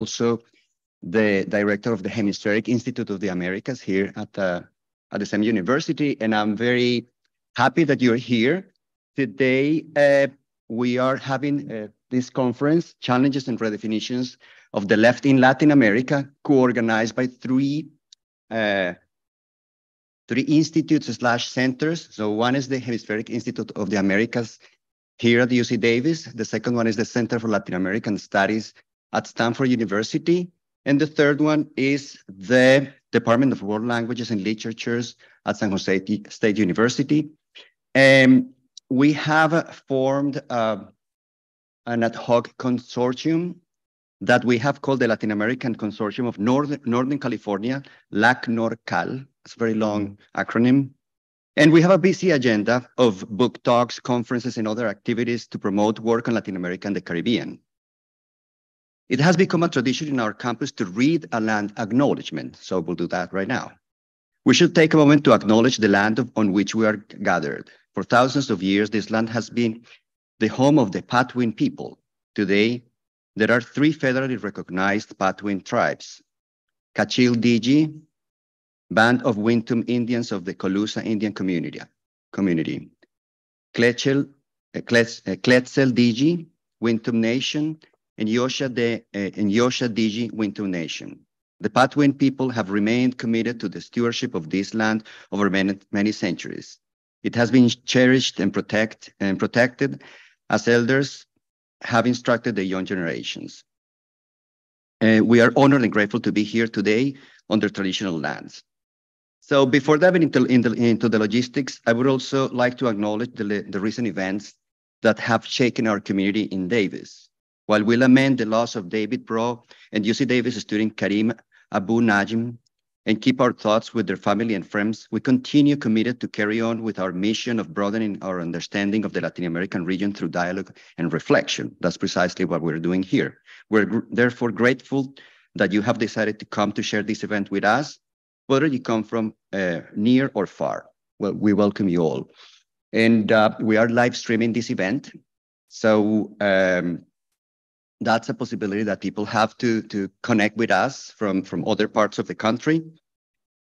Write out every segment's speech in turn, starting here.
also the director of the Hemispheric Institute of the Americas here at the, at the same university. And I'm very happy that you're here. Today, uh, we are having uh, this conference, Challenges and Redefinitions of the Left in Latin America, co-organized by three uh, three institutes slash centers. So one is the Hemispheric Institute of the Americas here at UC Davis. The second one is the Center for Latin American Studies at Stanford University. And the third one is the Department of World Languages and Literatures at San Jose State University. And we have formed uh, an ad hoc consortium that we have called the Latin American Consortium of Northern, Northern California, LACNORCAL. It's a very long acronym. And we have a busy agenda of book talks, conferences, and other activities to promote work on Latin America and the Caribbean. It has become a tradition in our campus to read a land acknowledgement, so we'll do that right now. We should take a moment to acknowledge the land on which we are gathered. For thousands of years, this land has been the home of the Patwin people. Today, there are three federally recognized Patwin tribes, Cachil Dehe, Band of Wintun Indians of the Colusa Indian community, community. Kletchel, uh, Kletsel Dehe, Wintun Nation, and Yosha, de, uh, and Yocha Dehe Wintun Nation. The Patwin people have remained committed to the stewardship of this land over many, many centuries. It has been cherished and, protect, and protected as elders have instructed the young generations. Uh, we are honored and grateful to be here today on their traditional lands. So before diving into, into, into the logistics, I would also like to acknowledge the, the recent events that have shaken our community in Davis. While we lament the loss of David Breaux and UC Davis student Karim Abou Najm and keep our thoughts with their family and friends, we continue committed to carry on with our mission of broadening our understanding of the Latin American region through dialogue and reflection. That's precisely what we're doing here. We're gr therefore grateful that you have decided to come to share this event with us, whether you come from uh, near or far. Well, we welcome you all. And uh, we are live streaming this event. So um, that's a possibility that people have to, to connect with us from, from other parts of the country.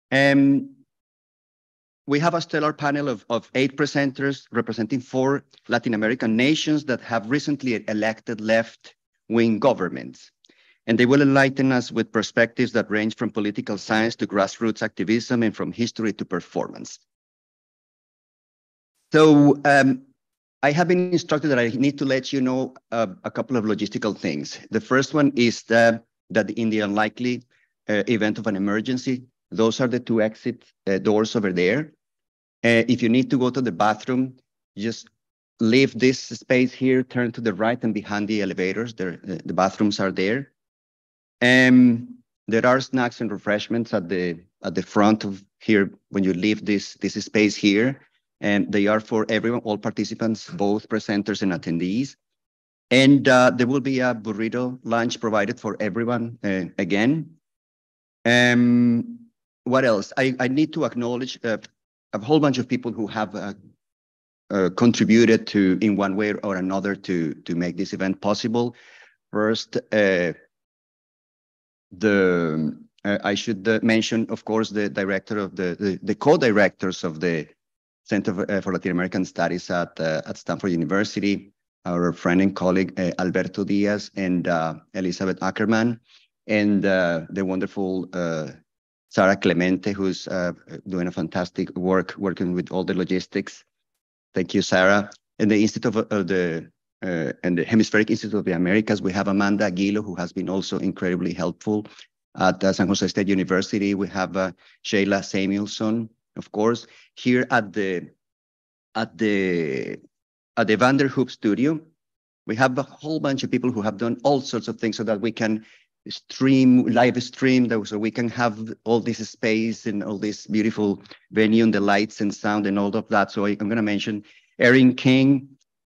And we have a stellar panel of, of eight presenters representing four Latin American nations that have recently elected left-wing governments. And they will enlighten us with perspectives that range from political science to grassroots activism and from history to performance. So um, I have been instructed that I need to let you know uh, a couple of logistical things. The first one is that, that in the unlikely uh, event of an emergency, those are the two exit uh, doors over there. Uh, if you need to go to the bathroom, just leave this space here, turn to the right and behind the elevators, there, uh, the bathrooms are there. Um, there are snacks and refreshments at the at the front of here when you leave this this space here and they are for everyone, all participants, both presenters and attendees. And uh, there will be a burrito lunch provided for everyone uh, again. Um, what else? I, I need to acknowledge uh, a whole bunch of people who have uh, uh, contributed to, in one way or another, to, to make this event possible. First, uh, the I should mention, of course, the director of the, the, the co-directors of the Center uh, for Latin American Studies at, uh, at Stanford University, our friend and colleague uh, Alberto Diaz and Elizabeth Ackerman, and the wonderful Sarah Clemente, who's doing a fantastic work working with all the logistics. Thank you, Sarah. And the Institute of, of the uh, and the Hemispheric Institute of the Americas, we have Amanda Aguilo, who has been also incredibly helpful. At uh, San Jose State University, we have uh, Shayla Samuelson, of course, here at the at the at the Vanderhoef studio, we have a whole bunch of people who have done all sorts of things so that we can stream live stream so we can have all this space and all this beautiful venue and the lights and sound and all of that. So I, am going to mention erin king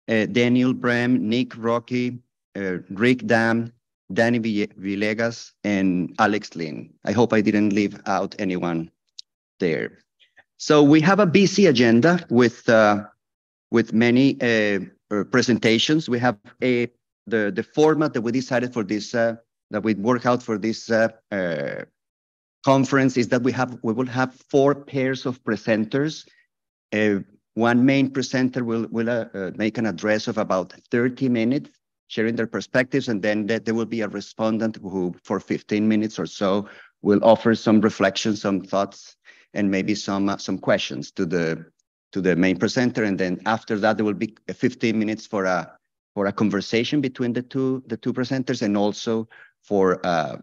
uh, daniel brem nick rocky uh, rick dam danny villegas and alex lin i hope i didn't leave out anyone there so we have a busy agenda with uh, with many uh, uh, presentations. We have a the the format that we decided for this uh, that we work out for this uh, uh, conference is that we have we will have four pairs of presenters. One main presenter will will make an address of about 30 minutes, sharing their perspectives, and then there will be a respondent who, for 15 minutes or so, will offer some reflections, some thoughts, and maybe some uh, some questions to the to the main presenter. And then after that, there will be 15 minutes for a for a conversation between the two the two presenters, and also for uh,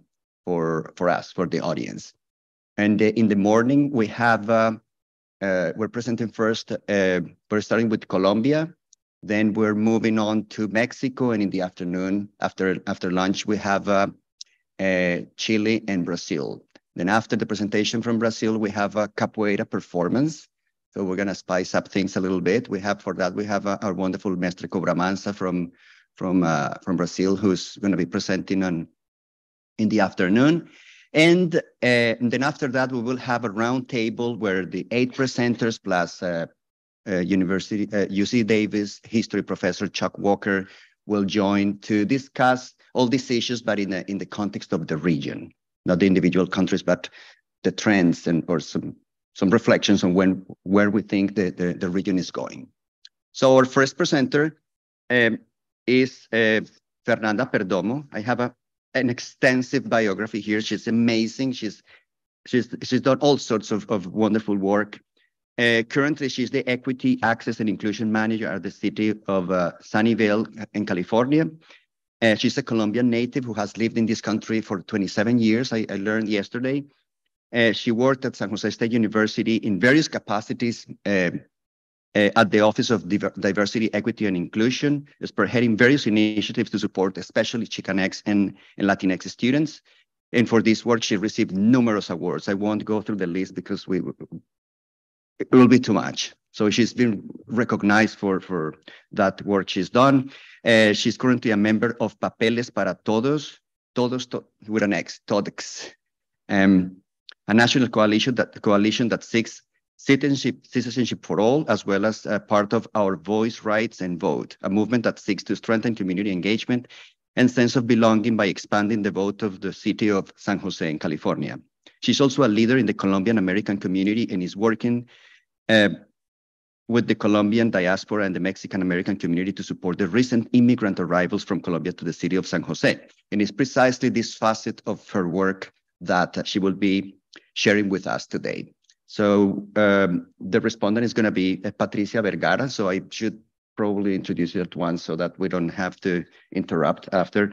for for us for the audience. And uh, in the morning, we have uh, uh, we're presenting first. Uh, we're starting with Colombia. Then we're moving on to Mexico, and in the afternoon, after after lunch, we have Chile and Brazil. Then after the presentation from Brazil, we have a capoeira performance. So we're gonna spice up things a little bit. We have for that we have uh, our wonderful Mestre Cobra Mansa from from uh, from Brazil, who's gonna be presenting on in the afternoon. And, uh, and, then after that, we will have a round table where the eight presenters plus uh, uh, University UC uh, Davis history professor Chuck Walker will join to discuss all these issues, but in, a, in the context of the region, not the individual countries, but the trends and or some some reflections on when where we think the, the, the region is going. So our first presenter um, is uh, Fernanda Perdomo. I have a, an extensive biography here. She's amazing. She's she's she's done all sorts of, of wonderful work. Uh, currently, she's the Equity, Access, and Inclusion Manager at the city of uh, Sunnyvale in California. Uh, she's a Colombian native who has lived in this country for 27 years, I, I learned yesterday. Uh, she worked at San Jose State University in various capacities uh, uh, at the Office of Diversity, Equity, and Inclusion, spearheading various initiatives to support especially Chicanx and, and Latinx students. And for this work, she received numerous awards. I won't go through the list because we it will be too much. So she's been recognized for, for that work she's done. Uh, she's currently a member of Papeles para Todos, Todos to, with an X, TODEX, um, a national coalition that coalition that seeks citizenship, citizenship for all, as well as part of our Voice, Rights, and Vote, a movement that seeks to strengthen community engagement and sense of belonging by expanding the vote of the city of San Jose in California. She's also a leader in the Colombian American community and is working uh, with the Colombian diaspora and the Mexican American community to support the recent immigrant arrivals from Colombia to the city of San Jose. And it's precisely this facet of her work that she will be sharing with us today. So um, the respondent is going to be uh, Patricia Vergara. So I should probably introduce you at once so that we don't have to interrupt after.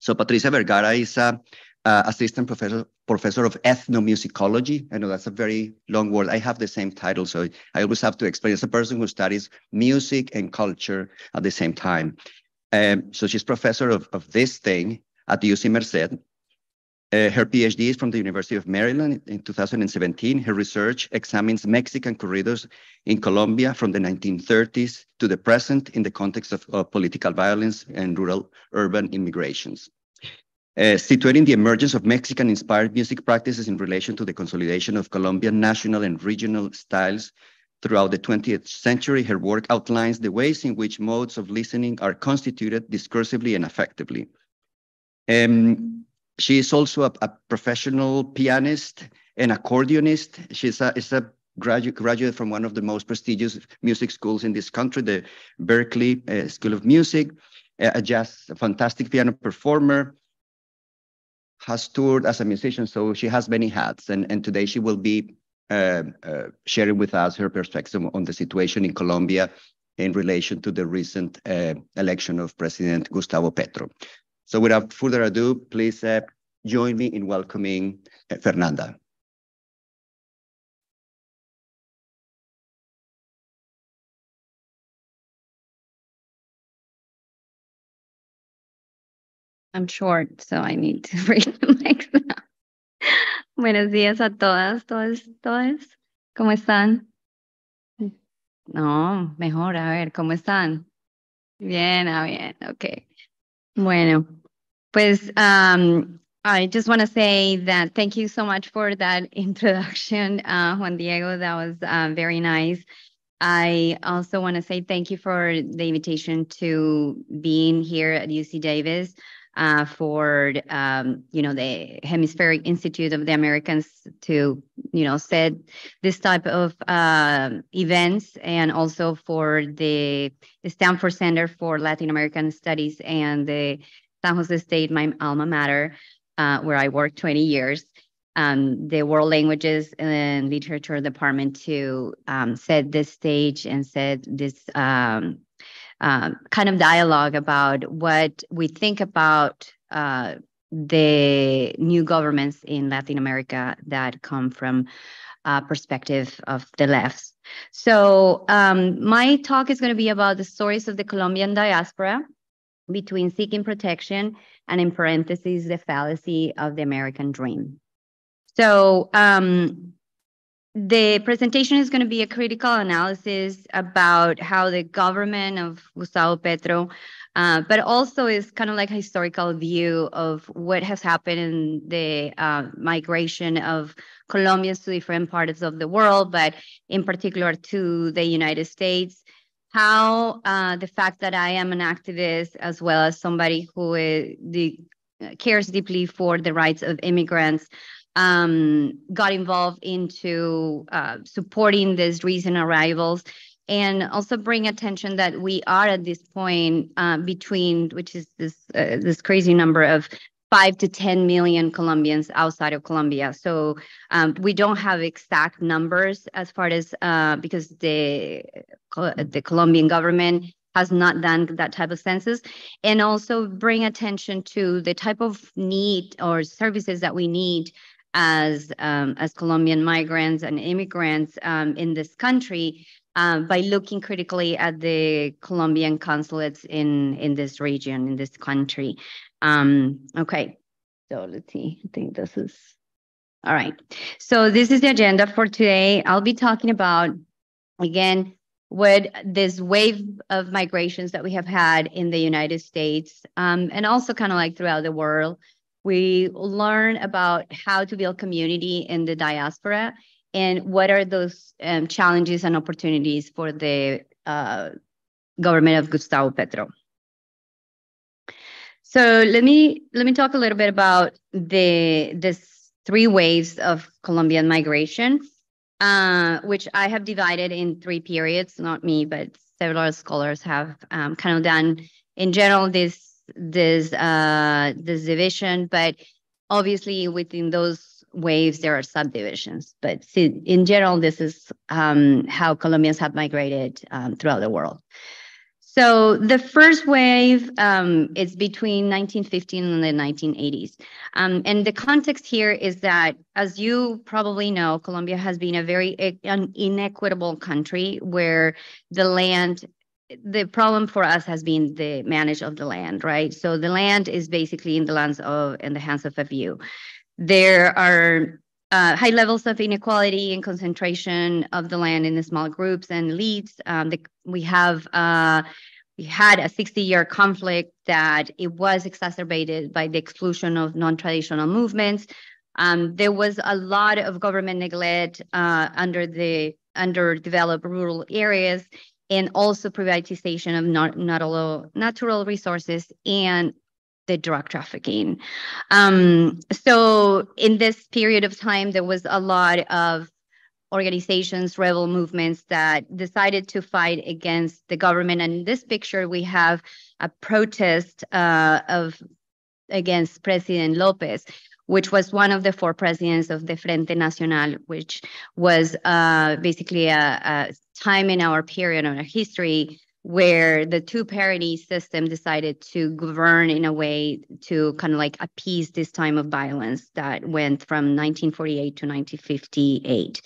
So Patricia Vergara is a uh, assistant professor professor of ethnomusicology. I know that's a very long word. I have the same title, so I always have to explain. It's a person who studies music and culture at the same time. Um, so she's professor of, of this thing at UC Merced. Uh, her PhD is from the University of Maryland in 2017. Her research examines Mexican corridos in Colombia from the 1930s to the present in the context of, of political violence and rural urban immigrations uh, situating the emergence of Mexican-inspired music practices in relation to the consolidation of Colombian national and regional styles throughout the 20th century. Her work outlines the ways in which modes of listening are constituted discursively and effectively. Um, she is also a, a, professional pianist and accordionist. She's a, is a graduate, graduate from one of the most prestigious music schools in this country, the Berklee uh, School of Music, a jazz, a fantastic piano performer, has toured as a musician, so she has many hats. And, and today she will be uh, uh, sharing with us her perspective on the situation in Colombia in relation to the recent uh, election of President Gustavo Petro. So without further ado, please uh, join me in welcoming uh, Fernanda. I'm short, so I need to bring the mic down. Buenos días a todas, todas, todas. ¿Cómo están? No, mejor, a ver, ¿cómo están? Bien, ah, bien, ok. Bueno, pues um, I just want to say that thank you so much for that introduction, uh, Juan Diego. That was uh, very nice. I also want to say thank you for the invitation to being here at UC Davis. Uh, for um, you know the Hemispheric Institute of the Americans to you know set this type of uh, events, and also for the, Stanford Center for Latin American Studies and the San Jose State, my alma mater, uh, where I worked 20 years. Um, the World Languages and Literature Department to um, set this stage and set this um, uh, kind of dialogue about what we think about uh, the new governments in Latin America that come from a perspective of the left. So um, my talk is going to be about the stories of the Colombian diaspora between seeking protection and in parentheses, the fallacy of the American dream. So um, the presentation is going to be a critical analysis about how the government of Gustavo Petro, uh, but also is kind of like a historical view of what has happened in the uh, migration of Colombians to different parts of the world, but in particular to the United States. How uh, the fact that I am an activist as well as somebody who is, the, cares deeply for the rights of immigrants um, got involved into uh, supporting these recent arrivals and also bring attention that we are at this point uh, between which is this uh, this crazy number of five to 10 million Colombians outside of Colombia. So um, we don't have exact numbers as far as uh, because the the Colombian government has not done that type of census and also bring attention to the type of need or services that we need as um, as Colombian migrants and immigrants um, in this country um, by looking critically at the Colombian consulates in in this region in this country. Um, okay, so let's see. I think this is all right. So this is the agenda for today. I'll be talking about again what this wave of migrations that we have had in the United States um, and also kind of like throughout the world we learn about how to build community in the diaspora and what are those um, challenges and opportunities for the uh, government of Gustavo Petro. So let me let me talk a little bit about the this three waves of Colombian migration, uh, which I have divided in three periods. Not me, but several scholars have um, kind of done. In general, this this uh, this division, but obviously within those waves there are subdivisions. But in general, this is um, how Colombians have migrated um, throughout the world. So the first wave um, is between 1915 and the 1980s. Um, and the context here is that, as you probably know, Colombia has been a very inequitable country where the land the problem for us has been the manage of the land, right? So the land is basically in the lands of in the hands of a few. There are uh, high levels of inequality and concentration of the land in the small groups and elites. Um, the, we have uh, we had a 60-year conflict that it was exacerbated by the exclusion of non-traditional movements. Um, there was a lot of government neglect uh, under the underdeveloped rural areas and also privatization of not, not natural resources and the drug trafficking. Um, so in this period of time, there was a lot of organizations, rebel movements that decided to fight against the government. And in this picture, we have a protest uh, of against President Lopez, which was one of the four presidents of the Frente Nacional, which was uh, basically a, a, time in our period of our history where the two party system decided to govern in a way to kind of like appease this time of violence that went from 1948 to 1958.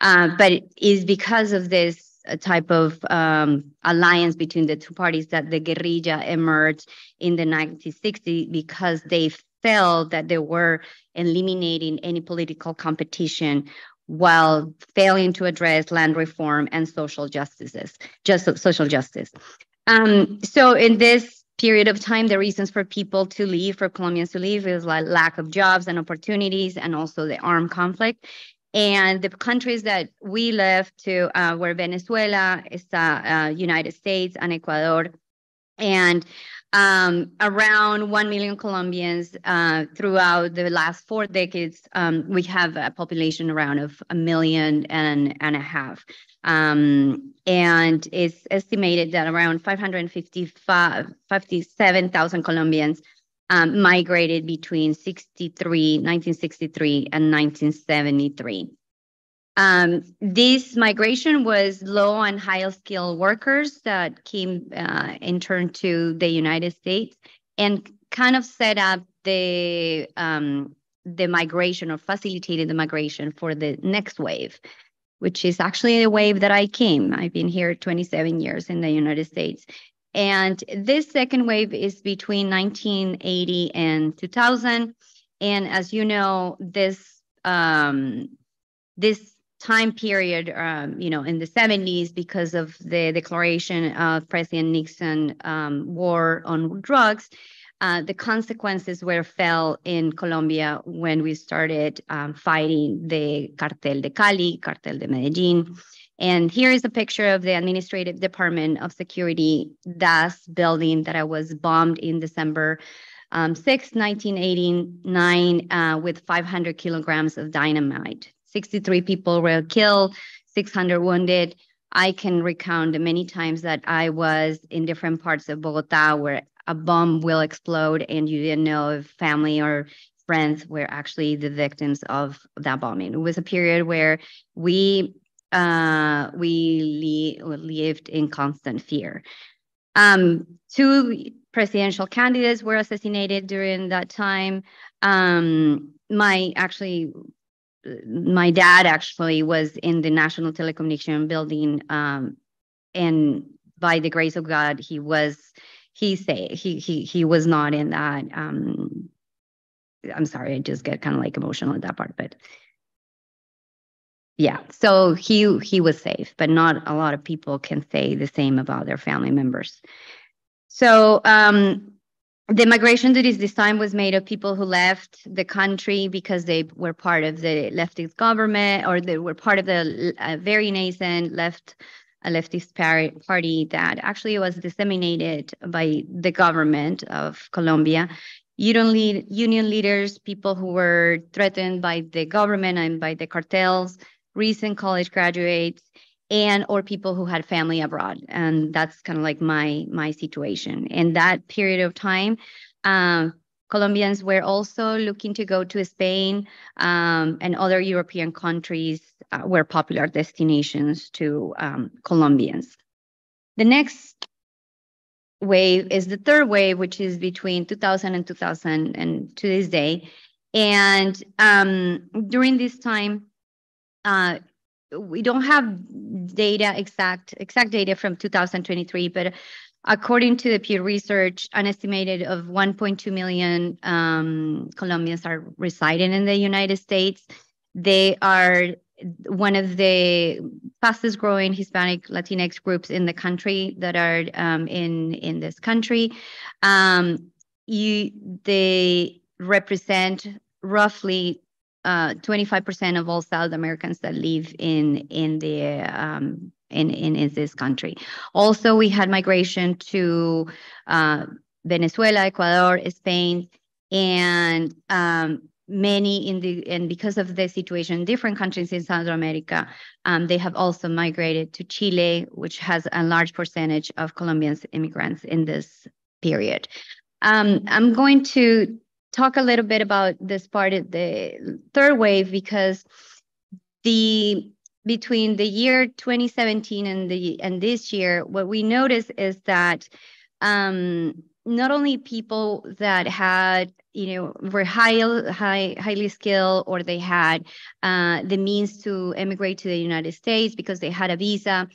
Uh, but it is because of this uh, type of um, alliance between the two parties that the guerrilla emerged in the 1960s because they felt that they were eliminating any political competition while failing to address land reform and social justices, just social justice. Um, so in this period of time, the reasons for people to leave, for Colombians to leave, is like lack of jobs and opportunities, and also the armed conflict. And the countries that we left to uh, were Venezuela, uh, United States, and Ecuador. And um, around 1 million Colombians uh, throughout the last four decades. Um, we have a population around of a million and, and a half. Um, and it's estimated that around 557,000 Colombians um, migrated between 63, 1963 and 1973. Um, this migration was low and high skilled workers that came uh, in turn to the United States and kind of set up the um, the migration or facilitated the migration for the next wave, which is actually the wave that I came. I've been here 27 years in the United States. And this second wave is between 1980 and 2000. And as you know, this um, this time period, um, you know, in the 70s because of the declaration of President Nixon um, war on drugs. Uh, the consequences were felt in Colombia when we started um, fighting the Cartel de Cali, Cartel de Medellin. And here is a picture of the Administrative Department of Security DAS building that I was bombed in December um, 6, 1989, uh, with 500 kilograms of dynamite. 63 people were killed, 600 wounded. I can recount many times that I was in different parts of Bogota where a bomb will explode and you didn't know if family or friends were actually the victims of that bombing. It was a period where we uh, we li- lived in constant fear. Um, two presidential candidates were assassinated during that time. Um, my actually my dad actually was in the National Telecommunication Building, um, and by the grace of God, he was he say he he he was not in that. Um, I'm sorry, I just get kind of like emotional at that part, but yeah. So he he was safe, but not a lot of people can say the same about their family members. So um, the migration duties this time was made of people who left the country because they were part of the leftist government or they were part of the uh, very nascent left a leftist party that actually was disseminated by the government of Colombia. Union, lead, union leaders, people who were threatened by the government and by the cartels, recent college graduates, and or people who had family abroad and that's kind of like my my situation. In that period of time um, colombians were also looking to go to spain um, and other european countries uh, were popular destinations to um, colombians. The next wave is the third wave which is between 2000 and 2000 and to this day. And um, during this time uh, we don't have data exact exact data from 2023, but according to the Pew Research, an estimated of 1.2 million um, Colombians are residing in the United States. They are one of the fastest growing Hispanic Latinx groups in the country that are um, in in this country. Um, you they represent roughly uh, 25% of all South Americans that live in in the um, in, in, in this country. Also, we had migration to uh, Venezuela, Ecuador, Spain, and um, many in the and because of the situation different countries in South America, um, they have also migrated to Chile, which has a large percentage of Colombian immigrants in this period. Um, I'm going to talk a little bit about this part of the third wave because the between the year 2017 and the and this year, what we notice is that um, not only people that had you know were high, high highly skilled or they had uh, the means to immigrate to the United States because they had a visa,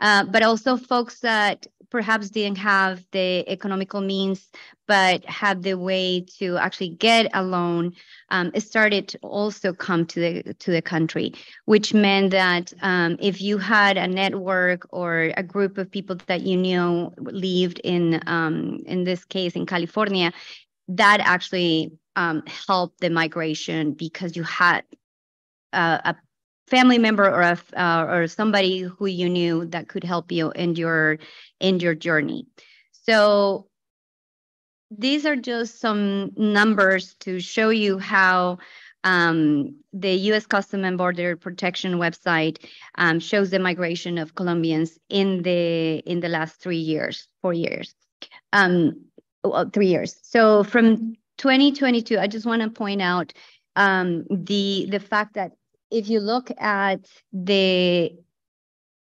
uh, but also folks that perhaps didn't have the economical means but had the way to actually get a loan um, started to also come to the to the country which meant that um, if you had a network or a group of people that you knew lived in um, in this case in california that actually um, helped the migration because you had uh, a family member or a, uh, or somebody who you knew that could help you in your in your journey. So these are just some numbers to show you how um, the U.S. Custom and Border Protection website um, shows the migration of Colombians in the in the last three years, four years, um, well, three years. So from 2022, I just want to point out um, the the fact that if you look at the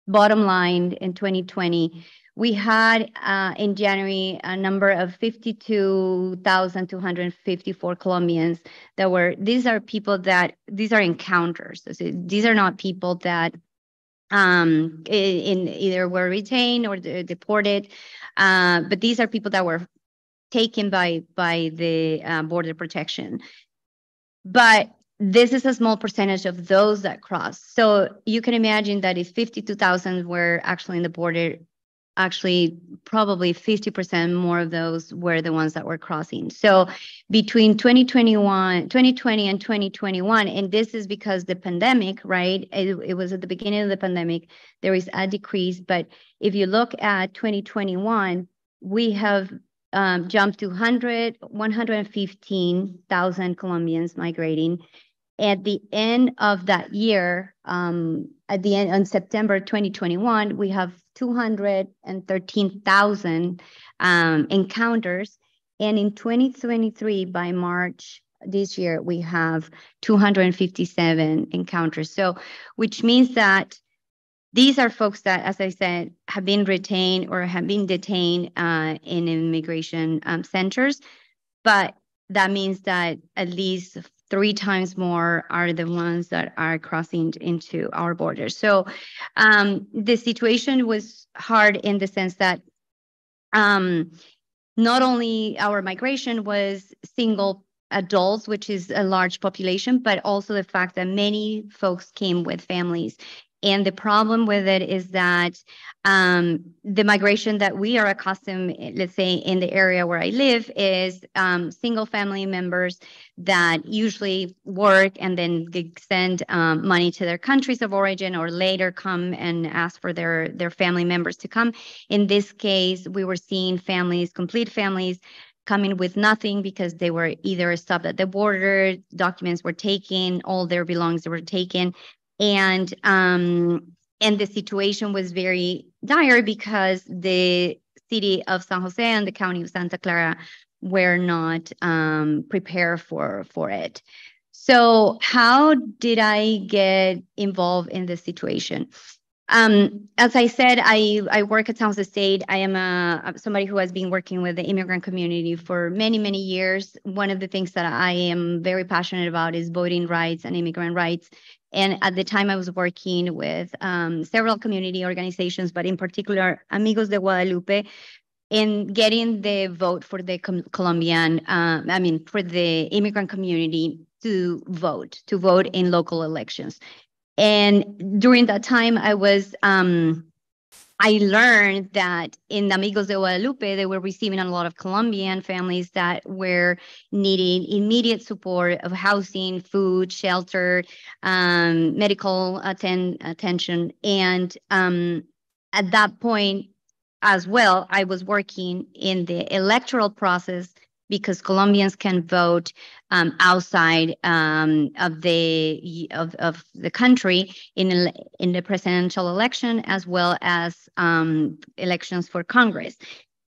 bottom line in 2020, we had uh, in January a number of 52,254 Colombians that were, these are people that, these are encounters. These are not people that um, in, either were retained or deported, uh, but these are people that were taken by, by the uh, border protection. But this is a small percentage of those that cross. So you can imagine that if 52,000 were actually in the border actually probably 50% more of those were the ones that were crossing. So between 2021, 2020 and 2021, and this is because the pandemic, right? It, it was at the beginning of the pandemic, there is a decrease. But if you look at 2021, we have um, jumped to 100, 115,000 Colombians migrating. At the end of that year, um, at the end on September 2021, we have 213,000 um, encounters. And in 2023, by March this year, we have 257 encounters. So, which means that these are folks that, as I said, have been retained or have been detained uh, in immigration um, centers. But that means that at least three times more are the ones that are crossing into our borders. So um, the situation was hard in the sense that um, not only our migration was single adults, which is a large population, but also the fact that many folks came with families. And the problem with it is that um, the migration that we are accustomed, let's say in the area where I live, is um, single family members that usually work and then send um, money to their countries of origin or later come and ask for their, their family members to come. In this case, we were seeing families, complete families, coming with nothing because they were either stopped at the border, documents were taken, all their belongings were taken, and um, and the situation was very dire because the city of San Jose and the county of Santa Clara were not um, prepared for for it. So how did I get involved in this situation? Um, as I said, I, I work at San Jose State. I am a, somebody who has been working with the immigrant community for many, many years. One of the things that I am very passionate about is voting rights and immigrant rights. And at the time, I was working with um, several community organizations, but in particular, Amigos de Guadalupe, in getting the vote for the Colombian, uh, I mean, for the immigrant community to vote, to vote in local elections. And during that time, I was um, I learned that in Amigos de Guadalupe, they were receiving a lot of Colombian families that were needing immediate support of housing, food, shelter, um, medical atten- attention. And um, at that point as well, I was working in the electoral process because Colombians can vote um, outside um, of the of, of the country in in the presidential election as well as um, elections for Congress.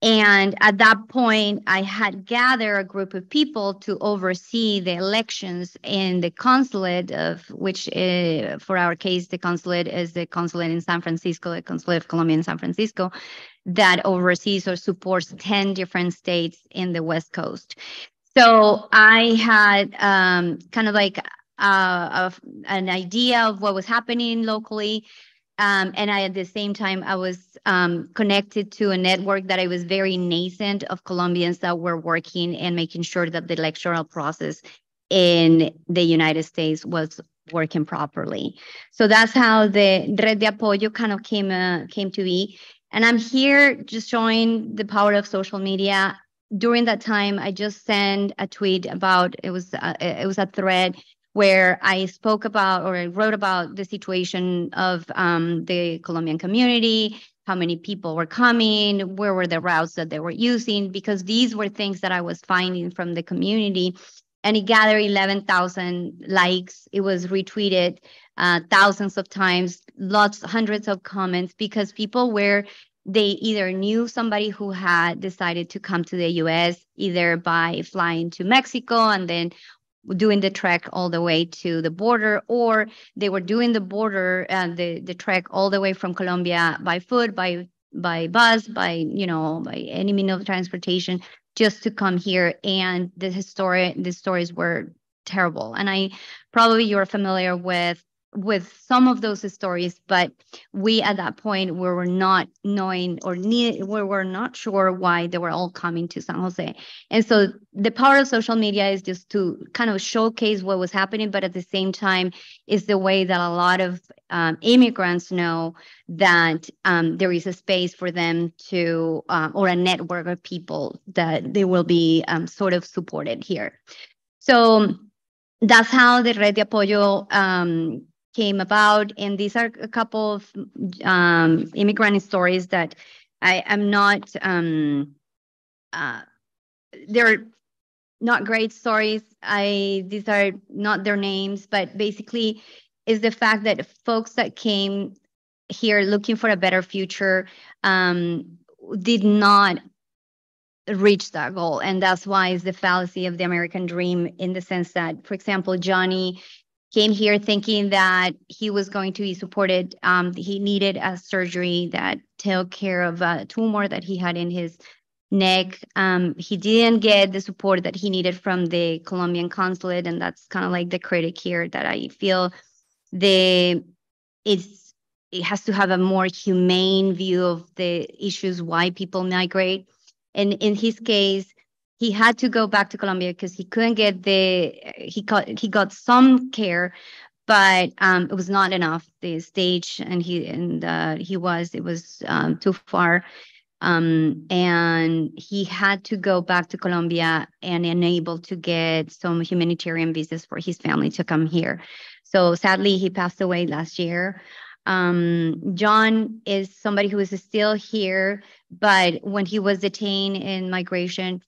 And at that point, I had gathered a group of people to oversee the elections in the consulate, of which, uh, for our case, the consulate is the consulate in San Francisco, the consulate of Colombia in San Francisco, that oversees or supports 10 different states in the West Coast. So I had um, kind of like uh, an idea of what was happening locally. Um, and I, at the same time, I was um, connected to a network that I was very nascent of Colombians that were working and making sure that the electoral process in the United States was working properly. So that's how the Red de Apoyo kind of came uh, came to be. And I'm here just showing the power of social media. During that time, I just sent a tweet about it was uh, it was a thread where I spoke about or I wrote about the situation of um, the Colombian community, how many people were coming, where were the routes that they were using, because these were things that I was finding from the community. And it gathered 11,000 likes. It was retweeted uh, thousands of times, lots, hundreds of comments, because people were they either knew somebody who had decided to come to the US either by flying to Mexico and then doing the trek all the way to the border or they were doing the border uh, the the trek all the way from Colombia by foot by by bus by you know by any means of transportation just to come here and the history the stories were terrible. And i probably you're familiar with with some of those stories, but we at that point we were not knowing or need, we were not sure why they were all coming to San Jose. And so the power of social media is just to kind of showcase what was happening, but at the same time is the way that a lot of um, immigrants know that um, there is a space for them to, uh, or a network of people that they will be um, sort of supported here. So that's how the Red de Apoyo um, came about. And these are a couple of um, immigrant stories that I am not, um, uh, they're not great stories. I These are not their names, but basically is the fact that folks that came here looking for a better future um, did not reach that goal. And that's why it's the fallacy of the American dream in the sense that, for example, Johnny came here thinking that he was going to be supported. Um, he needed a surgery that took care of a tumor that he had in his neck. Um, he didn't get the support that he needed from the Colombian consulate, and that's kind of like the critic here that I feel the it's it has to have a more humane view of the issues why people migrate. And in his case, he had to go back to Colombia because he couldn't get the he got he got some care, but um, it was not enough. The stage and he and uh, he was it was um, too far, um, and he had to go back to Colombia and enable to get some humanitarian visas for his family to come here. So sadly, he passed away last year. Um, John is somebody who is still here, but when he was detained in migration,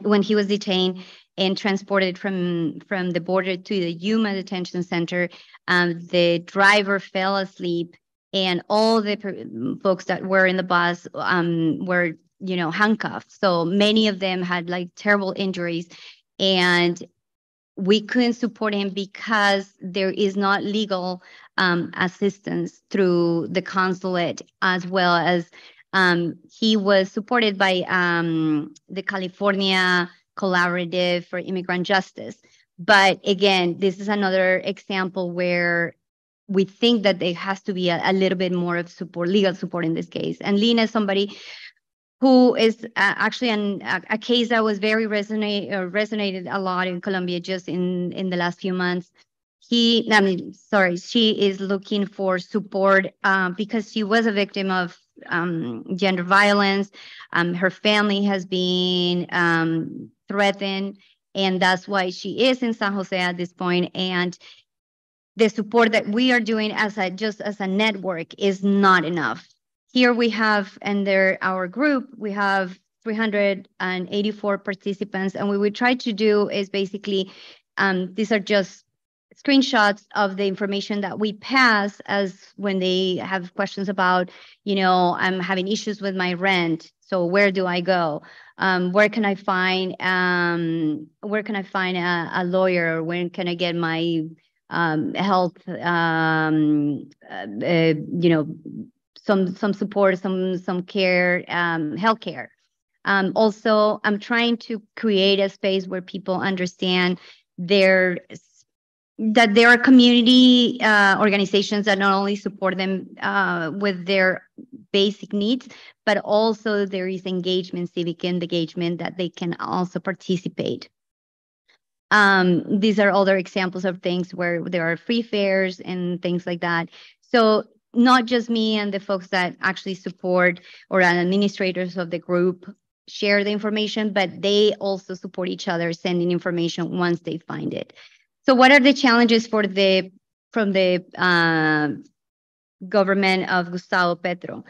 when he was detained and transported from from the border to the Yuma detention center, um, the driver fell asleep, and all the folks that were in the bus um, were you know handcuffed. So many of them had like terrible injuries, and we couldn't support him because there is not legal um, assistance through the consulate as well as um, he was supported by um, the California Collaborative for Immigrant Justice. But again, this is another example where we think that there has to be a, a little bit more of support, legal support in this case. And Lina is somebody who is uh, actually an, a, a, case that was very resonate uh, resonated a lot in Colombia just in in the last few months. He, I mean, sorry, she is looking for support uh, because she was a victim of um, gender violence. Um, her family has been um, threatened, and that's why she is in San Jose at this point. And the support that we are doing as a just as a network is not enough. Here we have under our group, we have 384 participants, and what we try to do is basically um, these are just screenshots of the information that we pass as when they have questions about, you know, I'm having issues with my rent. So where do I go? Um, where can I find um, where can I find a, a lawyer? Where can I get my um, health? Um, uh, uh, you know, some some support, some some care, um, health care. Um, also, I'm trying to create a space where people understand their that there are community uh, organizations that not only support them uh, with their basic needs, but also there is engagement, civic engagement that they can also participate. Um, these are other examples of things where there are free fairs and things like that. So not just me and the folks that actually support or administrators of the group share the information, but they also support each other sending information once they find it. So what are the challenges for the from the uh, government of Gustavo Petro?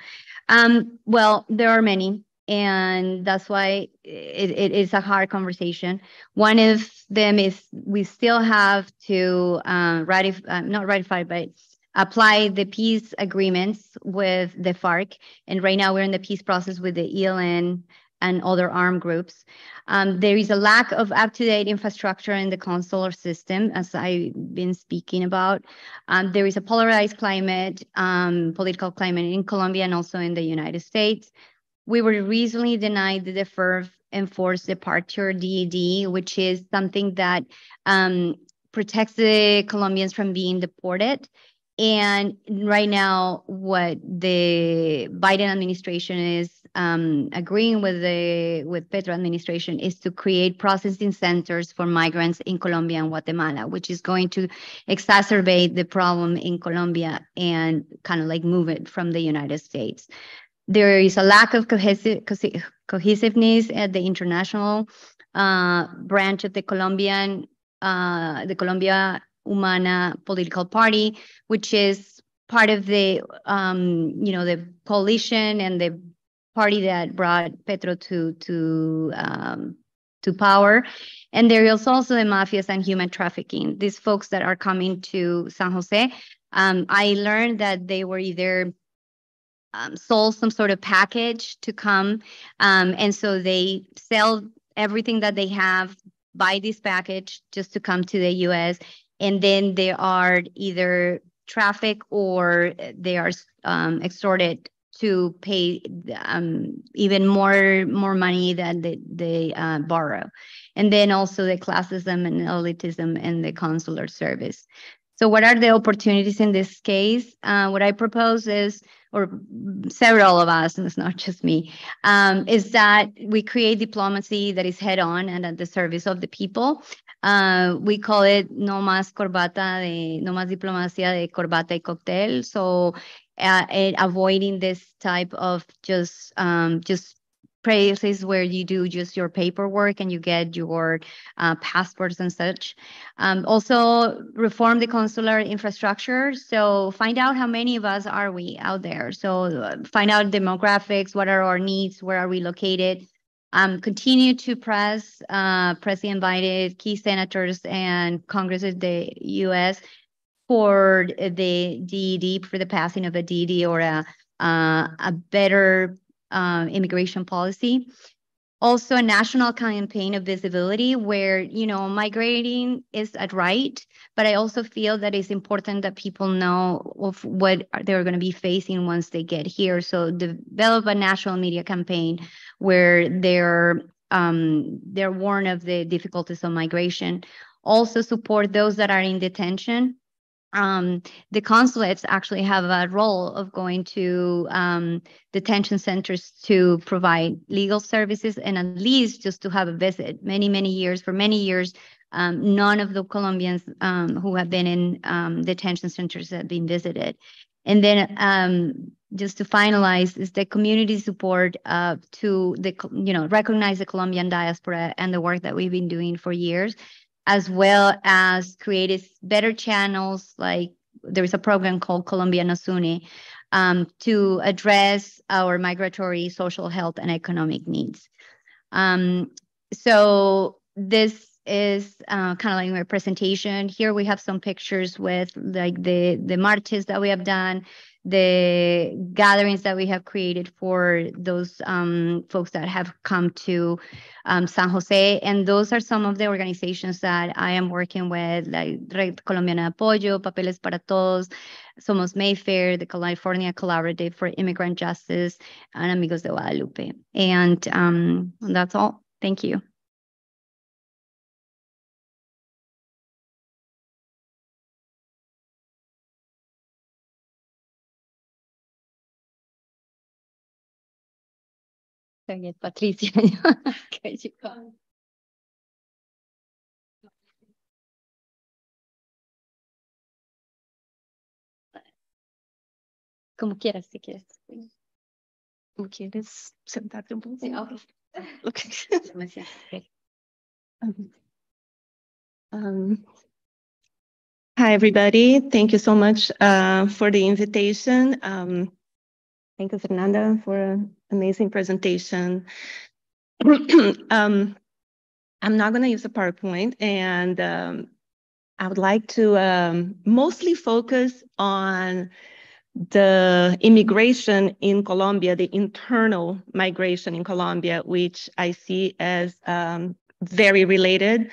Um, well, there are many, and that's why it, it is a hard conversation. One of them is we still have to uh, ratify, uh, not ratify, but apply the peace agreements with the FARC. And right now we're in the peace process with the ELN and other armed groups. Um, there is a lack of up-to-date infrastructure in the consular system, as I've been speaking about. Um, there is a polarized climate, um, political climate in Colombia and also in the United States. We were recently denied the deferred enforced departure DED, which is something that um, protects the Colombians from being deported. And right now, what the Biden administration is um, agreeing with the with Petro administration is to create processing centers for migrants in Colombia and Guatemala, which is going to exacerbate the problem in Colombia and kind of like move it from the United States. There is a lack of cohesive, cohesiveness at the international uh, branch of the Colombian, uh, the Colombia Humana political party, which is part of the, um, you know, the coalition and the party that brought Petro to to um, to power. And there is also the mafias and human trafficking. These folks that are coming to San Jose, um, I learned that they were either um, sold some sort of package to come, um, and so they sell everything that they have, buy this package just to come to the U.S. And then they are either traffic or they are um, extorted to pay um, even more more money than they, they uh, borrow. And then also the classism and elitism in the consular service. So what are the opportunities in this case? Uh, what I propose is, or several of us, and it's not just me, um, is that we create diplomacy that is head on and at the service of the people. Uh, we call it no más corbata de, no más diplomacia de corbata y cóctel. So uh, avoiding this type of just um, just places where you do just your paperwork and you get your uh, passports and such. Um, also, reform the consular infrastructure. So find out how many of us are we out there. So uh, find out demographics, what are our needs, where are we located. Um, continue to press, uh, press the invited key senators and Congress of the U.S for the DED, for the passing of a DED or a, uh, a better uh, immigration policy. Also, a national campaign of visibility where, you know, migrating is a right, but I also feel that it's important that people know of what they're going to be facing once they get here. So develop a national media campaign where they're um, they're warned of the difficulties of migration. Also support those that are in detention um, the consulates actually have a role of going to um, detention centers to provide legal services and at least just to have a visit. Many, many years, for many years, um, none of the Colombians um, who have been in um, detention centers have been visited. And then um, just to finalize is the community support uh, to the, you know, recognize the Colombian diaspora and the work that we've been doing for years as well as create better channels like there's a program called Colombia Nos Une um, to address our migratory social health and economic needs. Um, so this is uh, kind of like my presentation. Here we have some pictures with like the the marches that we have done, the gatherings that we have created for those um, folks that have come to um, San Jose. And those are some of the organizations that I am working with, like Red Colombiana Apoyo, Papeles para Todos, Somos Mayfair, the California Collaborative for Immigrant Justice, and Amigos de Guadalupe. And um, that's all. Thank you. Soy Patricia. Como quieras, si quieres. ¿Cómo quieres sentarte un poco? Sí, okay. Okay. um, Hi, everybody. Thank you so much uh, for the invitation. Um, thank you, Fernanda, for an amazing presentation. um, I'm not going to use a PowerPoint, and um, I would like to um, mostly focus on the immigration in Colombia, the internal migration in Colombia, which I see as um, very related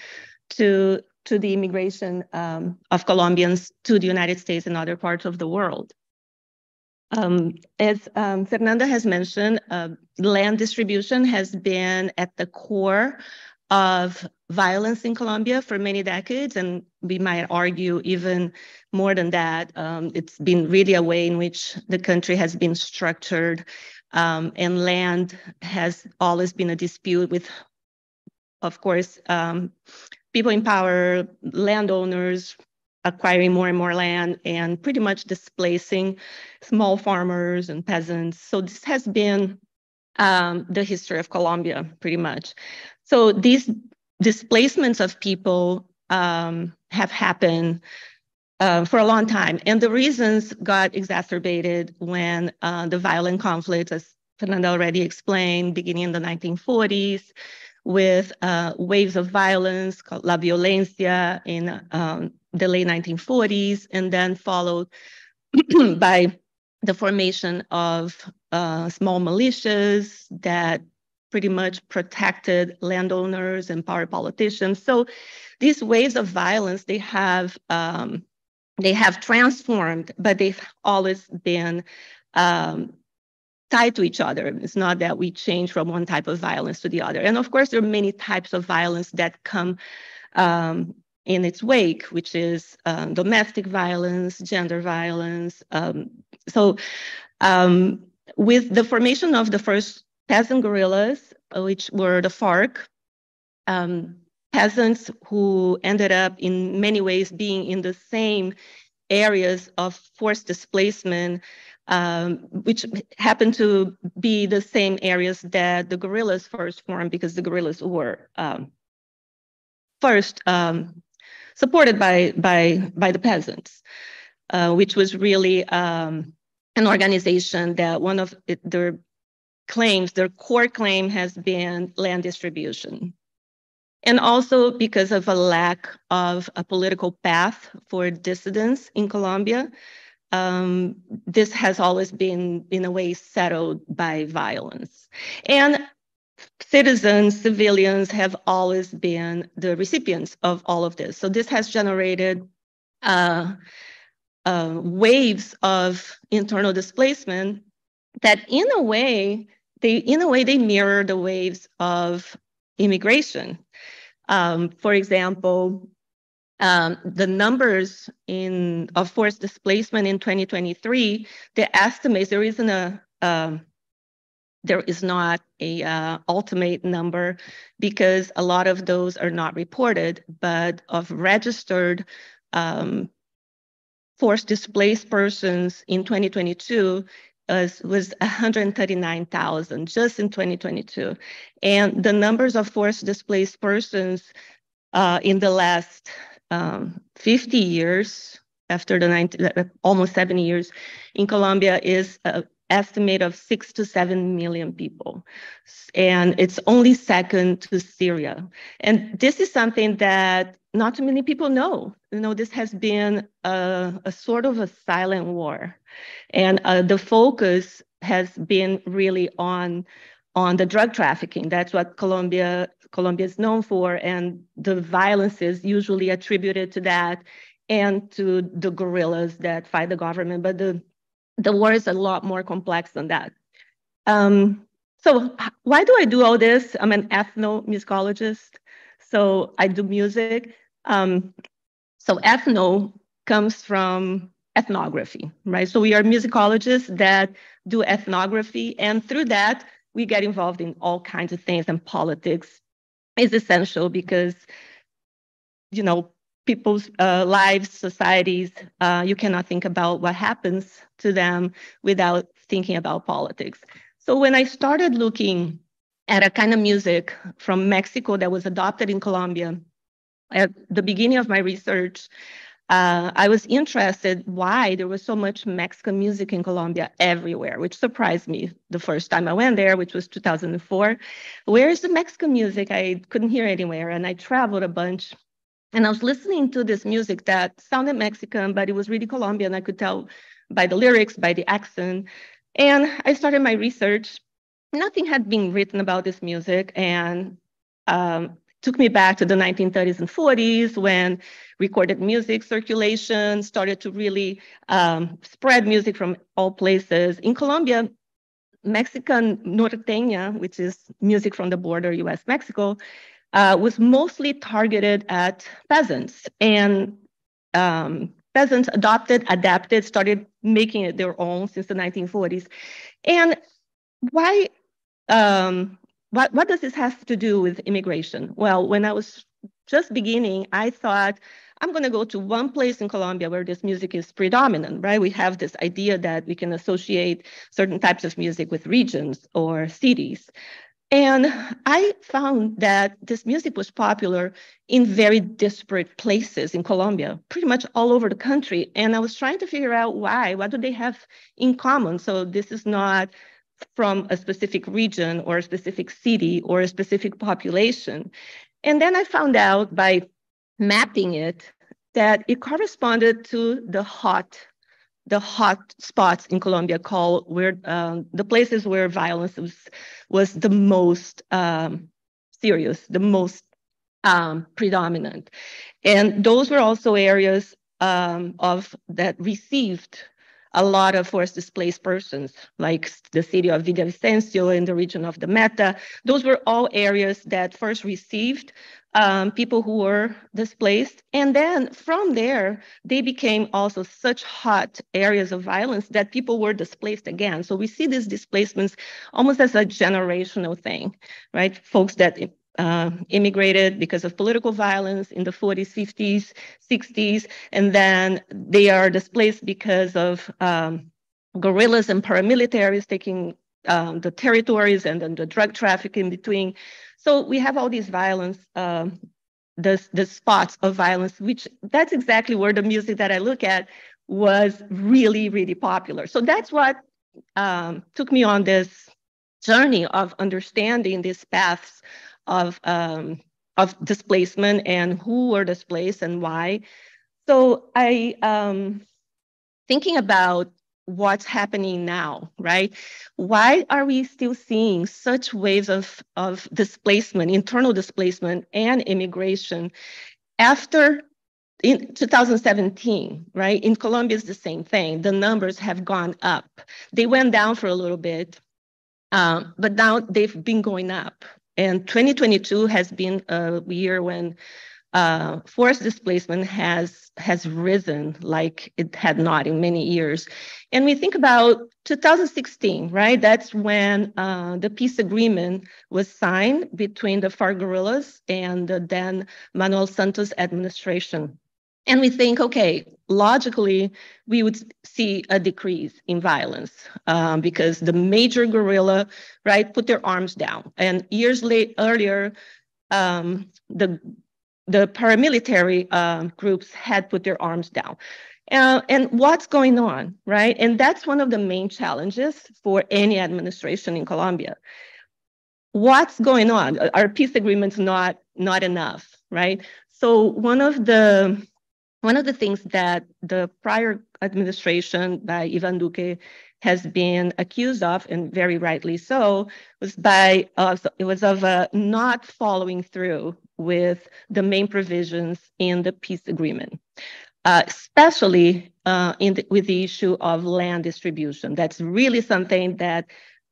to, to the immigration um, of Colombians to the United States and other parts of the world. Um, as um, Fernanda has mentioned, uh, land distribution has been at the core of violence in Colombia for many decades, and we might argue even more than that. Um, it's been really a way in which the country has been structured, um, and land has always been a dispute with, of course, um, people in power, landowners acquiring more and more land, and pretty much displacing small farmers and peasants. So this has been um, the history of Colombia, pretty much. So these displacements of people um, have happened uh, for a long time. And the reasons got exacerbated when uh, the violent conflict, as Fernanda already explained, beginning in the 1940s, with uh, waves of violence called La Violencia in um, the late 1940s, and then followed by the formation of uh, small militias that pretty much protected landowners and power politicians. So these waves of violence, they have um, they have transformed, but they've always been um, tied to each other. It's not that we change from one type of violence to the other. And of course, there are many types of violence that come um, in its wake, which is um, domestic violence, gender violence. Um, so um, with the formation of the first peasant guerrillas, which were the FARC, um, peasants who ended up in many ways being in the same areas of forced displacement, um, which happened to be the same areas that the guerrillas first formed because the guerrillas were um, first um, supported by, by, by the peasants, uh, which was really um, an organization that one of their claims, their core claim has been land distribution. And also because of a lack of a political path for dissidents in Colombia, um, this has always been, in a way, settled by violence. And citizens, civilians have always been the recipients of all of this. So this has generated uh, uh, waves of internal displacement that, in a way, they in a way they mirror the waves of immigration. Um, for example, um, the numbers in of forced displacement in 2023, the estimates there isn't a um, there is not a uh, ultimate number because a lot of those are not reported, but of registered um, forced displaced persons in 2022, was, was 139,000 just in 2022. And the numbers of forced displaced persons uh, in the last um, 50 years, after the 90, uh, almost 70 years in Colombia, is an estimate of six to seven million people. And it's only second to Syria. And this is something that not too many people know. You know, this has been a, a sort of a silent war. And uh, the focus has been really on on the drug trafficking. That's what Colombia Colombia is known for, and the violence is usually attributed to that and to the guerrillas that fight the government. But the the war is a lot more complex than that. Um, so why do I do all this? I'm an ethnomusicologist, so I do music. Um, so ethno comes from ethnography, right? So we are musicologists that do ethnography, and through that, we get involved in all kinds of things, and politics is essential because, you know, people's uh, lives, societies, uh, you cannot think about what happens to them without thinking about politics. So when I started looking at a kind of music from Mexico that was adopted in Colombia, at the beginning of my research, uh, I was interested why there was so much Mexican music in Colombia everywhere, which surprised me the first time I went there, which was 2004. Where is the Mexican music? I couldn't hear anywhere, and I traveled a bunch. And I was listening to this music that sounded Mexican, but it was really Colombian. I could tell by the lyrics, by the accent. And I started my research. Nothing had been written about this music, and um, took me back to the 1930s and 40s when recorded music circulation started to really um, spread music from all places. In Colombia, Mexican norteña, which is music from the border US Mexico, uh, was mostly targeted at peasants. And um, peasants adopted, adapted, started making it their own since the 1940s. And why um, what, what does this have to do with immigration? Well, when I was just beginning, I thought, I'm going to go to one place in Colombia where this music is predominant, right? We have this idea that we can associate certain types of music with regions or cities. And I found that this music was popular in very disparate places in Colombia, pretty much all over the country. And I was trying to figure out why. What do they have in common? So this is not from a specific region or a specific city or a specific population. And then I found out by mapping it that it corresponded to the hot the hot spots in Colombia called where um, the places where violence was was the most um, serious, the most um, predominant, and those were also areas um, of that received a lot of forced displaced persons, like the city of Villavicencio in the region of the Meta. Those were all areas that first received um, people who were displaced. And then from there, they became also such hot areas of violence that people were displaced again. So we see these displacements almost as a generational thing, right? Folks that uh, immigrated because of political violence in the 40s, 50s, 60s, and then they are displaced because of um, guerrillas and paramilitaries taking um, the territories and then the drug trafficking between. So we have all these violence, um, the, the spots of violence, which that's exactly where the music that I look at was really, really popular. So that's what um, took me on this journey of understanding these paths of um, of displacement and who were displaced and why. So I um, thinking about what's happening now, right? Why are we still seeing such waves of, of displacement, internal displacement and immigration after in 2017, right? In Colombia, it's the same thing. The numbers have gone up. They went down for a little bit, um, but now they've been going up, and 2022 has been a year when uh, forced displacement has has risen like it had not in many years. And we think about 2016, right? That's when uh, the peace agreement was signed between the FARC guerrillas and the then Manuel Santos administration. And we think, okay, logically, we would see a decrease in violence um, because the major guerrilla, right, put their arms down. And years late, earlier, um, the the paramilitary uh, groups had put their arms down. Uh, and what's going on, right? And that's one of the main challenges for any administration in Colombia. What's going on? Are peace agreements not not enough, right? So one of the one of the things that the prior administration by Ivan Duque has been accused of, and very rightly so, was by uh, it was of uh, not following through with the main provisions in the peace agreement, uh, especially uh, in the, with the issue of land distribution. That's really something that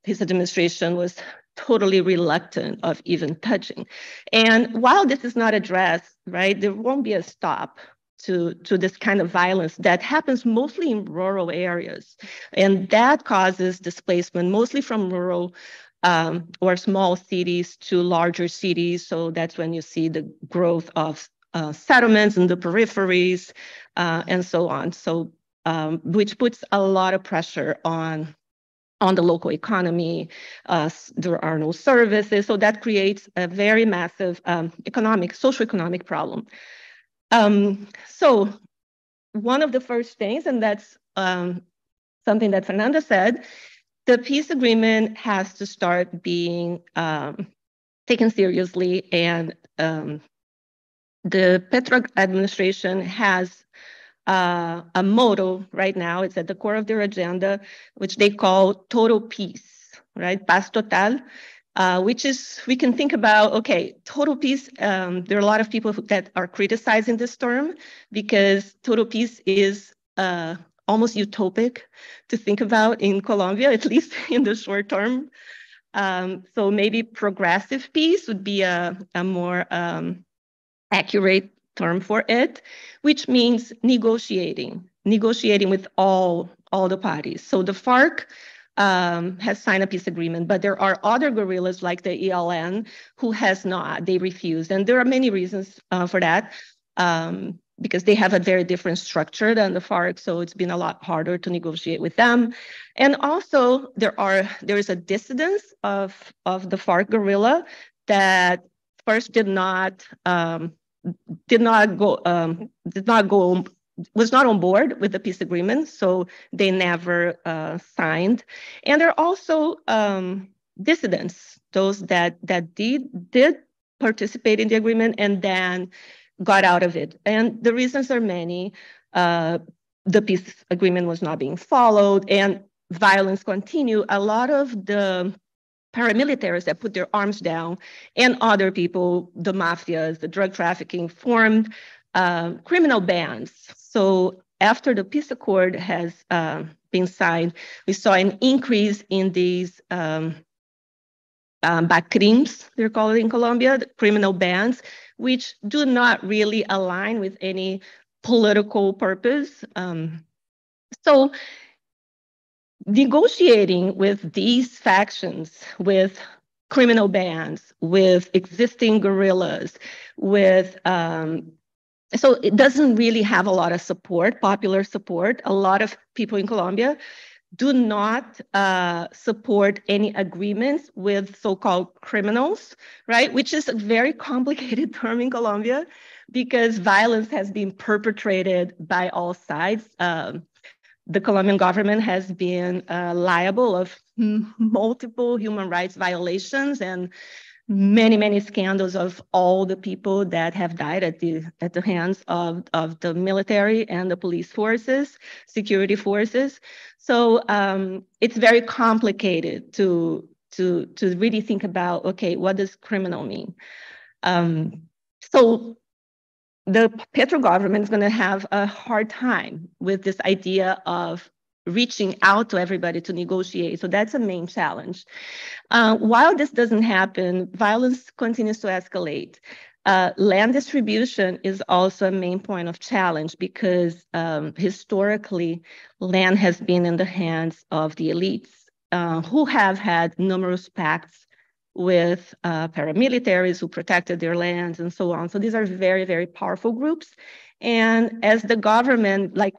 his administration was totally reluctant of even touching. And while this is not addressed, right, there won't be a stop to, to this kind of violence that happens mostly in rural areas. And that causes displacement mostly from rural um, or small cities to larger cities. So that's when you see the growth of uh, settlements in the peripheries uh, and so on. So um, which puts a lot of pressure on on the local economy. Uh, there are no services, so that creates a very massive um, economic, social economic problem. Um, so one of the first things, and that's um, something that Fernanda said, the peace agreement has to start being um, taken seriously and um, the Petro administration has uh, a motto right now. It's at the core of their agenda, which they call total peace, right? Paz total, uh, which is, we can think about, okay, total peace. Um, there are a lot of people that are criticizing this term because total peace is uh, almost utopic to think about in Colombia, at least in the short term. Um, so maybe progressive peace would be a, a more um, accurate term for it, which means negotiating, negotiating with all, all the parties. So the FARC um, has signed a peace agreement, but there are other guerrillas like the ELN who has not, they refused. And there are many reasons uh, for that. Um, because they have a very different structure than the FARC, so it's been a lot harder to negotiate with them. And also, there are there is a dissidence of of the FARC guerrilla that first did not um, did not go um, did not go was not on board with the peace agreement, so they never uh, signed. And there are also um, dissidents, those that that did did participate in the agreement and then got out of it. And the reasons are many. Uh, the peace agreement was not being followed and violence continued. A lot of the paramilitaries that put their arms down and other people, the mafias, the drug trafficking, formed uh, criminal bands. So after the peace accord has uh, been signed, we saw an increase in these um, um, BACRIMs, they're called in Colombia, criminal bands, which do not really align with any political purpose. Um, so negotiating with these factions, with criminal bands, with existing guerrillas, with um, so it doesn't really have a lot of support, popular support. A lot of people in Colombia do not uh, support any agreements with so-called criminals, right? Which is a very complicated term in Colombia because violence has been perpetrated by all sides. Um, the Colombian government has been uh, liable of multiple human rights violations and many many scandals of all the people that have died at the at the hands of of the military and the police forces security forces. So um, it's very complicated to to to really think about okay what does criminal mean? Um, so the petro government is going to have a hard time with this idea of reaching out to everybody to negotiate. So that's a main challenge. Uh, while this doesn't happen, violence continues to escalate. Uh, land distribution is also a main point of challenge because um, historically, land has been in the hands of the elites uh, who have had numerous pacts with uh, paramilitaries who protected their lands and so on. So these are very, very powerful groups. And as the government, like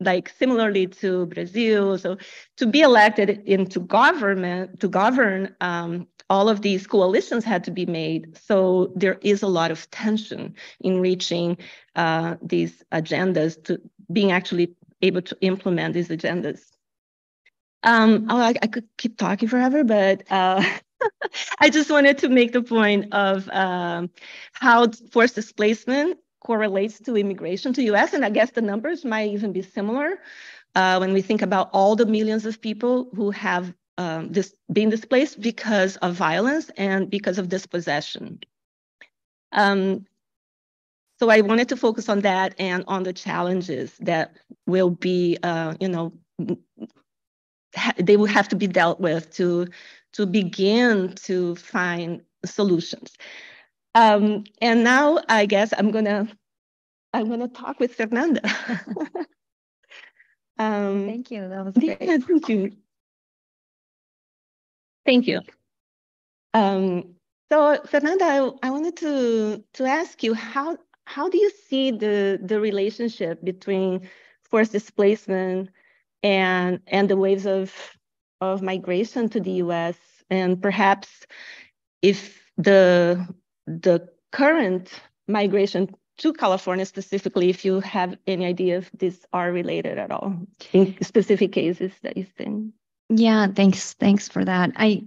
like similarly to Brazil. So to be elected into government, to govern, um, all of these coalitions had to be made. So there is a lot of tension in reaching uh, these agendas to being actually able to implement these agendas. Um, oh, I, I, could keep talking forever, but uh, I just wanted to make the point of um, how forced displacement correlates to immigration to US. And I guess the numbers might even be similar uh, when we think about all the millions of people who have um, this, been displaced because of violence and because of dispossession. Um, so I wanted to focus on that and on the challenges that will be, uh, you know, they will have to be dealt with to to begin to find solutions. Um, and now I guess I'm gonna I'm gonna talk with Fernanda. um, thank you. That was great. Yeah, thank you. Thank you. Um, so Fernanda, I, I wanted to to ask you how how do you see the the relationship between forced displacement and and the waves of of migration to the U.S. and perhaps if the the current migration to California specifically, if you have any idea if these are related at all in specific cases that you've been. Yeah, thanks. Thanks for that. I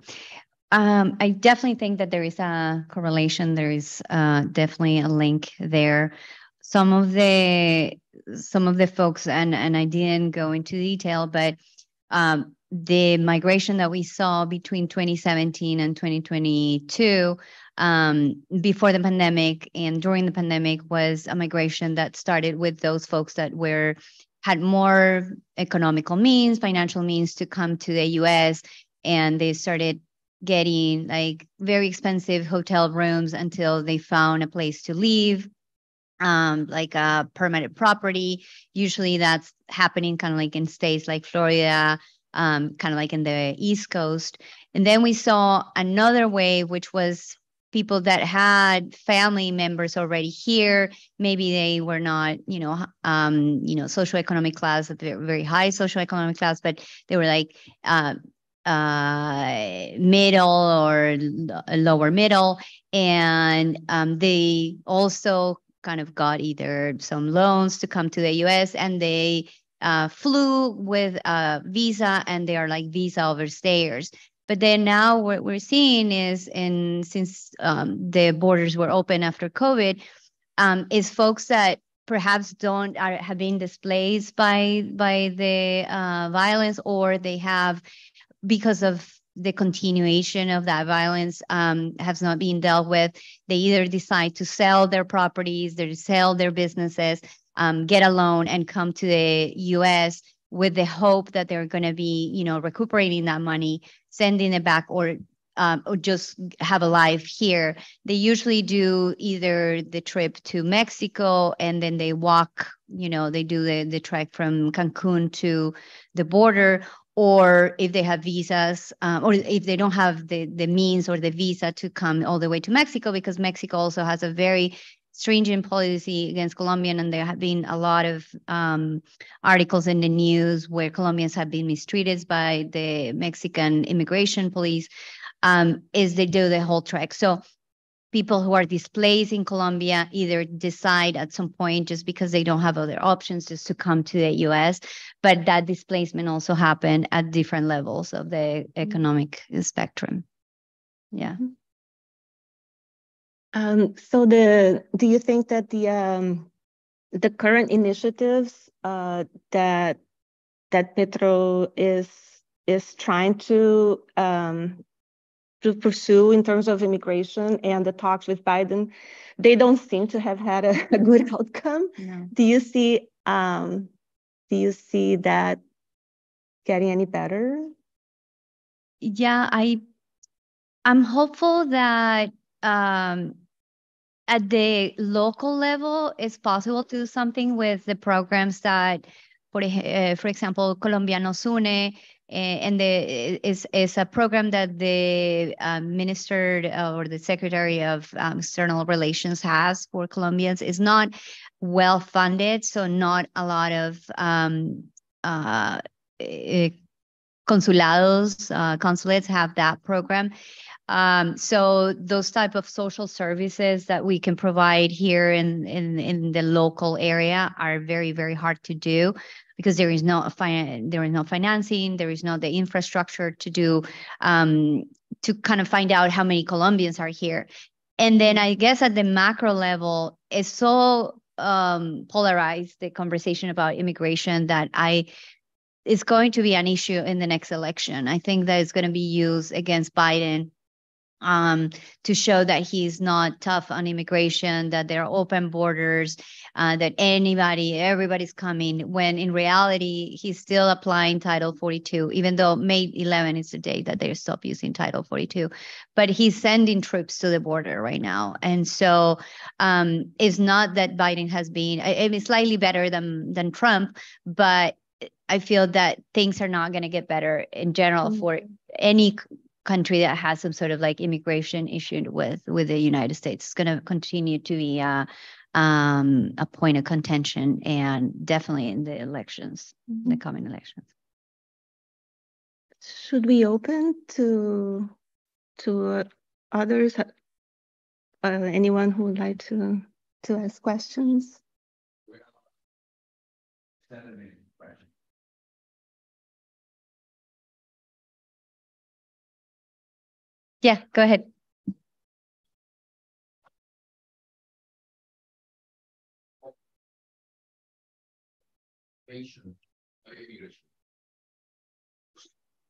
um, I definitely think that there is a correlation. There is uh, definitely a link there. Some of the some of the folks, and and I didn't go into detail, but um, the migration that we saw between 2017 and 2022 um, before the pandemic and during the pandemic was a migration that started with those folks that were had more economical means, financial means to come to the US, and they started getting like very expensive hotel rooms until they found a place to live um, like a permanent property. Usually that's happening kind of like in states like florida um, kind of like in the east coast. And then we saw another wave which was people that had family members already here maybe they were not you know um you know socioeconomic class very high socioeconomic class but they were like uh, uh, middle or lower middle. And um, they also kind of got either some loans to come to the US and they uh, flew with a visa and they are like visa overstayers. But then now what we're seeing is, in since um, the borders were open after COVID, um, is folks that perhaps don't are, have been displaced by by the uh, violence or they have because of the continuation of that violence um, has not been dealt with. They either decide to sell their properties, they sell their businesses, um, get a loan, and come to the U.S. with the hope that they're going to be, you know, recuperating that money, sending it back, or um, or just have a life here. They usually do either the trip to Mexico and then they walk, you know, they do the, the trek from Cancun to the border, or if they have visas, um, or if they don't have the, the means or the visa to come all the way to Mexico, because Mexico also has a very stringent policy against Colombian, and there have been a lot of um, articles in the news where Colombians have been mistreated by the Mexican immigration police. Um, is they do the whole trek. So people who are displaced in Colombia either decide at some point just because they don't have other options just to come to the US, but that displacement also happened at different levels of the mm-hmm. economic spectrum. Yeah. Um, so the do you think that the um, the current initiatives uh, that that Petro is is trying to um, to pursue in terms of immigration and the talks with Biden, they don't seem to have had a, a good outcome. No. Do you see um, do you see that getting any better? Yeah, I I'm hopeful that um, at the local level it's possible to do something with the programs that, for, uh, for example, Colombia Nos Une Eh, and the is is a program that the um, minister uh, or the secretary of um, external relations has for Colombians. Is not well funded, so not a lot of um, uh, eh, consulados, uh, consulates have that program. Um, so those type of social services that we can provide here in, in in the local area are very very hard to do because there is no there is no financing, there is no the infrastructure to do um, to kind of find out how many Colombians are here. And then I guess at the macro level, it's so um, polarized the conversation about immigration that I is going to be an issue in the next election. I think that it's going to be used against Biden um, to show that he's not tough on immigration, that there are open borders, uh, that anybody, everybody's coming, when in reality, he's still applying Title 42, even though May 11 is the day that they stop using Title 42. But he's sending troops to the border right now. And so um, it's not that Biden has been, I, mean, slightly better than, than Trump, but I feel that things are not going to get better in general mm-hmm. for any country that has some sort of like immigration issue with with the United States. It's going to continue to be a, um, a point of contention, and definitely in the elections, mm-hmm. the coming elections. Should we open to to others? Uh, anyone who would like to to ask questions. Yeah, go ahead. Migration, immigration,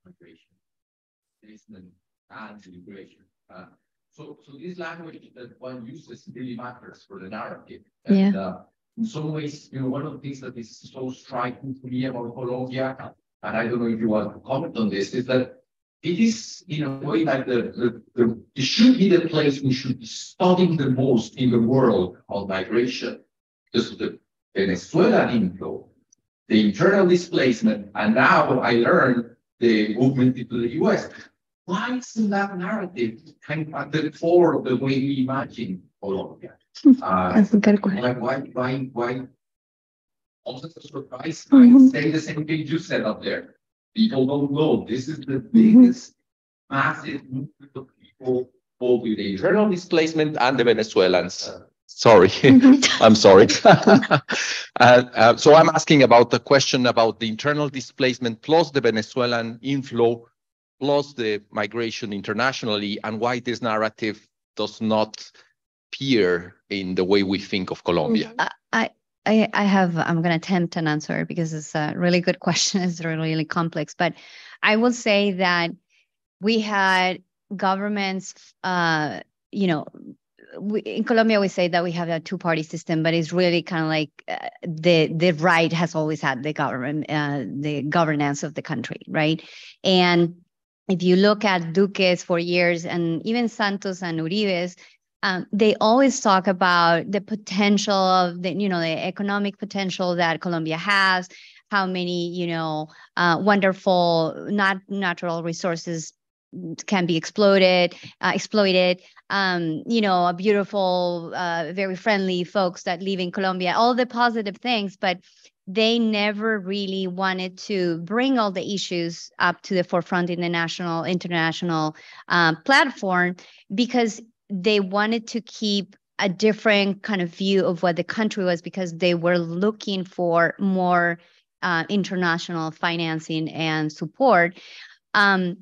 migration, and immigration. Uh, so, so this language that one uses really matters for the narrative. And, yeah. Uh, in some ways, you know, one of the things that is so striking to me about Colombia, and I don't know if you want to comment on this, is that it is in a way like the, the, the it should be the place we should be studying the most in the world on migration because the Venezuelan inflow, the internal displacement, and now I learned the movement into the US. Why isn't that narrative kind of at the core of the way we imagine Colombia? Uh, That's a good question. why, why, why, why? Also, a surprise, Mhm. I say the same thing you said up there. People don't know, this is the biggest massive movement of people, both with the internal displacement and the Venezuelans. Sorry, I'm sorry. Uh, uh, so I'm asking about the question about the internal displacement plus the Venezuelan inflow plus the migration internationally and why this narrative does not appear in the way we think of Colombia. I, I, I have, I'm going to attempt an answer because it's a really good question. It's really, really complex. But I will say that we had governments, uh, you know, we, in Colombia, we say that we have a two-party system, but it's really kind of like uh, the the right has always had the government, uh, the governance of the country, right? And if you look at Duque's for years, and even Santos and Uribe's, um, they always talk about the potential of the, you know, the economic potential that Colombia has, how many, you know, uh, wonderful not natural resources can be exploited, uh, exploited. Um, you know, a beautiful, uh, very friendly folks that live in Colombia, all the positive things, but they never really wanted to bring all the issues up to the forefront in the national, international uh, platform because they wanted to keep a different kind of view of what the country was because they were looking for more uh, international financing and support. Um,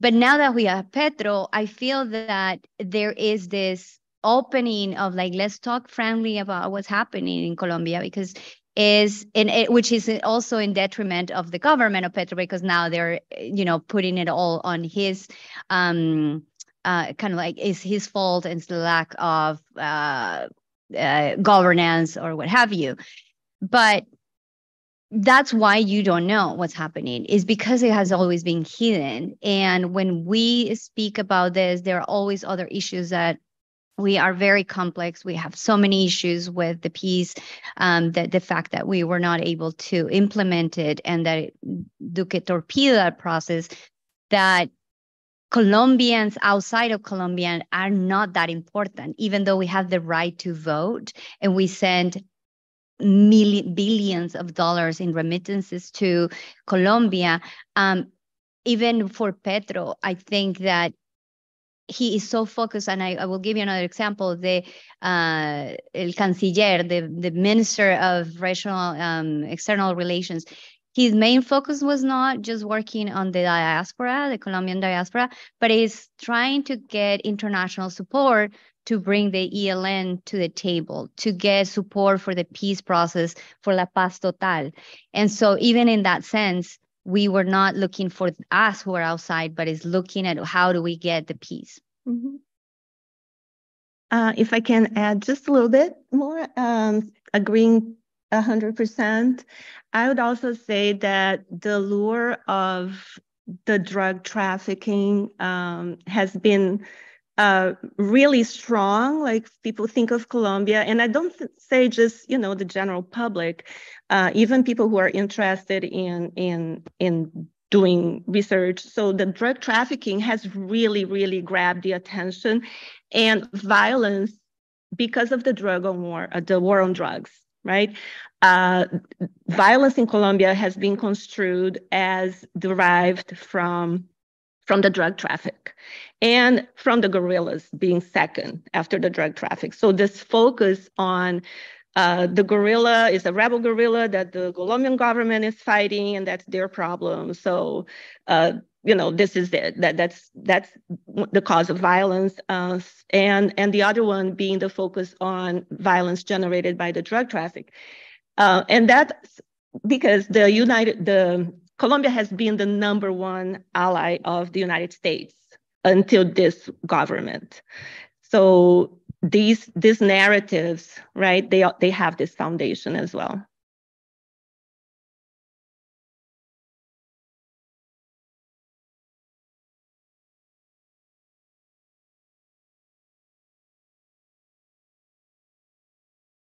but now that we have Petro, I feel that there is this opening of like, let's talk friendly about what's happening in Colombia because is in it, which is also in detriment of the government of Petro because now they're you know putting it all on his um uh, kind of like is his fault and it's the lack of uh, uh, governance or what have you. But that's why you don't know what's happening is because it has always been hidden. And when we speak about this, there are always other issues that we are very complex. We have so many issues with the peace, um, that the fact that we were not able to implement it and that it, Duque torpedo that process that Colombians outside of Colombia are not that important, even though we have the right to vote and we send million billions of dollars in remittances to Colombia. Um, even for Petro, I think that he is so focused, and I, I will give you another example. The uh, el canciller, the, the minister of regional um, external relations, his main focus was not just working on the diaspora, the Colombian diaspora, but is trying to get international support to bring the ELN to the table, to get support for the peace process for La Paz Total. And so even in that sense, we were not looking for us who are outside, but is looking at how do we get the peace. Mm-hmm. Uh, if I can add just a little bit more, um, agreeing 100%. I would also say that the lure of the drug trafficking um, has been uh, really strong. Like people think of Colombia, and I don't say just you know the general public, uh, even people who are interested in in in doing research. So the drug trafficking has really really grabbed the attention, and violence because of the drug on war, uh, the war on drugs right? Uh, violence in Colombia has been construed as derived from from the drug traffic and from the guerrillas being second after the drug traffic. So this focus on uh, the guerrilla is a rebel guerrilla that the Colombian government is fighting, and that's their problem. So, uh, you know, this is it. That that's that's the cause of violence, uh, and and the other one being the focus on violence generated by the drug traffic, uh, and that's because the United the Colombia has been the number one ally of the United States until this government. So these these narratives, right? They they have this foundation as well.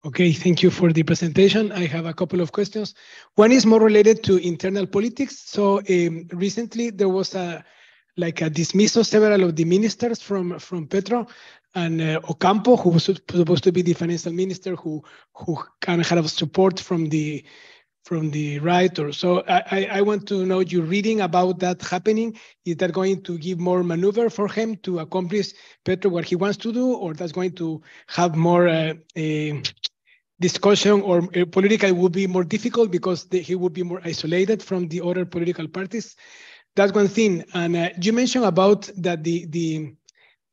Okay, thank you for the presentation. I have a couple of questions. One is more related to internal politics. So um, recently there was a like a dismissal several of the ministers from from Petro and uh, Ocampo, who was supposed to be the financial minister, who who kind of had support from the from the right or so I, I want to know you reading about that happening is that going to give more maneuver for him to accomplish Petro what he wants to do or that's going to have more uh, discussion or uh, political would be more difficult because the, he would be more isolated from the other political parties that's one thing and uh, you mentioned about that the the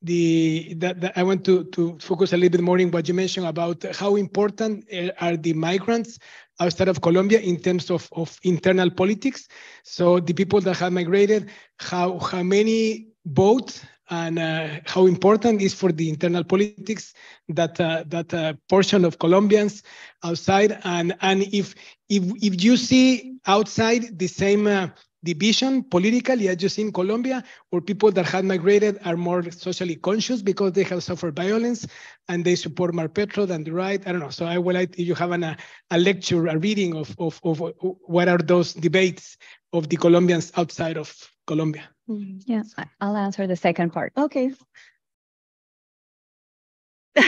the that, that, I want to to focus a little bit more in what you mentioned about how important uh, are the migrants outside of Colombia in terms of, of internal politics. So the people that have migrated, how how many vote and uh, how important is for the internal politics that uh, that uh, portion of Colombians outside and and if if if you see outside the same uh, division politically as you see in Colombia, or people that have migrated are more socially conscious because they have suffered violence and they support more Petro than the right. I don't know. So I would like you have an, a, a lecture, a reading of, of, of what are those debates of the Colombians outside of Colombia. Mm-hmm. Yes, I'll answer the second part. Okay.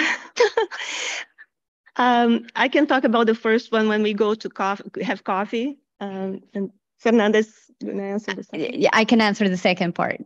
um, I can talk about the first one when we go to coffee, have coffee. Um, and Fernandez, you want to answer the second? Yeah, I can answer the second part.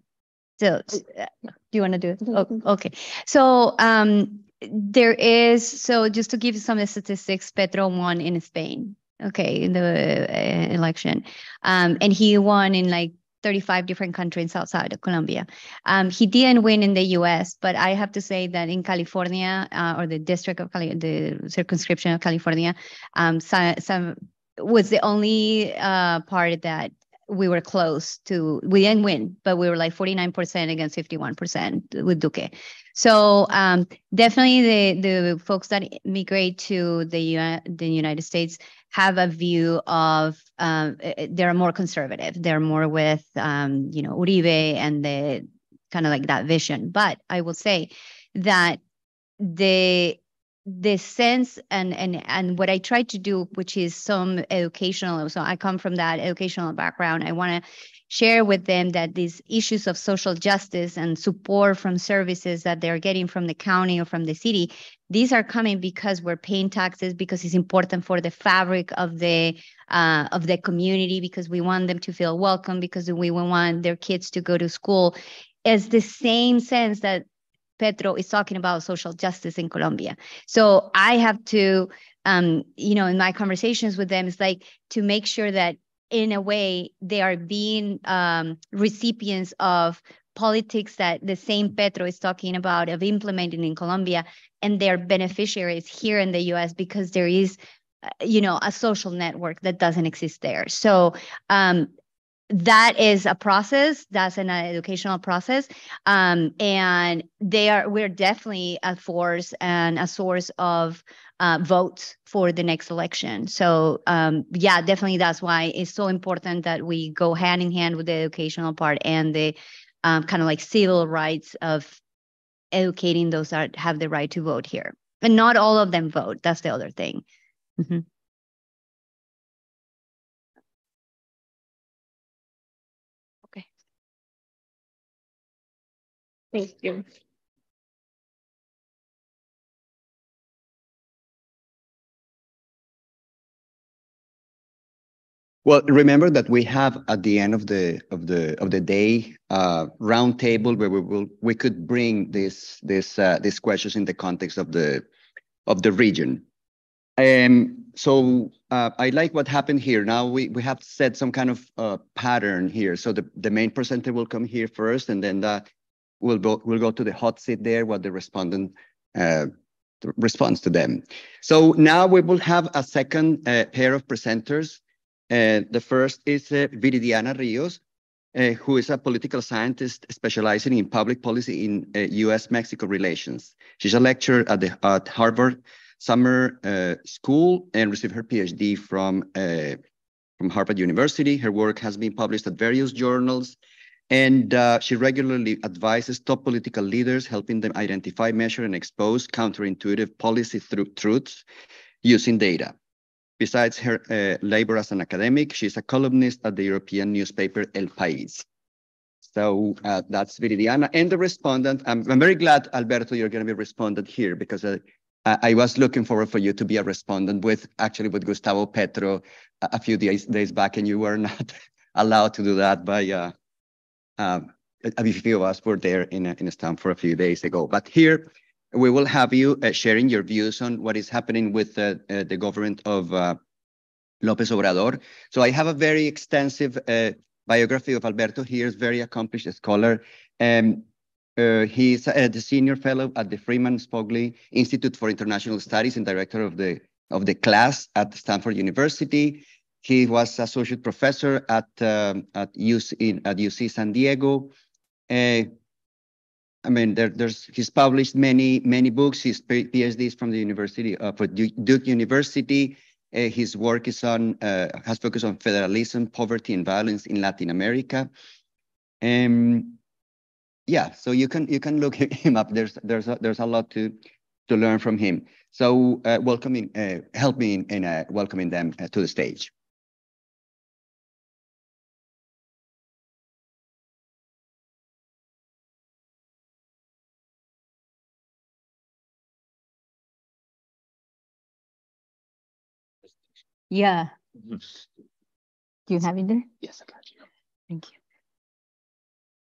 So, uh, do you want to do it? Oh, okay. So, um, there is so just to give you some statistics, Petro won in Spain. Okay, in the uh, election, um, and he won in like 35 different countries outside of Colombia. Um, he didn't win in the U.S., but I have to say that in California uh, or the district of Cali- the circumscription of California, um, some, some was the only uh, part that we were close to. We didn't win, but we were like 49% against 51% with Duque. So um, definitely the the folks that migrate to the the United States have a view of um, they're more conservative. They're more with um, you know Uribe and the kind of like that vision. But I will say that the the sense and and and what I try to do, which is some educational. So I come from that educational background. I want to share with them that these issues of social justice and support from services that they're getting from the county or from the city, these are coming because we're paying taxes because it's important for the fabric of the uh, of the community because we want them to feel welcome because we want their kids to go to school. It's the same sense that Petro is talking about social justice in Colombia. So I have to, um, you know, in my conversations with them, it's like to make sure that in a way they are being um, recipients of politics that the same Petro is talking about of implementing in Colombia, and they're beneficiaries here in the U.S. because there is uh, you know a social network that doesn't exist there so um, that is a process that's an educational process um, and they are we're definitely a force and a source of uh, votes for the next election. So um, yeah definitely that's why it's so important that we go hand in hand with the educational part and the um, kind of like civil rights of educating those that have the right to vote here. And not all of them vote that's the other thing. Mm-hmm. Thank you. Well, remember that we have at the end of the of the of the day uh, round table where we will we could bring this this uh, these questions in the context of the of the region. Um, so uh, I like what happened here. Now we, we have set some kind of uh, pattern here. So the, the main presenter will come here first, and then the, we'll go we'll go to the hot seat there, what the respondent uh, responds to them. So now we will have a second uh, pair of presenters. Uh, the first is uh, Viridiana Rios, uh, who is a political scientist specializing in public policy in U.S.-Mexico relations. She's a lecturer at, the, at Harvard Summer uh, School and received her PhD from, uh, from Harvard University. Her work has been published at various journals, and uh, she regularly advises top political leaders, helping them identify, measure, and expose counterintuitive policy truths using data. Besides her uh, labor as an academic, she's a columnist at the European newspaper El País. So uh, that's Viridiana. And the respondent, I'm, I'm very glad, Alberto, you're going to be respondent here because uh, I was looking forward for you to be a respondent with actually with Gustavo Petro a, a few days, days back, and you were not allowed to do that by uh, um, a few of us were there in in a for a few days ago. But here we will have you uh, sharing your views on what is happening with uh, uh, the government of uh, López Obrador. So I have a very extensive uh, biography of Alberto here, is very accomplished scholar. Um, uh, he's uh, the senior fellow at the Freeman Spogli Institute for International Studies and director of the of the CLAS at Stanford University. He was associate professor at um, at UC in, at UC San Diego. Uh, I mean, there, there's he's published many many books. His PhD is from the University of Duke, Duke University. Uh, his work is on uh, has focused on federalism, poverty, and violence in Latin America. Um, yeah, so you can you can look him up. There's there's a, there's a lot to to learn from him. So uh, welcoming, uh, help me in, in uh, welcoming them uh, to the stage. Yeah. Mm-hmm. Do you have it there? Yes, I got you. Thank you.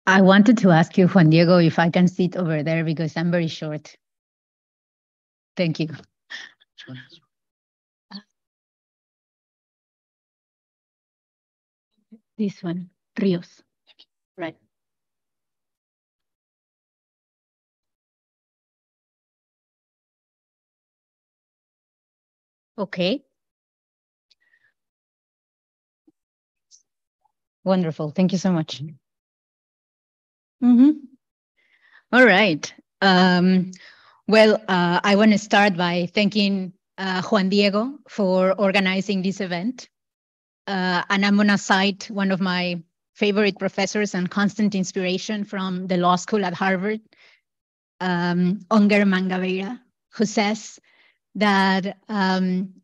I wanted to ask you, Juan Diego, if I can sit over there because I'm very short. Thank you. This one, Rios. Right. Okay. Wonderful. Thank you so much. Mm-hmm. All right. Um, well, uh, I want to start by thanking uh, Juan Diego for organizing this event. Uh, and I'm going to cite one of my favorite professors and constant inspiration from the law school at Harvard, um, Unger Mangabeira, who says that um,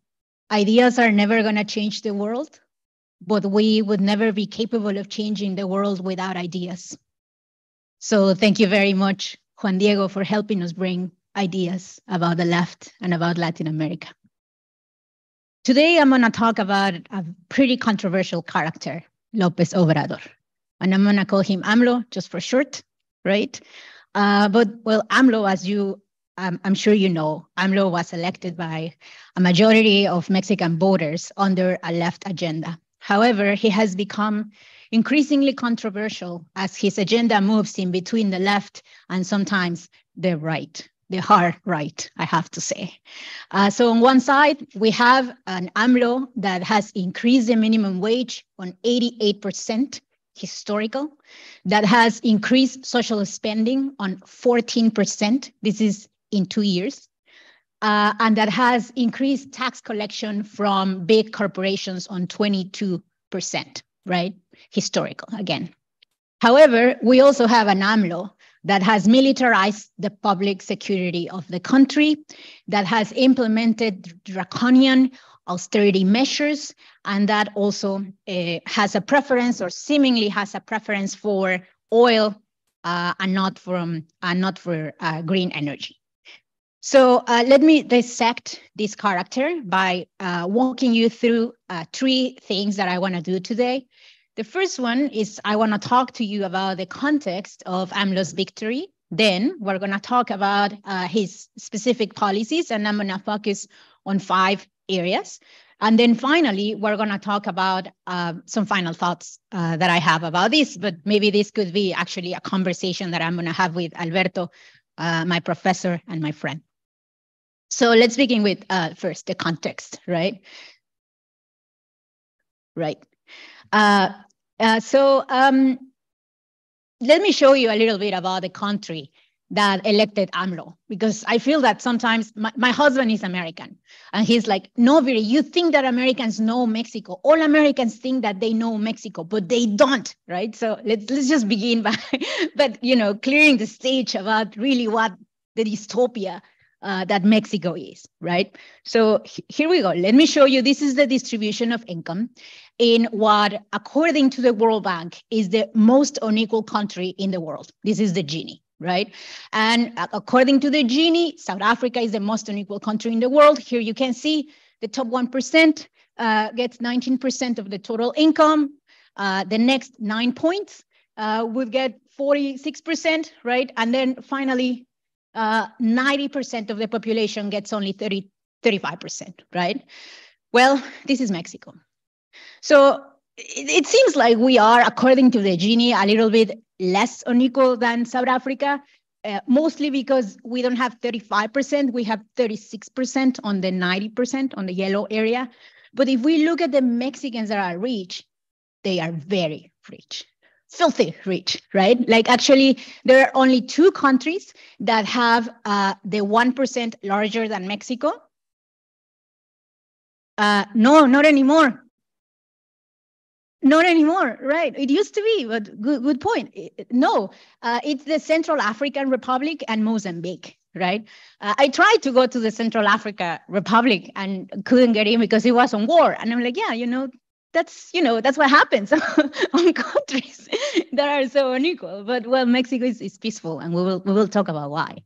ideas are never going to change the world, but we would never be capable of changing the world without ideas. So thank you very much, Juan Diego, for helping us bring ideas about the left and about Latin America. Today, I'm going to talk about a pretty controversial character, Lopez Obrador. And I'm going to call him AMLO just for short, right? Uh, but, well, AMLO, as you, um, I'm sure you know, AMLO was elected by a majority of Mexican voters under a left agenda. However, he has become increasingly controversial as his agenda moves in between the left and sometimes the right, the hard right, I have to say. Uh, so on one side, we have an AMLO that has increased the minimum wage on 88% historical, that has increased social spending on 14%. This is in two years. Uh, and that has increased tax collection from big corporations on 22%, right? historical again. However, we also have an AMLO that has militarized the public security of the country, that has implemented draconian austerity measures, and that also uh, has a preference or seemingly has a preference for oil uh, and not from and not for uh, green energy. So uh, let me dissect this character by uh, walking you through uh, three things that I want to do today. The first one is I want to talk to you about the context of AMLO's victory. Then we're going to talk about uh, his specific policies, and I'm going to focus on five areas. And then finally, we're going to talk about uh, some final thoughts uh, that I have about this, but maybe this could be actually a conversation that I'm going to have with Alberto, uh, my professor and my friend. So let's begin with uh, first the context, right? Right. Uh, uh, so um, let me show you a little bit about the country that elected AMLO because I feel that sometimes my, my husband is American and he's like, no, Viri, you think that Americans know Mexico. All Americans think that they know Mexico, but they don't, right? So let's let's just begin by, but you know, clearing the stage about really what the dystopia uh, that Mexico is, right? So here we go. Let me show you. This is the distribution of income in what, according to the World Bank, is the most unequal country in the world. This is the Gini, right? And according to the Gini, South Africa is the most unequal country in the world. Here you can see the top 1% uh, gets 19% of the total income. Uh, the next nine points uh, would get 46%, right? And then finally, 90% uh, of the population gets only 30, 35%, right? Well, this is Mexico. So it, it seems like we are, according to the Gini, a little bit less unequal than South Africa, uh, mostly because we don't have 35%, we have 36% on the 90% on the yellow area. But if we look at the Mexicans that are rich, they are very rich filthy rich, right? Like actually, there are only two countries that have uh, the 1% larger than Mexico. Uh, no, not anymore. Not anymore, right? It used to be, but good, good point. No, uh, it's the Central African Republic and Mozambique, right? Uh, I tried to go to the Central Africa Republic and couldn't get in because it was on war. And I'm like, yeah, you know, that's you know that's what happens on countries that are so unequal. But well mexico is, is peaceful and we will we will talk about why.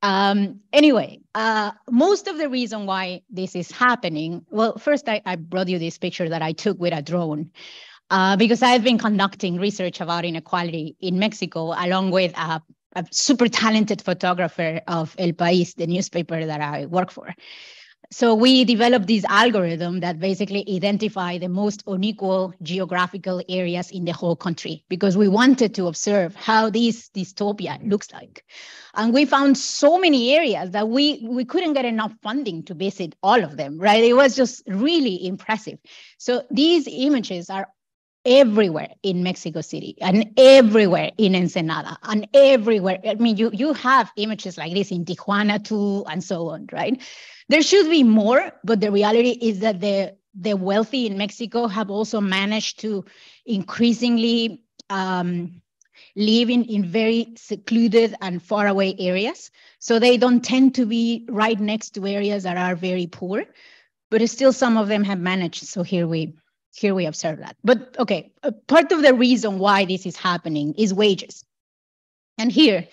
Um, anyway uh, most of the reason why this is happening well first I, I brought you this picture that i took with a drone uh, because i've been conducting research about inequality in mexico along with a, a super talented photographer of el país the newspaper that i work for so we developed this algorithm that basically identify the most unequal geographical areas in the whole country because we wanted to observe how this dystopia looks like. And we found so many areas that we, we couldn't get enough funding to visit all of them, right? It was just really impressive. So these images are everywhere in Mexico City and everywhere in Ensenada and everywhere. I mean, you, you have images like this in Tijuana too, and so on, right? There should be more, but the reality is that the the wealthy in Mexico have also managed to increasingly um, live in, in very secluded and far away areas. So they don't tend to be right next to areas that are very poor, but still some of them have managed. So here we here we observe that. But okay, part of the reason why this is happening is wages. And here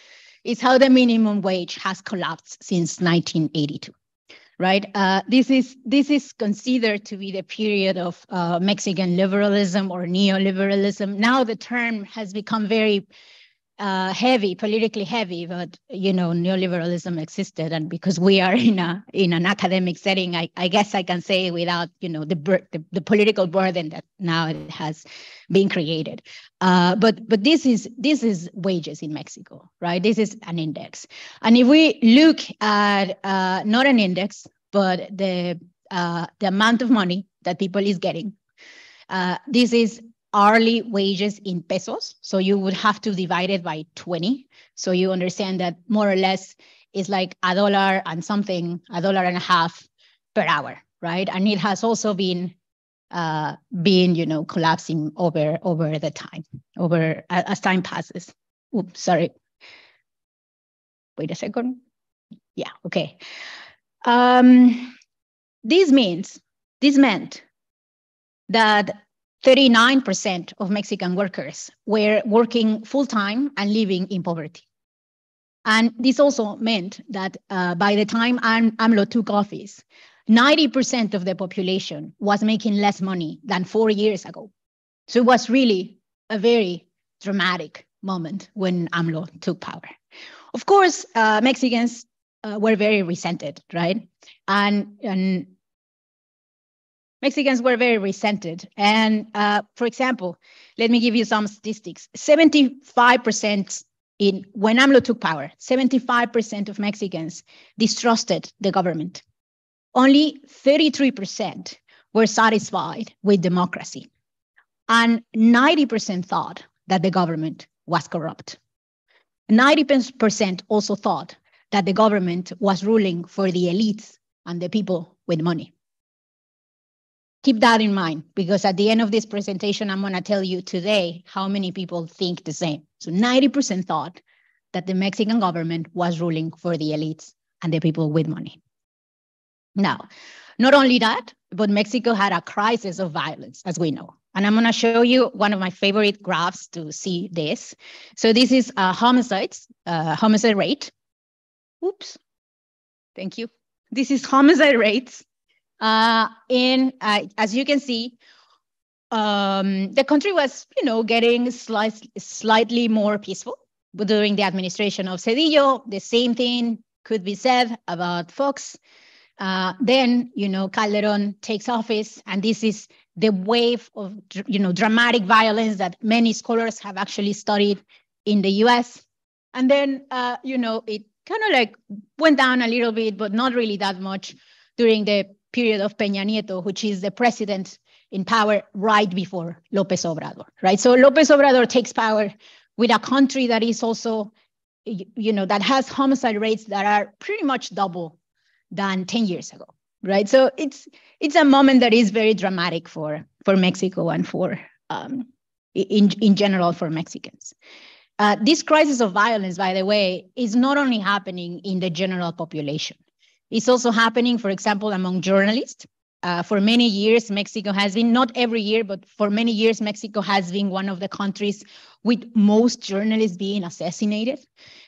is how the minimum wage has collapsed since 1982 right? Uh, this is this is considered to be the period of uh, Mexican liberalism or neoliberalism. Now the term has become very uh, heavy, politically heavy, but you know, neoliberalism existed, and because we are in a in an academic setting, I, I guess I can say without you know the, the, the political burden that now it has been created. Uh, but but this is this is wages in Mexico, right? This is an index, and if we look at uh, not an index, but the uh, the amount of money that people is getting, uh, this is hourly wages in pesos. So you would have to divide it by 20. So you understand that more or less is like a dollar and something, a dollar and a half per hour, right? And it has also been uh, been, you know, collapsing over over the time, over as time passes. Oops, sorry. Wait a second. Yeah, okay. Um, this means, this meant that 39% of Mexican workers were working full time and living in poverty. And this also meant that uh, by the time AMLO took office, 90% of the population was making less money than four years ago. So it was really a very dramatic moment when AMLO took power. Of course, uh, Mexicans uh, were very resented, right? And, and Mexicans were very resented. And uh, for example, let me give you some statistics. 75% in when AMLO took power, 75% of Mexicans distrusted the government. Only 33% were satisfied with democracy. And 90% thought that the government was corrupt. 90% also thought that the government was ruling for the elites and the people with money. Keep that in mind because at the end of this presentation, I'm going to tell you today how many people think the same. So 90% thought that the Mexican government was ruling for the elites and the people with money. Now, not only that, but Mexico had a crisis of violence, as we know. And I'm going to show you one of my favorite graphs to see this. So this is homicides, homicide rate. Oops. Thank you. This is homicide rates. Uh, in, uh, as you can see, um, the country was, you know, getting slight, slightly more peaceful during the administration of Zedillo. The same thing could be said about Fox. Uh, then, you know, Calderon takes office, and this is the wave of you know dramatic violence that many scholars have actually studied in the U.S. And then uh, you know it kind of like went down a little bit, but not really that much during the period of Peña Nieto, which is the president in power right before López Obrador, right? So López Obrador takes power with a country that is also, you know, that has homicide rates that are pretty much double than 10 years ago, right? So it's it's a moment that is very dramatic for for Mexico and for um, in in general for Mexicans. Uh, this crisis of violence, by the way, is not only happening in the general population. It's also happening, for example, among journalists. Uh, for many years, Mexico has been, not every year, but for many years, Mexico has been one of the countries with most journalists being assassinated.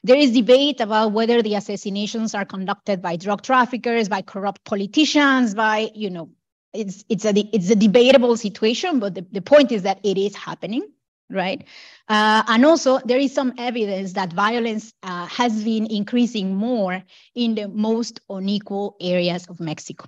There is debate about whether the assassinations are conducted by drug traffickers, by corrupt politicians, by, you know, it's, it's, a, it's a debatable situation, but the, the point is that it is happening, right? Uh, and also, there is some evidence that violence uh, has been increasing more in the most unequal areas of Mexico.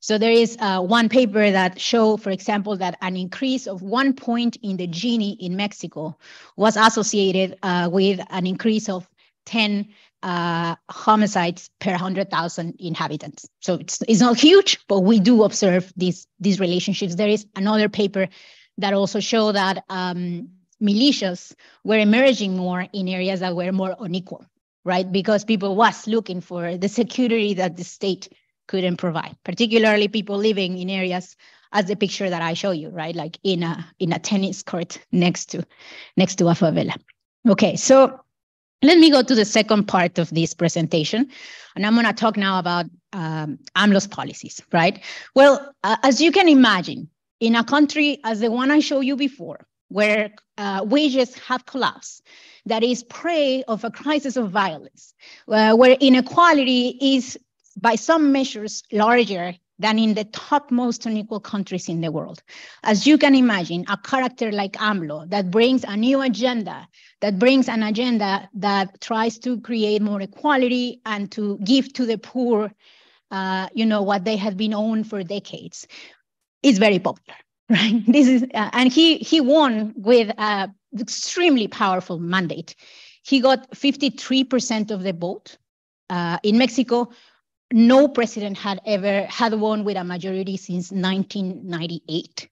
So there is uh, one paper that show, for example, that an increase of one point in the Gini in Mexico was associated uh, with an increase of 10 uh, homicides per 100,000 inhabitants. So it's, it's not huge, but we do observe these, these relationships. There is another paper that also show that um, militias were emerging more in areas that were more unequal, right? Because people was looking for the security that the state couldn't provide, particularly people living in areas as the picture that I show you, right? Like in a in a tennis court next to next to a favela. Okay, so let me go to the second part of this presentation, and I'm going to talk now about um, AMLO's policies, right? Well, uh, as you can imagine, in a country as the one I showed you before, where uh, wages have collapsed, that is prey of a crisis of violence, uh, where inequality is by some measures larger than in the top most unequal countries in the world. As you can imagine, a character like AMLO that brings a new agenda, that brings an agenda that tries to create more equality and to give to the poor, uh, you know, what they have been owned for decades, is very popular, right? This is, uh, and he he won with an extremely powerful mandate. He got 53% of the vote. Uh, in Mexico, no president had ever had won with a majority since 1998.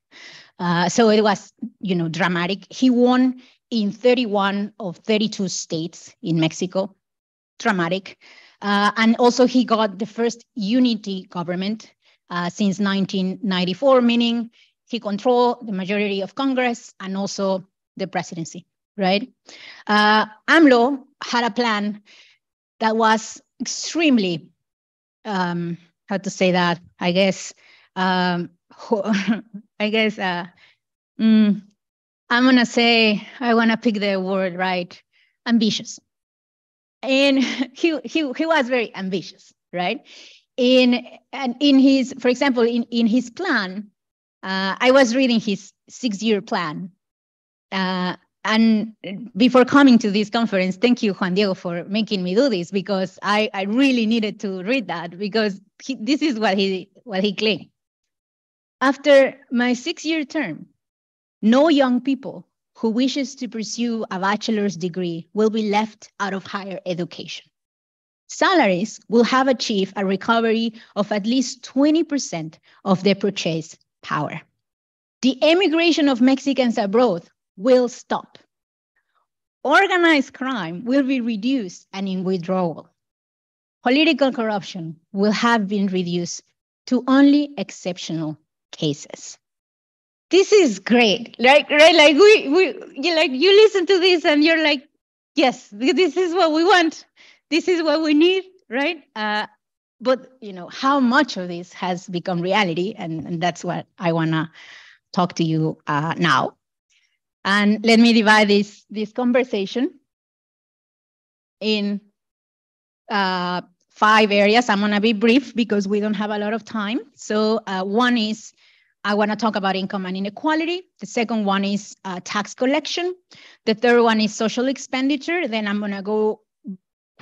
Uh, so it was, you know, dramatic. He won in 31 of 32 states in Mexico. Dramatic. Uh, and also he got the first unity government uh, since 1994, meaning he controlled the majority of Congress and also the presidency, right? Uh, AMLO had a plan that was extremely um, how to say that? I guess, um, I guess, uh, mm, I'm gonna say, I wanna pick the word right, ambitious. and he, he, he was very ambitious, right? In, and in his, for example, in, in his plan, uh, I was reading his six-year plan. Uh, and before coming to this conference, thank you, Juan Diego, for making me do this because I, I really needed to read that because he, this is what he, what he claimed. After my six-year term, no young people who wishes to pursue a bachelor's degree will be left out of higher education. Salaries will have achieved a recovery of at least 20% of their purchase power. The emigration of Mexicans abroad will stop. Organized crime will be reduced and in withdrawal. Political corruption will have been reduced to only exceptional cases. This is great, like right? Like we we like you listen to this and you're like, yes, this is what we want. This is what we need, right? Uh, but you know how much of this has become reality, and, and that's what I wanna talk to you uh, now. And let me divide this this conversation in uh, five areas. I'm gonna be brief because we don't have a lot of time. So uh, one is I want to talk about income and inequality. The second one is uh, tax collection. The third one is social expenditure. Then I'm going to go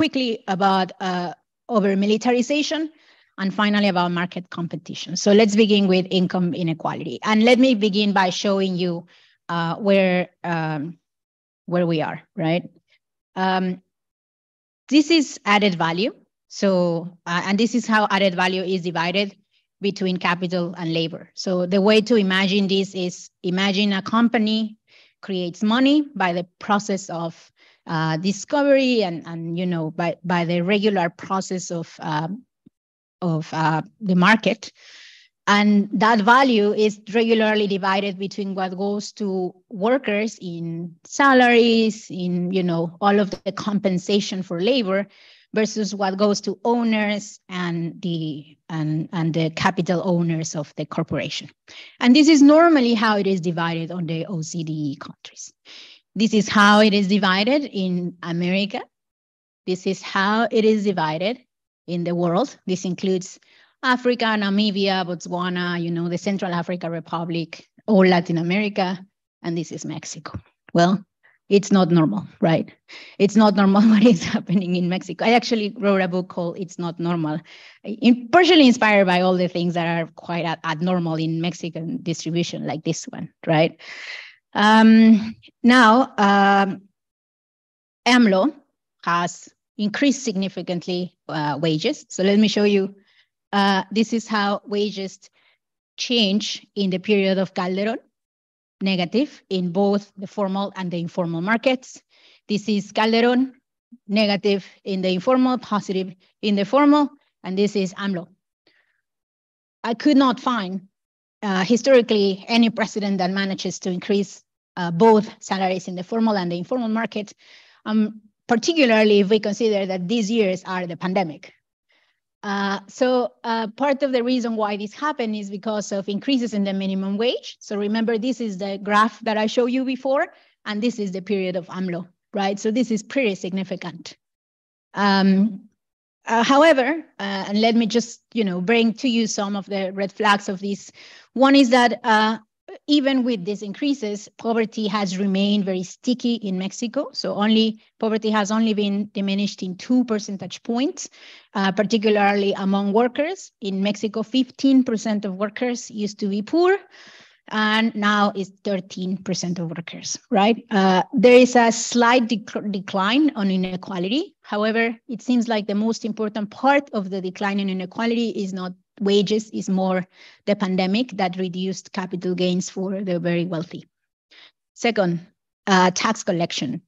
quickly about uh, over militarization and finally about market competition. So let's begin with income inequality. And let me begin by showing you uh, where, um, where we are, right? Um, this is added value. So, uh, and this is how added value is divided between capital and labor. So the way to imagine this is imagine a company creates money by the process of uh, discovery and, and you know by, by the regular process of uh, of uh, the market and that value is regularly divided between what goes to workers in salaries in you know all of the compensation for labor versus what goes to owners and the and, and the capital owners of the corporation. And this is normally how it is divided on the OCDE countries. This is how it is divided in America. This is how it is divided in the world. This includes Africa, Namibia, Botswana, you know, the Central Africa Republic, all Latin America, and this is Mexico. Well, it's not normal, right? It's not normal what is happening in Mexico. I actually wrote a book called It's Not Normal, in, partially inspired by all the things that are quite abnormal in Mexican distribution, like this one, right? Um, now, um, AMLO has increased significantly uh, wages. So let me show you. Uh, this is how wages change in the period of Calderon negative in both the formal and the informal markets. This is Calderon, negative in the informal, positive in the formal, and this is AMLO. I could not find uh, historically any president that manages to increase uh, both salaries in the formal and the informal market, um, particularly if we consider that these years are the pandemic. Uh, so uh, part of the reason why this happened is because of increases in the minimum wage. So remember, this is the graph that I showed you before, and this is the period of AMLO, right? So this is pretty significant. Um, uh, however, uh, and let me just, you know, bring to you some of the red flags of this. One is that uh, even with these increases, poverty has remained very sticky in Mexico. So only poverty has only been diminished in two percentage points, uh, particularly among workers. In Mexico, 15% of workers used to be poor, and now it's 13% of workers, right? Uh, there is a slight dec decline on inequality. However, it seems like the most important part of the decline in inequality is not wages is more the pandemic that reduced capital gains for the very wealthy. Second, uh, tax collection.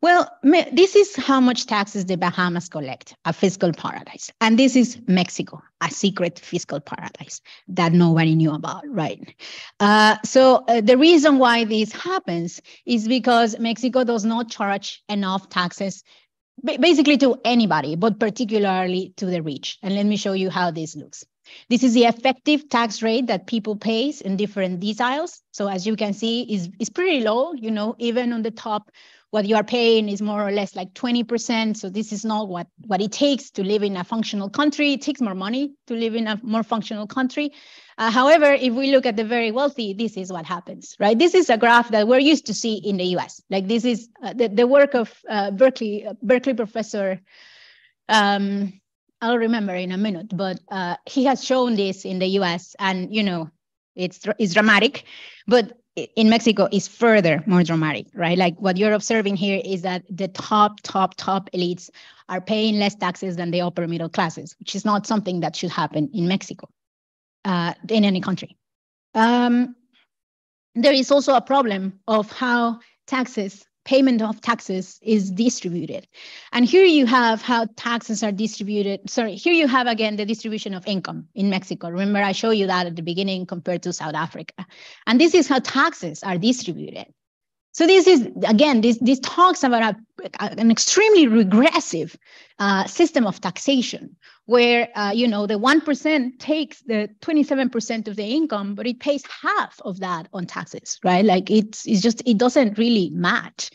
Well, this is how much taxes the Bahamas collect, a fiscal paradise. And this is Mexico, a secret fiscal paradise that nobody knew about, right? Uh, so uh, the reason why this happens is because Mexico does not charge enough taxes basically to anybody, but particularly to the rich. And let me show you how this looks. This is the effective tax rate that people pays in different deciles. So as you can see, is is pretty low, you know, even on the top what you are paying is more or less like 20%. So this is not what, what it takes to live in a functional country. It takes more money to live in a more functional country. Uh, however, if we look at the very wealthy, this is what happens, right? This is a graph that we're used to see in the US. Like this is uh, the, the work of uh, Berkeley, uh, Berkeley professor, um, I'll remember in a minute, but uh, he has shown this in the US and, you know, it's, it's dramatic, but in Mexico is further more dramatic, right? Like what you're observing here is that the top, top, top elites are paying less taxes than the upper middle classes, which is not something that should happen in Mexico, uh, in any country. Um, there is also a problem of how taxes payment of taxes is distributed. And here you have how taxes are distributed. Sorry, here you have again the distribution of income in Mexico. Remember, I showed you that at the beginning compared to South Africa. And this is how taxes are distributed. So this is again, this this talks about a, an extremely regressive uh, system of taxation, where uh, you know the one percent takes the twenty seven percent of the income, but it pays half of that on taxes, right? Like it's it's just it doesn't really match.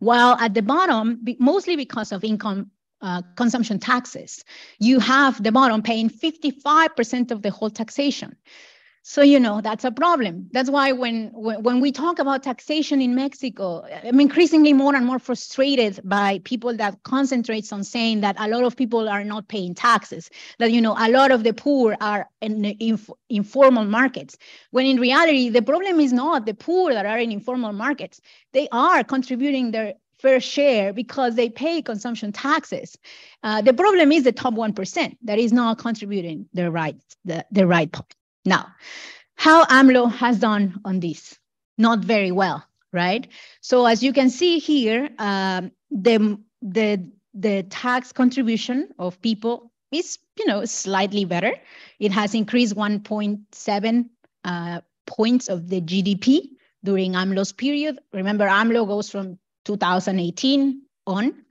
While at the bottom, mostly because of income uh, consumption taxes, you have the bottom paying 55% of the whole taxation. So, you know, that's a problem. That's why when, when, we talk about taxation in Mexico, I'm increasingly more and more frustrated by people that concentrates on saying that a lot of people are not paying taxes, that, you know, a lot of the poor are in inf informal markets. When in reality, the problem is not the poor that are in informal markets. They are contributing their fair share because they pay consumption taxes. Uh, the problem is the top 1% that is not contributing the right, the, the right. Now, how AMLO has done on this? Not very well, right? So as you can see here, um, the, the, the tax contribution of people is, you know, slightly better. It has increased 1.7 uh, points of the GDP during AMLO's period. Remember, AMLO goes from 2018 on.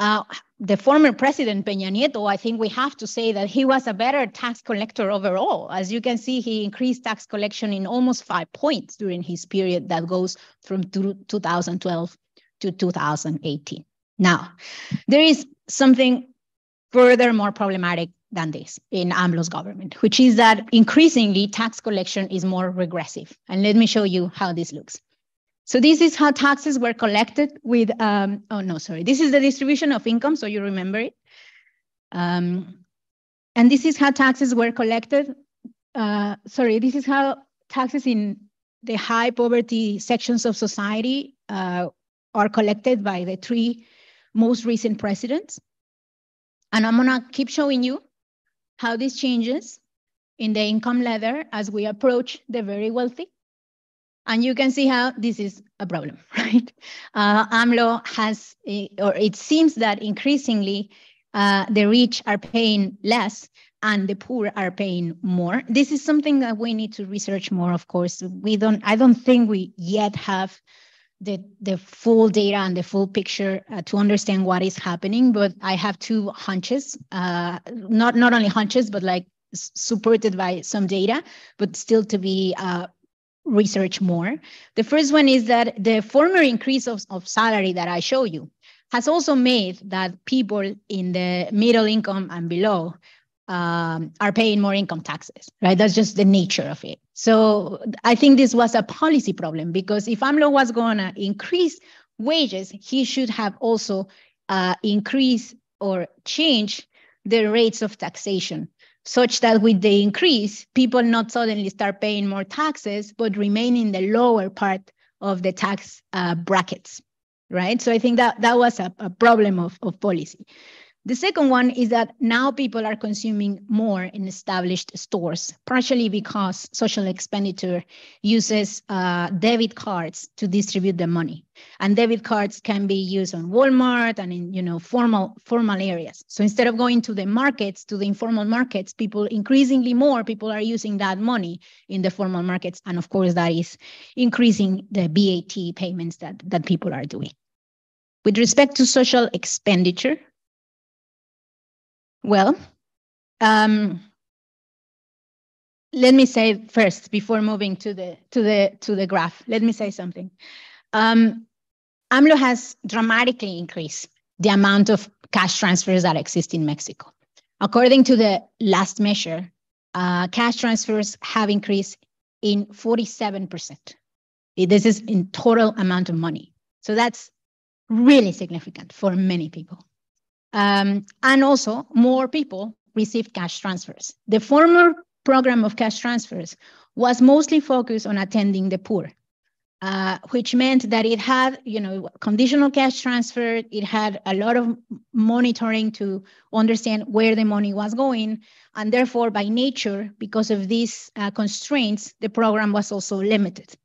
Uh, the former president Peña Nieto, I think we have to say that he was a better tax collector overall. As you can see, he increased tax collection in almost five points during his period that goes from 2012 to 2018. Now, there is something further more problematic than this in AMLO's government, which is that increasingly tax collection is more regressive. And let me show you how this looks. So this is how taxes were collected with, um, oh no, sorry. This is the distribution of income, so you remember it. Um, and this is how taxes were collected. Uh, sorry, this is how taxes in the high poverty sections of society uh, are collected by the three most recent presidents. And I'm gonna keep showing you how this changes in the income ladder as we approach the very wealthy. And you can see how this is a problem, right? Uh, AMLO has, or it seems that increasingly uh, the rich are paying less and the poor are paying more. This is something that we need to research more, of course. We don't, I don't think we yet have the, the full data and the full picture uh, to understand what is happening, but I have two hunches, uh, not, not only hunches, but like supported by some data, but still to be uh, research more. The first one is that the former increase of, of salary that I show you has also made that people in the middle income and below um, are paying more income taxes, right? That's just the nature of it. So I think this was a policy problem because if AMLO was going to increase wages, he should have also uh, increased or changed the rates of taxation such that with the increase, people not suddenly start paying more taxes, but remain in the lower part of the tax uh, brackets, right? So I think that that was a, a problem of, of policy. The second one is that now people are consuming more in established stores, partially because social expenditure uses uh, debit cards to distribute the money. And debit cards can be used on Walmart and in you know formal formal areas. So instead of going to the markets, to the informal markets, people increasingly more people are using that money in the formal markets. And of course, that is increasing the VAT payments that, that people are doing. With respect to social expenditure, well, um, let me say first before moving to the to the to the graph. Let me say something. Um, AMLO has dramatically increased the amount of cash transfers that exist in Mexico. According to the last measure, uh, cash transfers have increased in 47%. This is in total amount of money. So that's really significant for many people. Um, and also, more people received cash transfers. The former program of cash transfers was mostly focused on attending the poor, uh, which meant that it had, you know, conditional cash transfer. It had a lot of monitoring to understand where the money was going, and therefore, by nature, because of these uh, constraints, the program was also limited.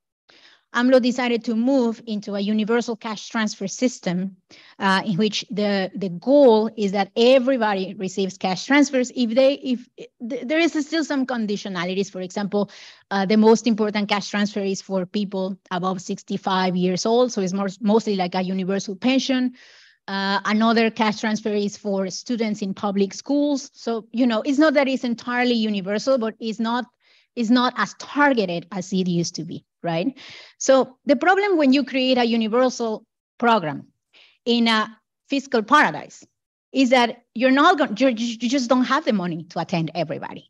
AMLO decided to move into a universal cash transfer system uh, in which the, the goal is that everybody receives cash transfers if they if there is still some conditionalities. For example uh, the most important cash transfer is for people above 65 years old so it's more, mostly like a universal pension. Uh, another cash transfer is for students in public schools. So you know it's not that it's entirely universal but it's not is not as targeted as it used to be, right? So the problem when you create a universal program in a fiscal paradise is that you're not going, you just don't have the money to attend everybody.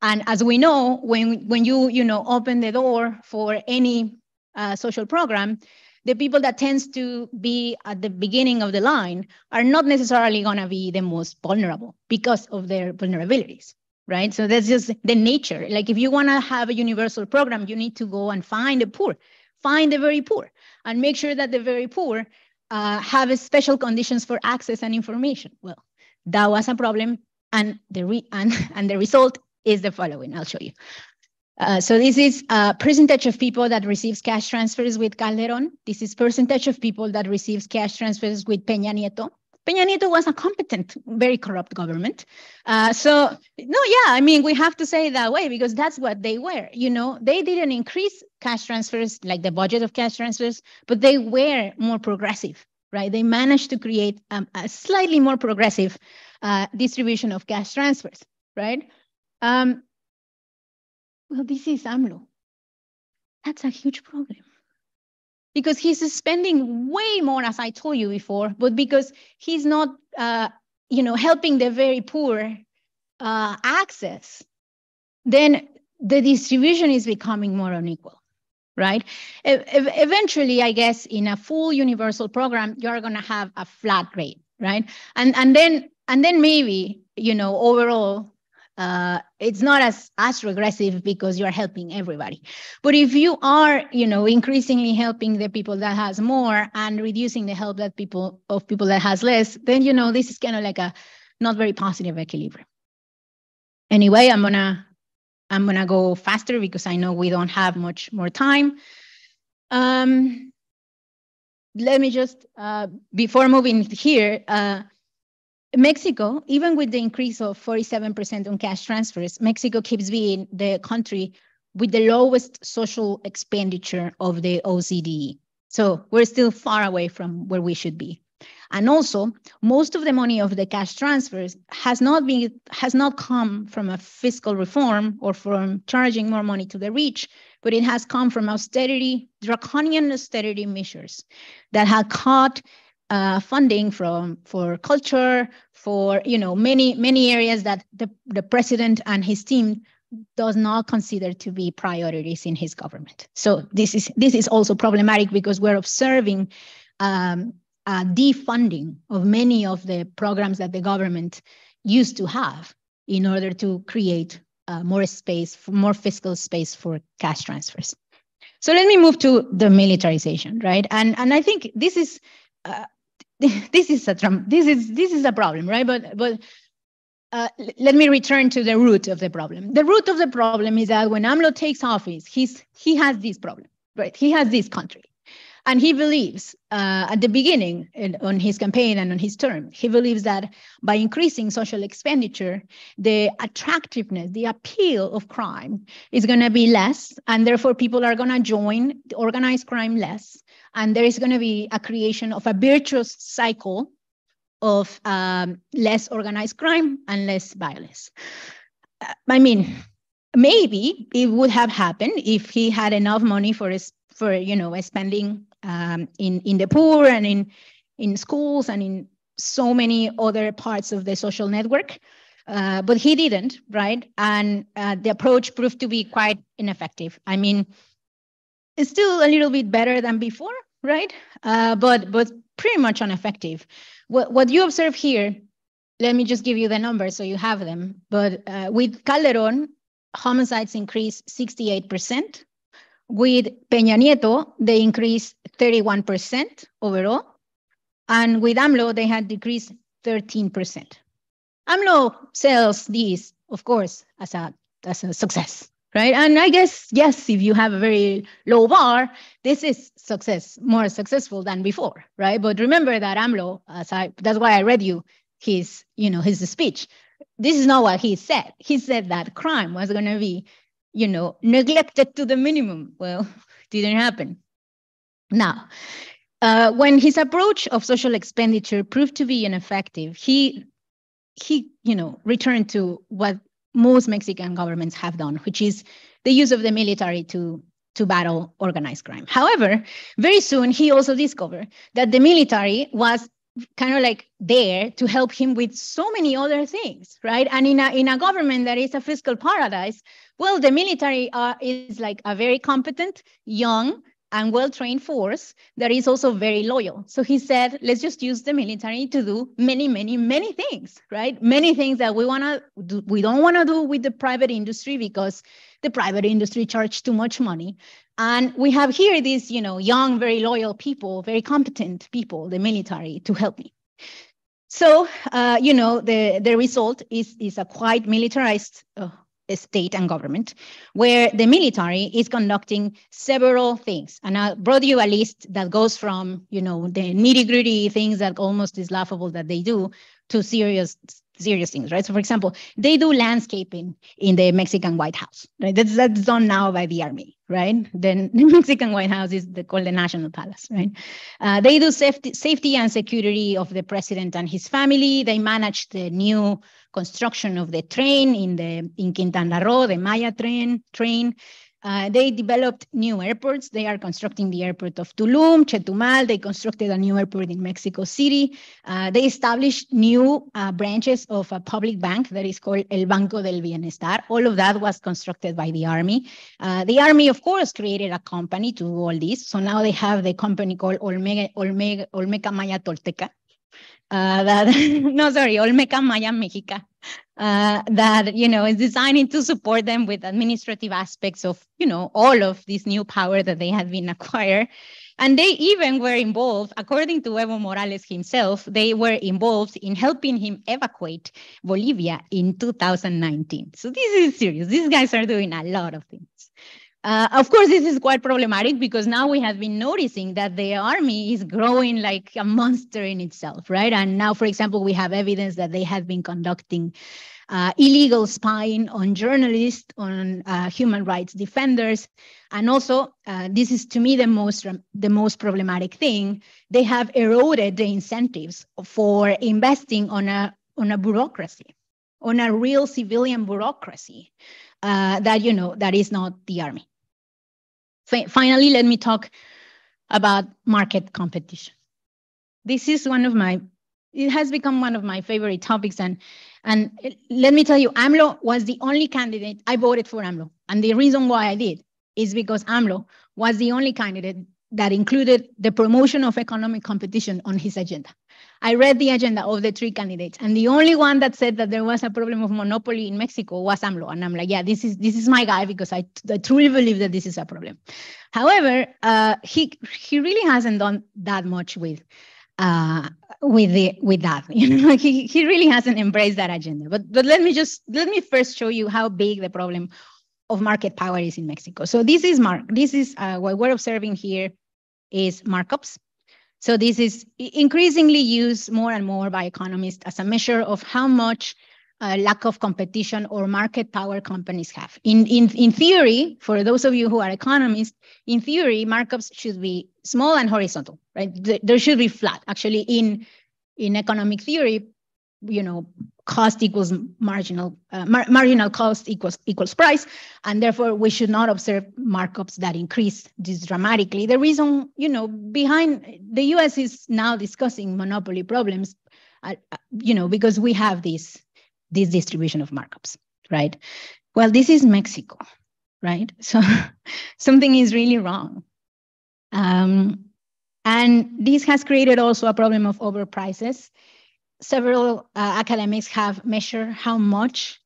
And as we know, when when you you know open the door for any uh, social program, the people that tends to be at the beginning of the line are not necessarily going to be the most vulnerable because of their vulnerabilities right? So that's just the nature. Like if you want to have a universal program, you need to go and find the poor, find the very poor, and make sure that the very poor uh, have special conditions for access and information. Well, that was a problem, and the re- and and the result is the following. I'll show you. Uh, so this is a percentage of people that receives cash transfers with Calderon. This is percentage of people that receives cash transfers with Peña Nieto. Peña Nieto was a competent, very corrupt government. Uh, so, no, yeah, I mean, we have to say that way because that's what they were. You know, they didn't increase cash transfers like the budget of cash transfers, but they were more progressive, right? They managed to create um, a slightly more progressive uh, distribution of cash transfers, right? Um, well, this is AMLO. That's a huge problem because he's spending way more, as I told you before, but because he's not, uh, you know, helping the very poor uh, access, then the distribution is becoming more unequal, right? E eventually, I guess, in a full universal program, you're going to have a flat rate, right? And and then and then maybe you know overall uh, it's not as as regressive because you're helping everybody. But if you are you know increasingly helping the people that has more and reducing the help that people of people that has less then you know this is kind of like a not very positive equilibrium. Anyway i'm gonna i'm gonna go faster because i know we don't have much more time. Um let me just uh, before moving here uh, Mexico, even with the increase of 47% on cash transfers, Mexico keeps being the country with the lowest social expenditure of the OECD. So we're still far away from where we should be. And also, most of the money of the cash transfers has not been has not come from a fiscal reform or from charging more money to the rich, but it has come from austerity, draconian austerity measures that have cut uh, funding from for culture, for you know many many areas that the, the president and his team does not consider to be priorities in his government. So this is this is also problematic because we're observing um, defunding of many of the programs that the government used to have in order to create uh, more space, more fiscal space for cash transfers. So let me move to the militarization, right? And and I think this is uh, this is a this is this is a problem, right? But but uh, let me return to the root of the problem. The root of the problem is that when AMLO takes office, he's he has this problem, right? He has this country, and he believes uh, at the beginning in, on his campaign and on his term, he believes that by increasing social expenditure, the attractiveness, the appeal of crime is going to be less, and therefore people are going to join the organized crime less, and there is going to be a creation of a virtuous cycle of um, less organized crime and less violence. Uh, I mean, maybe it would have happened if he had enough money for his, for you know spending um, in, in the poor and in, in schools and in so many other parts of the social network. Uh, but he didn't, right? And uh, the approach proved to be quite ineffective. I mean, it's still a little bit better than before, right? Uh, but but pretty much ineffective. What what you observe here, let me just give you the numbers so you have them. But uh, with Calderon, homicides increased 68%. With Peña Nieto, they increased 31% overall. And with AMLO, they had decreased 13%. AMLO sells these, of course, as a, as a success, right? And I guess, yes, if you have a very low bar, this is success, more successful than before, right? But remember that AMLO, as I, that's why I read you his, you know, his speech. This is not what he said. He said that crime was going to be, you know, neglected to the minimum. Well, didn't happen. Now, uh, when his approach of social expenditure proved to be ineffective, he he, you know, returned to what most Mexican governments have done, which is the use of the military to to battle organized crime. However, very soon he also discovered that the military was kind of like there to help him with so many other things, right? And in a in a government that is a fiscal paradise, well, the military uh, is like a very competent, young, and well-trained force that is also very loyal. So he said, let's just use the military to do many, many, many things, right? Many things that we want to do, we don't want to do with the private industry because the private industry charge too much money. And we have here these, you know, young, very loyal people, very competent people, the military, to help me. So, uh, you know, the, the result is, is a quite militarized uh, state and government, where the military is conducting several things. And I brought you a list that goes from, you know, the nitty gritty things that almost is laughable that they do to serious serious things, right? So, for example, they do landscaping in the Mexican White House, right? That's, that's done now by the army, right? Then the Mexican White House is the, called the National Palace, right? Uh, they do safety, safety and security of the president and his family. They manage the new construction of the train in the in Quintana Roo, the Maya train train. Uh, they developed new airports. They are constructing the airport of Tulum, Chetumal. They constructed a new airport in Mexico City. Uh, they established new uh, branches of a public bank that is called El Banco del Bienestar. All of that was constructed by the army. Uh, the army, of course, created a company to do all this. So now they have the company called Olmega, Olmega, Olmeca Maya Tolteca. Uh, that no, sorry, Olmeca Maya Mexica. Uh, that you know is designing to support them with administrative aspects of you know all of this new power that they have been acquired. And they even were involved according to evo morales himself they were involved in helping him evacuate bolivia in 2019 so this is serious. These guys are doing a lot of things uh, of course, this is quite problematic because now we have been noticing that the army is growing like a monster in itself, right? And now, for example, we have evidence that they have been conducting uh, illegal spying on journalists, on uh, human rights defenders, and also uh, this is to me the most the most problematic thing. They have eroded the incentives for investing on a on a bureaucracy, on a real civilian bureaucracy uh, that you know that is not the army. finally, let me talk about market competition. This is one of my it has become one of my favorite topics and and let me tell you AMLO was the only candidate I voted for AMLO and the reason why I did is because AMLO was the only candidate that included the promotion of economic competition on his agenda. I read the agenda of the three candidates, and the only one that said that there was a problem of monopoly in Mexico was AMLO. And I'm like, yeah, this is this is my guy because I, truly believe that this is a problem. However, uh, he he really hasn't done that much with uh, with the with that. You know, like he he really hasn't embraced that agenda. But but let me just let me first show you how big the problem of market power is in Mexico. So this is mark. This is uh, what we're observing here is markups. So this is increasingly used more and more by economists as a measure of how much uh, lack of competition or market power companies have. In, in, in theory, for those of you who are economists, in theory, markups should be small and horizontal, right? There should be flat. Actually, in, in economic theory, you know, cost equals marginal uh, mar marginal cost equals equals price, and therefore we should not observe markups that increase this dramatically. The reason, you know, behind the U.S. is now discussing monopoly problems, uh, uh, you know, because we have this this distribution of markups, right? Well, this is Mexico, right? So something is really wrong. Um, and this has created also a problem of overprices. Several uh, academics have measured how much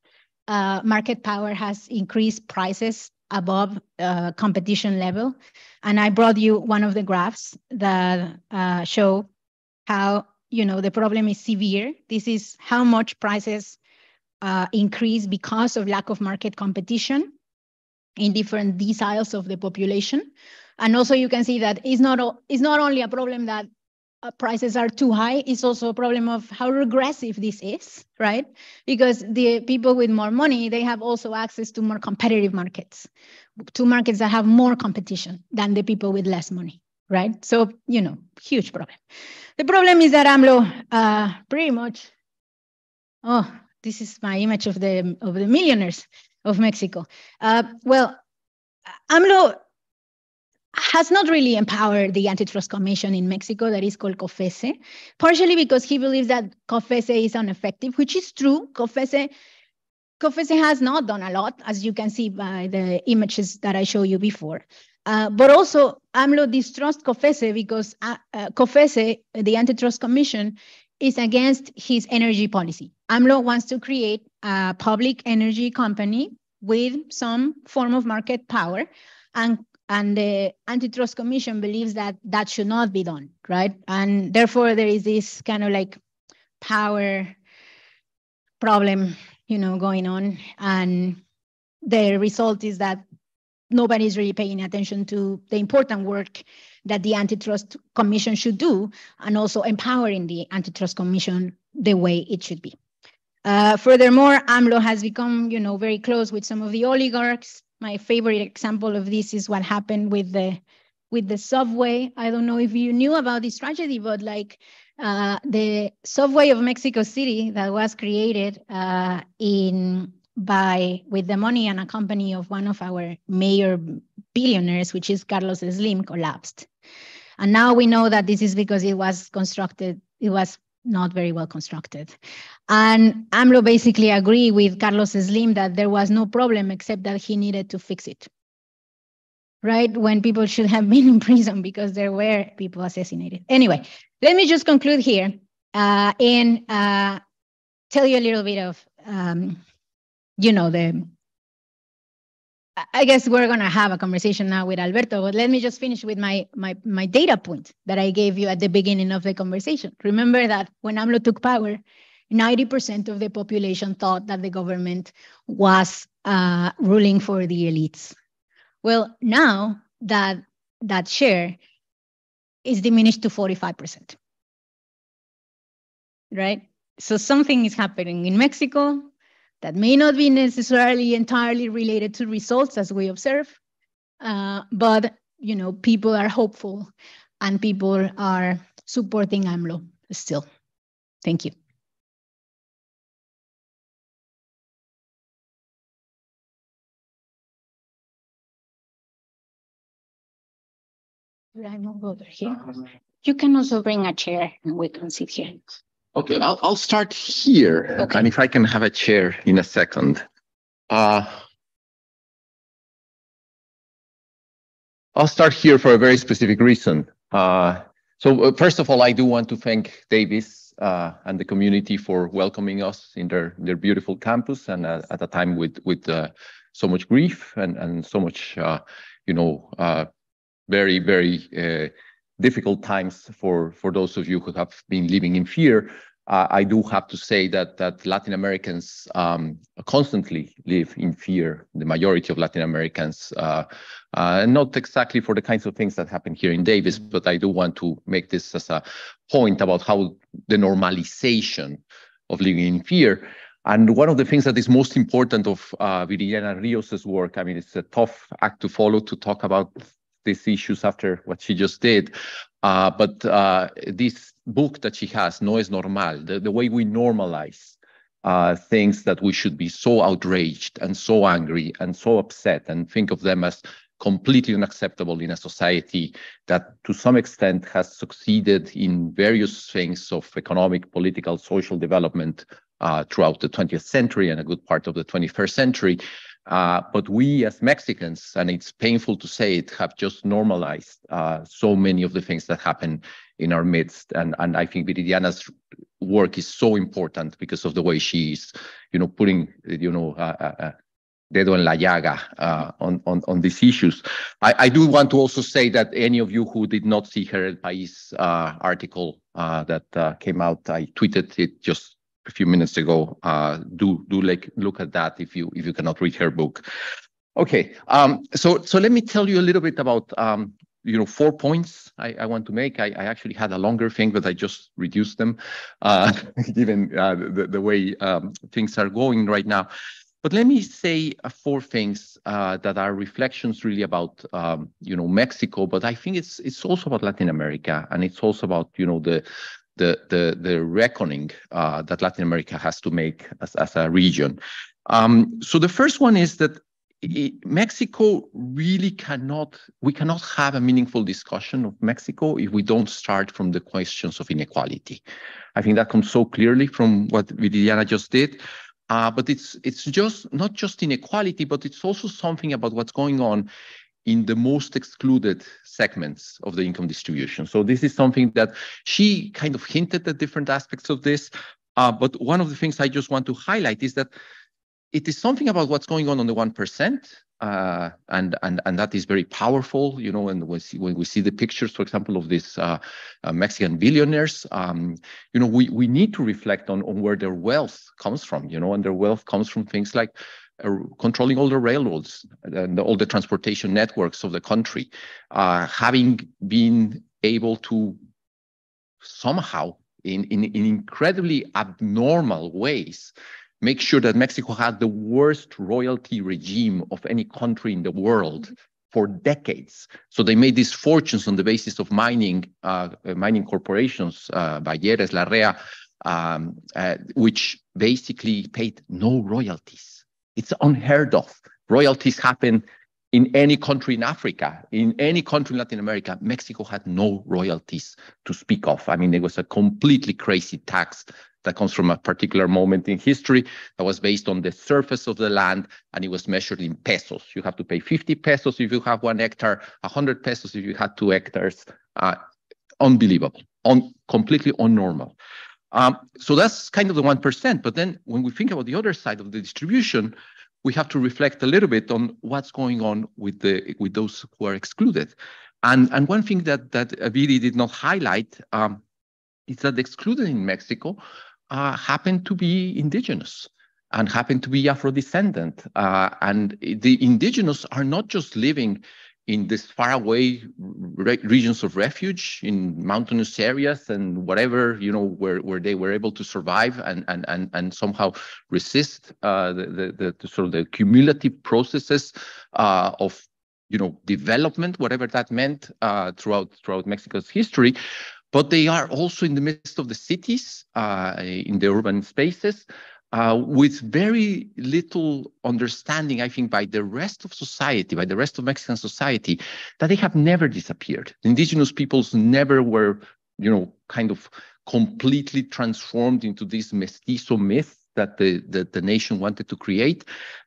uh, market power has increased prices above uh, competition level. And I brought you one of the graphs that uh, show how you know the problem is severe. This is how much prices uh, increase because of lack of market competition in different deciles of the population. And also you can see that it's not, it's not only a problem that prices are too high, it's also a problem of how regressive this is, right? Because the people with more money, they have also access to more competitive markets, to markets that have more competition than the people with less money, right? So, you know, huge problem. The problem is that AMLO uh, pretty much, oh, this is my image of the of the millionaires of Mexico. Uh, well, AMLO has not really empowered the antitrust commission in Mexico that is called COFECE, partially because he believes that COFECE is ineffective, which is true. COFECE, COFECE has not done a lot, as you can see by the images that I showed you before. Uh, but also, AMLO distrusts COFECE because uh, uh, COFECE, the antitrust commission, is against his energy policy. AMLO wants to create a public energy company with some form of market power, and, and the Antitrust Commission believes that that should not be done, right? And therefore, there is this kind of like power problem, you know, going on, and the result is that nobody is really paying attention to the important work that the antitrust commission should do and also empowering the antitrust commission the way it should be. Uh, furthermore, AMLO has become, you know, very close with some of the oligarchs. My favorite example of this is what happened with the with the subway. I don't know if you knew about this tragedy, but like uh, the subway of Mexico City that was created uh, in by with the money and a company of one of our mayor billionaires, which is Carlos Slim, collapsed. And now we know that this is because it was constructed, it was not very well constructed. And AMLO basically agreed with Carlos Slim that there was no problem except that he needed to fix it. Right? When people should have been in prison because there were people assassinated. Anyway, let me just conclude here uh, and uh, tell you a little bit of, um, you know, the I guess we're going to have a conversation now with Alberto, but let me just finish with my, my, my data point that I gave you at the beginning of the conversation. Remember that when AMLO took power, 90% of the population thought that the government was uh, ruling for the elites. Well, now that that share is diminished to 45%. Right? So something is happening in Mexico, that may not be necessarily entirely related to results as we observe, uh, but you know, people are hopeful and people are supporting AMLO still. Thank you. I move over here? You can also bring a chair and we can sit here. Okay, I'll, I'll start here. Okay. And if I can have a chair in a second. Uh, I'll start here for a very specific reason. Uh, so uh, first of all, I do want to thank Davis uh, and the community for welcoming us in their, their beautiful campus and uh, at a time with, with uh, so much grief and, and so much, uh, you know, uh, very, very uh, difficult times for, for those of you who have been living in fear. Uh, I do have to say that that Latin Americans um, constantly live in fear. The majority of Latin Americans, uh, uh, not exactly for the kinds of things that happen here in Davis, but I do want to make this as a point about how the normalization of living in fear. And one of the things that is most important of uh, Viridiana Rios's work, I mean, it's a tough act to follow to talk about these issues after what she just did. Uh, but uh, this book that she has, No es normal, the, the way we normalize uh, things that we should be so outraged and so angry and so upset and think of them as completely unacceptable in a society that to some extent has succeeded in various things of economic, political, social development uh, throughout the 20th century and a good part of the 21st century. Uh, but we as Mexicans, and it's painful to say it, have just normalized uh, so many of the things that happen in our midst. And, and I think Viridiana's work is so important because of the way she's, you know, putting, you know, uh, uh, uh dedo en la llaga uh, on, on, on these issues. I, I, do want to also say that any of you who did not see her El País uh, article uh, that came out, I tweeted it just a few minutes ago. Uh, do do like look at that if you if you cannot read her book. Okay, um, so so let me tell you a little bit about um, you know four points I, I want to make. I, I, actually had a longer thing, but I just reduced them uh, given uh, the, the way um, things are going right now. But let me say uh, four things uh, that are reflections really about um, you know Mexico, but I think it's it's also about Latin America, and it's also about you know the the the, the reckoning uh, that Latin America has to make as, as a region. Um, so the first one is that Mexico really cannot, we cannot have a meaningful discussion of Mexico if we don't start from the questions of inequality. I think that comes so clearly from what Viridiana just did. Uh, but it's it's just not just inequality, but it's also something about what's going on in the most excluded segments of the income distribution. So this is something that she kind of hinted at different aspects of this. Uh, but one of the things I just want to highlight is that it is something about what's going on on the 1%, uh, and, and, and that is very powerful, you know, and when, see, when we see the pictures, for example, of these uh, uh, Mexican billionaires, um, you know, we, we need to reflect on, on where their wealth comes from, you know, and their wealth comes from things like uh, controlling all the railroads and all the transportation networks of the country, uh, having been able to somehow, in, in, in incredibly abnormal ways, make sure that Mexico had the worst royalty regime of any country in the world for decades. So they made these fortunes on the basis of mining, uh, mining corporations, uh, Larrea, um, uh, which basically paid no royalties. It's unheard of. Royalties happen in any country in Africa, in any country in Latin America. Mexico had no royalties to speak of. I mean, it was a completely crazy tax that comes from a particular moment in history that was based on the surface of the land and it was measured in pesos. You have to pay 50 pesos if you have one hectare, 100 pesos if you had two hectares. Uh, unbelievable, un- completely unnormal. Um, so that's kind of the 1%. But then when we think about the other side of the distribution, we have to reflect a little bit on what's going on with the with those who are excluded. And, and one thing that, that Viri did not highlight um, is that the excluded in Mexico uh, happen to be indigenous and happen to be Afro-descendant. Uh, and the indigenous are not just living in these faraway re regions of refuge in mountainous areas and whatever you know where, where they were able to survive and and and, and somehow resist uh, the, the, the sort of the cumulative processes uh, of you know development whatever that meant uh, throughout throughout Mexico's history. But they are also in the midst of the cities uh, in the urban spaces uh, with very little understanding, I think, by the rest of society, by the rest of Mexican society, that they have never disappeared. Indigenous peoples never were, you know, kind of completely transformed into this mestizo myth that the, the, the nation wanted to create.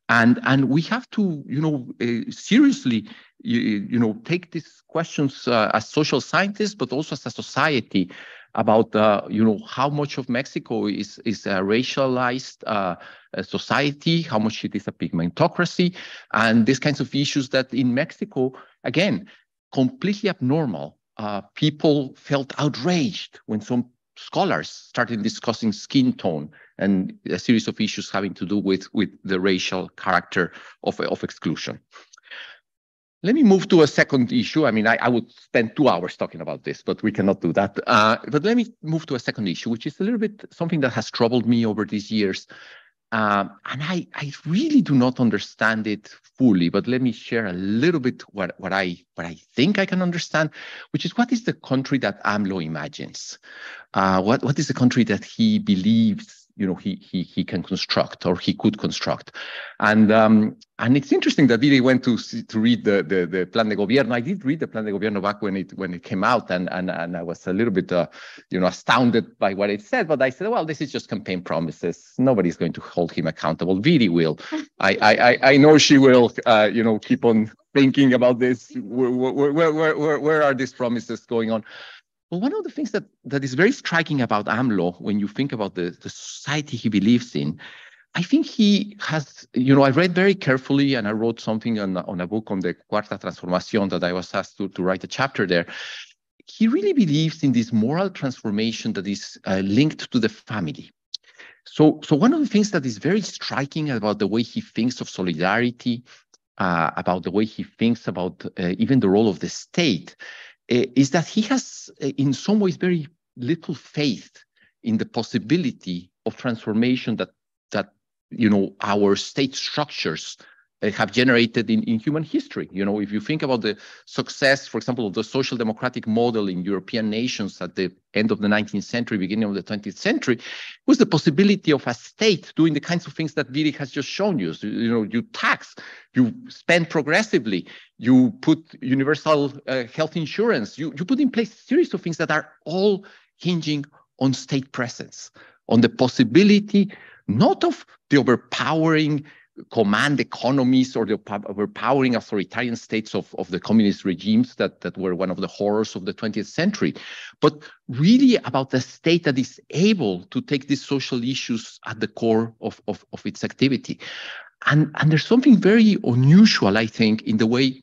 And, and we have to, you know, uh, seriously, you, you know, take these questions uh, as social scientists, but also as a society about uh, you know how much of Mexico is is a racialized uh, society, how much it is a pigmentocracy, and these kinds of issues that in Mexico again completely abnormal. Uh, people felt outraged when some scholars started discussing skin tone and a series of issues having to do with with the racial character of of exclusion. Let me move to a second issue. I mean, I, I, would spend two hours talking about this, but we cannot do that. Uh, but let me move to a second issue, which is a little bit something that has troubled me over these years. Um, and I, I really do not understand it fully, but let me share a little bit what, what I what I think I can understand, which is what is the country that AMLO imagines? Uh, what what is the country that he believes you know he he he can construct or he could construct. And um and it's interesting that Viri went to see, to read the, the the plan de gobierno. I did read the plan de gobierno back when it when it came out and and and i was a little bit uh, you know astounded by what it said but i said well this is just campaign promises. Nobody's going to hold him accountable. Viri will. I i i know she will uh, you know keep on thinking about this. Where, where, where, where, where are these promises going on well, one of the things that, that is very striking about AMLO, when you think about the, the society he believes in, I think he has, you know, I read very carefully and I wrote something on, on a book on the Cuarta Transformación that I was asked to, to write a chapter there. He really believes in this moral transformation that is uh, linked to the family. So, so one of the things that is very striking about the way he thinks of solidarity, uh, about the way he thinks about uh, even the role of the state, is that he has, uh, in some ways, very little faith in the possibility of transformation that that you know our state structures have generated in, in human history. You know, if you think about the success, for example, of the social democratic model in European nations at the end of the 19th century, beginning of the 20th century, was the possibility of a state doing the kinds of things that Viri has just shown you. So, you know, you tax, you spend progressively, you put universal uh, health insurance, you, you put in place a series of things that are all hinging on state presence, on the possibility not of the overpowering command economies or the overpowering authoritarian states of, of the communist regimes that, that were one of the horrors of the 20th century, but really about the state that is able to take these social issues at the core of, of, of its activity. And, and there's something very unusual, I think, in the way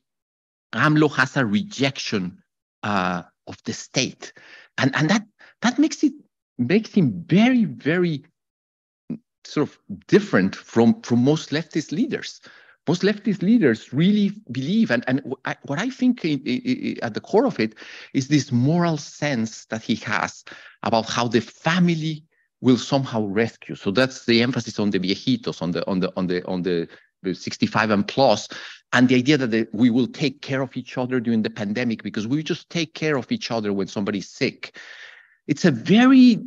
AMLO has a rejection uh, of the state. And, and that, that makes it makes him very, very sort of different from, from most leftist leaders. Most leftist leaders really believe, and, and what I think at the core of it is this moral sense that he has about how the family will somehow rescue. So that's the emphasis on the viejitos, on the on the on the on the 65 and plus, and the idea that the, we will take care of each other during the pandemic because we just take care of each other when somebody's sick. It's a very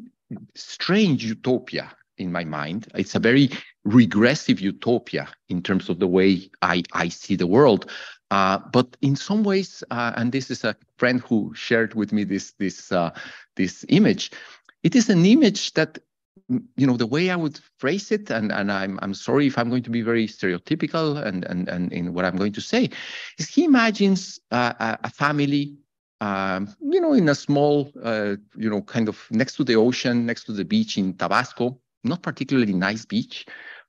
strange utopia in my mind. It's a very regressive utopia in terms of the way I, I see the world. Uh, but in some ways, uh, and this is a friend who shared with me this this uh, this image. It is an image that you know the way I would phrase it, and and I'm I'm sorry if I'm going to be very stereotypical and and and in what I'm going to say, is he imagines a, a family um, you know, in a small, uh, you know, kind of next to the ocean, next to the beach in Tabasco, not particularly nice beach.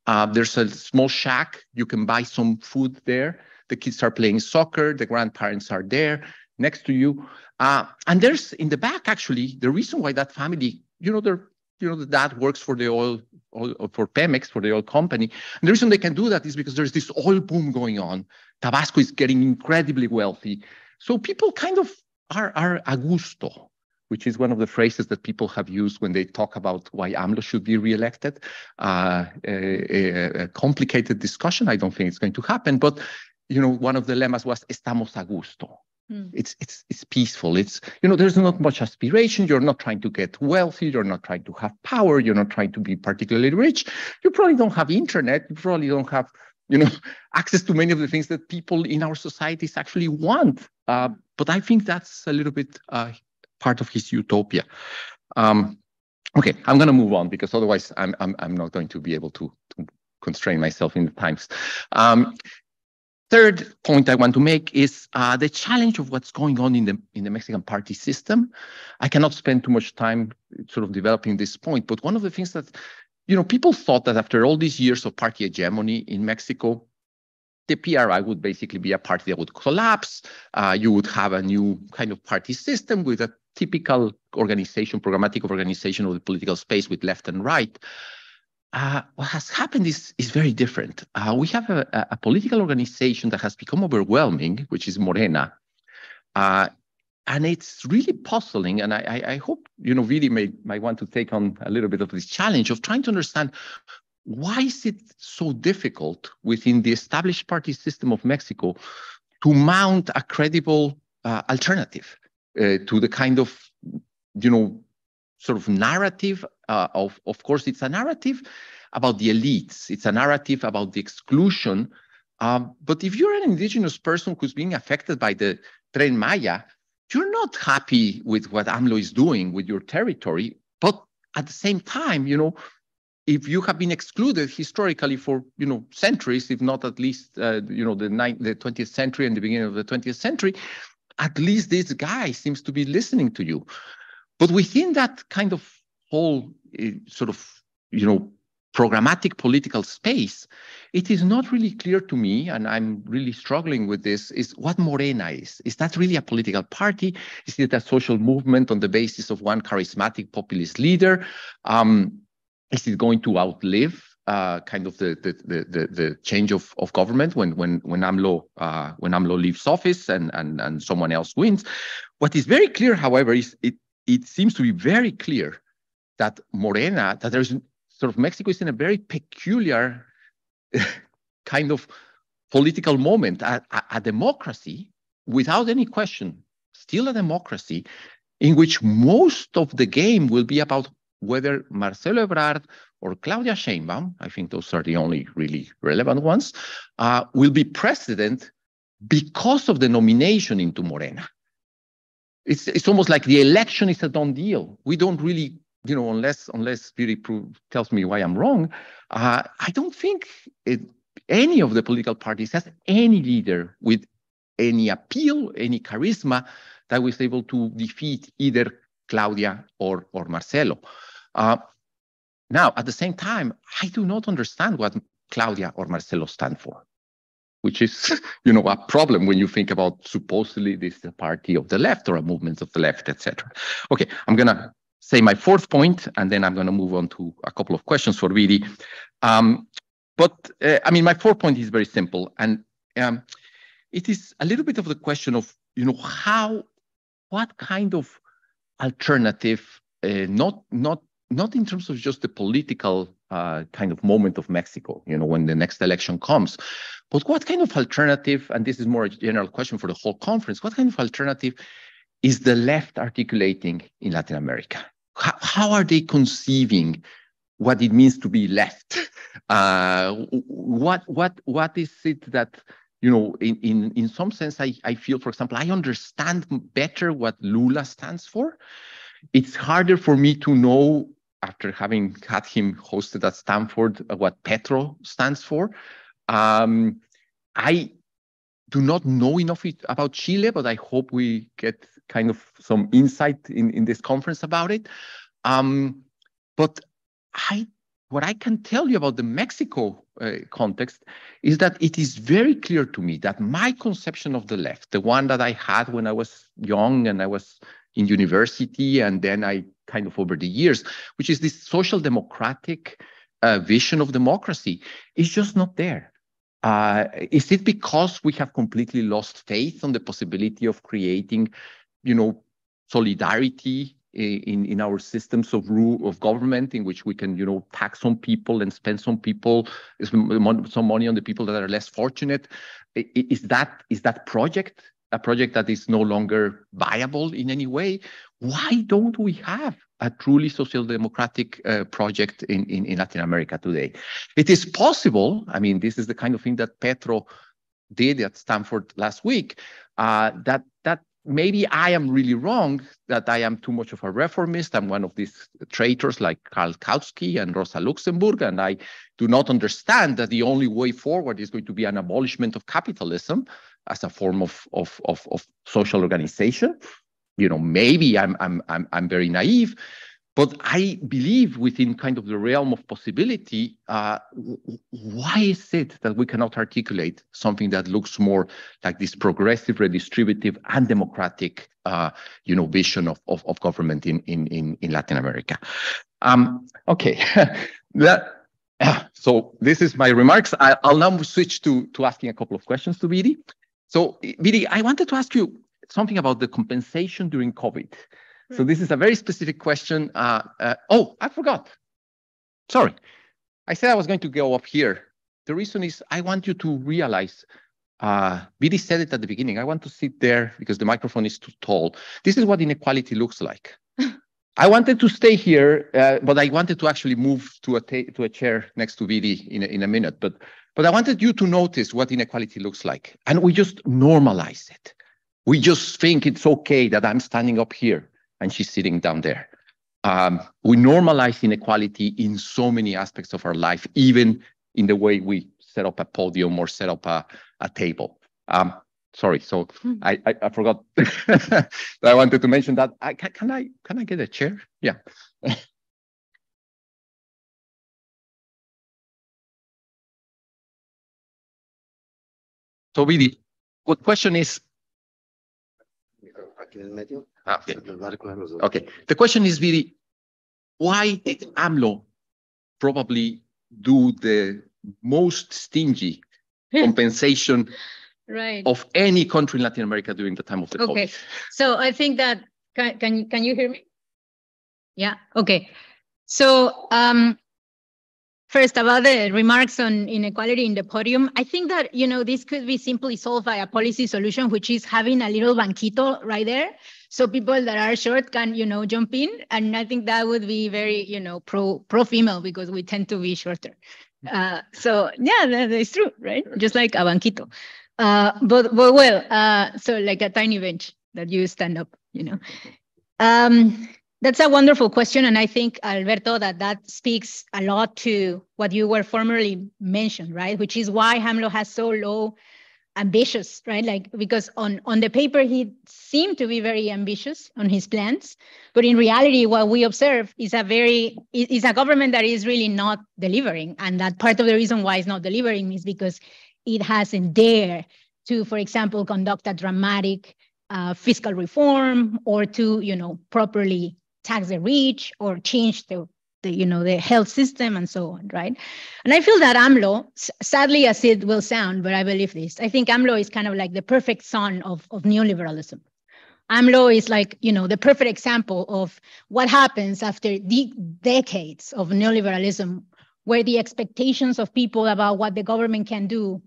Uh, there's a small shack. You can buy some food there. The kids are playing soccer. The grandparents are there next to you. Uh, and there's in the back, actually, the reason why that family, you know, they're, you know, the dad works for the oil, oil for Pemex, for the oil company. And the reason they can do that is because there's this oil boom going on. Tabasco is getting incredibly wealthy. So people kind of are, are a gusto which is one of the phrases that people have used when they talk about why AMLO should be reelected. Uh, a, a, complicated discussion. I don't think it's going to happen, but you know, one of the lemmas was "Estamos a gusto." Mm. It's it's it's peaceful. It's you know, there's not much aspiration. You're not trying to get wealthy. You're not trying to have power. You're not trying to be particularly rich. You probably don't have internet. You probably don't have you know access to many of the things that people in our societies actually want. Uh, but I think that's a little bit uh, part of his utopia. Um, okay, I'm going to move on because otherwise I'm, I'm, I'm not going to be able to, to constrain myself in the times. Um, third point I want to make is uh, the challenge of what's going on in the in the Mexican party system. I cannot spend too much time sort of developing this point, but one of the things that you know people thought that after all these years of party hegemony in Mexico, the PRI would basically be a party that would collapse. Uh, you would have a new kind of party system with a typical organization, programmatic organization of the political space with left and right. Uh, what has happened is, is very different. Uh, we have a, a, political organization that has become overwhelming, which is Morena. Uh, and it's really puzzling. And I, I, hope, you know, Viri may, might want to take on a little bit of this challenge of trying to understand why is it so difficult within the established party system of Mexico to mount a credible uh, alternative uh, to the kind of, you know, sort of narrative uh, of, of course, it's a narrative about the elites. It's a narrative about the exclusion. Um, but if you're an indigenous person who's being affected by the Tren Maya, you're not happy with what AMLO is doing with your territory. But at the same time, you know, if you have been excluded historically for you know centuries, if not at least uh, you know the, ninth, the 20th century and the beginning of the 20th century, at least this guy seems to be listening to you. But within that kind of whole uh, sort of you know programmatic political space, it is not really clear to me, and I'm really struggling with this, is what Morena is. Is that really a political party? Is it a social movement on the basis of one charismatic populist leader? Um, is it going to outlive uh, kind of the the, the the change of, of government when when when AMLO uh, when AMLO leaves office and and and someone else wins? What is very clear, however, is it it seems to be very clear that Morena that there's sort of Mexico is in a very peculiar kind of political moment, a, a, a democracy without any question, still a democracy in which most of the game will be about whether Marcelo Ebrard or Claudia Sheinbaum, I think those are the only really relevant ones, uh, will be president because of the nomination into Morena. It's, it's almost like the election is a done deal. We don't really you know, unless unless Viri tells me why I'm wrong, uh, I don't think it, any of the political parties has any leader with any appeal, any charisma that was able to defeat either Claudia or or Marcelo. Uh, now, at the same time, I do not understand what Claudia or Marcelo stand for, which is, you know, a problem when you think about supposedly this party of the left or a movement of the left, etc. Okay, I'm gonna say my fourth point, and then I'm to move on to a couple of questions for Viri. Um, but uh, I mean, my fourth point is very simple, and um, it is a little bit of the question of, you know, how, what kind of alternative, uh, not not not in terms of just the political uh, kind of moment of Mexico, you know, when the next election comes, but what kind of alternative, and this is more a general question for the whole conference, what kind of alternative is the left articulating in Latin America? How, how are they conceiving what it means to be left? Uh, what what what is it that you know in in in some sense I I feel for example I understand better what Lula stands for. It's harder for me to know after having had him hosted at Stanford what Petro stands for. Um, I do not know enough about Chile, but I hope we get kind of some insight in, in this conference about it. Um, but I, what I can tell you about the Mexico uh, context is that it is very clear to me that my conception of the left, the one that I had when I was young and I was in university, and then I kind of over the years, which is this social democratic uh, vision of democracy, is just not there. Uh, is it because we have completely lost faith on the possibility of creating, you know, solidarity in, in our systems of rule of government in which we can, you know, tax some people and spend some people, some money on the people that are less fortunate? Is that is that project a project that is no longer viable in any way? Why don't we have a truly social democratic uh, project in, in, in, Latin America today. It is possible, I mean, this is the kind of thing that Petro did at Stanford last week, uh, that maybe I am really wrong, that I am too much of a reformist. I'm one of these traitors like Karl Kautsky and Rosa Luxemburg, and I do not understand that the only way forward is going to be an abolishment of capitalism as a form of, of, of, of social organization you know, maybe I'm, I'm, I'm, I'm very naive, but I believe within kind of the realm of possibility, uh, why is it that we cannot articulate something that looks more like this progressive, redistributive, and democratic, uh, you know, vision of, of, of, government in, in, in, in Latin America? Um, okay, that, so this is my remarks. I, will now switch to, to asking a couple of questions to Viri. So Viri, I wanted to ask you, something about the compensation during COVID. So this is a very specific question. Uh, uh, oh, I forgot. Sorry. I said I was going to go up here. The reason is I want you to realize, uh, Viri said it at the beginning, I want to sit there because the microphone is too tall. This is what inequality looks like. I wanted to stay here, uh, but I wanted to actually move to a to a chair next to Viri in a, in a minute. But but I wanted you to notice what inequality looks like, and we just normalize it. We just think it's okay that I'm standing up here and she's sitting down there. Um, we normalize inequality in so many aspects of our life, even in the way we set up a podium or set up a, a table. Um, sorry, so hmm. I, I, I forgot that I wanted to mention that. I, can, can I can I get a chair? Yeah. so Viri, good question is. Ah, okay. okay. The question is really, why did AMLO probably do the most stingy compensation right. of any country in Latin America during the time of the okay. COVID. So I think that can can can you hear me? Yeah. Okay. So um, first about the remarks on inequality in the podium, I think that you know this could be simply solved by a policy solution, which is having a little banquito right there, so people that are short can you know jump in, and I think that would be very you know pro pro female because we tend to be shorter. Uh, so yeah, that is true, right? Just like a banquito. Uh, but, but well, uh, so like a tiny bench that you stand up, you know. Um, that's a wonderful question. And I think, Alberto, that that speaks a lot to what you were formerly mentioned, right? Which is why AMLO has so low ambitious, right? Like, because on, on the paper, he seemed to be very ambitious on his plans. But in reality, what we observe is a very, is a government that is really not delivering. And that part of the reason why it's not delivering is because it hasn't dared to, for example, conduct a dramatic uh, fiscal reform or to, you know, properly tax the rich or change the, the, you know, the health system and so on, right? And I feel that AMLO, sadly as it will sound, but I believe this, I think AMLO is kind of like the perfect son of, of neoliberalism. AMLO is like, you know, the perfect example of what happens after de- decades of neoliberalism, where the expectations of people about what the government can do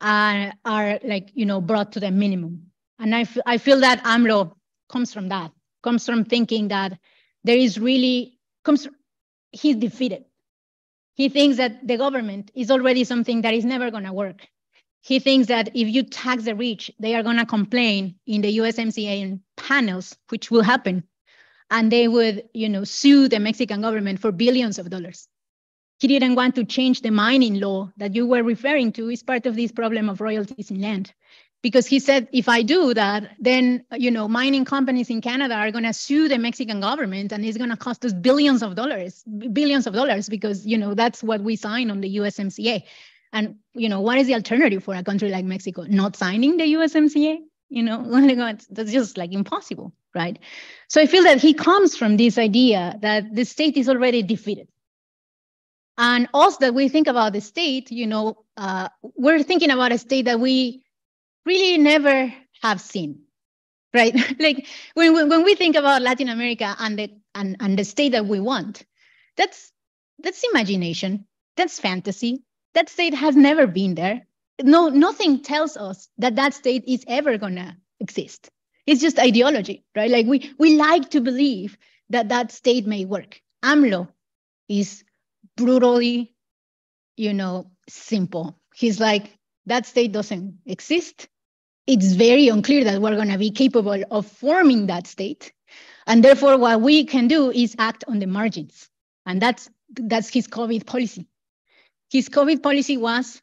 are, are like, you know, brought to the minimum. And I, I feel that AMLO comes from that, comes from thinking that there is really, comes, he's defeated. He thinks that the government is already something that is never gonna work. He thinks that if you tax the rich, they are gonna complain in the USMCA panels, which will happen. And they would, you know, sue the Mexican government for billions of dollars he didn't want to change the mining law that you were referring to is part of this problem of royalties in land because he said if i do that then you know mining companies in canada are going to sue the mexican government and it's going to cost us billions of dollars billions of dollars because you know that's what we sign on the usmca and you know what is the alternative for a country like mexico? Not signing the usmca you know that's just like impossible right? So i feel that he comes from this idea that the state is already defeated. And also that we think about the state, you know, uh, we're thinking about a state that we really never have seen, right? like when, when we think about Latin America and the, and, and the state that we want, that's, that's imagination, that's fantasy. That state has never been there. No, nothing tells us that that state is ever gonna exist. It's just ideology, right? Like we, we like to believe that that state may work. AMLO is brutally, you know, simple. He's like, that state doesn't exist. It's very unclear that we're going to be capable of forming that state. And therefore, what we can do is act on the margins. And that's, that's his COVID policy. His COVID policy was,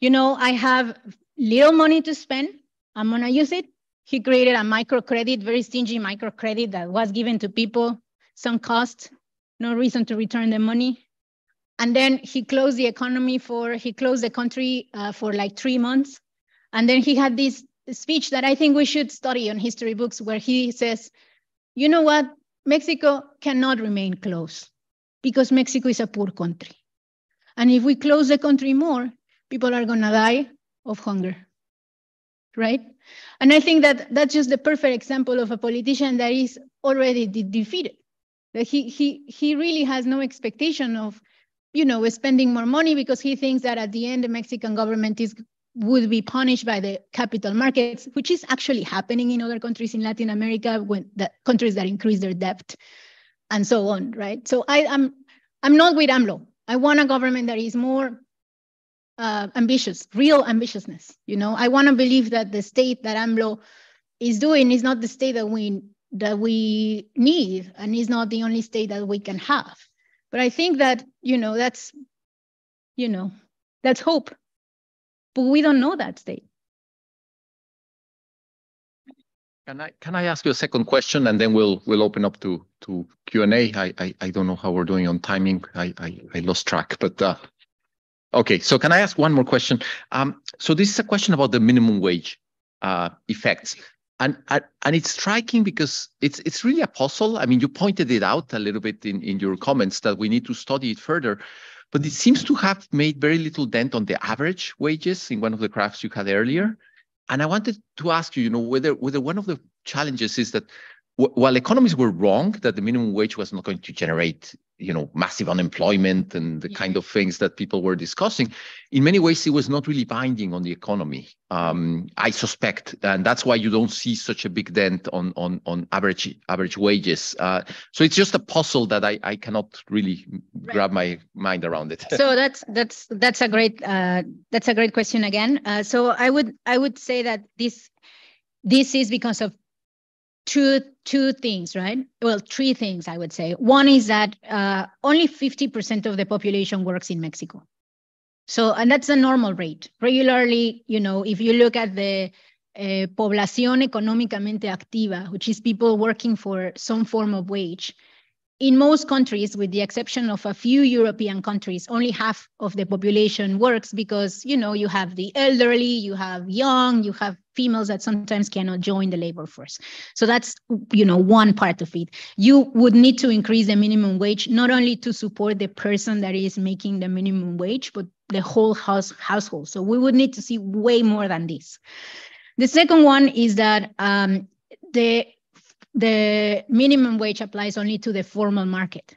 you know, I have little money to spend. I'm going to use it. He created a microcredit, very stingy microcredit that was given to people, some cost, no reason to return the money. And then he closed the economy for, he closed the country uh, for like three months. And then he had this speech that I think we should study on history books where he says, you know what? Mexico cannot remain closed because Mexico is a poor country. And if we close the country more, people are gonna die of hunger, right? And I think that that's just the perfect example of a politician that is already de defeated. That he, he, he really has no expectation of you know, spending more money because he thinks that at the end the Mexican government is would be punished by the capital markets, which is actually happening in other countries in Latin America when the countries that increase their debt and so on, right? So I, am I'm, I'm not with AMLO. I want a government that is more uh, ambitious, real ambitiousness. You know, I want to believe that the state that AMLO is doing is not the state that we that we need, and is not the only state that we can have. But I think that you know that's you know that's hope but we don't know that state. Can I can I ask you a second question and then we'll we'll open up to to Q and A. I, I I don't know how we're doing on timing. I I, I lost track, but uh, okay. So can I ask one more question? Um, so this is a question about the minimum wage uh, effects, and and it's striking because it's it's really a puzzle. I mean, you pointed it out a little bit in in your comments that we need to study it further but it seems to have made very little dent on the average wages in one of the graphs you had earlier. And I wanted to ask you, you know, whether whether one of the challenges is that while economists were wrong that the minimum wage was not going to generate you know massive unemployment and the yeah. kind of things that people were discussing in many ways it was not really binding on the economy um, i suspect and that's why you don't see such a big dent on on on average average wages uh, so it's just a puzzle that i i cannot really right. grab my mind around it so that's that's that's a great uh, that's a great question again uh, so i would i would say that this this is because of two two things, right? Well, three things I would say. One is that uh, only 50% of the population works in Mexico. So, and that's a normal rate. Regularly, you know, if you look at the uh, población económicamente activa, which is people working for some form of wage, in most countries, with the exception of a few European countries, only half of the population works because you know you have the elderly, you have young, you have females that sometimes cannot join the labor force. So that's you know one part of it. You would need to increase the minimum wage not only to support the person that is making the minimum wage, but the whole house household. So we would need to see way more than this. The second one is that um, the the minimum wage applies only to the formal market,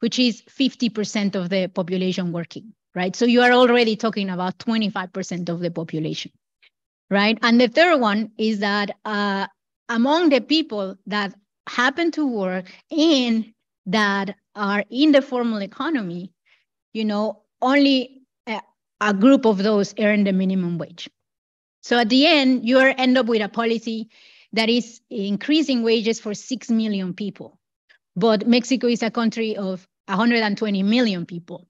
which is 50% of the population working, right? So you are already talking about 25% of the population, right? And the third one is that uh, among the people that happen to work and that are in the formal economy, you know, only a, a group of those earn the minimum wage. So at the end, you end up with a policy that is increasing wages for 6 million people. But Mexico is a country of 120 million people,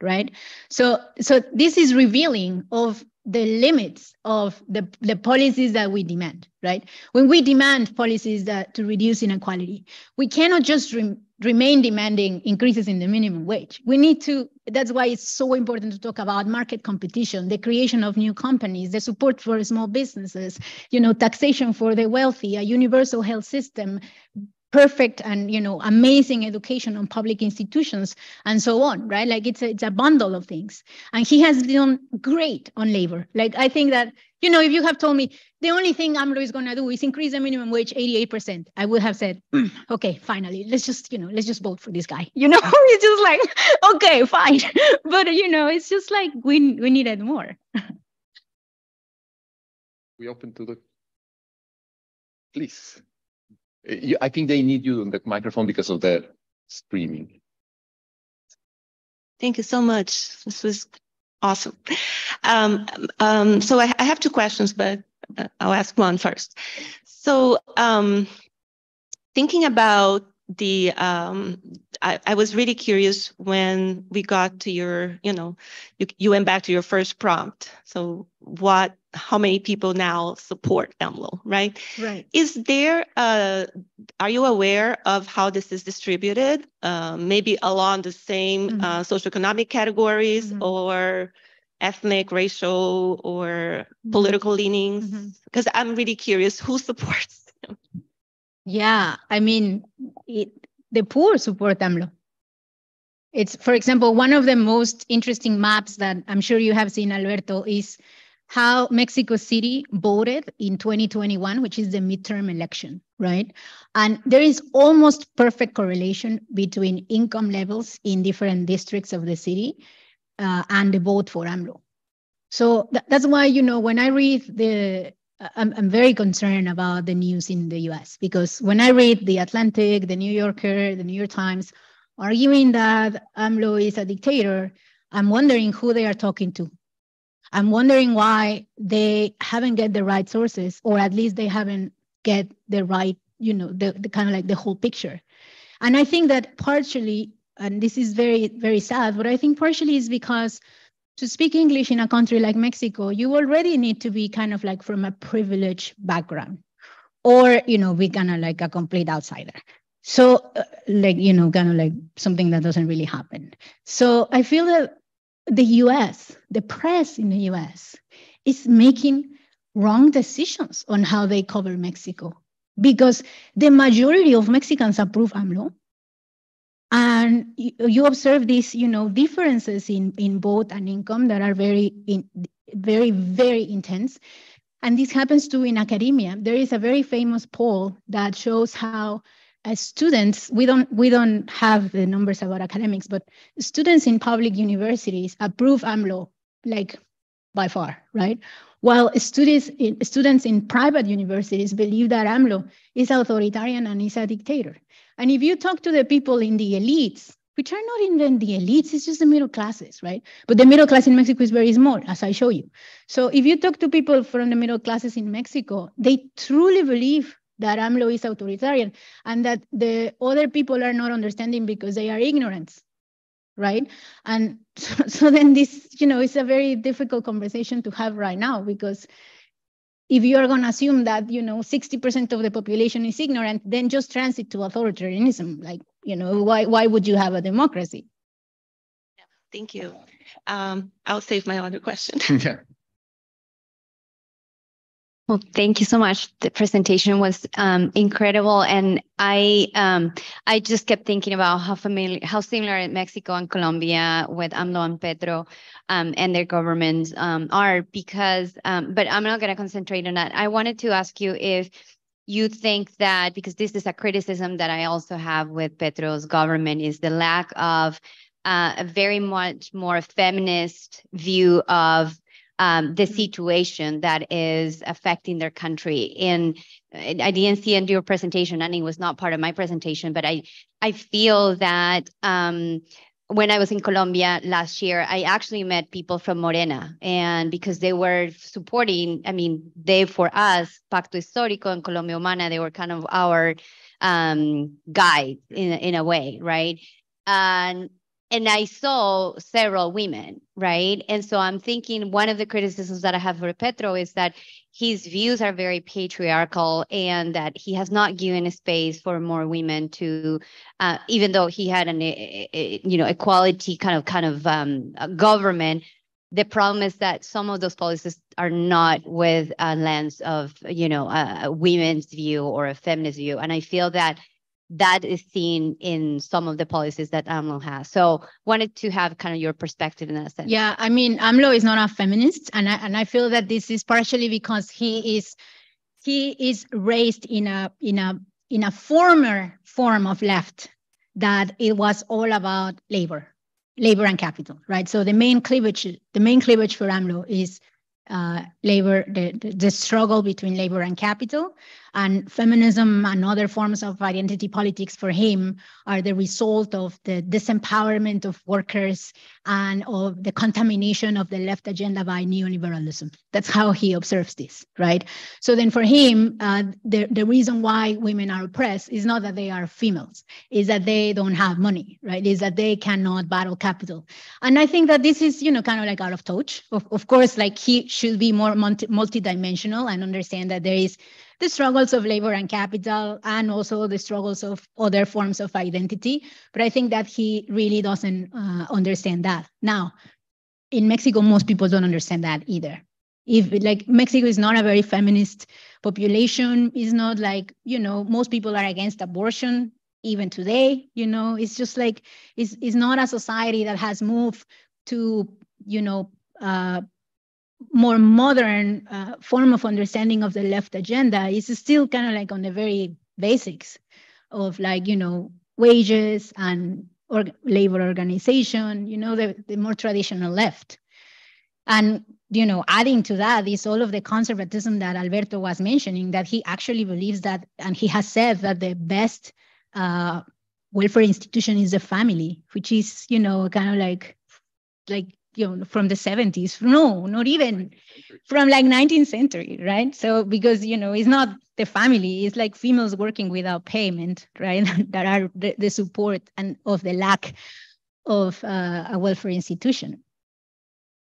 right? So, so this is revealing of the limits of the, the policies that we demand, right? When we demand policies that to reduce inequality, we cannot just re remain demanding increases in the minimum wage. We need to, that's why it's so important to talk about market competition, the creation of new companies, the support for small businesses, you know, taxation for the wealthy, a universal health system, perfect and you know amazing education on public institutions and so on right? Like it's a, it's a bundle of things. And he has done great on labor. Like i think that you know if you have told me the only thing amlo is going to do is increase the minimum wage 88% i would have said mm, okay finally let's just you know let's just vote for this guy. You know it's just like okay fine. But you know it's just like we we needed more. We open to the please. I think they need you on the microphone because of the streaming. Thank you so much. This was awesome. Um, um, so I, I, have two questions, but I'll ask one first. So um, thinking about the um, I, I, was really curious when we got to your you know you, you went back to your first prompt so what how many people now support AMLO right right is there uh are you aware of how this is distributed uh, maybe along the same mm-hmm. uh, socioeconomic categories mm-hmm. or ethnic racial or mm-hmm. political leanings because mm-hmm. i'm really curious who supports them yeah, I mean, it, the poor support AMLO. It's, for example, one of the most interesting maps that I'm sure you have seen, Alberto, is how Mexico City voted in 2021, which is the midterm election, right? And there is almost perfect correlation between income levels in different districts of the city uh, and the vote for AMLO. So th that's why, you know, when I read the, I'm, I'm very concerned about the news in the US because when I read the Atlantic, the New Yorker, the New York Times, arguing that AMLO is a dictator, I'm wondering who they are talking to I'm wondering why they haven't get the right sources, or at least they haven't get the right, you know, the, the kind of like the whole picture. And I think that partially, and this is very, very sad, but I think partially is because to speak English in a country like Mexico, you already need to be kind of like from a privileged background, or you know, be kind of like a complete outsider. So, uh, like you know, kind of like something that doesn't really happen. So I feel that the US, the press in the US, is making wrong decisions on how they cover Mexico because the majority of Mexicans approve AMLO. And you, observe these, you know, differences in, in both and income that are very, in, very, very intense. And this happens too in academia. There is a very famous poll that shows how as students, we don't we don't have the numbers about academics, but students in public universities approve AMLO like by far, right? While students in, students in private universities believe that AMLO is authoritarian and is a dictator. And if you talk to the people in the elites, which are not even the elites, it's just the middle classes, right? But the middle class in Mexico is very small, as I show you. So if you talk to people from the middle classes in Mexico, they truly believe that AMLO is authoritarian and that the other people are not understanding because they are ignorant, right? And so, so then this, you know, it's a very difficult conversation to have right now because if you are going to assume that, you know, 60% of the population is ignorant, then just transit to authoritarianism. Like, you know, why, why would you have a democracy? Thank you. Um, I'll save my other question. yeah. Well, thank you so much. The presentation was um, incredible, and I um, I just kept thinking about how familiar, how similar Mexico and Colombia with AMLO and Petro um, and their governments um, are. Because, um, but I'm not going to concentrate on that. I wanted to ask you if you think that because this is a criticism that I also have with Petro's government is the lack of uh, a very much more feminist view of um, the mm-hmm. situation that is affecting their country. And I didn't see in your presentation, and it was not part of my presentation, but I I feel that um, when I was in Colombia last year, I actually met people from Morena, and because they were supporting, I mean, they for us, Pacto Histórico and Colombia Humana, they were kind of our um, guide in in a way, right? And and I saw several women, right? And so I'm thinking one of the criticisms that I have for Petro is that his views are very patriarchal and that he has not given a space for more women to, uh, even though he had an, a, a, you know, equality kind of kind of um, government. The problem is that some of those policies are not with a lens of, you know, a, a women's view or a feminist view, and I feel that that is seen in some of the policies that AMLO has. So wanted to have kind of your perspective in that sense. Yeah, I mean, AMLO is not a feminist, and I, and I feel that this is partially because he is he is raised in a in a in a former form of left that it was all about labor, labor and capital, right? So the main cleavage the main cleavage for AMLO is uh, labor, the, the struggle between labor and capital. And feminism and other forms of identity politics for him are the result of the disempowerment of workers and of the contamination of the left agenda by neoliberalism. That's how he observes this, right? So then for him, uh, the, the reason why women are oppressed is not that they are females, is that they don't have money, right? Is that they cannot battle capital. And I think that this is, you know, kind of like out of touch. Of, of course, like he should be more multi- multidimensional and understand that there is the struggles of labor and capital and also the struggles of other forms of identity. But I think that he really doesn't uh, understand that. Now, in Mexico, most people don't understand that either. If like Mexico is not a very feminist population, is not like, you know, most people are against abortion even today, you know, it's just like, it's, it's not a society that has moved to, you know, uh, more modern uh, form of understanding of the left agenda is still kind of like on the very basics of like, you know, wages and or labor organization, you know, the, the more traditional left. And, you know, adding to that is all of the conservatism that Alberto was mentioning, that he actually believes that, and he has said that the best uh, welfare institution is the family, which is, you know, kind of like, like you know from the 70s no not even from like 19th century right? So because you know it's not the family it's like females working without payment right? That are the, the support and of the lack of uh, a welfare institution.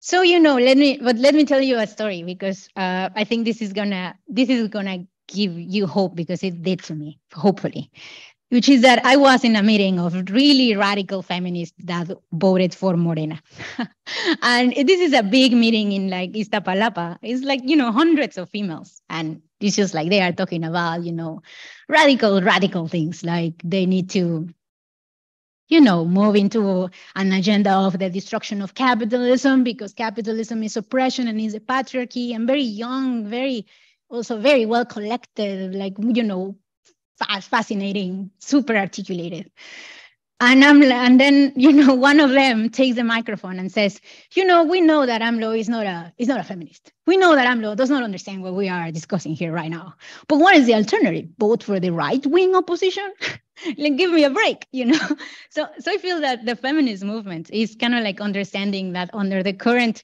So you know let me but let me tell you a story because uh, i think this is gonna this is gonna give you hope because it did to me hopefully which is that I was in a meeting of really radical feminists that voted for Morena. and this is a big meeting in like Iztapalapa. It's like, you know, hundreds of females. And it's just like they are talking about, you know, radical, radical things like they need to, you know, move into an agenda of the destruction of capitalism because capitalism is oppression and is a patriarchy and very young, very also very well collected, like, you know, fascinating, super articulated. And, I'm, and then, you know, one of them takes the microphone and says, you know, we know that AMLO is not a, is not a feminist. We know that AMLO does not understand what we are discussing here right now. But what is the alternative? Vote for the right-wing opposition? like, give me a break, you know? So, so I feel that the feminist movement is kind of like understanding that under the current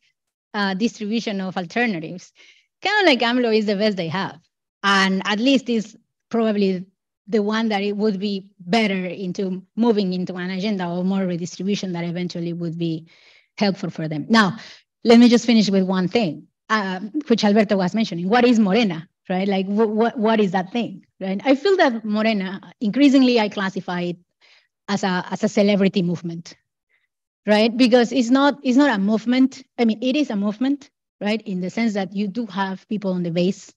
uh, distribution of alternatives, kind of like AMLO is the best they have. And at least is probably the one that it would be better into moving into an agenda or more redistribution that eventually would be helpful for them. Now, let me just finish with one thing, uh, which Alberto was mentioning. What is Morena, right? Like, what what is that thing, right? I feel that Morena, increasingly I classify it as a, as a celebrity movement, right? Because it's not, it's not a movement. I mean, it is a movement, right? In the sense that you do have people on the base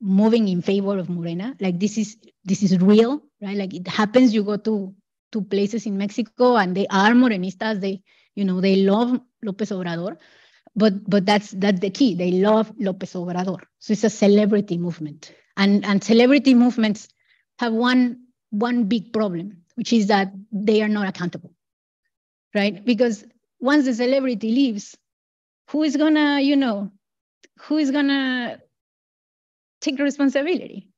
moving in favor of Morena. Like this is this is real, right? Like it happens. You go to to places in Mexico and they are Morenistas. They you know they love López Obrador, but but that's that's the key. They love López Obrador. So it's a celebrity movement, and and celebrity movements have one one big problem, which is that they are not accountable, right? Because once the celebrity leaves, who is gonna you know who is gonna take responsibility.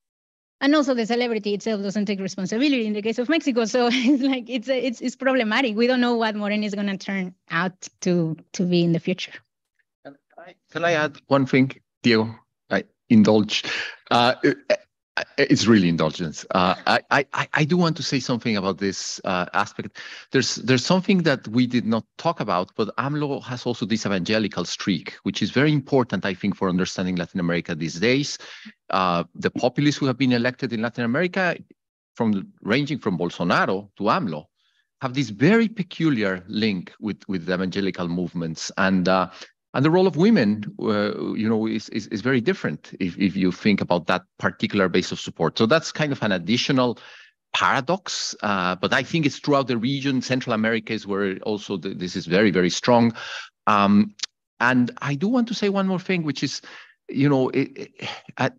And also the celebrity itself doesn't take responsibility in the case of Mexico. So it's like it's it's it's problematic. We don't know what Morena is going to turn out to to be in the future. Can I, can I add one thing, Diego? I indulge. Uh, it's really indulgence. Uh, I, I, I do want to say something about this uh, aspect. There's there's something that we did not talk about, but AMLO has also this evangelical streak, which is very important, I think, for understanding Latin America these days. Uh, the populists who have been elected in Latin America, from ranging from Bolsonaro to AMLO, have this very peculiar link with with evangelical movements, and uh, and the role of women, uh, you know, is, is, is very different if, if you think about that particular base of support. So that's kind of an additional paradox, uh, but I think it's throughout the region. Central America is where also the, this is very, very strong. Um, and I do want to say one more thing, which is, you know, it, it,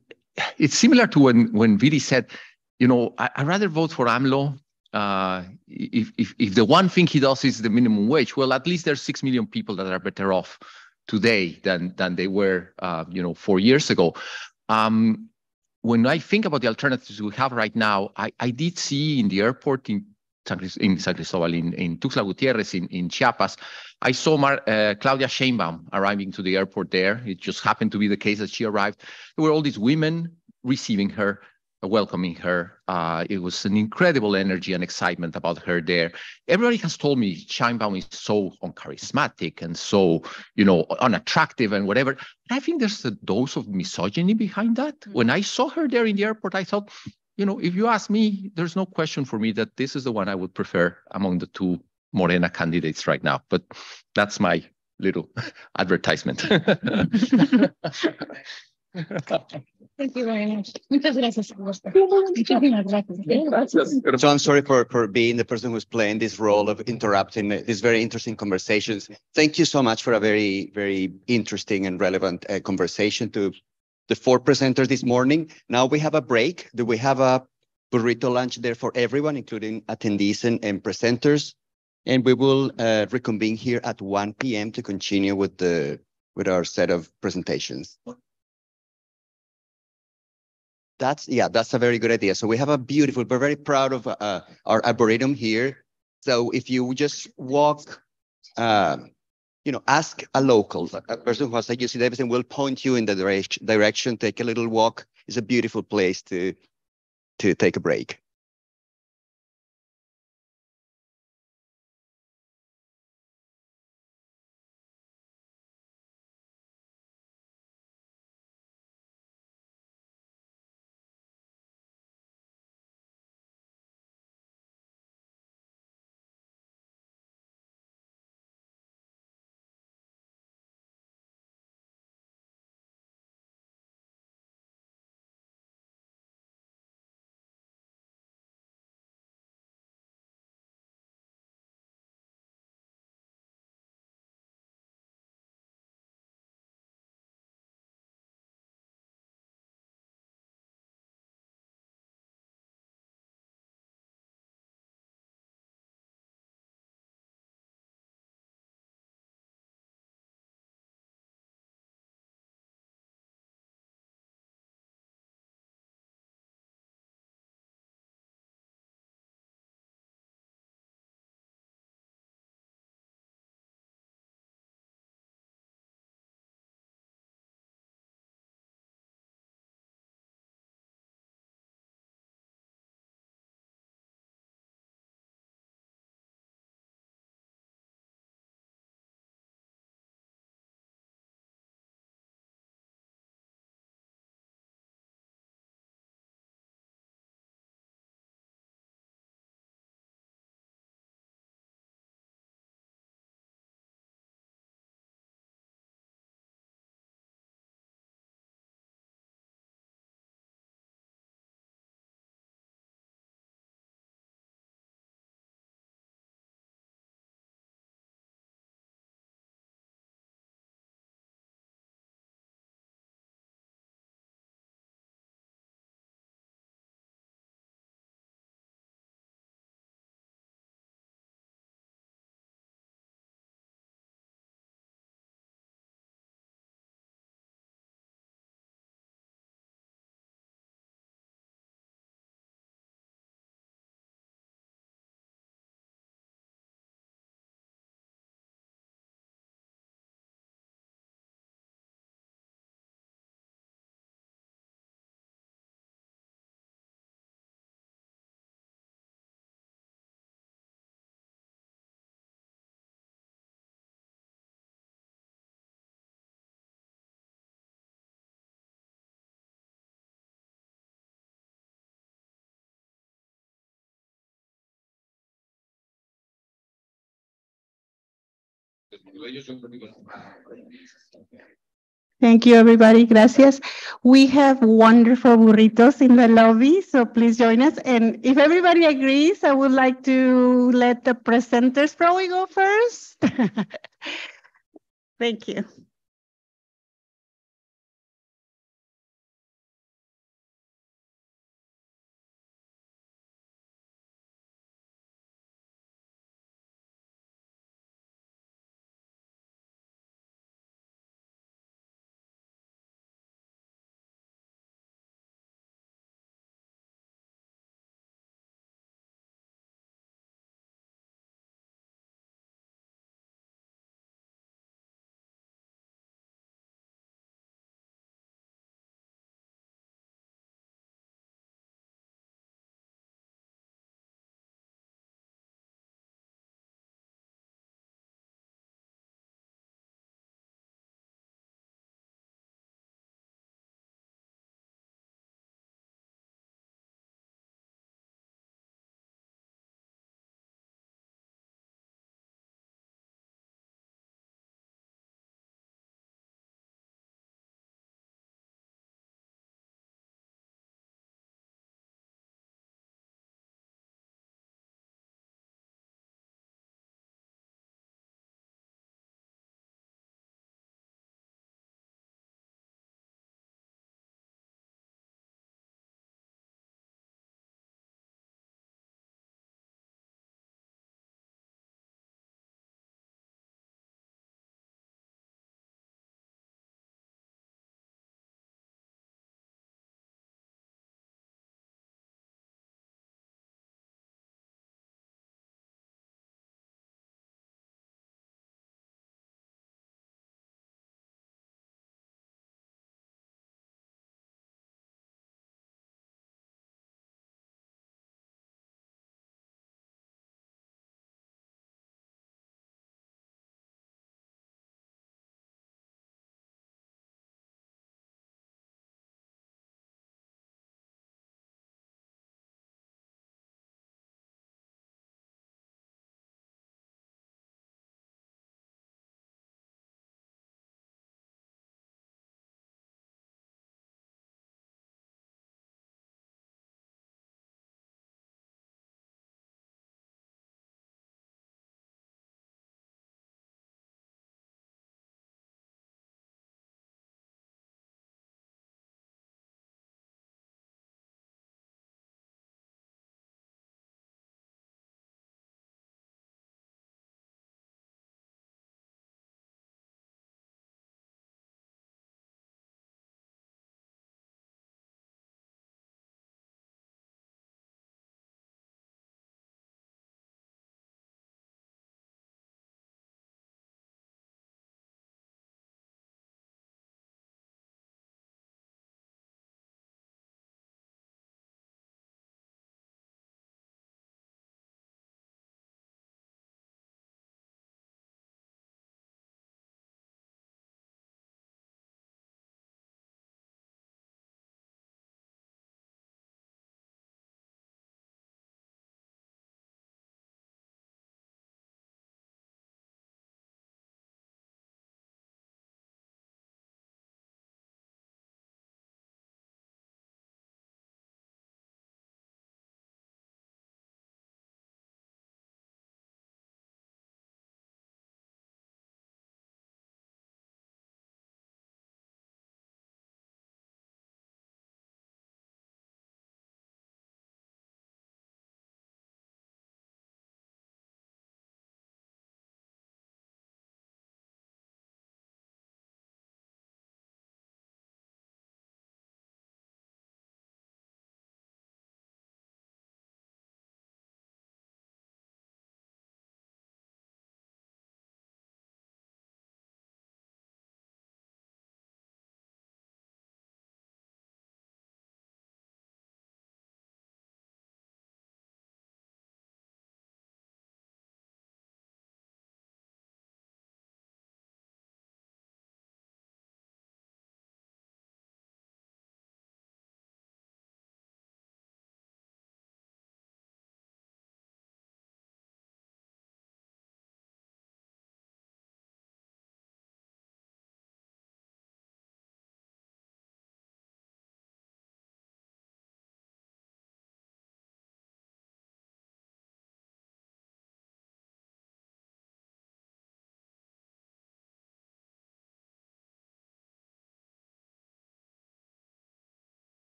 it's similar to when, when Viri said, you know, I, would rather vote for AMLO uh, if, if, if the one thing he does is the minimum wage, well, at least there's 6 million people that are better off today than than they were uh, you know four years ago. Um, when I think about the alternatives we have right now, I, I did see in the airport in in San Cristobal, in, in Gutierrez, in, in Chiapas, I saw Mar, uh, Claudia Sheinbaum arriving to the airport there. It just happened to be the case that she arrived. There were all these women receiving her welcoming her. Uh, it was an incredible energy and excitement about her there. Everybody has told me Sheinbaum is so uncharismatic and so, you know, unattractive and whatever. But I think there's a dose of misogyny behind that. Mm-hmm. When I saw her there in the airport, I thought, you know, if you ask me, there's no question for me that this is the one I would prefer among the two Morena candidates right now. But that's my little advertisement. Thank you very much. Muchas gracias. Muchísimas gracias. So I'm sorry for, for being the person who's playing this role of interrupting these very interesting conversations. Thank you so much for a very, very interesting and relevant uh, conversation to the four presenters this morning. Now we have a break. Do we have a burrito lunch there for everyone, including attendees and, and presenters? And we will uh, reconvene here at 1 p.m. to continue with the with our set of presentations. That's yeah, that's a very good idea. So we have a beautiful. We're very proud of uh, our arboretum here. So if you just walk, uh, you know, ask a local, a person who has a UC Davis, and will point you in the direction. Direction. Take a little walk. It's a beautiful place to to take a break. Thank you, everybody. Gracias. We have wonderful burritos in the lobby, so please join us. And if everybody agrees, I would like to let the presenters probably go first. Thank you.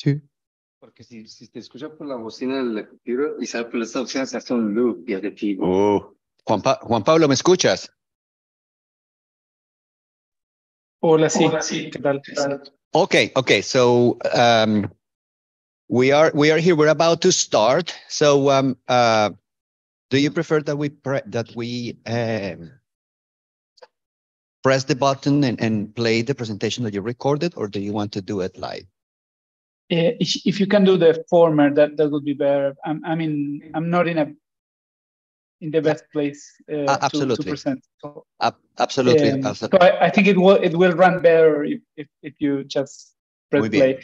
Two. Porque si, si te escucha por la bocina del computer, y sabe por esta opción se hace un loop y es de ti. Oh, Juan, Pa- Juan Pablo, ¿me escuchas? Hola, sí, ¿qué tal? Okay, okay. So um, we are we are here. We're about to start. So um, uh, do you prefer that we pre- that we um, press the button and, and play the presentation that you recorded, or do you want to do it live? Uh, if, if you can do the former, that, that would be better. I'm, I mean, I'm not in a in the best place uh, Ah, to, to absolutely. present. So, Ab- absolutely. um, abso- so I, I think it will it will run better if, if, if you just press Muy play.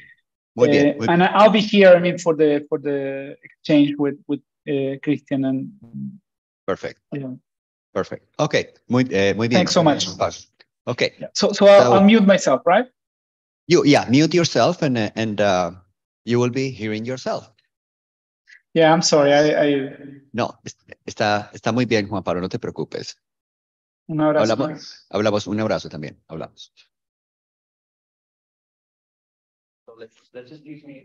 Muy bien. Uh, muy- and I'll be here. I mean, for the for the exchange with with uh, Christian and Perfect. yeah. Perfect. Okay. Muy, eh, muy bien. Thanks so much. Okay. Yeah. So so I'll, So- I'll mute myself, right? you yeah mute yourself and and uh, you will be hearing yourself. Yeah, I'm sorry. I, I... No, está está muy bien Juan Pablo, no te preocupes. Un abrazo. Hablamos, hablamos un abrazo también. Hablamos. So let's, let's just me.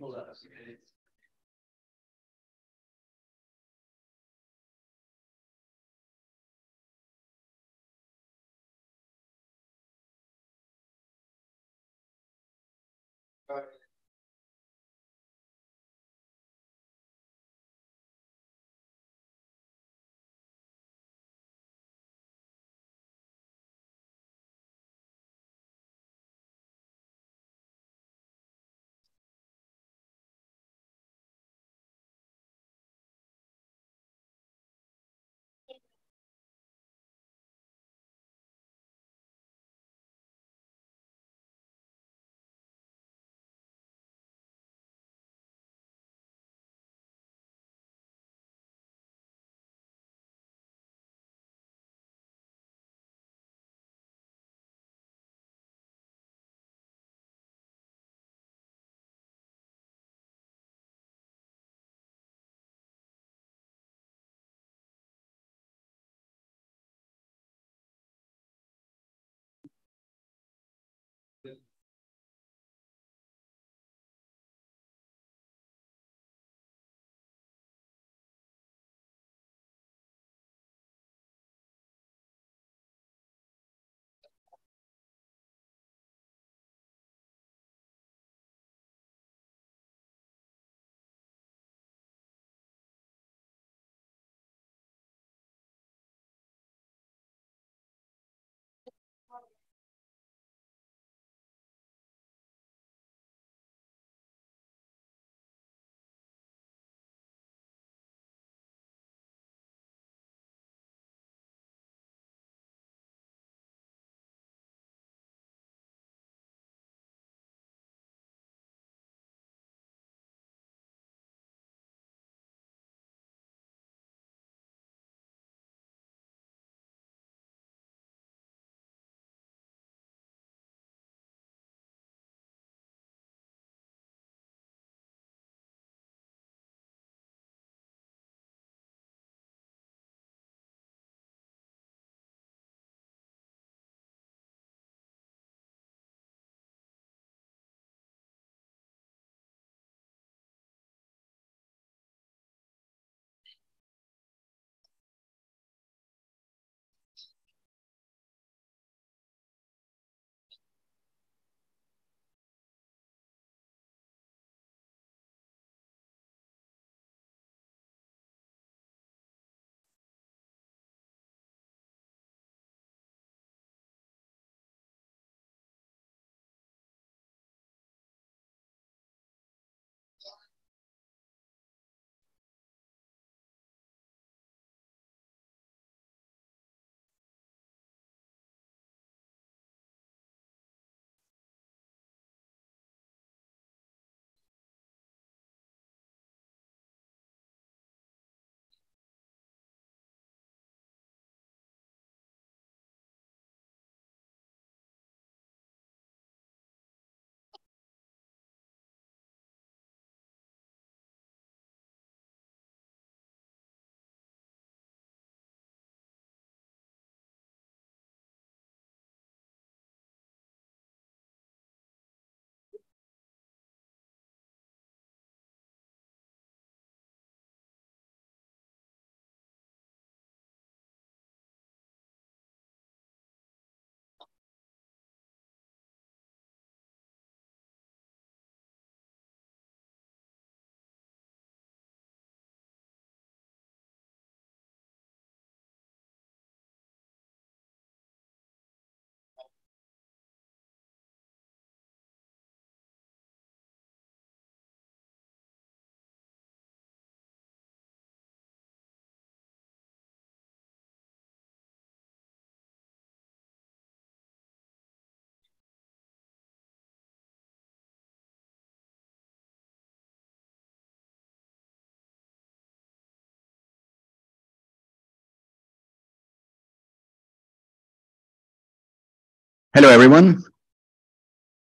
Hello, everyone.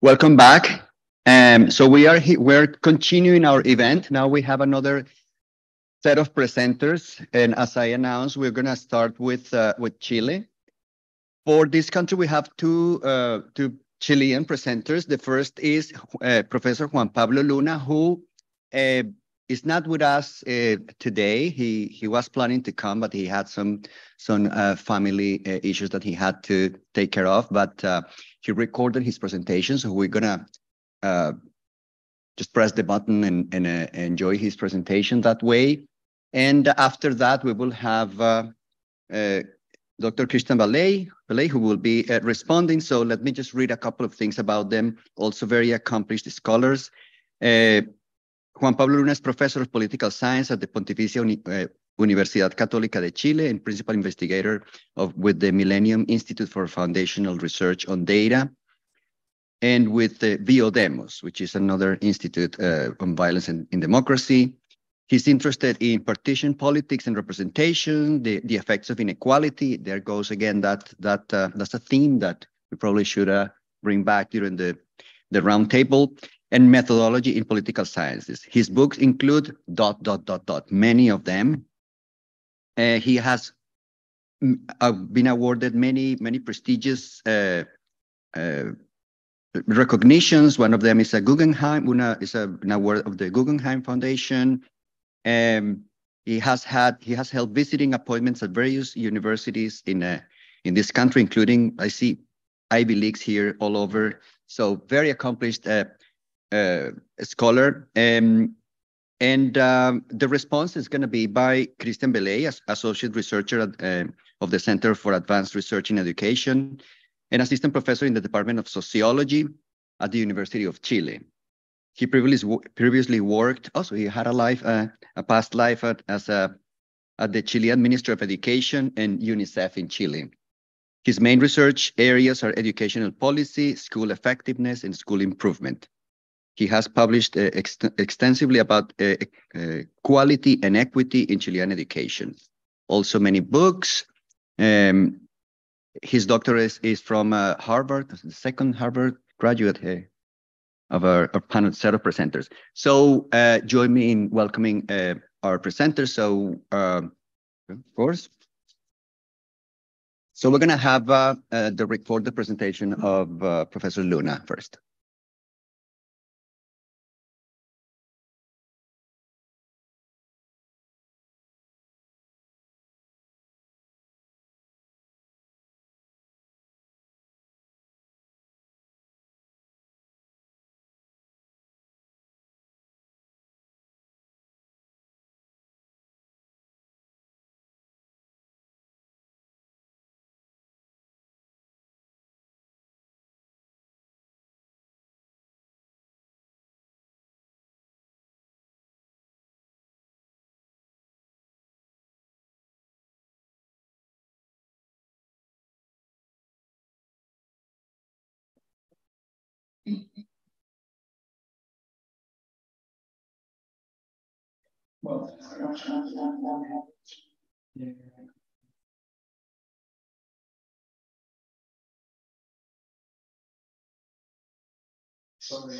Welcome back. Um, so we are we're continuing our event. Now we have another set of presenters, and as I announced, we're going to start with uh, with Chile. For this country, we have two uh, two Chilean presenters. The first is uh, Professor Juan Pablo Luna, who uh, is not with us uh, today. He he was planning to come, but he had some some uh, family uh, issues that he had to take care of. But uh, he recorded his presentation, so we're gonna uh, just press the button and, and uh, enjoy his presentation that way. And after that, we will have Dr. Christian Ballet, who will be responding. So let me just read a couple of things about them. Also very accomplished scholars. Juan Pablo Luna is professor of political science at the Pontificia Uni uh, Universidad Católica de Chile and principal investigator of with the Millennium Institute for Foundational Research on Data and with the VioDemos, which is another institute uh, on violence and in democracy. He's interested in partition politics and representation, the, the effects of inequality. There goes again that that uh, that's a theme that we probably should bring back during the the roundtable and methodology in political sciences. His books include dot, dot, dot, dot, many of them. Uh, he has uh, been awarded many, many prestigious uh, uh, recognitions. One of them is a Guggenheim, una, is a, an award of the Guggenheim Foundation. Um, he has had, he has held visiting appointments at various universities in, uh, in this country, including, I see Ivy Leagues here all over. So very accomplished uh, scholar. Um, and um, the response is going to be by Cristián Bellei, as associate researcher at, uh, of the Center for Advanced Research in Education and assistant professor in the Department of Sociology at the University of Chile. He previously, previously worked, also he had a life, uh, a past life at, as a, at the Chilean Ministry of Education and UNICEF in Chile. His main research areas are educational policy, school effectiveness, and school improvement. He has published uh, ext extensively about uh, uh, quality and equity in Chilean education. Also many books. Um, his doctorate is, is from uh, Harvard, the second Harvard graduate uh, of our, our, panel set of presenters. So uh, join me in welcoming our presenters. So um, of course. So we're going to have the record the presentation of Professor Luna first. Well, yeah. Sorry.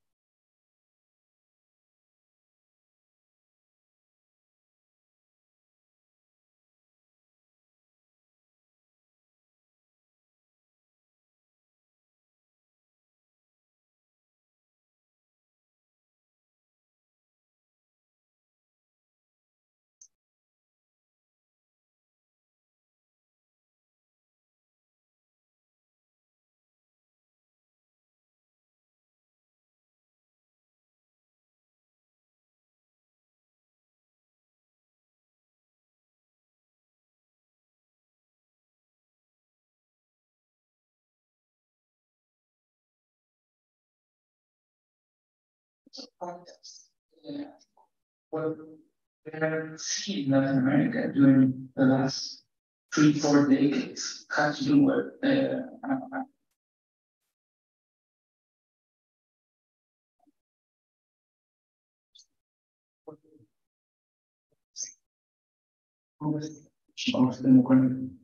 we're seeing in Latin America during the last three, four decades has to do with uh, Vamos democrático.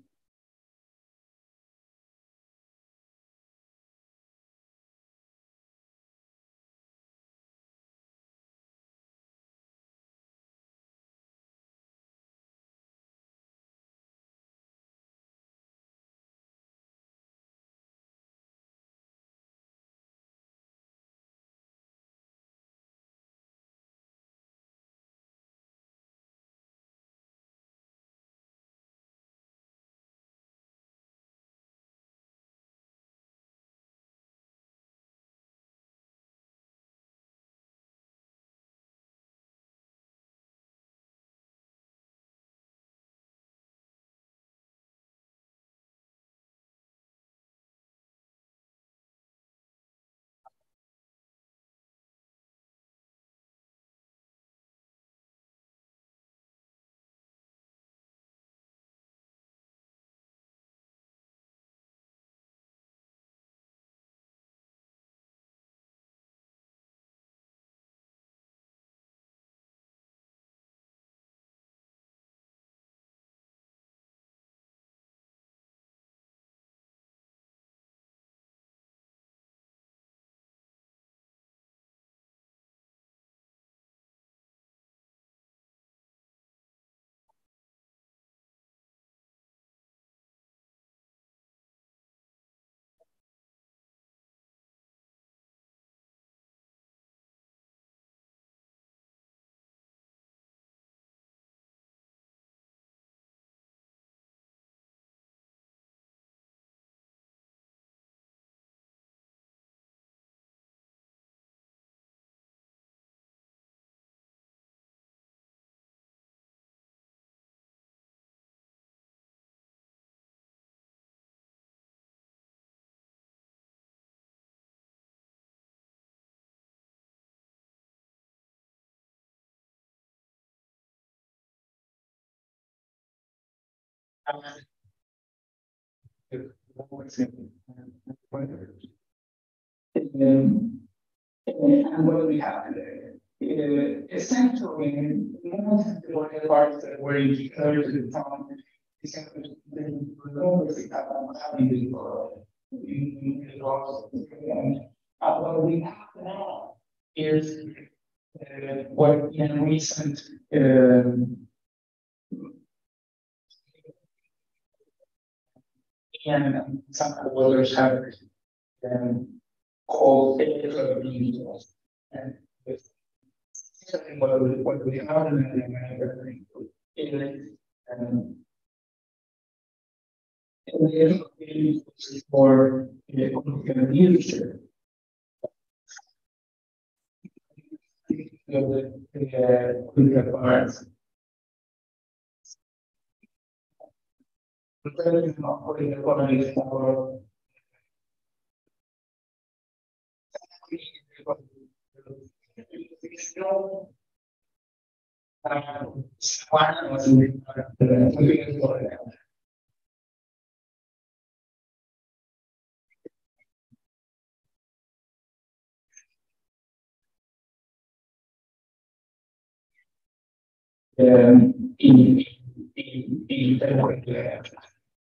And what we have? Uh, essentially, most of the parts that were in the early time is having the world in the world. And what we have now is uh, what in recent um, and some others have um, called electrobeams. And with what we, what we have in America is um, for uh, leadership. The, the, the parts Ustedes no pueden poner por um, in, in, in the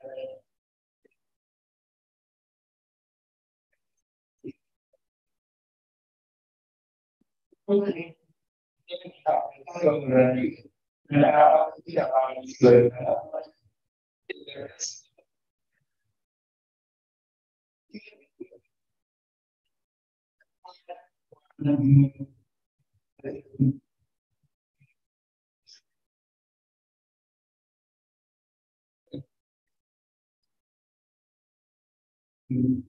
Thank mm -hmm. you. Required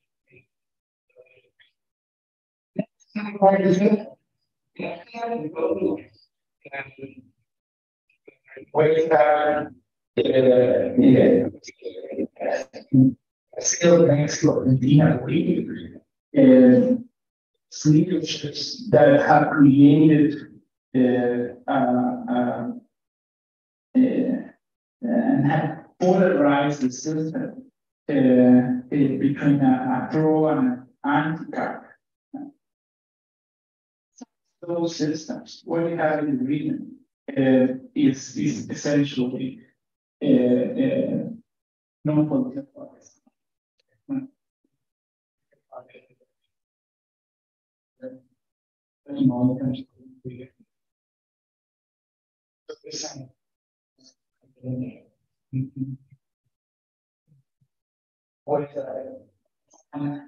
we and leaderships that have created uh, uh, uh, and have polarized the system between a, a pro and an anti-car. Those systems, what we have in the region uh, is, is essentially uh, uh, non-political. What is that?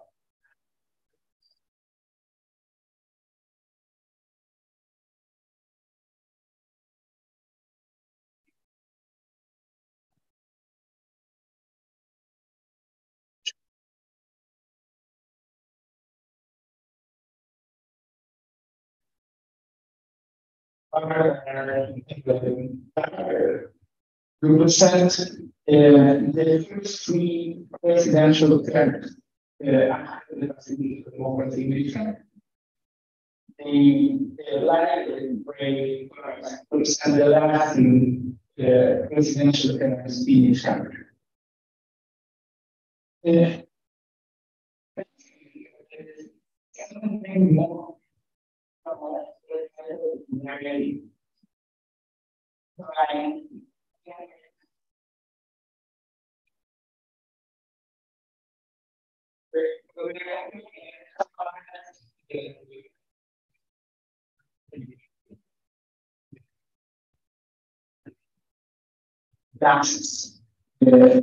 represent uh, the first three presidential terms uh, the democracy The, the last gray represent the last uh, presidential terms in. Uh, something more taxes uh,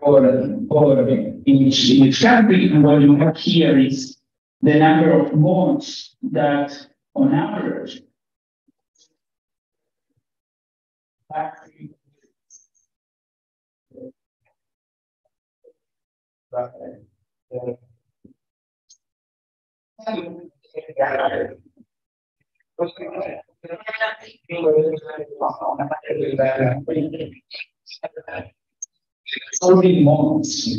for, for each, each country. And what you have here is the number of bonds that on average only months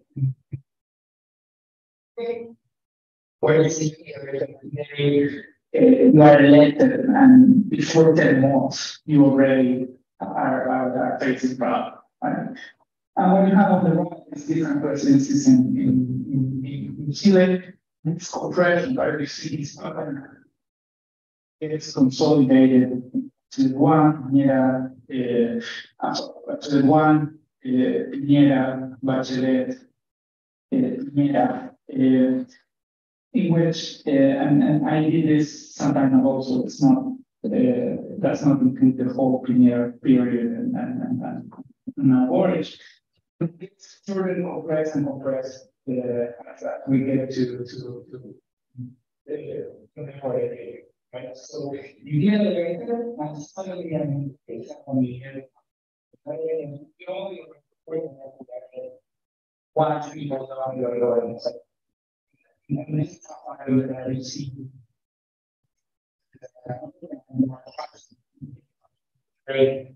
it here? you are elected and before 10 months, you already are, are, are facing problems. Right? And when you have on the right these different presidencies in, in, in, in Chile, it's compression, right? You see pattern. It's consolidated to one, yeah, uh, to one, uh, Piñera, Bachelet, uh, Piñera, in which, uh, and, and I did this sometime also, it's not, uh, does not include the whole Piñera period and, and, and, and, and orange. It's further compressed and compressed uh, as we get to, to, to the, the right? So you get elevated and suddenly an example here. You only one people down your door how I would receive Great.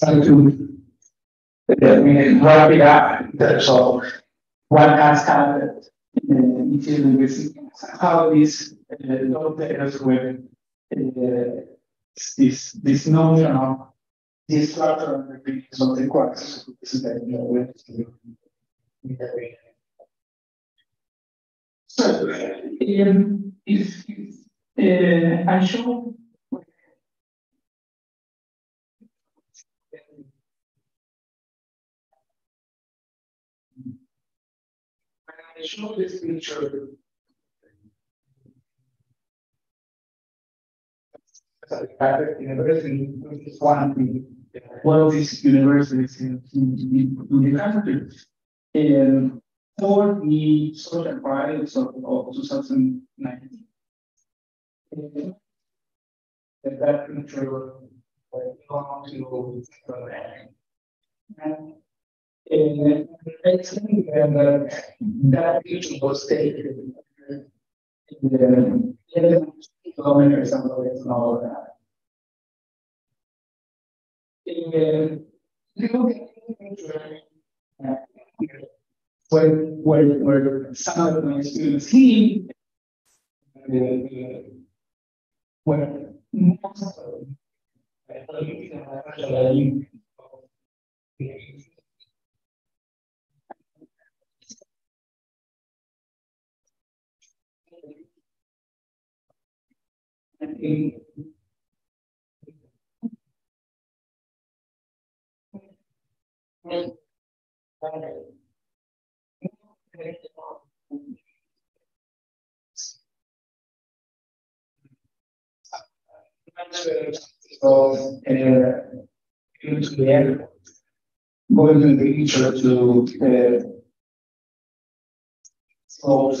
time to uh, wrap it up. So what has happened in Chile how this uh, doctors were uh, this this notion of this structure of the of the quarks is that you know So um, if, if uh, I show show this picture. University, is one of the wealthiest universities in, the country. And for the social crisis of, of 2019, and that picture uh, belonged to and and I think that that picture was taken in the 11 kilometers and all of that. And the picture where, where, some of my students came, uh, where most of airport, going to the beach to uh, solve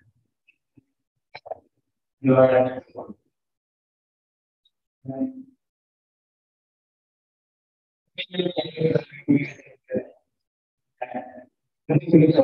innovation making the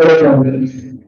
lab you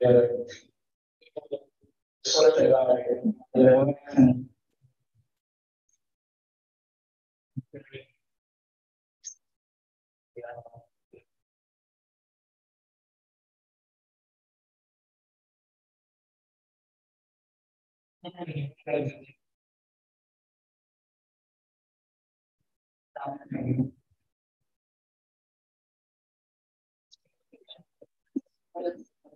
それぞれが、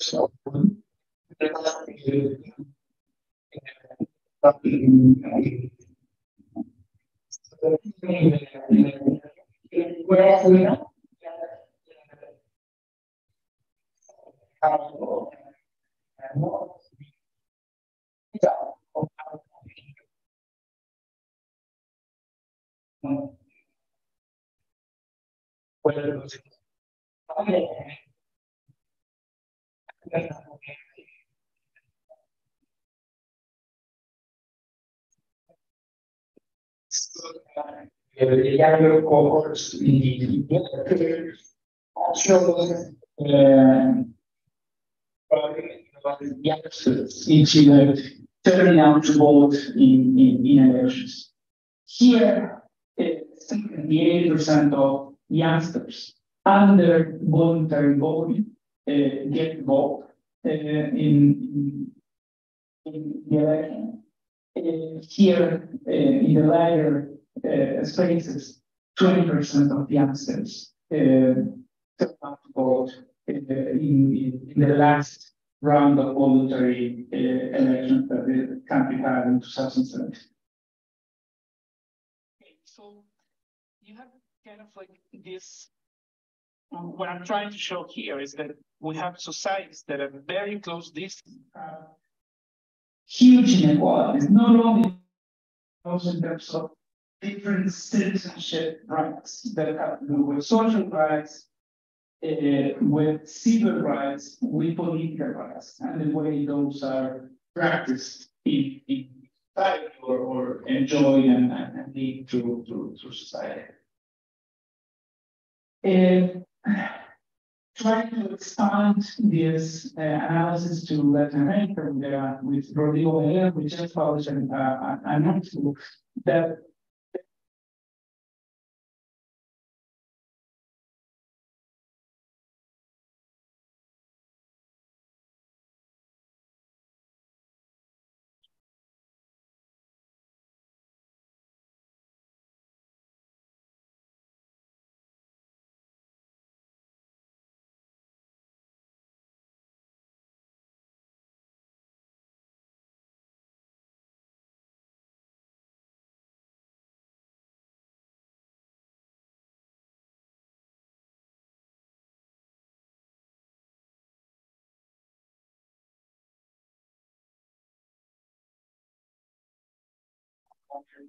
are the younger cohorts in the also um, youngsters Chile turning out to vote in, in, in elections. Here, seventy-eight percent of youngsters under voluntary voting uh, get involved uh, in, in the election. Uh, here in the latter spaces, 20% of uh, took out to vote in, in, the last round of voluntary uh, elections that the country had in 2007. So you have kind of like this. What I'm trying to show here is that we have societies that are very close distance. Uh, huge inequalities, not only in terms of different citizenship rights that have to do with social rights, uh, with civil rights, with political rights, and the way those are practiced in, in society or, or enjoy and, and lead to, society. And trying to expand this uh, analysis to Latin America uh, with Rodrigo Miller, we just published an, uh, an article that country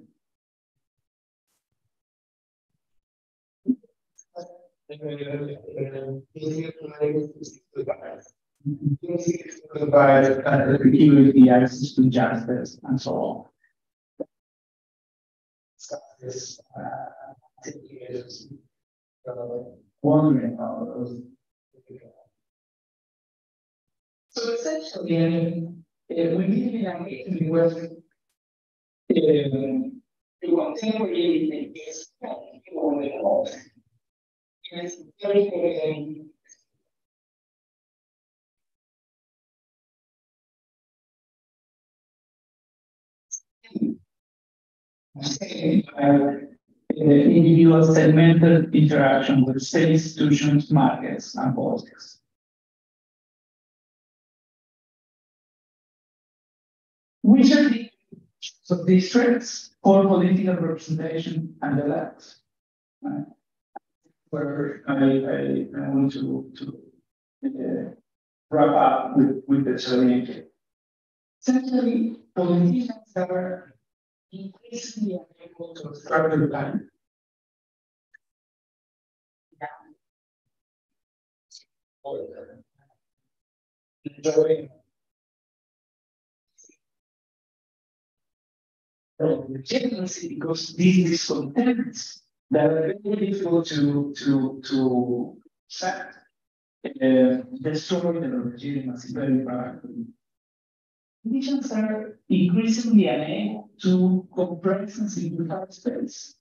provide uh, security, access to justice, and so on. So this, uh, is wondering how those. So essentially, uh, we live the contemporary the It's very, individual segmented interaction with state institutions, markets, and politics. Which are the so threats for political representation and the left? Right? Where I, I, I want to, to uh, wrap up with, with the Chilean Essentially, politicians are increasingly able to observe the time. Enjoying legitimacy because these discontents that are very difficult to to to set uh, destroy the legitimacy very rapidly. Conditions are increasingly unable to compress and simplify space.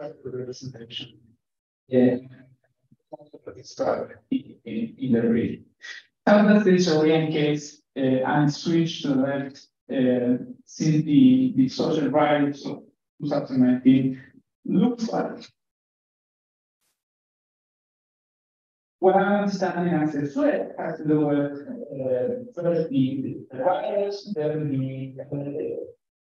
Representation. Yeah. In, in, in the region. How does the Chilean case uh, and switch to the left uh, since the, the social rights of 2019 looks like? What I'm understanding as a threat has to do with uh, first the, riots, then the,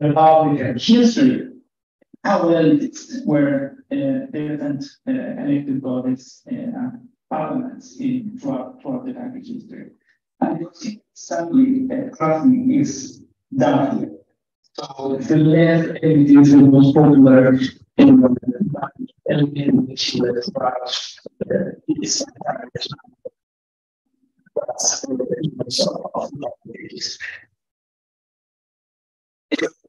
Republican history how well is, where uh, different uh, elected bodies uh, parliaments in throughout, throughout the country's history. And sadly uh, crafting is done here. So the elite is the most popular in the in which the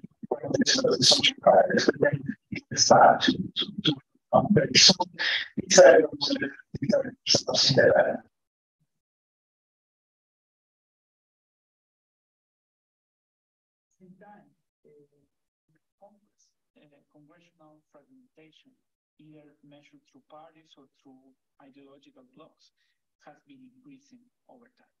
congressional fragmentation, either measured through parties or through ideological blocks, has been increasing over time.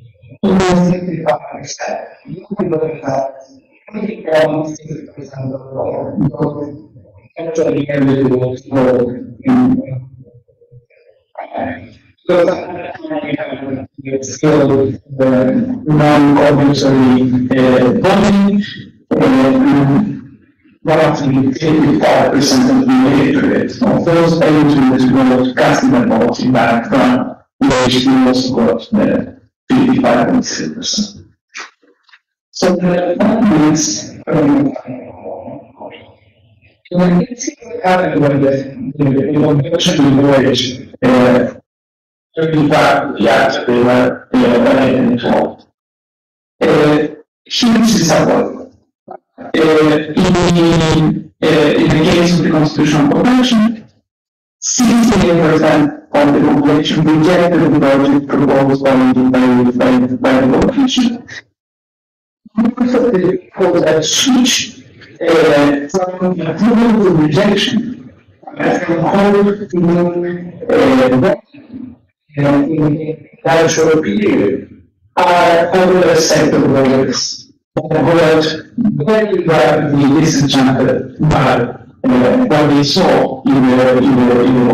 actually individuals role in so that skill the non-obligatory uh, voting and roughly 55% of the electorate those eligible to cast their vote in that front, which most there. 55 percent. So the problem is, um, when things happen when the, the, the innovation in voyage, uh, 35 reactors they were involved. Uh, huge disappointment. Uh, in, uh, in the case of the constitutional convention, 68 percent of the population rejected the budget proposed by, by, by, by the population. Most of the polls have switched uh, from approval to rejection. As a whole, uh, you know, in that short period are of words that were very rapidly disenchanted by uh, what they saw in the, in the, in the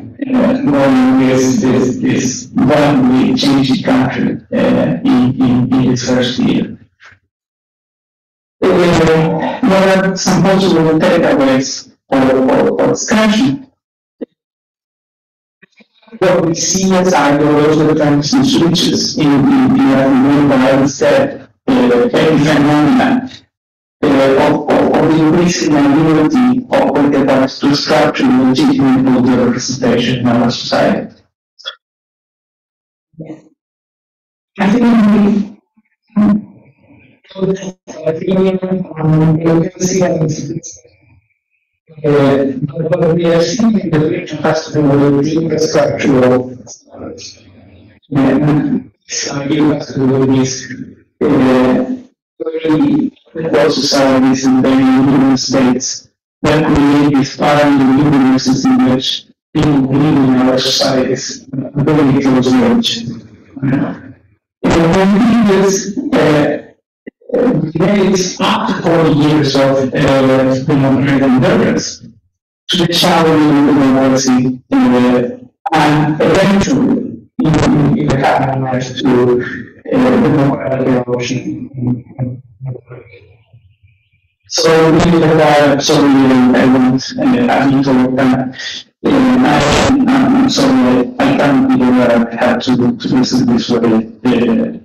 going with this, this rapidly changing country uh, in, in, in its first year. Uh, what are some possible takeaways or, or, or discussion? What we see as ideological transition switches in, a mobile instead, uh, uh, of, of, of the increasing ability of architects to structure legitimate political representation in our society. I think we, can see we are seeing the future has to do the infrastructural, and so you have to do with this, uh, very societies in very human states that create foreign universes in which people in our societies very close age. And when we use uh, days up to 40 years of uh, endurance to challenge the democracy uh, and eventually in, in the capital to uh, democratic evolution. So we require absolutely everyone's uh, having to at and I, so I can't be aware I had to, to listen this way in,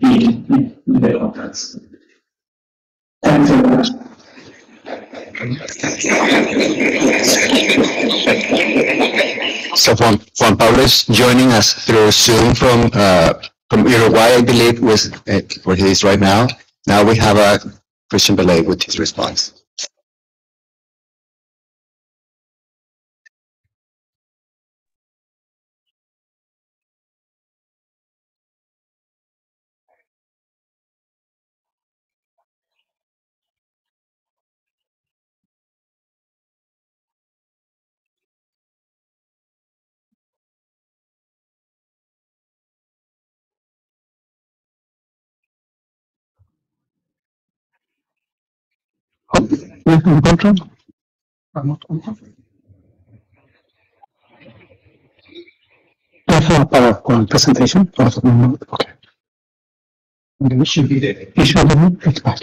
the conference. Thanks very much. So Juan, Juan Pablo is joining us through Zoom from, uh, from Uruguay, I believe, was, uh, where he is right now. Now we have a Cristián Bellei with his response. PowerPoint presentation. Okay. It should be there. It should be. there. It's back.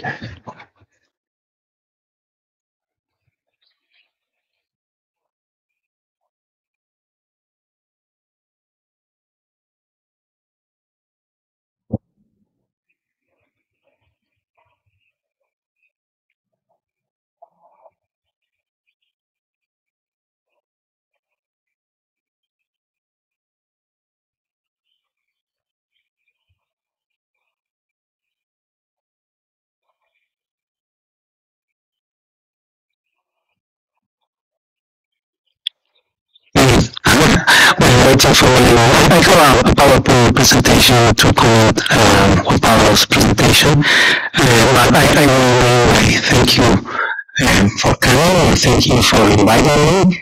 For you, I have a PowerPoint presentation to comment um, Juan Pablo's presentation. Uh, but I, I thank you um, for coming and thank you for inviting me.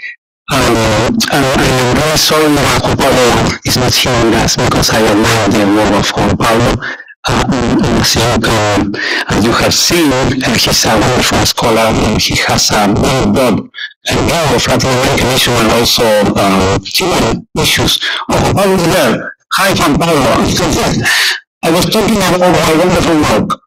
Uh, I- I'm very sorry that Juan Pablo is not here with us because I admire the work of Juan Pablo. Uh, um, as you have seen, uh, he's a wonderful scholar and he has a very broad uh, view of American issues and also uh, human issues. Oh, Juan Pablo is there. Hi, Juan Pablo. I was talking about my wonderful work.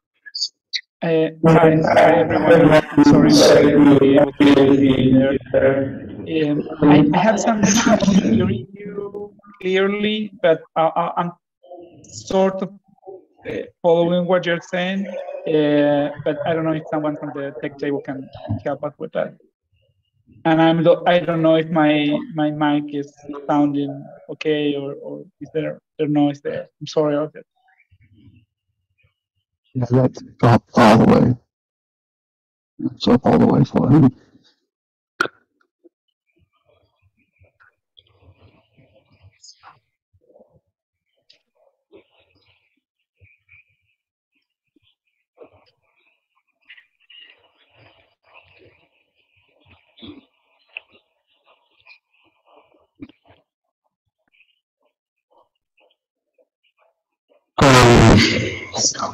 Uh, hi, hi everyone. Sorry, sorry, was really there. Um, I, have some difficulty hearing you clearly, but I, I'm sort of uh, following what you're saying. Uh, but I don't know if someone from the tech table can help us with that. And I'm I don't know if my my mic is sounding okay or, or is there there noise there. I'm sorry about that. Yeah, that's up all the way. It's up all the way for him.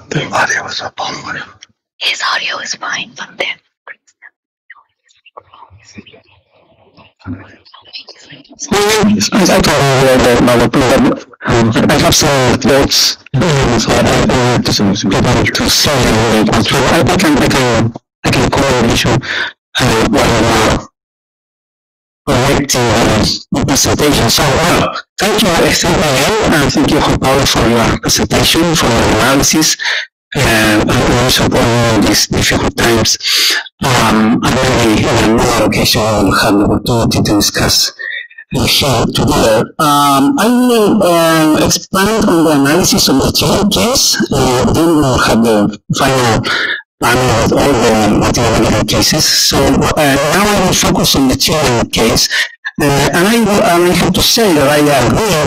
The audio is up on audio. His audio is fine, but then. I, I told you that my opinion, um, I have some thoughts, um, so I, I want to, to, to say uh, I, I can, I can, I can call the issue, uh, while, correcting uh, the presentation. So, uh, thank you, again, and thank you, Juan Pablo, for your presentation, for your analysis, and also for these difficult times. Um, and maybe another occasion, we'll have the opportunity to discuss here together. Um, I will uh, expand on the analysis of the Chile case, uh, then we'll have the final panel with all the material cases. So uh, now I will focus on the Chile case. Uh, and I, I have to say that I agree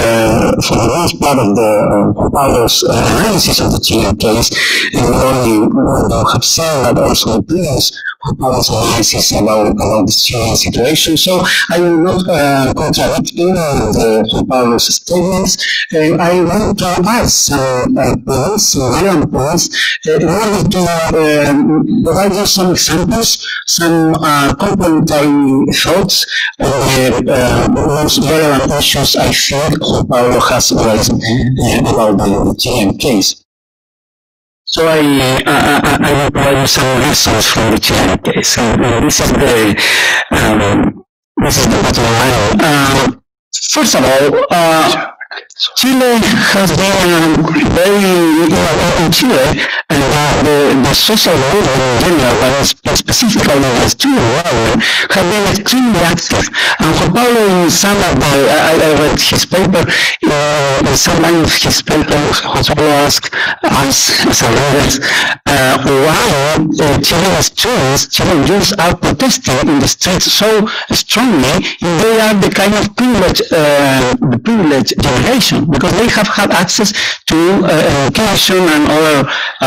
uh, for the most part of the Pablo's uh, analysis of the Chilean case, and only what I have said that also the previous Pablo's analysis about, about the Chilean situation. So I will not uh, contradict any of the Pablo's statements. Uh, I want to some uh, points, some relevant points, uh, in order to uh, provide you some examples, some uh, complementary thoughts the uh, most relevant issues I think Pablo has raised uh, about the Chilean case. So I, I, I will provide some reasons from the Chilean case. So uh, this is the um, this is the line. Uh, first of all, uh, Chile has been very, know, in Chile, and uh, the, the social movement in general, and specifically the student movement, have been extremely active. And Juan Pablo, in some of I, I read his paper, uh, in some of his paper, Juan Pablo asked us, as readers, uh, why uh, Chilean students, Chilean are protesting in the streets so strongly, they are the kind of privileged, uh, the privileged because they have had access to uh, education and other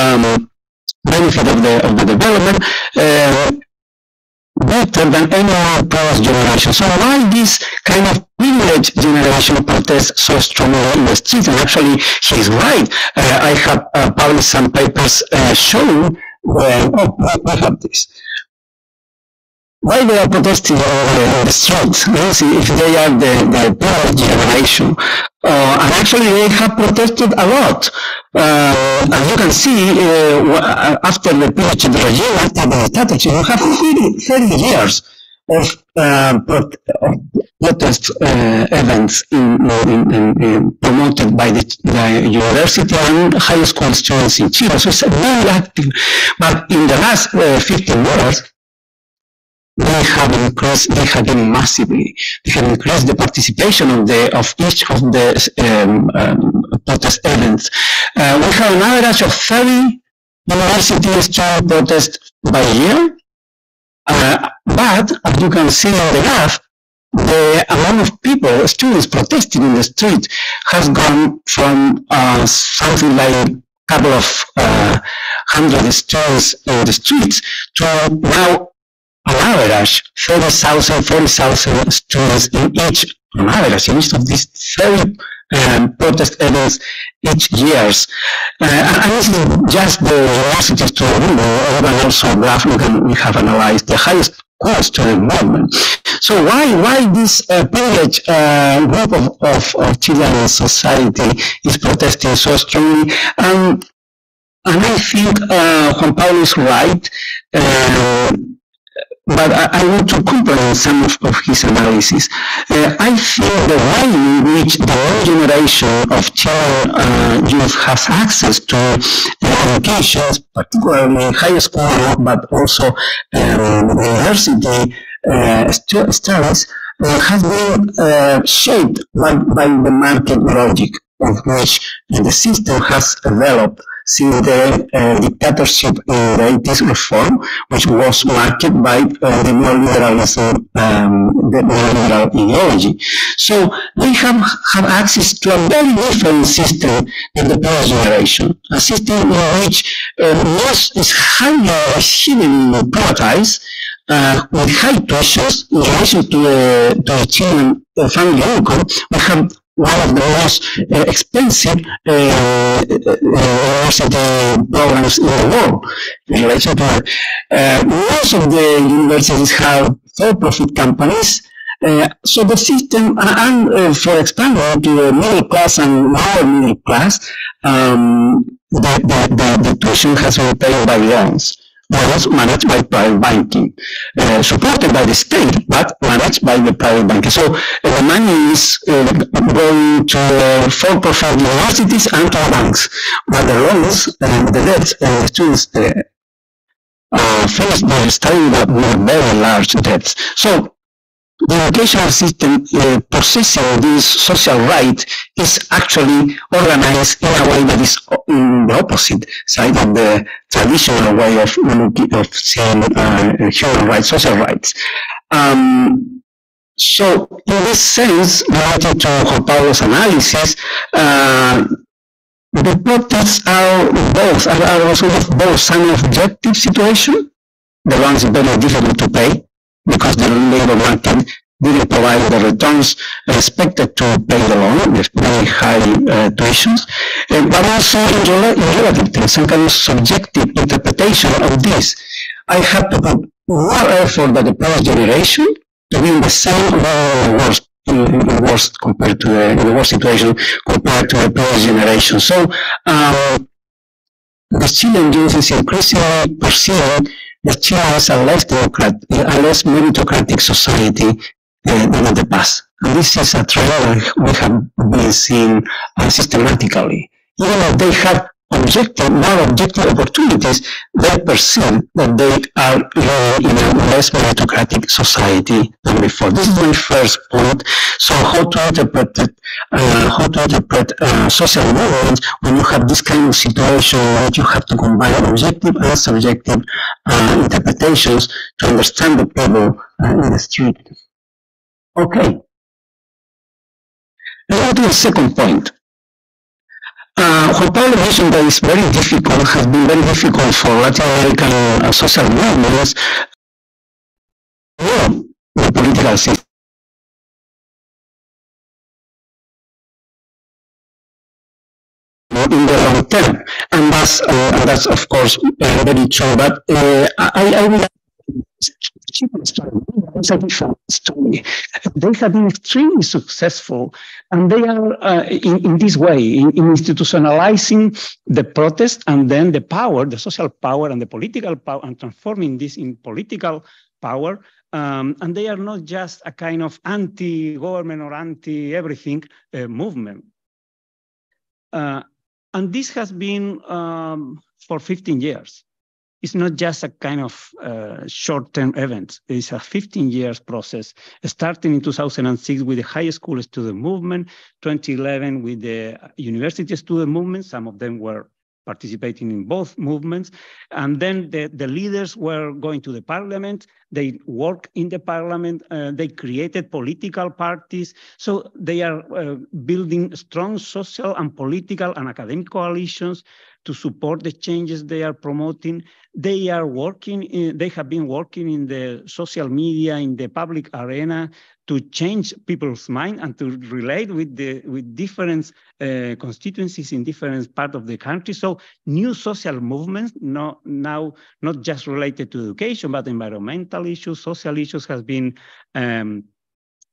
um, benefit of the of the development uh, better than any other previous generation. So why this kind of privileged generation protests so strongly in the streets? And actually, he's right. Uh, I have uh, published some papers uh, showing where, oh, I have this why they are protesting on the streets, see if they are the, the poor generation. Uh, and actually they have protested a lot. Uh, as you can see, uh, after the PhD regime, after the dictatorship, you have 30, 30 years of, uh, protest uh, events in, in, in, promoted by the, the, university and high school students in Chile. So it's very active. But in the last uh, 15 years, they have increased, they have been massively, they have increased the participation of the, of each of the um, um, protest events. Uh, we have an average of 30 university student protests by year, uh, but as you can see on the graph, the amount of people, students protesting in the street has gone from uh, something like a couple of uh, hundred students in the streets to now on average, 30,000, 40,000 students in each, on average, in each of these 30 um, protest events each year. Uh, and this is just the universities to remember, and also graph we, can, we have analyzed the highest cost to the movement. So why why this uh, privileged uh, group of, of, of Chilean society is protesting so strongly? Um, and I think uh, Juan Pablo is right. Uh, but I, I, want to complement some of, of his analysis. Uh, I feel the way in which the new generation of child uh, youth has access to uh, education, particularly high school, but also um, university uh, studies, uh, has been uh, shaped by, by the market logic of which the system has developed since the uh, dictatorship in the 80s reform, which was marked by uh, the neoliberalism, um, the neoliberal ideology. So they have, have access to a very different system than the previous generation, a system in which uh, most is highly, heavily privatized, uh, with high pressures in relation to the, to the children uh, family income, we have one of the most uh, expensive uh, university programs in the world. In relation to uh, most of the universities have for-profit companies uh, so the system, and uh, for expanding to the middle class and lower middle class, um, the, the, the, the tuition has been paid by loans loans managed by private banking, uh, supported by the state, but managed by the private banking. So uh, the money is uh, going to uh, for-profit universities and to banks, but the loans and the debts the students uh, finish their study with very large debts. So the educational system uh, possessing this social right is actually organized in a way that is in the opposite side of the traditional way of, of seeing uh, human rights, social rights. Um, so in this sense, related to Juan Pablo's analysis, uh, the protests are both, are, also both an objective situation, the ones very difficult to pay, because the labor market didn't provide the returns expected to pay the loan with very high uh, tuitions, uh, but also in, in relative terms, some kind of subjective interpretation of this. I have to put more effort than the previous generation to be in the same or worse in, worst compared to the, the worst situation compared to the previous generation. So um, the Chilean youth is increasingly perceiving Chile is a less a less meritocratic society uh, than in the past. And this is a trend we have been seeing uh, systematically. Even though they have objective, more objective opportunities, they perceive that they are living in a less meritocratic society than before. This is my first point. So how to interpret it, uh, how to interpret uh, social movements when you have this kind of situation where you have to combine objective and subjective uh, interpretations to understand the people uh, in the street. Okay. Let's to the second point. Uh, mentioned that it's very difficult, has been very difficult for Latin American uh, social movements, well, the political system. in the long term, and that's uh, that's of course uh, very true. But uh, I, I will it's a different story. They have been extremely successful, and they are uh, in, in this way, in, in, institutionalizing the protest and then the power, the social power and the political power, and transforming this in political power. Um, and they are not just a kind of anti-government or anti-everything uh, movement. Uh, and this has been um, for 15 years it's not just a kind of uh, short-term event. It's a 15 years process, starting in 2006 with the high school student movement, 2011 with the university student movement. Some of them were participating in both movements. And then the, the leaders were going to the parliament. They work in the parliament. Uh, they created political parties. So they are uh, building strong social and political and academic coalitions to support the changes they are promoting. They are working, in, they have been working in the social media, in the public arena to change people's mind and to relate with the with different uh, constituencies in different parts of the country. So new social movements, no, now not just related to education, but environmental issues, social issues has been um,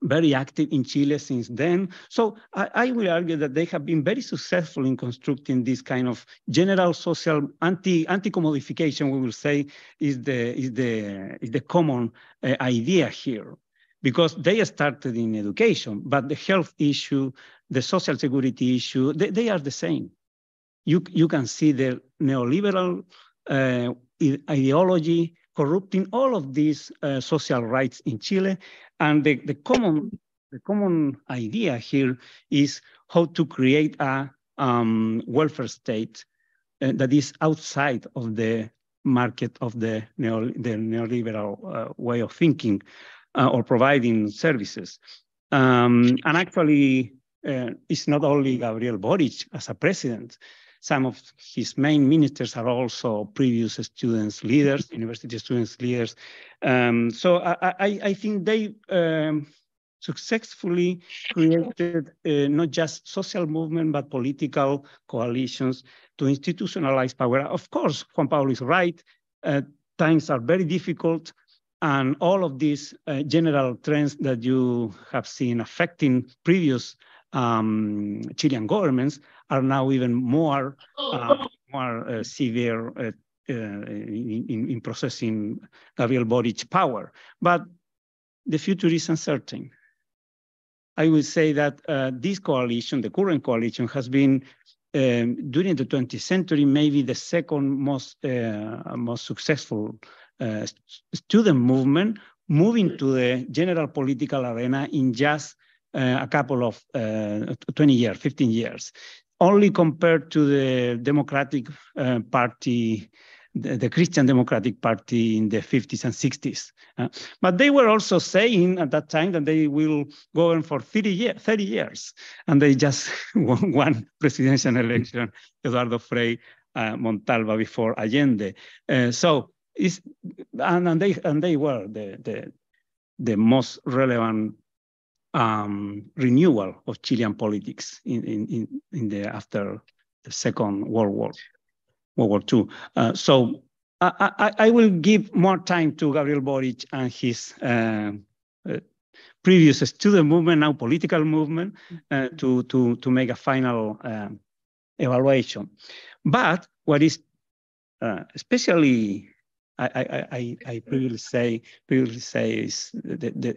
very active in Chile since then. So I, I, will argue that they have been very successful in constructing this kind of general social anti anti commodification. We will say is the is the is the common uh, idea here, because they started in education, but the health issue, the social security issue, they, they are the same. You you can see the neoliberal uh, ideology corrupting all of these uh, social rights in Chile. And the, the, common, the common idea here is how to create a um, welfare state uh, that is outside of the market of the, neo, the neoliberal uh, way of thinking uh, or providing services. Um, and actually, uh, it's not only Gabriel Boric as a president, some of his main ministers are also previous students leaders, university students leaders. Um, so I, I, I, think they um, successfully created uh, not just social movement, but political coalitions to institutionalize power. Of course, Juan Pablo is right. Uh, times are very difficult. And all of these uh, general trends that you have seen affecting previous um, Chilean governments are now even more, uh, more uh, severe uh, in, in, processing Gabriel Boric's power. But the future is uncertain. I would say that uh, this coalition, the current coalition, has been um, during the 20th century maybe the second most uh, most successful uh, student movement moving to the general political arena in just uh, a couple of uh, 20 years, 15 years, only compared to the Democratic uh, Party the, Christian Democratic Party in the 50s and 60s. Uh, but they were also saying at that time that they will govern for 30, year, 30 years. And they just won one presidential election, Eduardo Frei uh, Montalva before Allende. Uh, so, and, and, they, and they were the, the, the most relevant um, renewal of Chilean politics in, in, in the after the Second World War. World War II. Uh, so I, I, I, will give more time to Gabriel Boric and his uh, uh, previous student movement, now political movement, uh, to, to, to make a final um, evaluation. But what is uh, especially I, I, I previously say, previously say is the, the,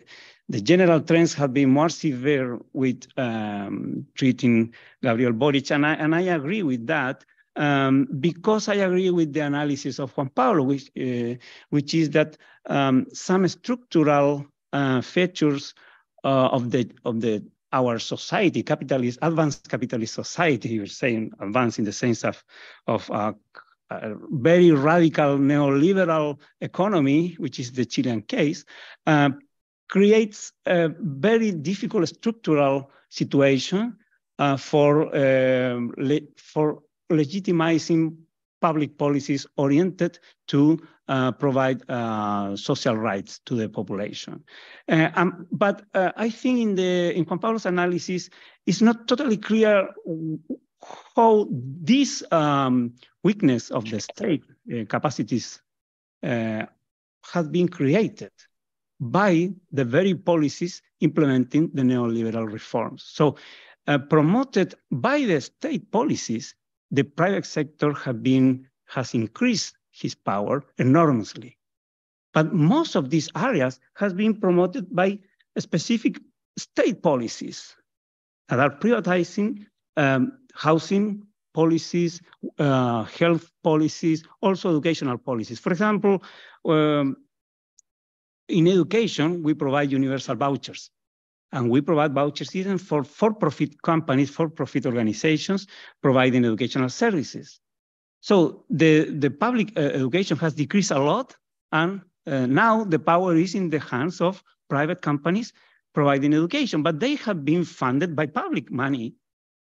the general trends have been more severe with um, treating Gabriel Boric, and I, and I agree with that um, because I agree with the analysis of Juan Pablo, which, uh, which is that um, some structural uh, features uh, of the of the our society, capitalist, advanced capitalist society, you're saying advanced in the sense of of a, a very radical neoliberal economy, which is the Chilean case, uh, creates a very difficult structural situation uh, for um, for legitimizing public policies oriented to uh, provide uh, social rights to the population. Uh, um, but I think in the in Juan Pablo's analysis, it's not totally clear how this um, weakness of the state uh, capacities uh, has been created by the very policies implementing the neoliberal reforms. So promoted by the state policies, the private sector have been, has increased his power enormously. But most of these areas has been promoted by specific state policies that are privatizing um, housing policies, uh, health policies, also educational policies. For example, um, in education, we provide universal vouchers. And we provide vouchers even for for-profit companies, for-profit organizations providing educational services. So the, the public uh, education has decreased a lot. And uh, now the power is in the hands of private companies providing education, but they have been funded by public money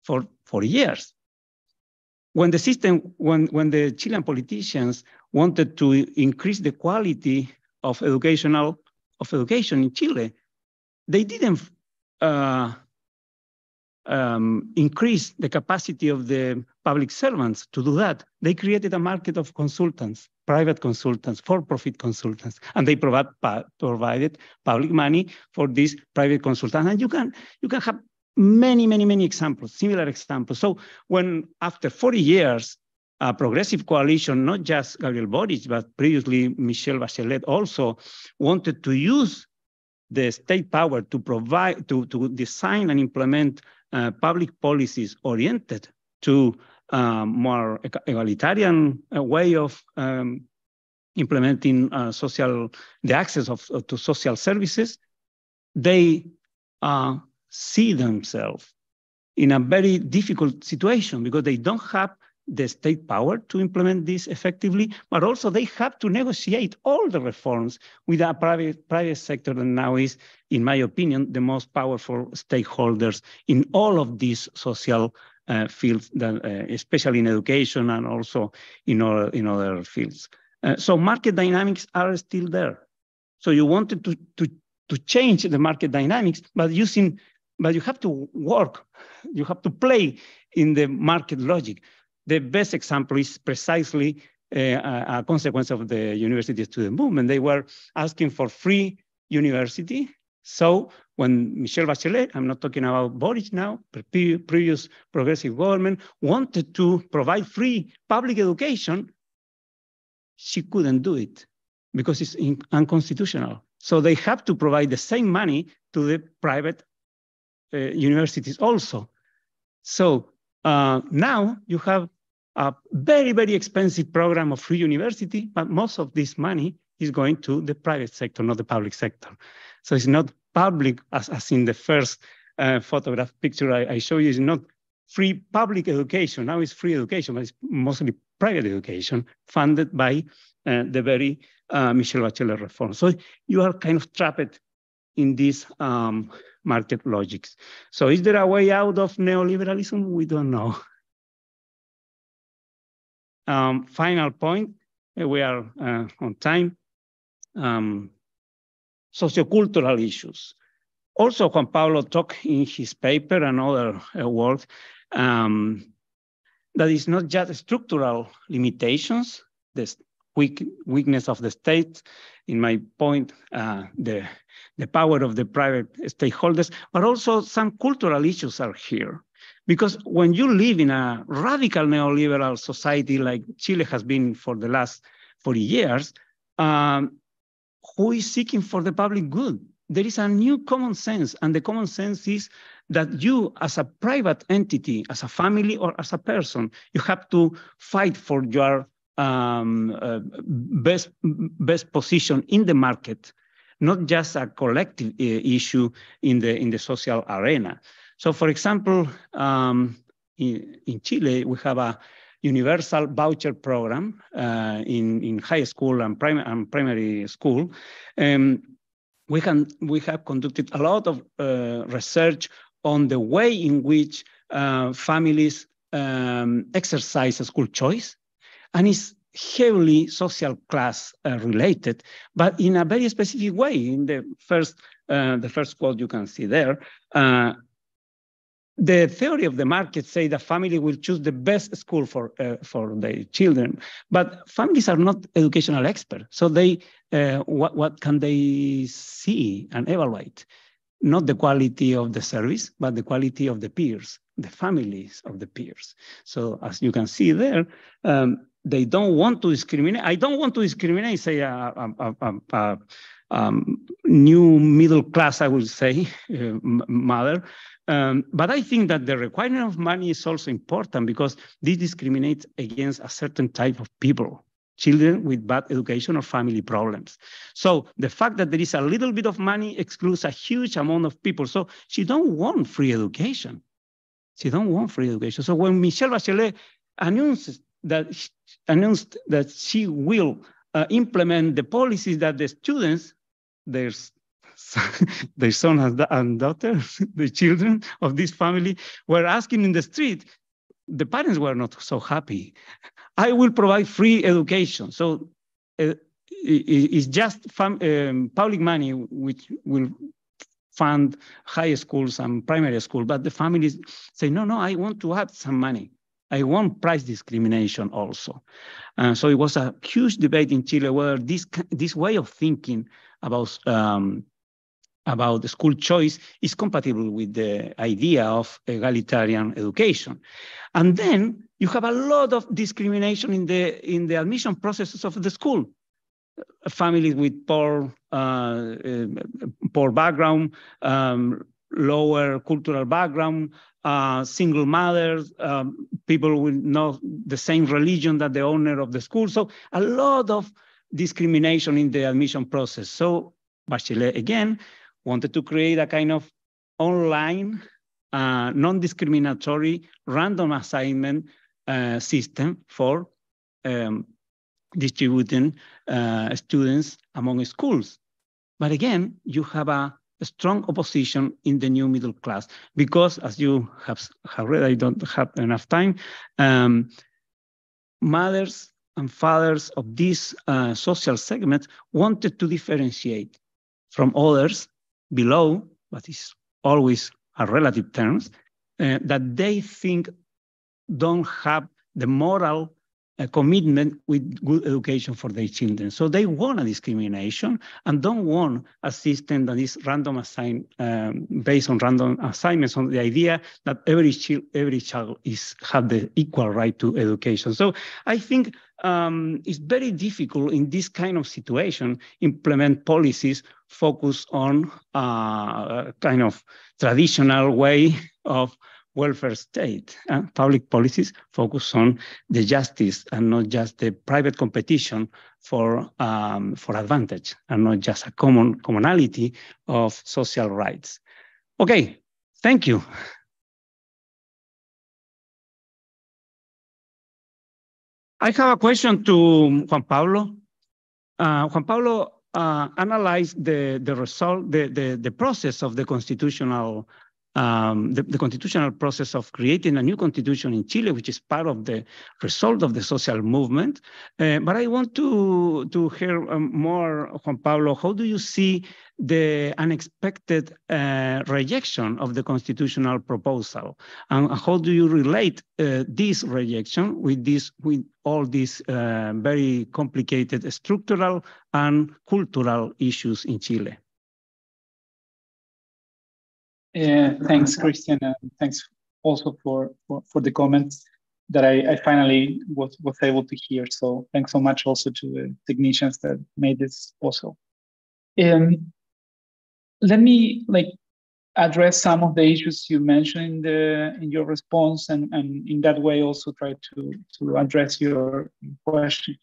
for, for years. When the system, when, when the Chilean politicians wanted to increase the quality of educational of education in Chile, they didn't uh, um, increase the capacity of the public servants to do that. They created a market of consultants, private consultants, for-profit consultants, and they provide, provided public money for these private consultants. And you can, you can have many, many, many examples, similar examples. So when after 40 years, a progressive coalition, not just Gabriel Boric, but previously Michelle Bachelet also wanted to use the state power to provide, to, to design and implement uh, public policies oriented to um, more egalitarian uh, way of um, implementing uh, social, the access of, to social services, they uh, see themselves in a very difficult situation because they don't have the state power to implement this effectively, but also they have to negotiate all the reforms with a private, private sector that now is, in my opinion, the most powerful stakeholders in all of these social uh, fields, that, uh, especially in education and also in, all, in other fields. Uh, so market dynamics are still there. So you wanted to, to, to change the market dynamics, but using, but you have to work, you have to play in the market logic. The best example is precisely uh, a consequence of the university student movement. They were asking for free university. So when Michelle Bachelet, I'm not talking about Boric now, previous progressive government wanted to provide free public education, she couldn't do it because it's unconstitutional. So they have to provide the same money to the private universities also. So uh, now you have a very, very expensive program of free university, but most of this money is going to the private sector, not the public sector. So it's not public as, as in the first uh, photograph picture I, I show you, it's not free public education. Now it's free education, but it's mostly private education funded by uh, the very uh, Michelle Bachelet reform. So you are kind of trapped in these um, market logics. So is there a way out of neoliberalism? We don't know. Um, final point, uh, we are uh, on time. Um, sociocultural issues. Also, Juan Pablo talked in his paper and other uh, work um, that it's not just structural limitations, the weak, weakness of the state, in my point, uh, the, the power of the private stakeholders, but also some cultural issues are here. Because when you live in a radical neoliberal society like Chile has been for the last 40 years, um, who is seeking for the public good? There is a new common sense, and the common sense is that you, as a private entity, as a family or as a person, you have to fight for your um, uh, best, best position in the market, not just a collective uh, issue in the, in the social arena. So for example, um, in, in, Chile, we have a universal voucher program uh, in, in high school and, prim and primary school. Um, we, can, we have conducted a lot of uh, research on the way in which uh, families um, exercise school choice. And it's heavily social class uh, related, but in a very specific way. In the first, uh, the first quote you can see there, uh, the theory of the market say that family will choose the best school for uh, for their children, but families are not educational experts. So they, uh, what what can they see and evaluate? Not the quality of the service, but the quality of the peers, the families of the peers. So as you can see there, um, they don't want to discriminate. I don't want to discriminate, say a, a, a, a um, new middle class, I would say, mother um, but I think that the requirement of money is also important because this discriminates against a certain type of people, children with bad education or family problems. So the fact that there is a little bit of money excludes a huge amount of people. So she don't want free education. She don't want free education. So when Michelle Bachelet announced that announced that she will uh, implement the policies that the students, there's their son and daughter, the children of this family, were asking in the street. The parents were not so happy. I will provide free education. So uh, it's just um, public money which will fund high schools and primary school, but the families say, no, no, I want to add some money. I want price discrimination also. Uh, so it was a huge debate in Chile where this, this way of thinking about um, about school choice is compatible with the idea of egalitarian education. And then you have a lot of discrimination in the, in the admission processes of the school. Families with poor, uh, uh, poor background, um, lower cultural background, uh, single mothers, um, people with not the same religion that the owner of the school. So a lot of discrimination in the admission process. So Bachelet, again, wanted to create a kind of online, uh, non-discriminatory random assignment uh, system for um, distributing uh, students among schools. But again, you have a, a, strong opposition in the new middle class. Because, as you have, have read, I don't have enough time, um, mothers and fathers of this uh, social segment wanted to differentiate from others below, but it's always a relative terms, uh, that they think don't have the moral a commitment with good education for their children. So they want a discrimination and don't want a system that is random assigned um, based on random assignments on the idea that every child every child is have the equal right to education. So I think um, it's very difficult in this kind of situation implement policies focused on uh, a kind of traditional way of welfare state. Uh, public policies focus on the justice and not just the private competition for, um, for advantage and not just a common commonality of social rights. Okay, thank you. I have a question to Juan Pablo. Uh, Juan Pablo uh, analyzed the, the result, the, the, the process of the constitutional um, the, the, constitutional process of creating a new constitution in Chile, which is part of the result of the social movement. Uh, but I want to, to hear um, more, Juan Pablo, how do you see the unexpected uh, rejection of the constitutional proposal? And how do you relate uh, this rejection with, this, with all these uh, very complicated structural and cultural issues in Chile? Uh, thanks, Christian, and thanks also for, for, for the comments that I, I, finally was, was able to hear. So thanks so much also to the technicians that made this possible. Um, let me like address some of the issues you mentioned in, the, in your response and, and in that way also try to, to address your question.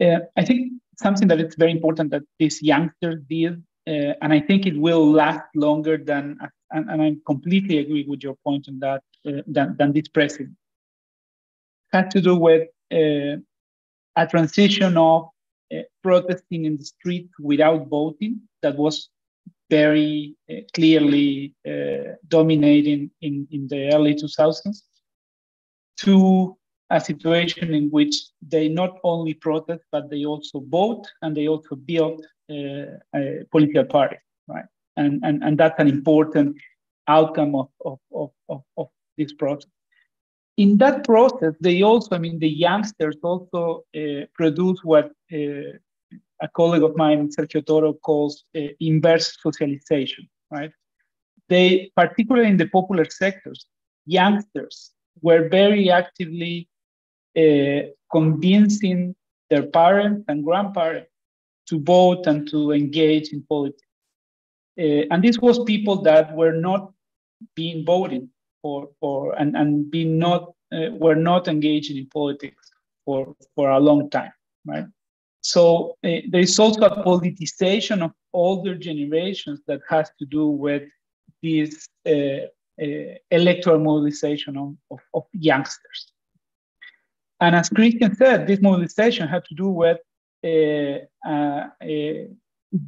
Uh, I think something that is very important that this youngster did, uh, and I think it will last longer than and, and I completely agree with your point on that, uh, than, than this president, had to do with uh, a transition of uh, protesting in the street without voting that was very uh, clearly uh, dominating in, in the early 2000s to a situation in which they not only protest, but they also vote and they also build uh, a political party, right? And, and, and that's an important outcome of, of, of, of, of this process. In that process, they also, I mean, the youngsters also uh, produce what uh, a colleague of mine, Sergio Toro, calls uh, inverse socialization, right? They, particularly in the popular sectors, youngsters were very actively uh, convincing their parents and grandparents to vote and to engage in politics. Uh, and this was people that were not being voting for, for and, and being not uh, were not engaged in politics for, for a long time, right? So uh, there is also a politicization of older generations that has to do with this uh, uh, electoral mobilization of, of, of, youngsters. And as Christian said, this mobilization had to do with uh, uh,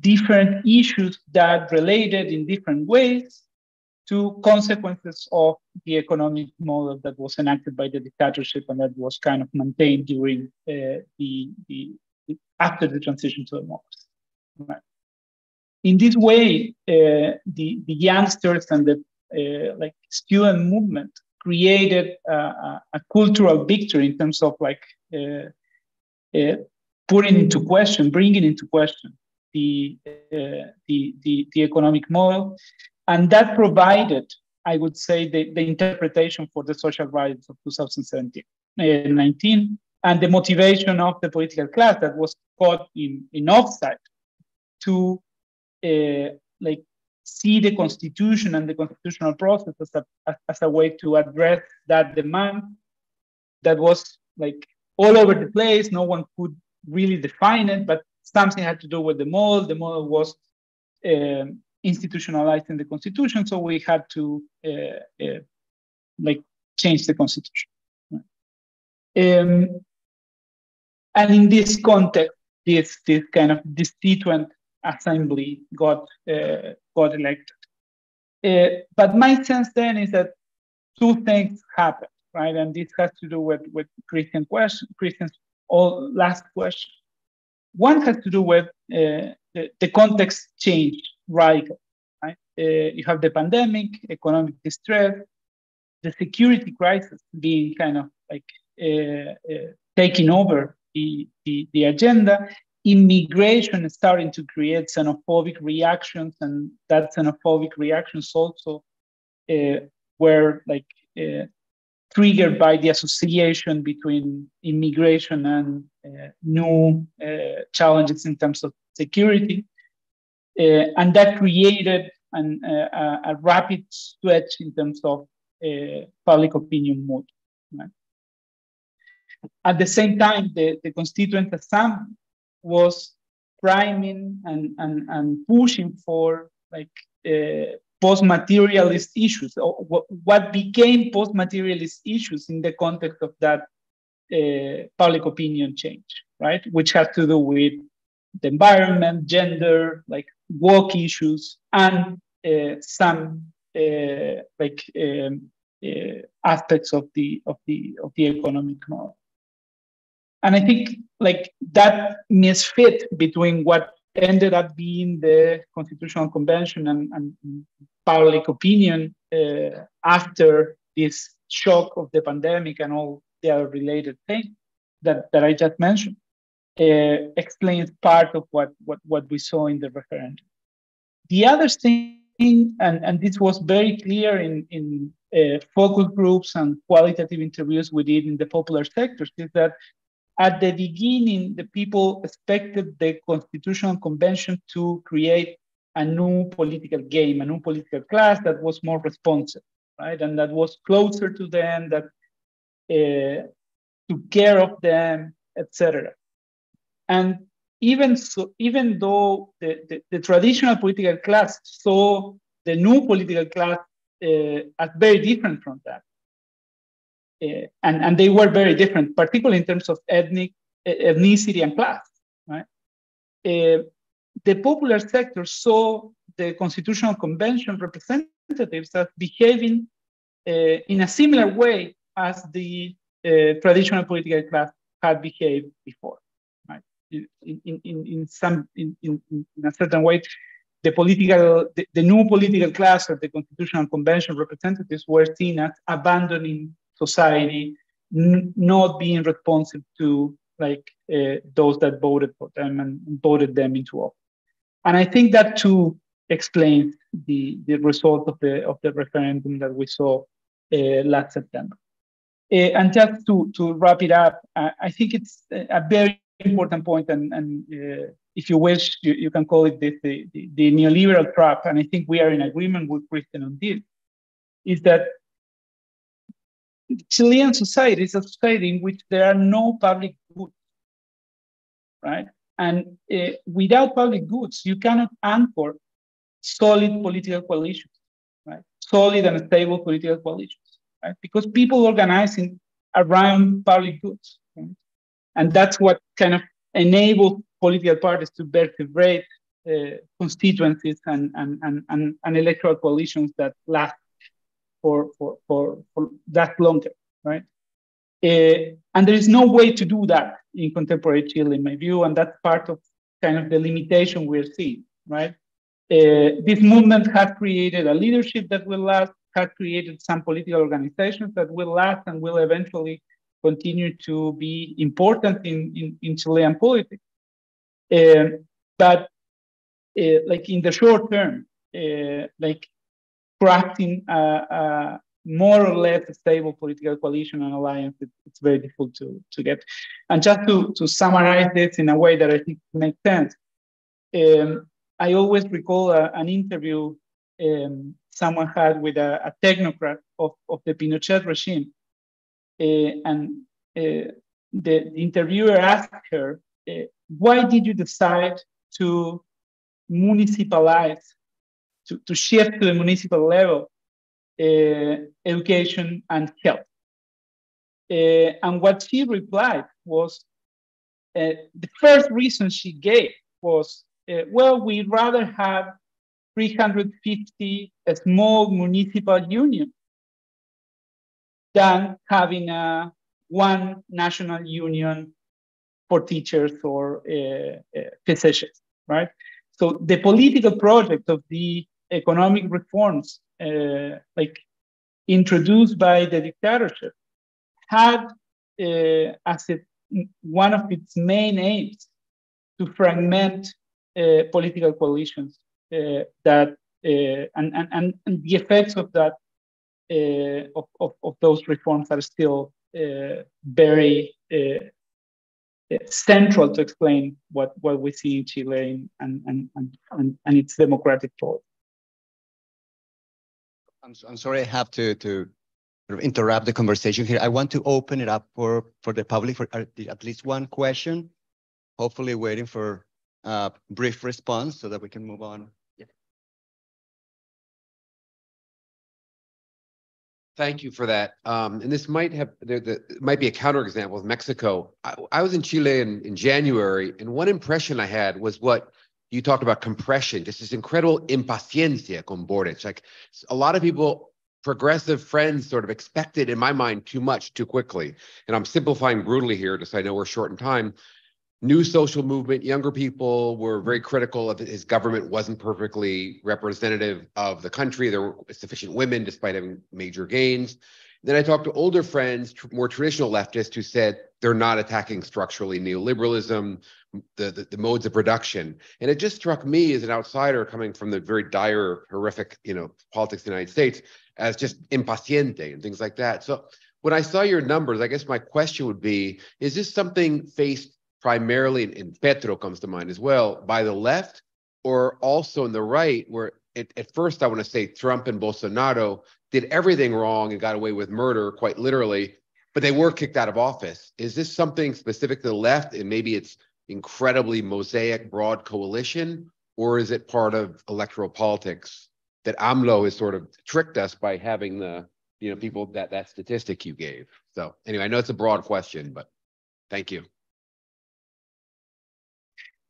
different issues that related in different ways to consequences of the economic model that was enacted by the dictatorship and that was kind of maintained during uh, the, the, after the transition to democracy. Right. In this way, uh, the, the youngsters and the uh, like student movement created a, a, a, cultural victory in terms of like uh, uh, putting into question, bringing into question the, uh, the, the, the, economic model. And that provided, I would say, the, the interpretation for the social rights of 2017, uh, 19, and the motivation of the political class that was caught in, in offside to uh, like see the constitution and the constitutional process as a, as a way to address that demand that was like all over the place. No one could really define it, but something had to do with the model. The model was um, institutionalized in the constitution, so we had to uh, uh, like change the constitution. Um, and in this context, this this kind of constituent assembly got uh, got elected. Uh, but my sense then is that two things happened, right? And this has to do with with Christian question, Christian's all last question. One has to do with uh, the, the, context change radically. uh, you have the pandemic, economic distress, the security crisis being kind of like uh, uh, taking over the, the, the agenda, immigration starting to create xenophobic reactions, and that xenophobic reactions also uh, were like uh, triggered by the association between immigration and uh, new uh, challenges in terms of security. Uh, and that created an, uh, a rapid switch in terms of public opinion mood. Right? At the same time, the, the Constituent Assembly was priming and, and, and pushing for like uh, post-materialist issues, or what became post-materialist issues in the context of that uh, public opinion change, right? Which has to do with the environment, gender, like work issues, and uh, some uh, like um, uh, aspects of the of the of the economic model. And I think like that misfit between what ended up being the Constitutional Convention and, and public opinion uh, after this shock of the pandemic and all the other related things that, that I just mentioned uh, explains part of what, what, what we saw in the referendum. The other thing, and, and this was very clear in, in uh, focus groups and qualitative interviews we did in the popular sectors, is that at the beginning, the people expected the Constitutional Convention to create a new political game, a new political class that was more responsive, right? And that was closer to them, that uh, took care of them, etc. And even so, even though the, the, the, traditional political class saw the new political class uh, as very different from that, and, and they were very different, particularly in terms of ethnic ethnicity and class. Right? Uh, the popular sector saw the Constitutional Convention representatives as behaving uh, in a similar way as the traditional political class had behaved before. Right? In, in, in, some in, in, in a certain way, the political the, the new political class or the Constitutional Convention representatives were seen as abandoning society, n- not being responsive to like uh, those that voted for them and voted them into office. And I think that too explains the, the result of the of the referendum that we saw uh, last September. Uh, and just to, to wrap it up, I, I think it's a very important point, and, and uh, if you wish, you, you can call it the, the, the, neoliberal trap. And I think we are in agreement with Christian on this. Is that Chilean society is a society in which there are no public goods, right? And uh, without public goods, you cannot anchor solid political coalitions, right? Solid and stable political coalitions, right? Because people organizing around public goods, right? and that's what kind of enables political parties to vertebrate uh, constituencies and, and, and, and, and electoral coalitions that last for, for, for, for that longer, right? Uh, and there is no way to do that in contemporary Chile, in my view, and that's part of kind of the limitation we're seeing, right? Uh, this movement has created a leadership that will last, has created some political organizations that will last and will eventually continue to be important in, in, in Chilean politics. Uh, but uh, like in the short term, like crafting a, more or less stable political coalition and alliance, it, it's very difficult to, to get. And just to, to summarize this in a way that I think makes sense, um, I always recall a, an interview um, someone had with a, a technocrat of, of the Pinochet regime. Uh, and uh, the, the, interviewer asked her, uh, why did you decide to municipalize, to, shift to the municipal level uh, education and health. Uh, and what she replied was uh, the first reason she gave was, well, we'd rather have 350 small municipal unions than having a one national union for teachers or uh, uh, physicians, right? So the political project of the economic reforms uh, like introduced by the dictatorship had uh, as it, one of its main aims to fragment uh, political coalitions uh, that uh, and, and, and the effects of that uh, of, of, of, those reforms are still very central to explain what, what we see in Chile and, and, and, and, its democratic thought. I'm, I'm sorry, I have to, to interrupt the conversation here. I want to open it up for, for the public for at least one question, hopefully waiting for a brief response so that we can move on. Thank you for that. Um, and this might have there, the, might be a counterexample with Mexico. I, I was in Chile in, in January, and one impression I had was what you talked about compression, just this incredible impaciencia con Boric. Like a lot of people, progressive friends, sort of expected in my mind too much too quickly. And I'm simplifying brutally here, so I know we're short in time new social movement, younger people were very critical of his government wasn't perfectly representative of the country. There were sufficient women despite having major gains. Then I talked to older friends, more traditional leftists, who said they're not attacking structurally neoliberalism, the, the, the, modes of production. And it just struck me as an outsider coming from the very dire, horrific, you know, politics of the United States as just impaciente and things like that. So when I saw your numbers, I guess my question would be, is this something faced primarily, and Petro comes to mind as well, by the left or also in the right, where it, at first I want to say Trump and Bolsonaro did everything wrong and got away with murder, quite literally, but they were kicked out of office. Is this something specific to the left, and maybe it's incredibly mosaic, broad coalition, or is it part of electoral politics that AMLO has sort of tricked us by having the you know people that that statistic you gave? So anyway, I know it's a broad question, but thank you.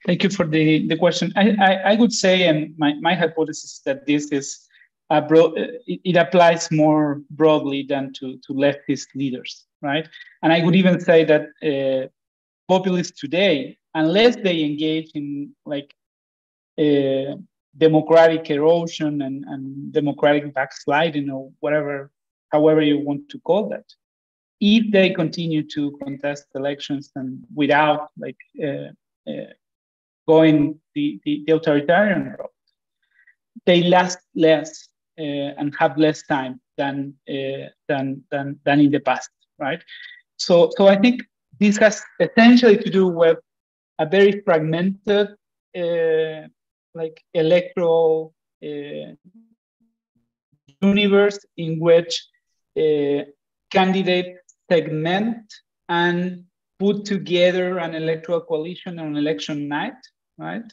Thank you for the, the question. I, I, I would say, and my, my hypothesis that this is bro- it, applies more broadly than to, to leftist leaders, right? And I would even say that uh, populists today, unless they engage in like uh, democratic erosion and, and democratic backsliding or whatever, however you want to call that, if they continue to contest elections and without like uh, uh, going the, the, the authoritarian route, they last less uh, and have less time than, uh, than, than, than in the past, right? So, so I think this has essentially to do with a very fragmented, uh, like electoral uh, universe in which uh, segment and put together an electoral coalition on election night right?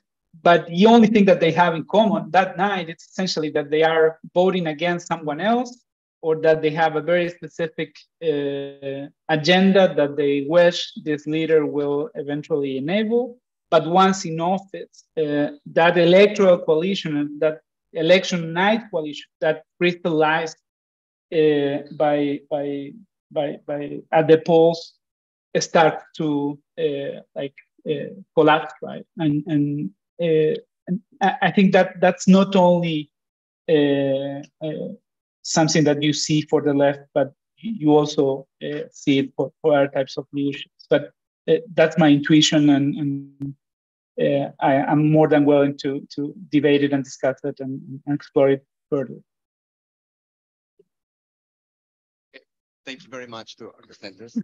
But the only thing that they have in common that night is essentially that they are voting against someone else or that they have a very specific uh, agenda that they wish this leader will eventually enable. But once in office, uh, that electoral coalition, that election night coalition that crystallized uh, by, by, by, by at the polls start to uh, like uh, collapsed, right? And and I think that that's not only uh, something that you see for the left, but you also see it for, for other types of leadership. But that's my intuition, and, and uh, I, am more than willing to to debate it and discuss it and, and explore it further. Thank you very much to our presenters.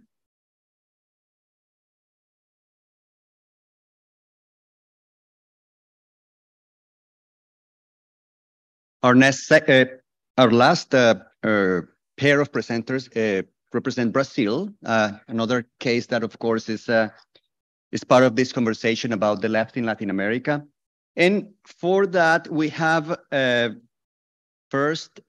Our next, uh, our last uh, uh, pair of presenters uh, represent Brazil, uh, another case that, of course, is uh, is part of this conversation about the left in Latin America. And for that, we have first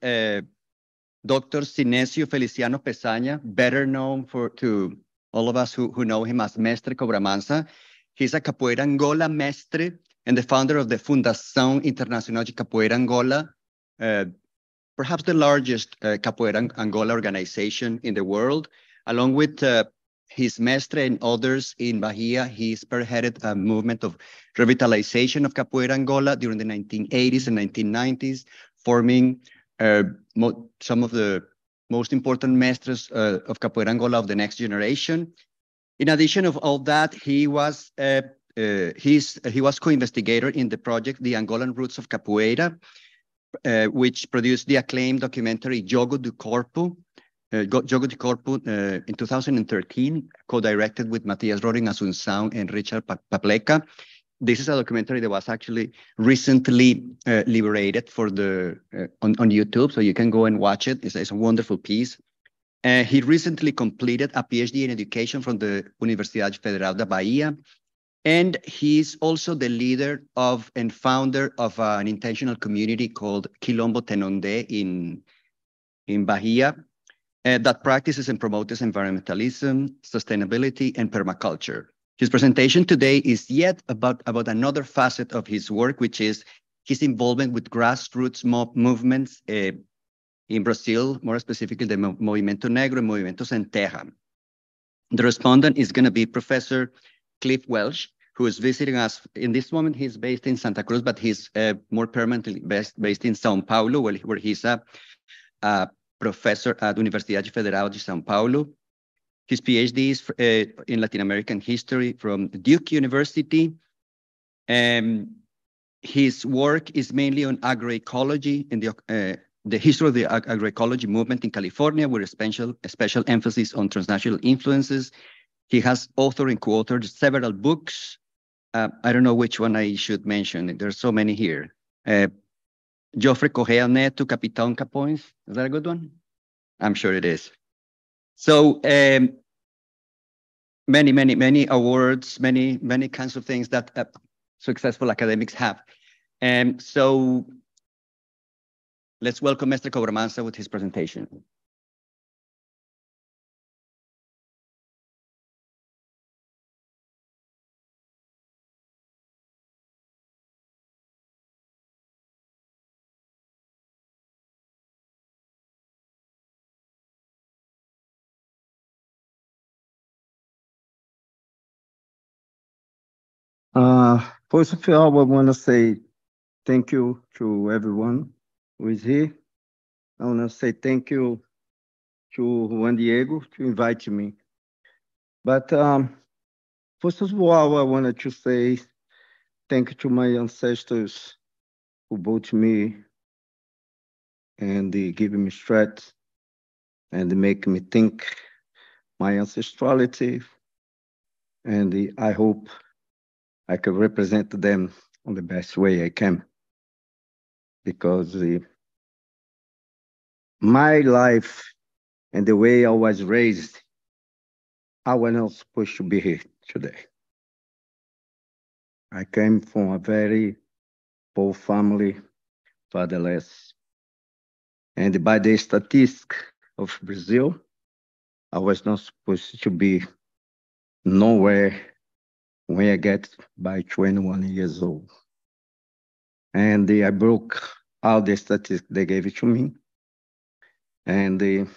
Dr. Cinézio Feliciano Peçanha, better known for to all of us who, who know him as Mestre Cobra Mansa. He's a Capoeira Angola mestre and the founder of the Fundação Internacional de Capoeira Angola, perhaps the largest uh, Capoeira Angola organization in the world, along with uh, his mestre and others in Bahia, he spearheaded a movement of revitalization of Capoeira Angola during the 1980s and 1990s, forming uh, some of the most important mestres uh, of Capoeira Angola of the next generation. In addition of all that, he was uh, uh, he was co-investigator in the project The Angolan Roots of Capoeira, uh, which produced the acclaimed documentary Jogo do Corpo, uh, Jogo Corpo uh, in 2013, co-directed with Matthias Röhrig Assunção and Richard Pakleppa. This is a documentary that was actually recently uh, liberated for the uh, on, on YouTube, so you can go and watch it. It's, it's a wonderful piece. Uh, he recently completed a PhD in education from the Universidade Federal da Bahia, and he's also the leader of and founder of an intentional community called Quilombo Tenonde in, in Bahia uh, that practices and promotes environmentalism, sustainability, and permaculture. His presentation today is yet about, about another facet of his work, which is his involvement with grassroots mob movements uh, in Brazil, more specifically the Movimento Negro and Movimento Sem Terra. The respondent is going to be Professor Cliff Welch, who is visiting us. In this moment, he's based in Santa Cruz, but he's uh, more permanently based, based in Sao Paulo, where, where he's a, a professor at Universidade Federal de São Paulo. His PhD is uh, in Latin American history from Duke University. Um, his work is mainly on agroecology and the, uh, the history of the ag agroecology movement in California, with a special, a special emphasis on transnational influences. He has authored and co-authored several books. Uh, I don't know which one I should mention. There's so many here. Uh, Joffre Correa Neto, Capitão Camponês. Is that a good one? I'm sure it is. So um, many, many, many awards, many, many kinds of things that uh, successful academics have. And so let's welcome Mr. Cobra Mansa with his presentation. First of all, I want to say thank you to everyone who is here. I want to say thank you to Juan Diego to invite me. But um, first of all, I wanted to say thank you to my ancestors who brought me and they give me strength and they make me think my ancestrality. And I hope I can represent them on the best way I can. Because the, my life and the way I was raised, I was not supposed to be here today. I came from a very poor family, fatherless. And by the statistics of Brazil, I was not supposed to be nowhere when I get by 21 years old. And uh, I broke all the statistics they gave it to me. And uh,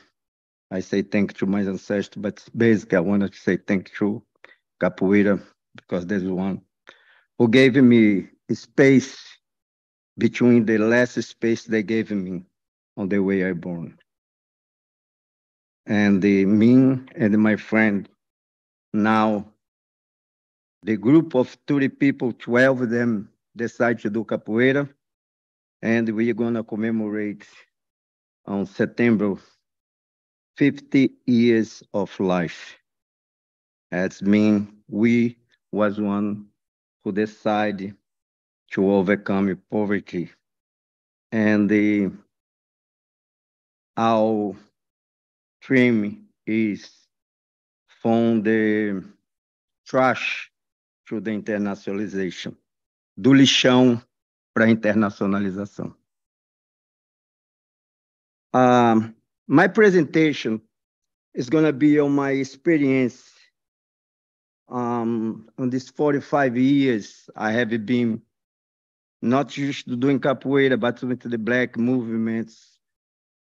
I say thank you to my ancestors, but basically I wanted to say thank you to Capoeira, because there's one who gave me space between the last space they gave me on the way I born. And the, me and my friend now the group of 30 people, 12 of them decide to do capoeira, and we're gonna commemorate on September 50 years of life. As mean we was one who decided to overcome poverty. And the, our dream is from the uh, trash to the internationalization, do lixão para a internacionalização. Uh, my presentation is going to be on my experience um, on these 45 years I have been not just doing capoeira, but with the black movements,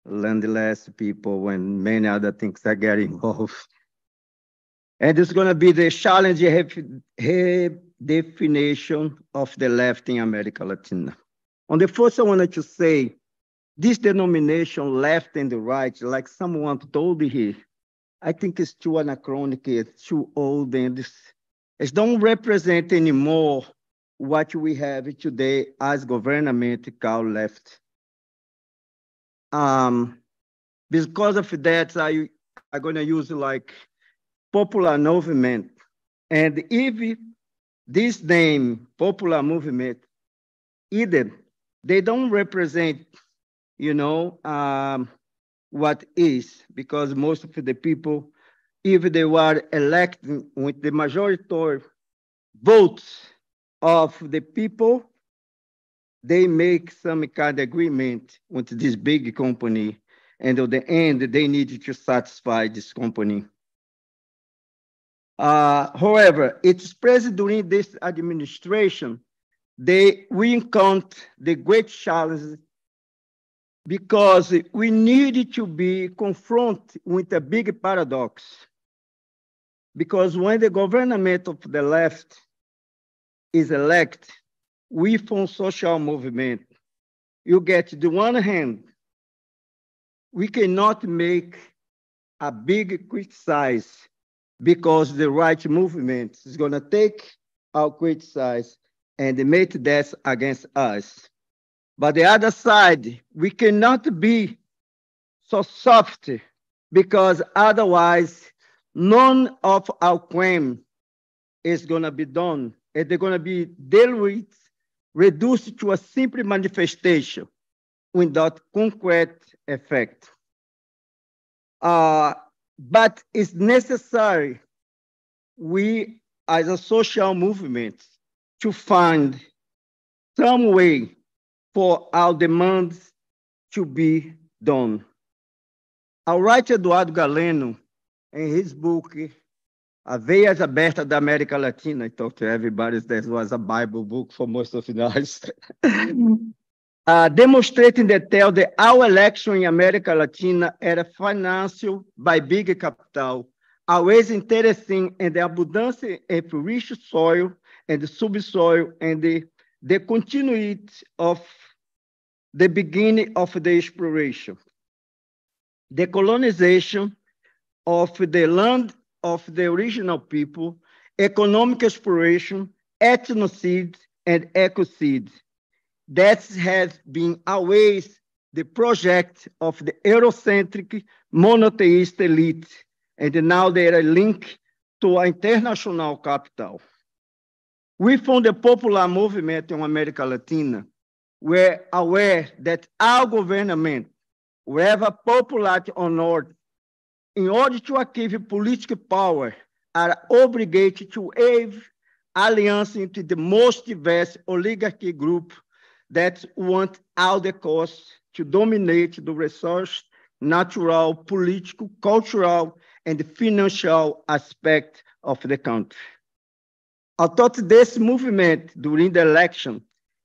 landless people, and many other things I get involved. And it's going to be the challenge redefinition of the left in America Latina. On the first, I wanted to say this denomination, left and the right, like someone told me here, I think it's too anachronic, it's too old, and it's, it don't represent anymore what we have today as government called left. Um, because of that, I, I'm gonna use like popular movement. And if this name, popular movement, either they don't represent, you know, um, what is, because most of the people, if they were elected with the majority votes of the people, they make some kind of agreement with this big company, and at the end, they need to satisfy this company. Uh, however, it's present during this administration, we encounter the great challenge because we need to be confronted with a big paradox. Because when the government of the left is elected, we from social movement, you get the one hand, we cannot make a big criticize because the right movement is going to take our criticize and make that against us. But the other side, we cannot be so soft because otherwise none of our claim is going to be done. And they're going to be dealt with, reduced to a simple manifestation without concrete effect. Uh, but it's necessary we as a social movement to find some way for our demands to be done. I'll write Eduardo Galeano in his book, A Veias Abertas da América Latina. I talked to everybody, that was a Bible book for most of us. uh, demonstrating detail that our election in America Latina era financed by big capital, always interesting in the abundance of rich soil and the subsoil and the, the continuity of the beginning of the exploration. The colonization of the land of the original people, economic exploration, ethnocide, and ecocide that has been always the project of the Eurocentric monotheist elite, and now they are linked to international capital. We from the popular movement in America Latina were aware that our government, whether popular or not, in order to achieve political power, are obligated to have alliance into the most diverse oligarchy group that want all the costs to dominate the resource, natural, political, cultural, and financial aspect of the country. I thought this movement during the election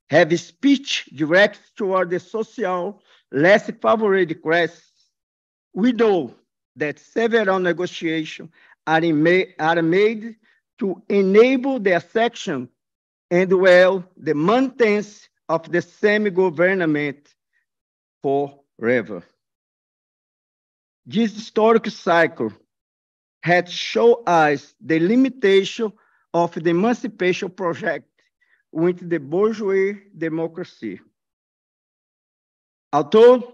have a speech directed toward the social, less favored class. We know that several negotiations are, are made to enable their section and well the maintenance of the same government forever. This historic cycle had shown us the limitation of the emancipation project with the bourgeois democracy. Although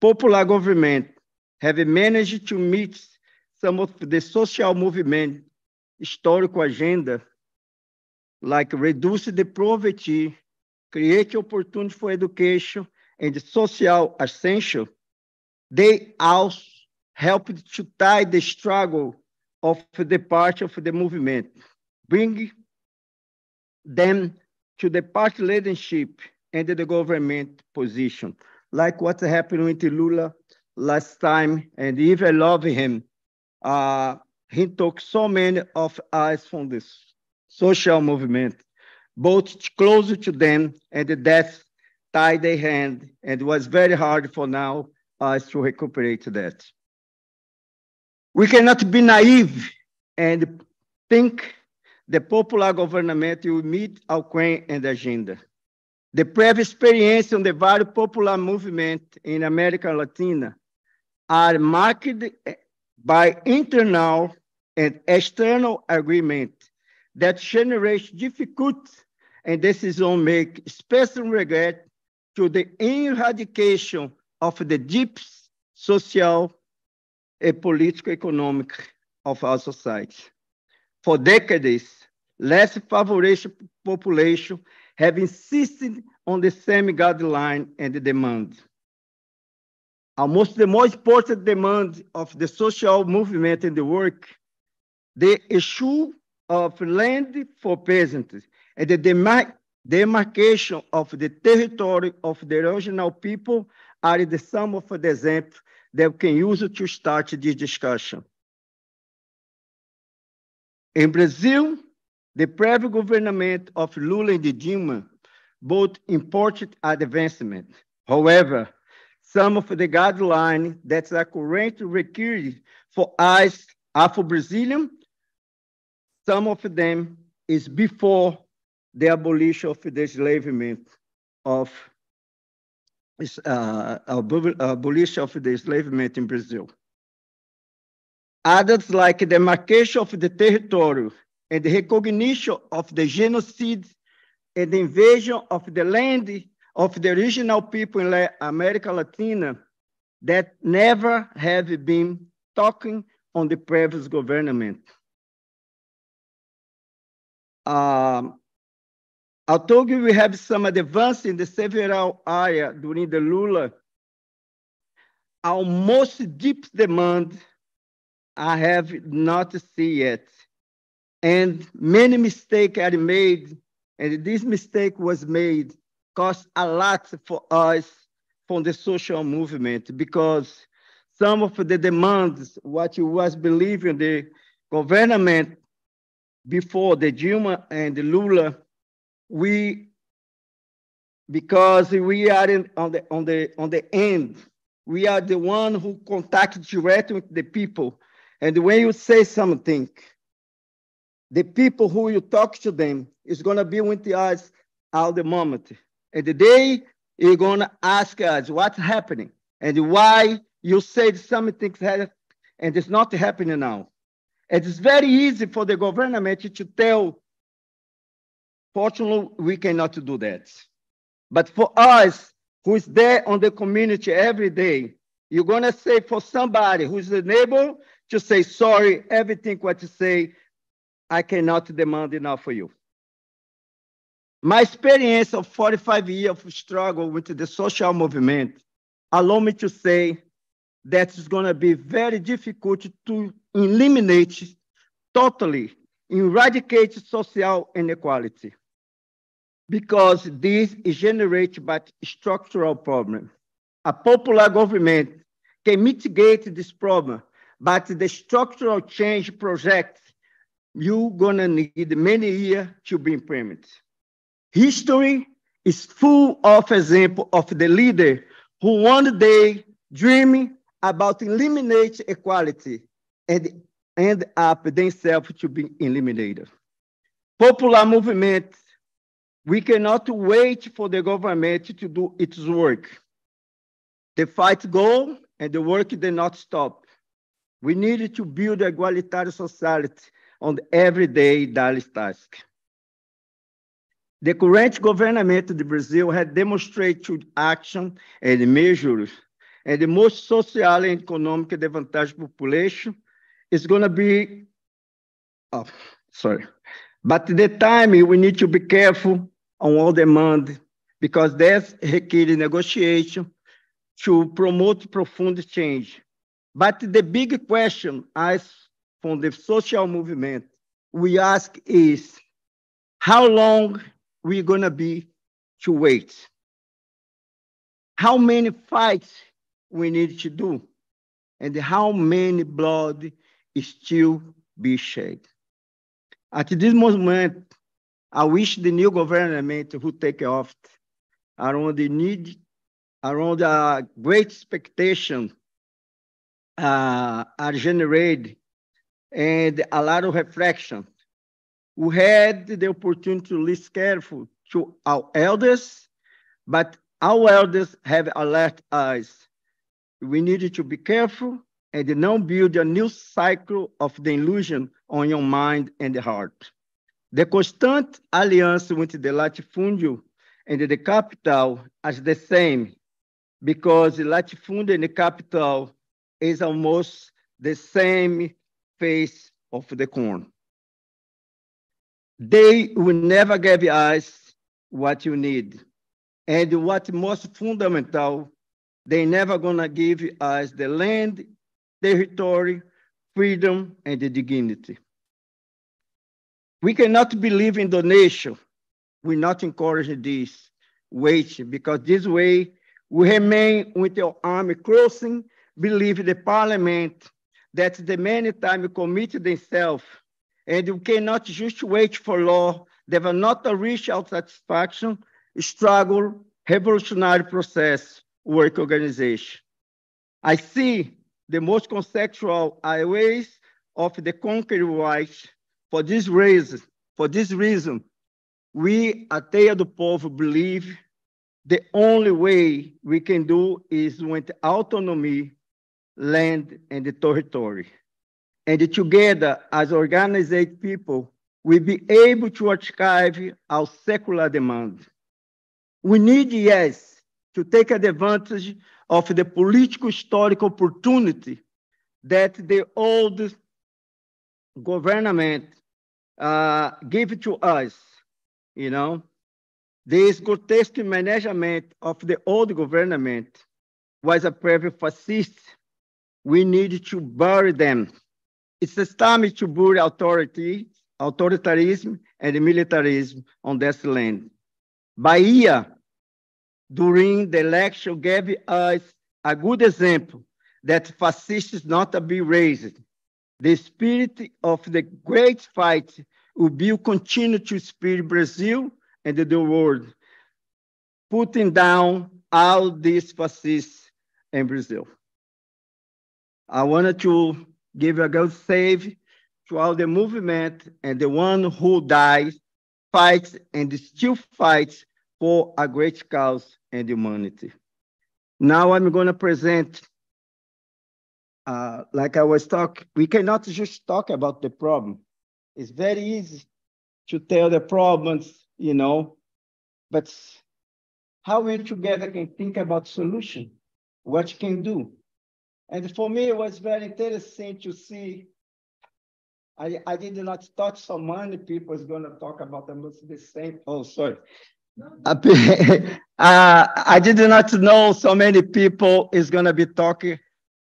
popular government have managed to meet some of the social movement historical agenda, like reduce the poverty create opportunity for education and social ascension, they also helped to tie the struggle of the part of the movement, bring them to the party leadership and the government position, like what happened with Lula last time, and even love him. Uh, he took so many of us from this social movement both closer to them and the death tied their hand and it was very hard for now us to recuperate that. We cannot be naive and think the popular government will meet our claim and agenda. The previous experience on the various popular movement in America Latina are marked by internal and external agreement that generates difficult and decision make special regret to the eradication of the deep social and political economic of our society. For decades, less favored population have insisted on the same guideline and demand. Almost the most important demand of the social movement in the work, the issue of land for peasants and the demarcation of the territory of the original people are the sum of the examples that we can use to start this discussion. In Brazil, the previous government of Lula and Dilma both important advancement. However, some of the guidelines that are currently required for us Afro-Brazilian, some of them is before the abolition of the enslavement of uh, abolition of the enslavement in Brazil. Others like the demarcation of the territory and the recognition of the genocide and the invasion of the land of the original people in America Latina that never have been talking on the previous government. Um, You we have some advance in the several areas during the Lula. Our most deep demand I have not seen yet. And many mistakes are made, and this mistake was made cost a lot for us from the social movement because some of the demands, what you was believing the government before the Dilma and the Lula, we because we are in, on the on the on the end, we are the one who contact directly with the people. And when you say something, the people who you talk to them is gonna be with us all the moment. And the day you're gonna ask us what's happening and why you said something and it's not happening now. It is very easy for the government to tell Fortunately, we cannot do that. But for us, who is there on the community every day, you're gonna say for somebody who's unable to say, sorry, everything what you say, I cannot demand enough for you. My experience of 45 years of struggle with the social movement allow me to say that it's gonna be very difficult to eliminate totally, eradicate social inequality because this is generated by structural problem. A popular government can mitigate this problem, but the structural change project, you're gonna need many years to be implemented. History is full of example of the leader who one day dreaming about eliminate equality and end up themselves to be eliminated. Popular movement we cannot wait for the government to do its work. The fight go and the work did not stop. We need to build a egalitarian society on everyday daily task. The current government of Brazil has demonstrated action and measures, and the most social and economic advantage population is going to be, oh, sorry. But the time we need to be careful on all demand because that's requires negotiation to promote profound change. But the big question as from the social movement we ask is how long we gonna be to wait? How many fights we need to do? And how many blood is still be shed? At this moment, I wish the new government would take off around the need, around a great expectation uh, are generated and a lot of reflection. We had the opportunity to listen careful to our elders, but our elders have alert us. We needed to be careful and not build a new cycle of the illusion on your mind and the heart. The constant alliance with the latifúndio and the capital is the same because the latifúndio and the capital is almost the same face of the corn. They will never give us what you need. And what most fundamental, they never gonna give us the land, territory, freedom, and the dignity. We cannot believe in donation. We not encourage this wait because this way we remain with your army crossing, believe the parliament that the many time committed themselves and we cannot just wait for law that will not reach our satisfaction, struggle, revolutionary process, work organization. I see the most conceptual ways of the conquered rights for this reason, for this reason, we at Teia do Povo believe the only way we can do is with autonomy, land, and the territory. And together, as organized people, we be able to archive our secular demand. We need, yes, to take advantage of the political historic opportunity that the old government uh, give to us, you know. This grotesque management of the old government was a private fascist. We need to bury them. It's the time to bury authority, authoritarianism and militarism on this land. Bahia, during the election, gave us a good example that fascists not to be raised. The spirit of the great fight will continue to spirit Brazil and the world, putting down all these fascists in Brazil. I wanted to give a good save to all the movement and the one who dies, fights, and still fights for a great cause and humanity. Now I'm going to present uh, like I was talking, we cannot just talk about the problem. It's very easy to tell the problems, you know, but how we together can think about solution, what you can do. And for me, it was very interesting to see. I, I did not thought so many people is going to talk about almost the same. Oh, sorry. uh, I did not know so many people is going to be talking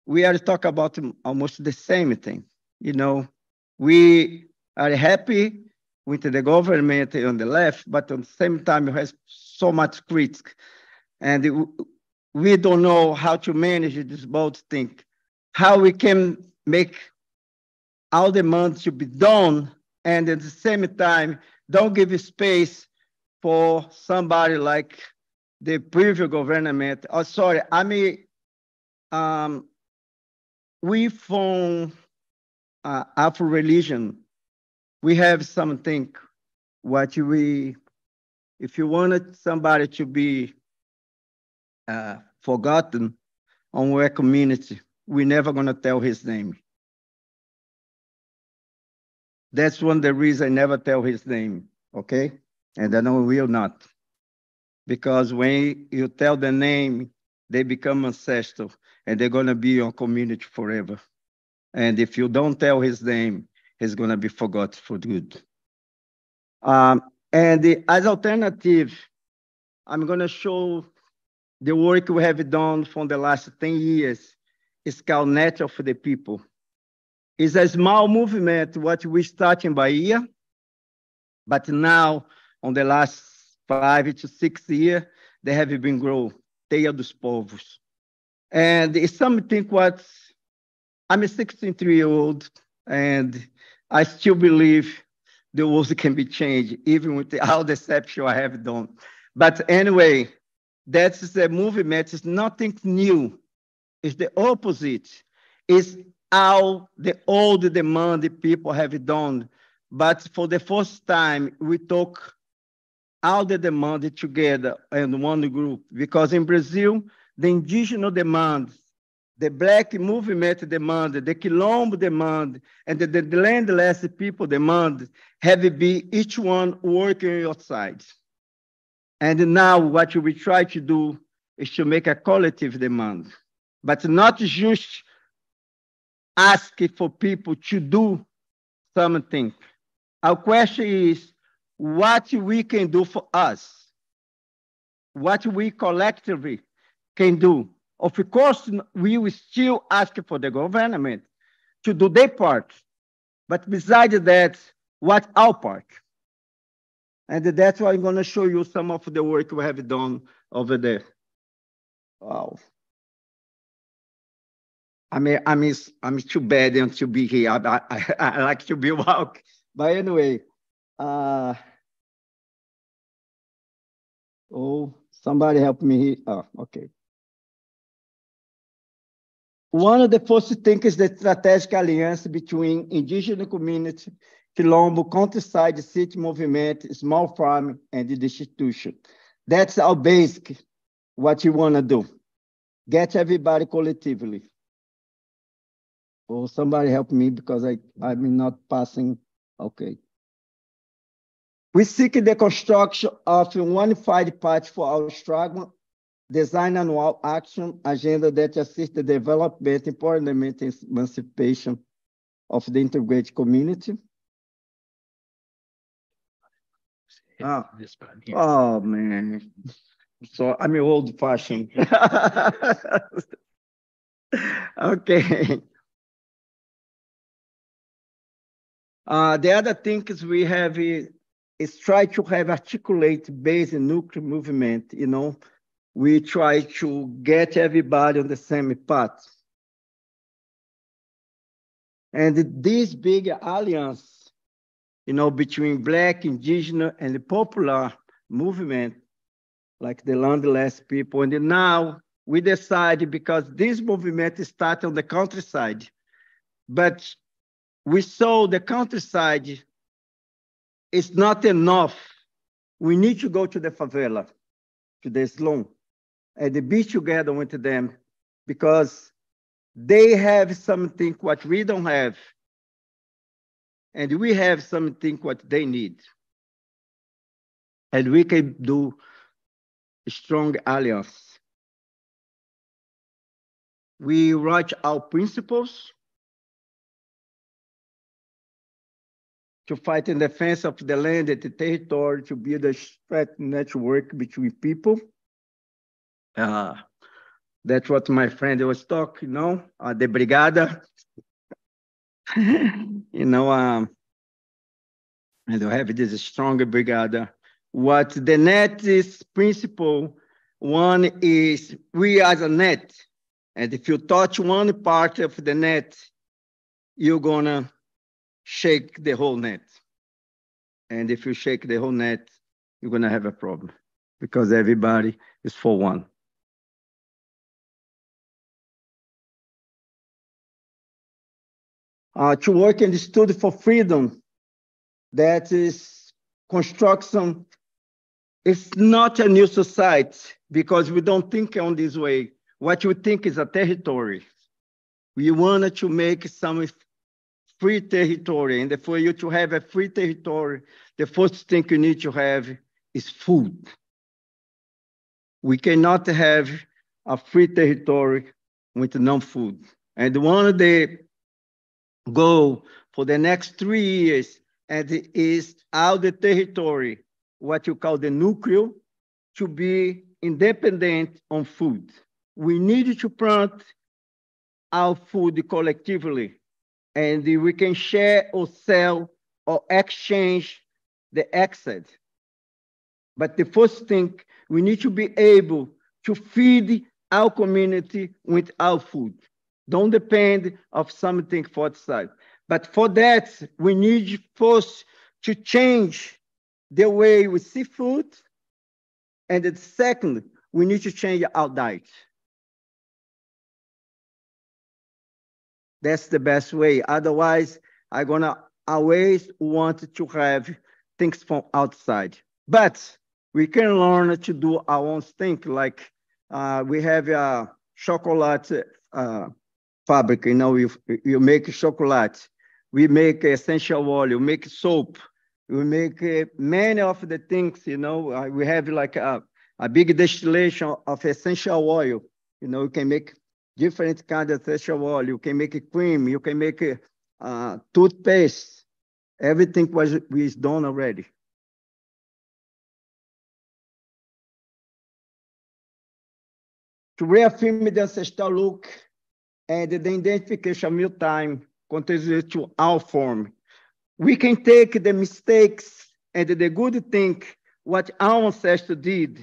we are talking about almost the same thing. You know, we are happy with the government on the left, but at the same time, it has so much critique. And we don't know how to manage this both thing, how we can make all the demands to be done, and at the same time, don't give space for somebody like the previous government. Oh, sorry, I mean, um, we from uh, Afro religion, we have something what we, if you wanted somebody to be uh, forgotten on our community, we're never gonna tell his name. That's one of the reasons I never tell his name, okay? And I know we will not. Because when you tell the name, they become ancestral and they're going to be your community forever. And if you don't tell his name, he's going to be forgotten for good. Um, and the, as alternative, I'm going to show the work we have done for the last 10 years. It's called Net of the People. It's a small movement, what we start in Bahia, but now on the last five to six years, they have been grown. Teia dos Povos. And it's something what I'm a 63 year old and I still believe the world can be changed, even with the, all deception I have done. But anyway, that's the movement. It's nothing new. It's the opposite. It's how the old demand the people have done. But for the first time, we took all the demand together in one group because in Brazil, the indigenous demand, the black movement demand, the Quilombo demand, and the, the landless people demand have be each one working outside. And now what we try to do is to make a collective demand, but not just ask for people to do something. Our question is what we can do for us, what we collectively can do. Of course, we will still ask for the government to do their part, but besides that, what our part? And that's why I'm going to show you some of the work we have done over there. Wow. I mean, I mean, I'm too bad to be here. I, I, I like to be walk. But anyway, uh, oh, somebody help me here. Oh, okay. One of the first things is the strategic alliance between indigenous community, Quilombo, countryside, city movement, small farm, and the institution. That's our basic, what you want to do. Get everybody collectively. Oh, somebody help me because I, I'm not passing. Okay. We seek the construction of a unified path for our struggle design annual action agenda that assists the development, empowerment, and emancipation of the integrated community. Oh, oh man. So I'm old fashioned. okay. Uh, the other thing is we have is try to have articulate base nuclear movement, you know, we try to get everybody on the same path. And this big alliance, you know, between Black, Indigenous, and the popular movement, like the landless people, and now we decided because this movement started on the countryside, but we saw the countryside is not enough. We need to go to the favela, to the slum and be together with them because they have something what we don't have and we have something what they need. And we can do a strong alliance. We write our principles to fight in defense of the land and the territory to build a strong network between people uh, that's what my friend was talking, you know, uh, the brigada. you know, um, and they have this strong brigada. What the net is principle, one is we as a net, and if you touch one part of the net, you're gonna shake the whole net. And if you shake the whole net, you're gonna have a problem because everybody is for one. Uh, to work in the Studio for Freedom, that is construction. It's not a new society because we don't think on this way. What we think is a territory. We wanted to make some free territory, and for you to have a free territory, the first thing you need to have is food. We cannot have a free territory with no food. And one of the go for the next three years and is out the territory, what you call the nuclear, to be independent on food. We need to plant our food collectively and we can share or sell or exchange the excess. But the first thing, we need to be able to feed our community with our food. Don't depend of something for outside. But for that, we need first to change the way we see food. And the second, we need to change our diet. That's the best way. Otherwise, I'm gonna always want to have things from outside. But we can learn to do our own thing. Like uh, we have a chocolate uh, fabric, you know, you, you make chocolate. We make essential oil, you make soap. We make uh, many of the things, you know, uh, we have like a, a big distillation of essential oil. You know, you can make different kinds of essential oil. You can make a cream. You can make a uh, toothpaste. Everything was, was done already. To reaffirm the ancestral look and the identification of time contributes to our form. We can take the mistakes and the good thing what our ancestors did,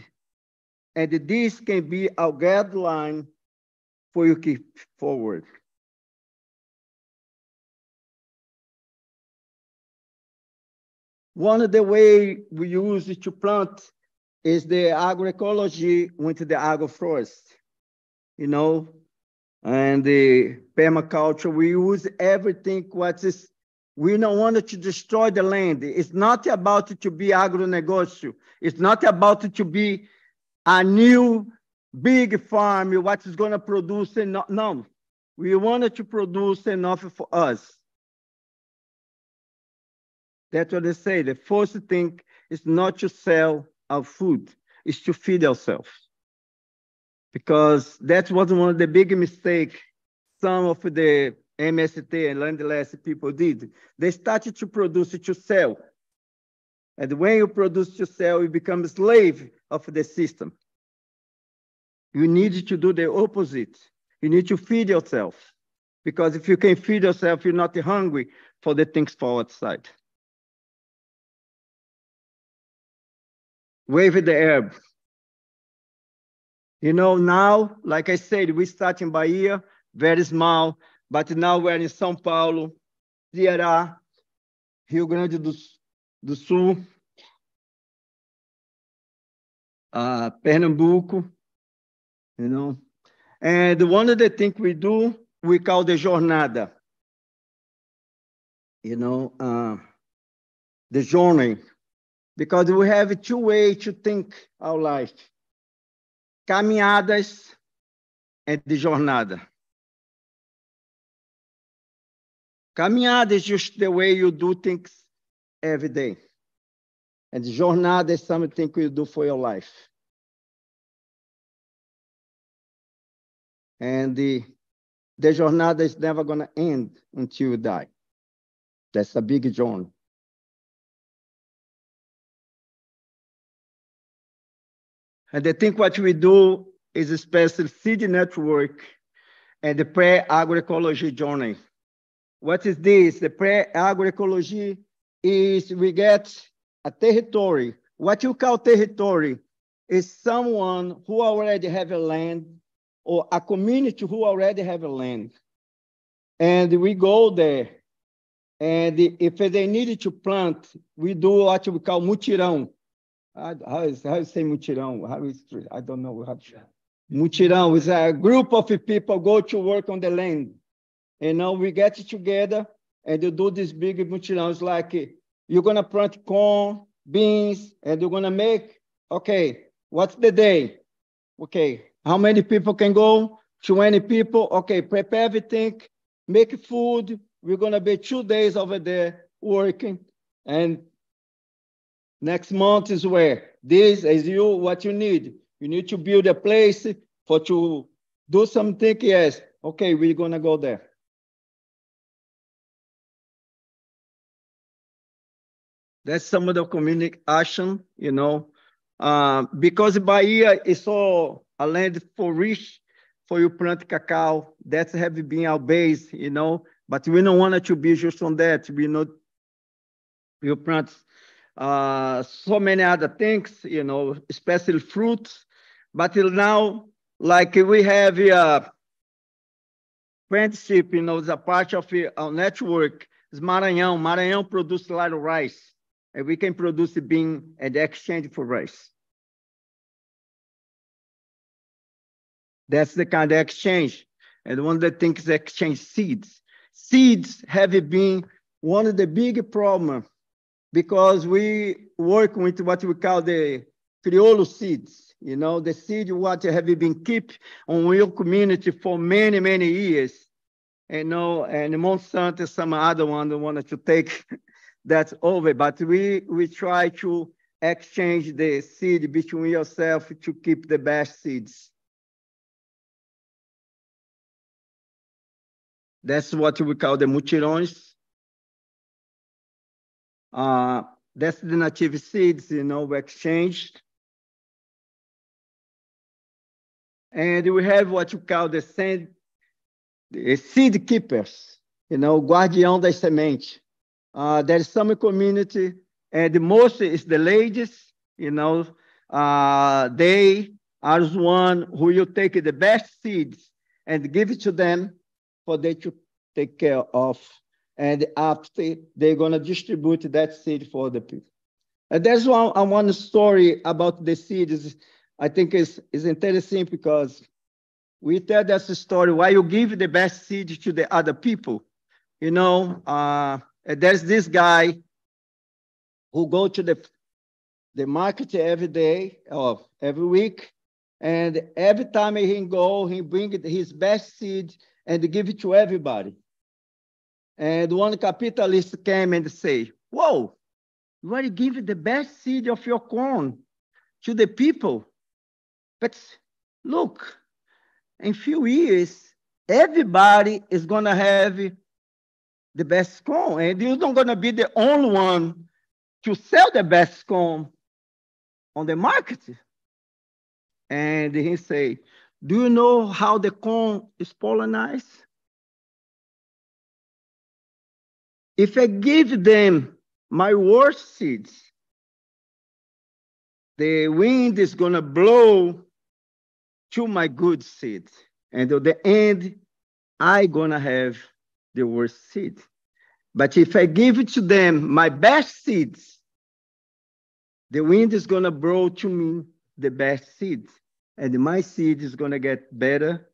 and this can be our guideline for you keep forward. One of the way we use to plant is the agroecology with the agroforest, you know, and the permaculture. We use everything what is, we don't want to destroy the land. It's not about to be agronegócio. It's not about to be a new big farm, what is going to produce enough. No, we wanted to produce enough for us. That's what they say. The first thing is not to sell our food, it's to feed ourselves. Because that was one of the big mistakes some of the MST and landless people did. They started to produce to sell. And when you produce to sell, you become a slave of the system. You need to do the opposite. You need to feed yourself. Because if you can feed yourself, you're not hungry for the things for outside. Wave the herb. You know, now, like I said, we start in Bahia, very small, but now we're in São Paulo, Ceará, Rio Grande do, do Sul, uh, Pernambuco, you know. And one of the things we do, we call the jornada. You know, uh, the journey, because we have two ways to think our life: caminhadas and the jornada. Caminhada is just the way you do things every day. And jornada is something you do for your life. And the, the jornada is never going to end until you die. That's a big journey. And I think what we do is a special seed network and the pre-agroecology journey. What is this? The pre-agroecology is we get a territory. What you call territory is someone who already have a land or a community who already have a land. And we go there. And if they need to plant, we do what we call mutirão. How is how you say mutirão? How is I don't know how to. Mutirão is a group of people go to work on the land. And now we get together and you do this big mutirão. It's like you're gonna plant corn, beans, and you're gonna make, okay, what's the day? Okay, how many people can go? 20 people. Okay, prepare everything, make food. We're gonna be two days over there working. And next month is where this is you what you need. You need to build a place for to do something. Yes. Okay, we're gonna go there. That's some of the communication, you know, uh, because Bahia is so a land for rich for you plant cacao. That's have been our base, you know, but we don't want it to be just on that. We know you plant uh, so many other things, you know, especially fruits. But till now, like we have a friendship, you know, as a part of our network is Maranhão. Maranhão produces a lot of rice, and we can produce bean and exchange for rice. That's the kind of exchange. And one of the things exchange seeds. seeds have been one of the big problems because we work with what we call the criollo seeds. You know, the seed what have been kept on your community for many, many years. You know, and Monsanto, some other one wanted to take that over, but we we try to exchange the seed between yourself to keep the best seeds. That's what we call the mutirões. Uh, that's the native seeds, you know, we exchanged. And we have what you call the, seed, the seed keepers, you know, guardião da semente. Uh, there's some community, and the most is the ladies, you know, uh, they are the one who you take the best seeds and give it to them for they to take care of. And after they're gonna distribute that seed for the people. And there's one, uh, one story about the seeds. I think is is interesting because we tell that story why you give the best seed to the other people. You know, uh, there's this guy who go to the the market every day or every week, and every time he go, he bring his best seed and give it to everybody. And one capitalist came and say, whoa, you giving the best seed of your corn to the people. But look, in few years, everybody is gonna have the best corn, and you're not gonna be the only one to sell the best corn on the market. And he say, do you know how the corn is pollinized? If I give them my worst seeds, the wind is going to blow to my good seeds. And at the end, I going to have the worst seed. But if I give it to them my best seeds, the wind is going to blow to me the best seeds and my seed is going to get better,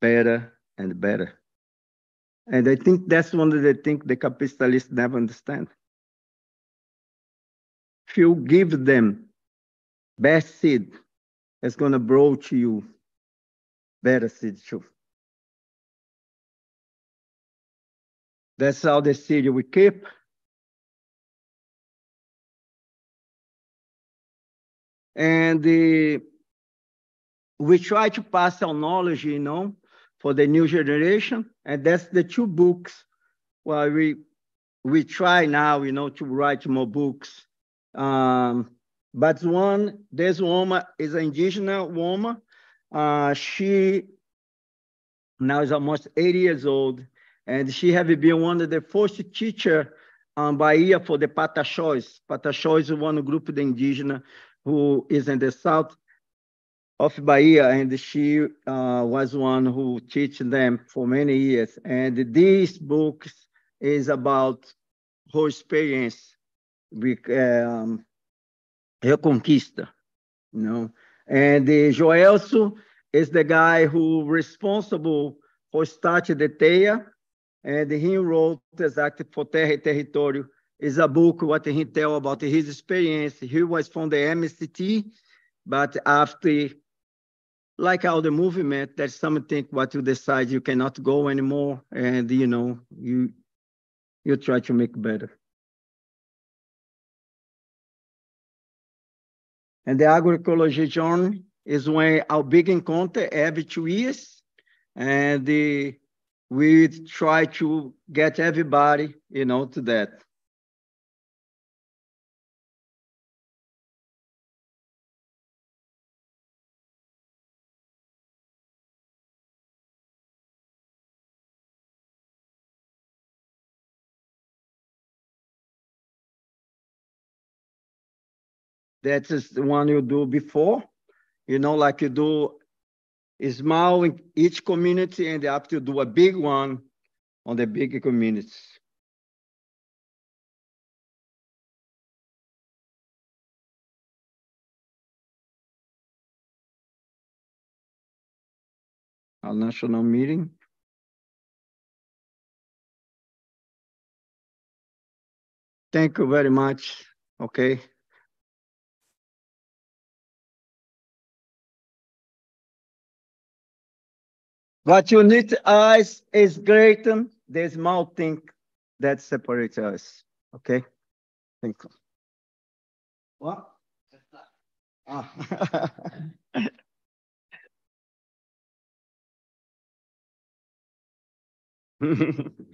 better, and better. And I think that's one of the things the capitalists never understand. If you give them best seed, it's going to grow to you better seed too. That's how the seed we keep. And the we try to pass our knowledge, you know, for the new generation. And that's the two books where we we try now, you know, to write more books. Um, but one, this woman is an indigenous woman. Uh, she now is almost 80 years old, and she have been one of the first teacher on Bahia for the Pataxós. Pataxós is one group of the indigenous who is in the south of Bahia, and she uh, was one who teach them for many years. And this book is about her experience with um, Reconquista, you know. And uh, Joelson is the guy who responsible for starting the TEIA, and he wrote exactly for Terra e Território. Is a book what he tell about his experience. He was from the MST, but after like all the movement, there's something what you decide you cannot go anymore, and you know you you try to make better. And the agroecology journey is when our big encounter every two years, and the, we try to get everybody, you know, to that. That is the one you do before, you know, like you do small in each community and they have to do a big one on the big communities. Our national meeting. Thank you very much. Okay. What you need us is great, the small thing that separates us. Okay? Thank you. What? Ah.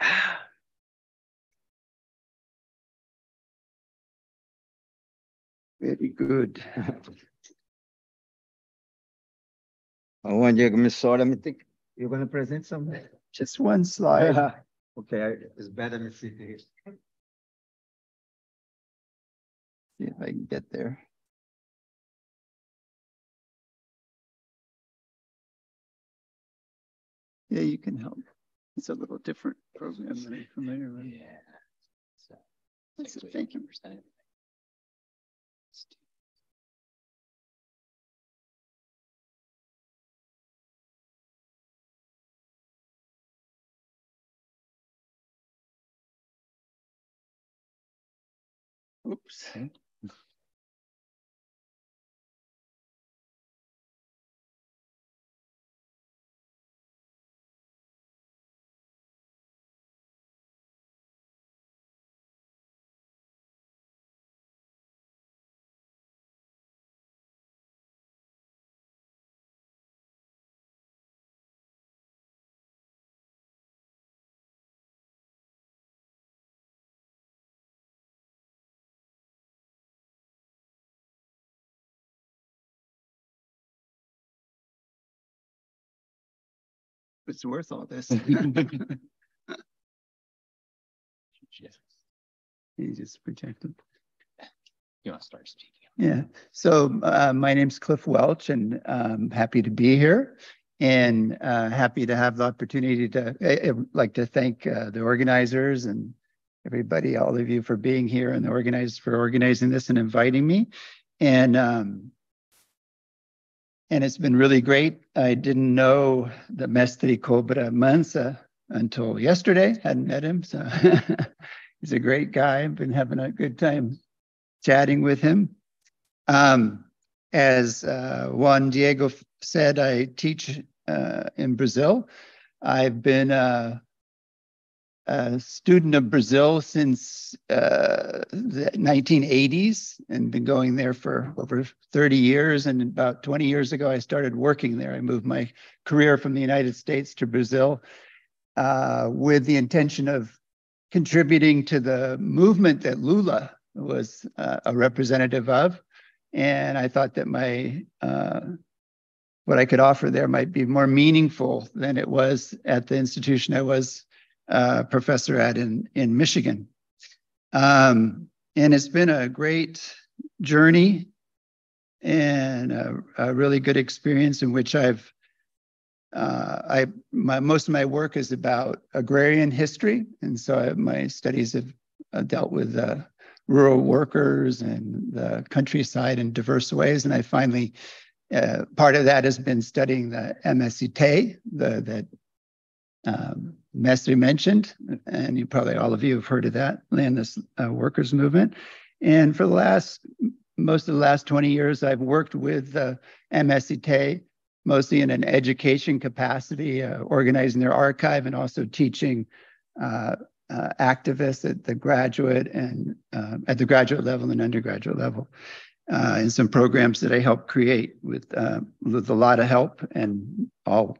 Very good. I want you to sort of think you're going to present something. Just one slide. okay, I- it's better me sit here. See if I can get there. Yeah, you can help. It's a little different program than I'm familiar with. Yeah. Thank you. Oops. It's worth all this. He just projected. You want to start speaking? Yeah. So uh, my name's Cliff Welch, and I'm happy to be here, and uh, happy to have the opportunity to. I- I'd like to thank uh, the organizers and everybody, all of you, for being here, and the organizers for organizing this and inviting me. And um, and it's been really great. I didn't know the Mestre Cobra Mansa until yesterday. Hadn't met him, so he's a great guy. I've been having a good time chatting with him. Um, as uh, Juan Diego said, I teach uh, in Brazil. I've been uh, a student of Brazil since uh, the 1980s and been going there for over 30 years. And about 20 years ago, I started working there. I moved my career from the United States to Brazil uh, with the intention of contributing to the movement that Lula was uh, a representative of. And I thought that my uh, what I could offer there might be more meaningful than it was at the institution I was uh, professor at in, in Michigan. Um, and it's been a great journey and a, a really good experience in which I've uh, I my most of my work is about agrarian history, and so I, my studies have uh, dealt with uh, rural workers and the countryside in diverse ways. And I finally uh, part of that has been studying the MST, the that um, Mestre mentioned, and you probably all of you have heard of that landless uh, workers movement. And for the last most of the last 20 years, I've worked with the MST mostly in an education capacity, uh, organizing their archive and also teaching uh, uh, activists at the graduate and uh, at the graduate level and undergraduate level. Uh, and some programs that I helped create with, uh, with a lot of help and all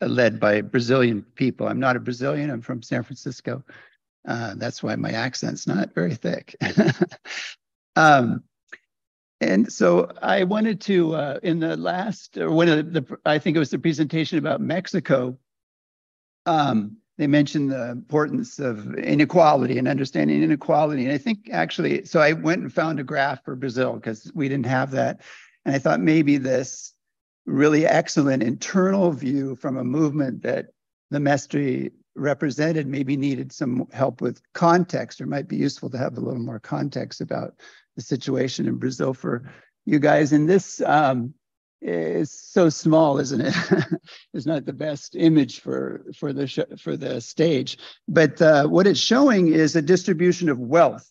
led by Brazilian people. I'm not a Brazilian, I'm from San Francisco. that's why my accent's not very thick. um, and so I wanted to, uh, in the last, or one of the, the, I think it was the presentation about Mexico, um, they mentioned the importance of inequality and understanding inequality. And I think actually, so I went and found a graph for Brazil because we didn't have that. And I thought maybe this really excellent internal view from a movement that the Mestre represented maybe needed some help with context or might be useful to have a little more context about the situation in Brazil for you guys. And this um, is so small, isn't it? it's not the best image for for the sh- for the stage. But uh, what it's showing is a distribution of wealth,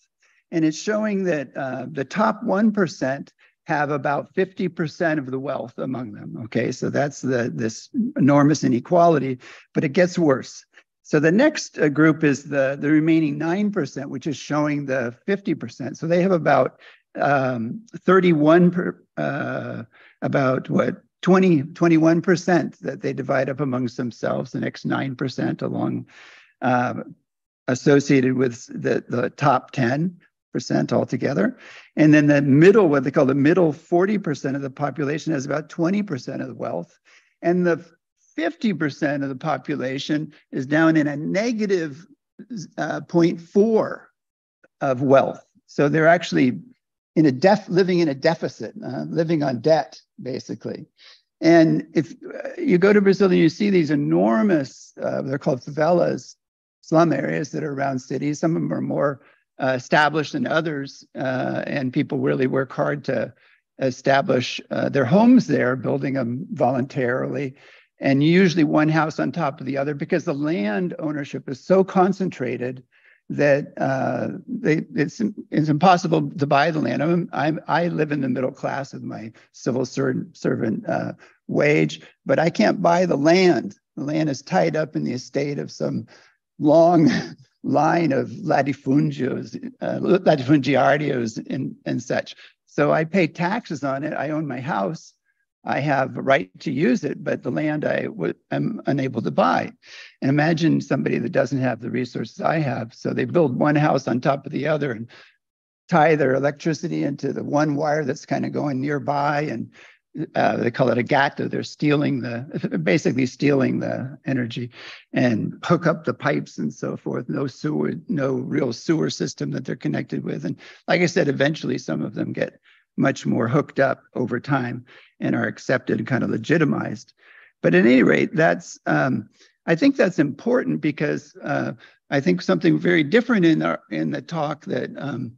and it's showing that uh, the top one percent have about 50% of the wealth among them. Okay, so that's the this enormous inequality, but it gets worse. So the next uh, group is the, the remaining 9%, which is showing the 50%. So they have about um, 31, per, uh, about what, 20, 21% that they divide up amongst themselves, the next 9% along uh, associated with the, the top 10 percent altogether. And then the middle, what they call the middle 40% of the population has about 20% of the wealth. And the 50% of the population is down in a negative, uh, 0.4 of wealth. So they're actually in a def living in a deficit, uh, living on debt, basically. And if uh, you go to Brazil and you see these enormous, uh, they're called favelas, slum areas that are around cities. Some of them are more uh, established than others, uh, and people really work hard to establish uh, their homes there, building them voluntarily, and usually one house on top of the other because the land ownership is so concentrated that uh, they, it's, it's impossible to buy the land. I'm, I'm, i live in the middle class with my civil ser- servant uh, wage, but I can't buy the land. The land is tied up in the estate of some long line of latifundios, uh, latifundiarios and, and such. So I pay taxes on it. I own my house. I have a right to use it, but the land I am unable to buy. And imagine somebody that doesn't have the resources I have. So they build one house on top of the other and tie their electricity into the one wire that's kind of going nearby and uh, they call it a gato. They're stealing the, basically stealing the energy and hook up the pipes and so forth. No sewer, no real sewer system that they're connected with. And like I said, eventually some of them get much more hooked up over time and are accepted and kind of legitimized. But at any rate, that's, um, I think that's important because uh, I think something very different in our in the talk that um,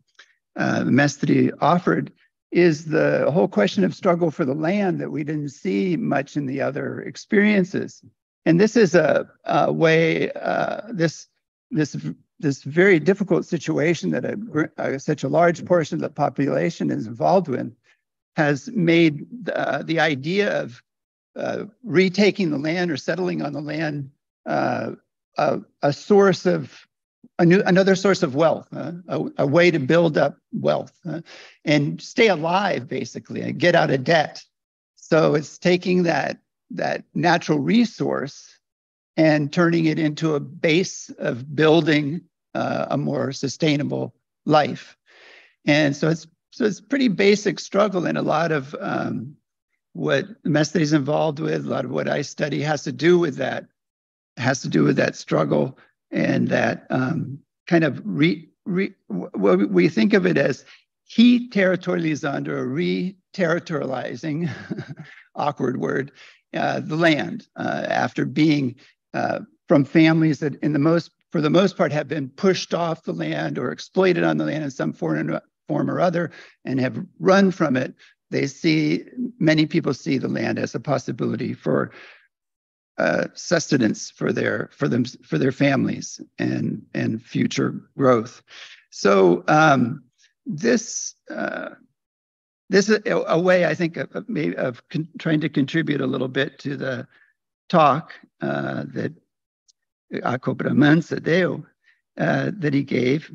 uh, Mestre offered is the whole question of struggle for the land that we didn't see much in the other experiences. And this is a, a way, uh, this, this, this very difficult situation that a, a, such a large portion of the population is involved with has made uh, the idea of uh, retaking the land or settling on the land uh, a, a source of a new, another source of wealth, uh, a, a, way to build up wealth uh, and stay alive, basically, and get out of debt. So it's taking that that natural resource and turning it into a base of building uh, a more sustainable life. And so it's so it's pretty basic struggle, and a lot of um, what Mestre is involved with, a lot of what I study has to do with that, has to do with that struggle and that um, kind of re, re, we think of it as he territorializando or re-territorializing, awkward word, uh, the land uh, after being uh, from families that in the most for the most part have been pushed off the land or exploited on the land in some form, form or other and have run from it they see many people see the land as a possibility for uh, sustenance for their for them for their families and and future growth. So um, this uh, this is a, a, way I think of, of con- trying to contribute a little bit to the talk uh, that a Cobra Mansa Deo uh, that he gave,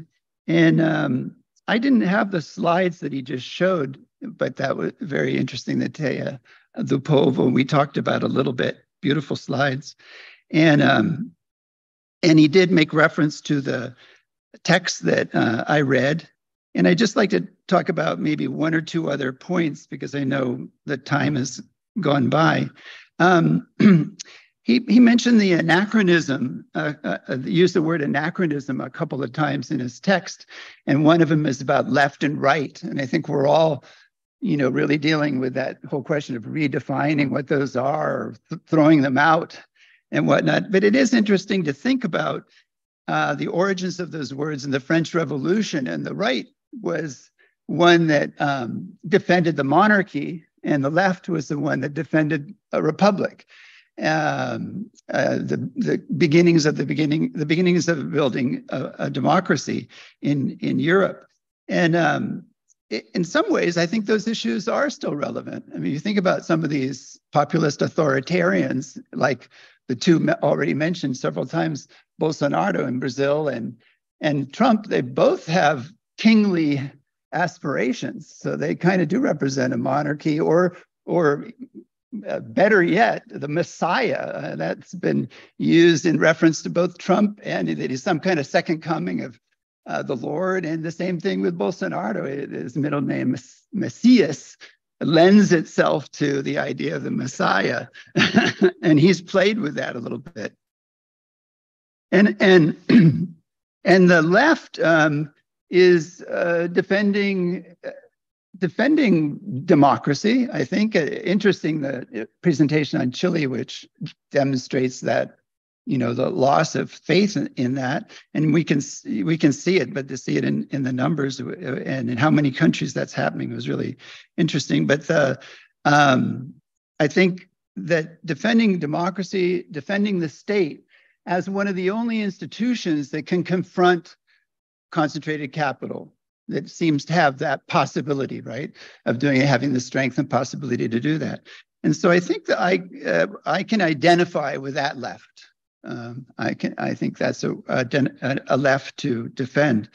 and um, I didn't have the slides that he just showed, but that was very interesting that Teya Dupovo we talked about a little bit beautiful slides. And um, and he did make reference to the text that uh, I read. And I'd just like to talk about maybe one or two other points because I know the time has gone by. Um, he, he mentioned the anachronism, uh, uh, used the word anachronism a couple of times in his text. And one of them is about left and right. And I think we're all you know, really dealing with that whole question of redefining what those are, or th- throwing them out and whatnot. But it is interesting to think about uh, the origins of those words in the French Revolution. And the right was one that um, defended the monarchy and the left was the one that defended a republic. Um, uh, the the beginnings of the beginning the beginnings of building a, a democracy in in Europe, and um, in some ways, I think those issues are still relevant. I mean, you think about some of these populist authoritarians, like the two already mentioned several times, Bolsonaro in Brazil and and Trump. They both have kingly aspirations, so they kind of do represent a monarchy, or or uh, better yet, the Messiah. Uh, that's been used in reference to both Trump and that he's some kind of second coming of uh, the Lord. And the same thing with Bolsonaro. His middle name, Messias, lends itself to the idea of the Messiah. and he's played with that a little bit. And, and, and the left um, is uh, defending defending democracy. I think uh, interesting the presentation on Chile, which demonstrates that you know the loss of faith in, in, that. And we can we can see it but to see it in in the numbers uh, and in how many countries that's happening was really interesting. But the um, i think that defending democracy defending the state as one of the only institutions that can confront concentrated capital that seems to have that possibility right of doing having the strength and possibility to do that. And so i think that i uh, i can identify with that left um, I can I think that's a, a, a left to defend.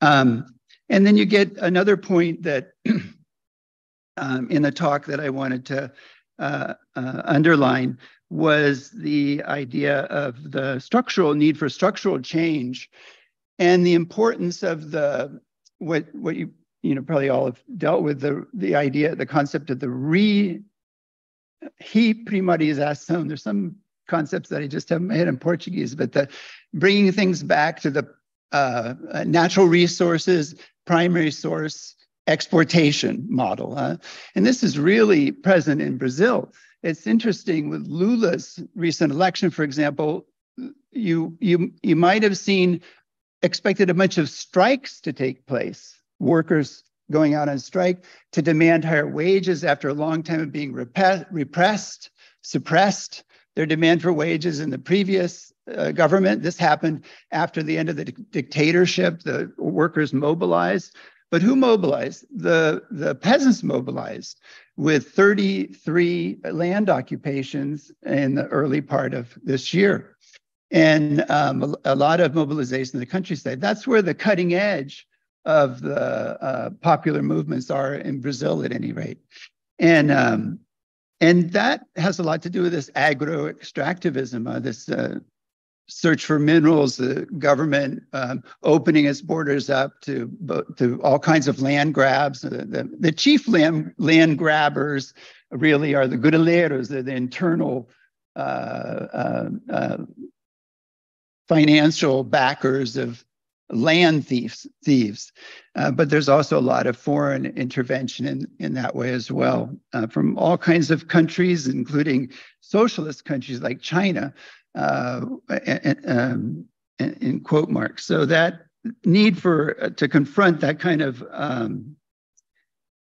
Um, and then you get another point that um, in the talk that I wanted to uh, uh, underline was the idea of the structural need for structural change and the importance of the what what you you know probably all have dealt with the the idea the concept of the re he reprimarização. There's some concepts that I just have in my head in Portuguese, but the bringing things back to the uh, natural resources, primary source exportation model. Huh? And this is really present in Brazil. It's interesting with Lula's recent election, for example, you, you, you might have seen expected a bunch of strikes to take place, workers going out on strike to demand higher wages after a long time of being repressed, suppressed their demand for wages in the previous uh, government. This happened after the end of the dictatorship. The workers mobilized. But who mobilized? The, the peasants mobilized with 33 land occupations in the early part of this year. And um, a, a, lot of mobilization in the countryside. That's where the cutting edge of the uh, popular movements are in Brazil, at any rate. And um, and that has a lot to do with this agro extractivism, uh, this uh, search for minerals, the government um, opening its borders up to, to all kinds of land grabs. The, the, the chief land, land grabbers really are the grileiros, the, the internal uh, uh, uh, financial backers of land thieves, thieves. Uh, but there's also a lot of foreign intervention in, in that way as well uh, from all kinds of countries, including socialist countries like China, uh, and, um, in quote marks. So that need for uh, to confront that kind of um,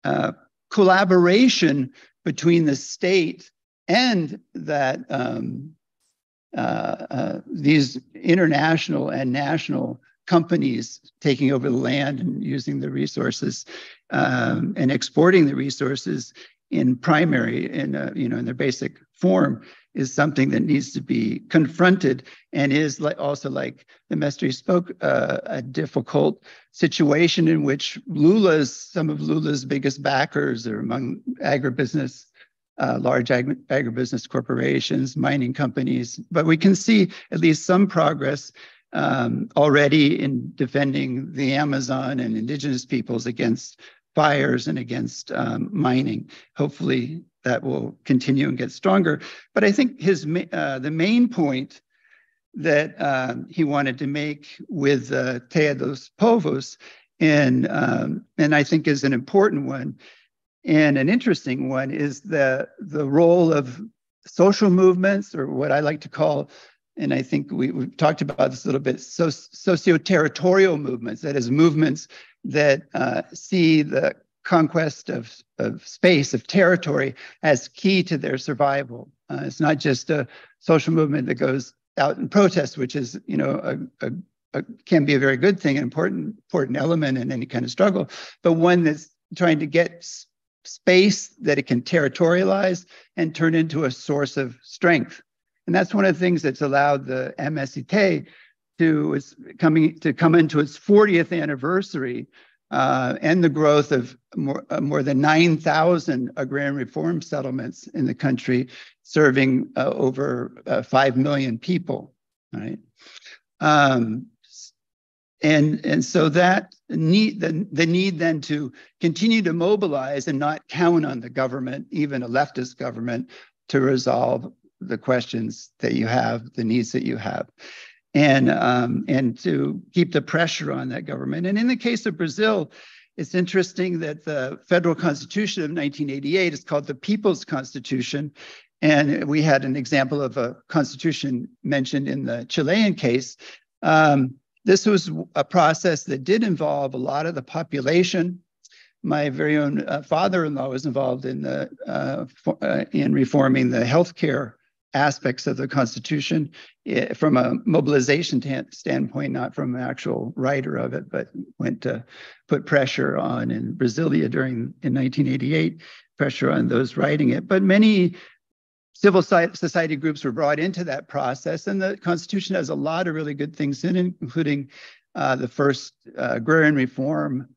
uh, collaboration between the state and that um, uh, these international and national companies taking over the land and using the resources um, and exporting the resources in primary in a, you know in their basic form is something that needs to be confronted and is like also like the mestre spoke uh, a difficult situation in which Lula's some of Lula's biggest backers are among agribusiness uh, large ag- agribusiness corporations, mining companies, but we can see at least some progress um, already in defending the Amazon and indigenous peoples against fires and against um, mining. Hopefully that will continue and get stronger. But I think his uh, the main point that uh, he wanted to make with uh, Teia dos Povos, and um, and I think is an important one and an interesting one is the the role of social movements, or what I like to call and I think we, have talked about this a little bit, socio-territorial movements, that is movements that uh, see the conquest of, of space, of territory, as key to their survival. Uh, it's not just a social movement that goes out and protest, which is, you know, a, a, a, can be a very good thing, an important important element in any kind of struggle, but one that's trying to get space that it can territorialize and turn into a source of strength. And that's one of the things that's allowed the MST to is coming to come into its 40th anniversary uh, and the growth of more, uh, more than 9,000 agrarian reform settlements in the country, serving uh, over uh, 5 million people, right? Um, and, and so that need, the, the need then to continue to mobilize and not count on the government, even a leftist government, to resolve the questions that you have, the needs that you have and um, and to keep the pressure on that government. And in the case of Brazil, it's interesting that the federal constitution of 1988 is called the People's Constitution. And we had an example of a constitution mentioned in the Chilean case. Um, this was a process that did involve a lot of the population. My very own uh, father-in-law was involved in the uh, for, uh, in reforming the healthcare aspects of the Constitution eh, from a mobilization standpoint, not from an actual writer of it, but went to put pressure on in Brasilia during in 1988, pressure on those writing it. But many civil society groups were brought into that process, and the Constitution has a lot of really good things in it, including uh, the first uh, agrarian reform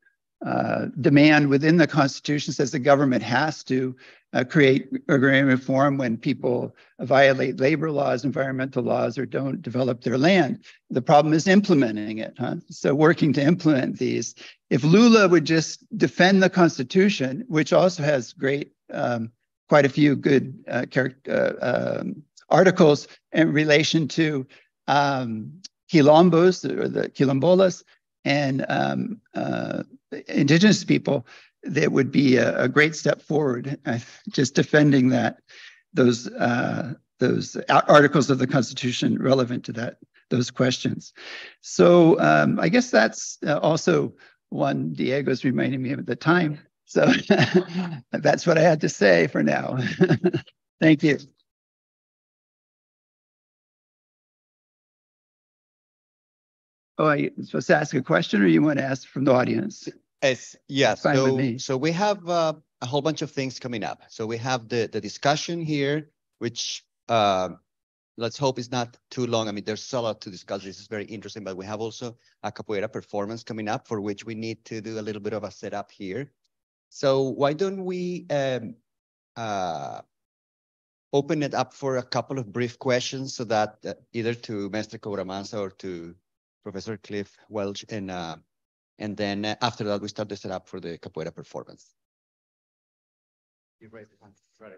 uh, demand within the Constitution says the government has to uh, create agrarian reform when people violate labor laws, environmental laws, or don't develop their land. The problem is implementing it. Huh? So working to implement these. If Lula would just defend the Constitution, which also has great, um, quite a few good uh, uh, um, articles in relation to um, quilombos or the quilombolas and um, uh, indigenous people, that would be a, a great step forward. Uh, just defending that those uh, those articles of the Constitution relevant to that those questions. So um, I guess that's uh, also one Diego's reminding me of the time. So that's what I had to say for now. Thank you. Oh, I supposed to ask a question or you want to ask from the audience? As, yeah, so, so we have uh, a whole bunch of things coming up. So we have the, the discussion here, which uh, let's hope is not too long. I mean, there's a lot to discuss. This is very interesting, but we have also a capoeira performance coming up for which we need to do a little bit of a setup here. So why don't we um, uh, open it up for a couple of brief questions so that uh, either to Mr. Cobra Mansa or to Professor Cliff Welch and uh, and then uh, after that, we start the setup for the capoeira performance. You raise the hand. Right.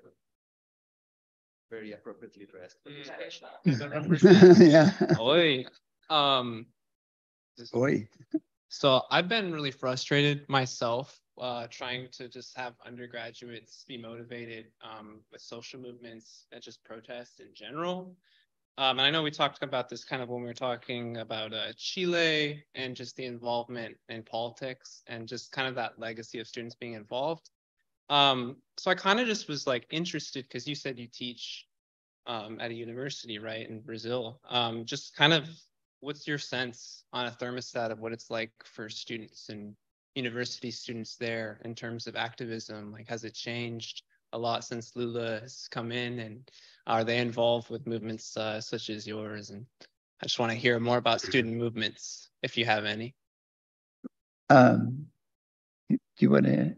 Very appropriately dressed. yeah. Oi. Um, Oi. So I've been really frustrated myself uh, trying to just have undergraduates be motivated um, with social movements and just protests in general. Um, and I know we talked about this kind of when we were talking about uh, Chile and just the involvement in politics and just kind of that legacy of students being involved. Um, so I kind of just was like interested because you said you teach um, at a university, right, in Brazil. Um, just kind of what's your sense on a thermostat of what it's like for students and university students there in terms of activism? Like, has it changed a lot since Lula has come in and are they involved with movements uh, such as yours? And I just want to hear more about student movements, if you have any. Um, do you want to?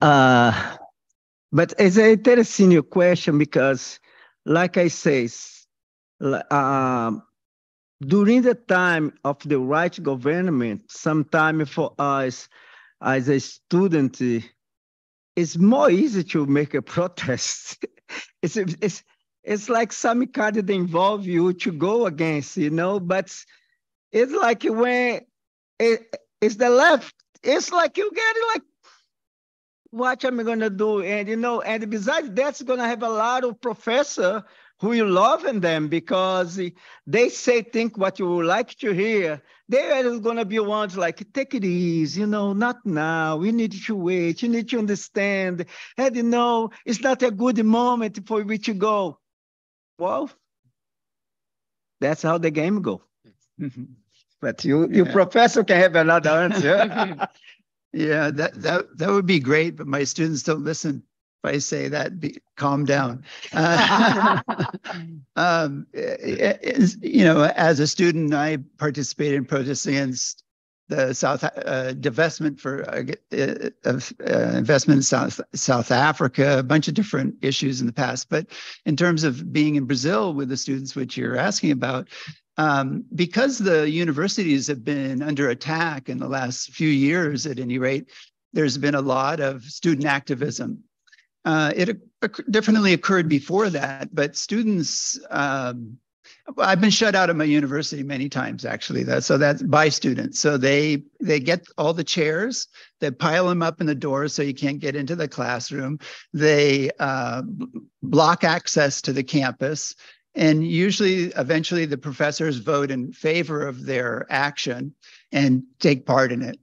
Uh, but it's an interesting question because, like I say, um, during the time of the right government, sometime for us as a student, it's more easy to make a protest. it's, it's, it's like some card that involve you to go against, you know, but it's like when it, it's the left, it's like you get it like, what am I gonna do? And you know, and besides that's gonna have a lot of professor who you love in them because they say think what you would like to hear. They are gonna be ones like take it easy, you know, not now. We need to wait. You need to understand. And you know, it's not a good moment for we to go. Well, that's how the game go. but you, you Yeah. professor can have another answer. Yeah, that, that, that would be great, but my students don't listen. If I say that, be, calm down. Uh, um, i- i- is- you know, as a student, I participated in protests against the South uh, divestment for uh, uh, of uh, investment in South South Africa, a bunch of different issues in the past. But in terms of being in Brazil with the students, which you're asking about, um, because the universities have been under attack in the last few years, at any rate, there's been a lot of student activism. Uh, it definitely occurred before that, but students. Um, I've been shut out of my university many times, actually. That, so that's by students. So they they get all the chairs, they pile them up in the doors so you can't get into the classroom. They uh, block access to the campus, and usually, eventually, the professors vote in favor of their action and take part in it.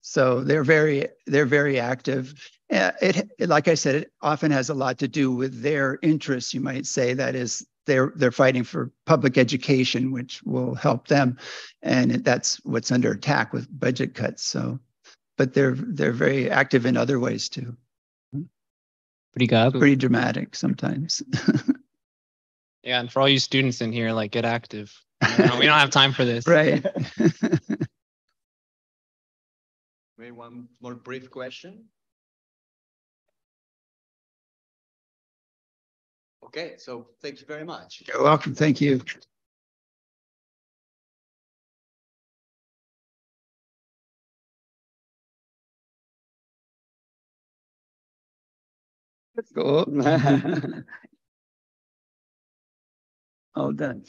So they're very they're very active. It like I said, it often has a lot to do with their interests. You might say that is they're they're fighting for public education, which will help them, and it, that's what's under attack with budget cuts. So, but they're they're very active in other ways too. Obrigado. Pretty dramatic sometimes. Yeah, and for all you students in here, like get active. You know, we don't have time for this. right. Maybe one more brief question. Okay, so thank you very much. You're welcome. Thank you. Let's oh. go. All done.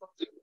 poquito.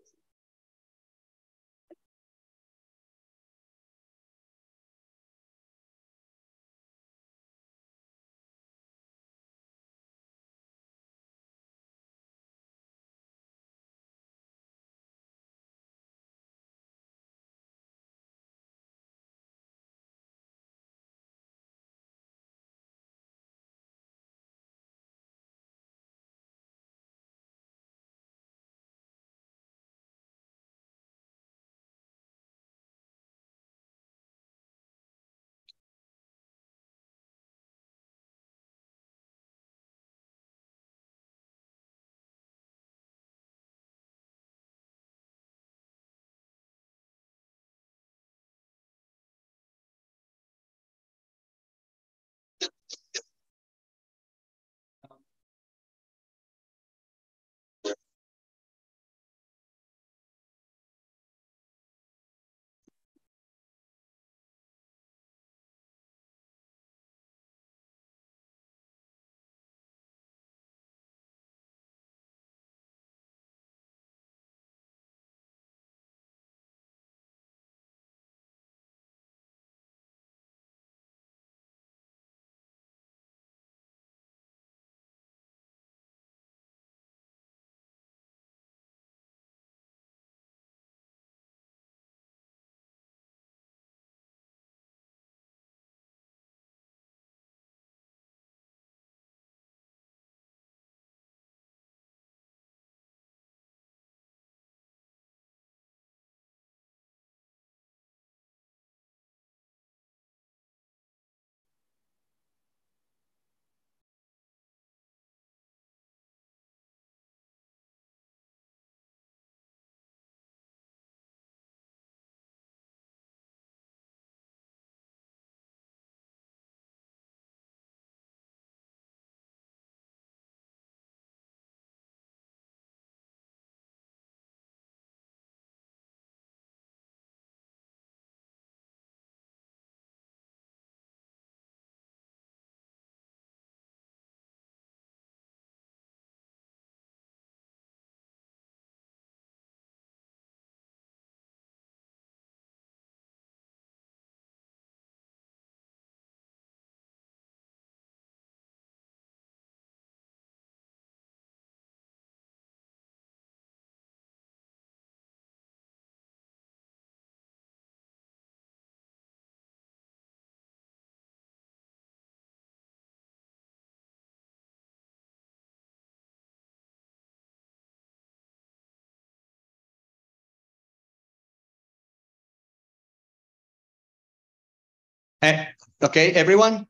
Okay, everyone?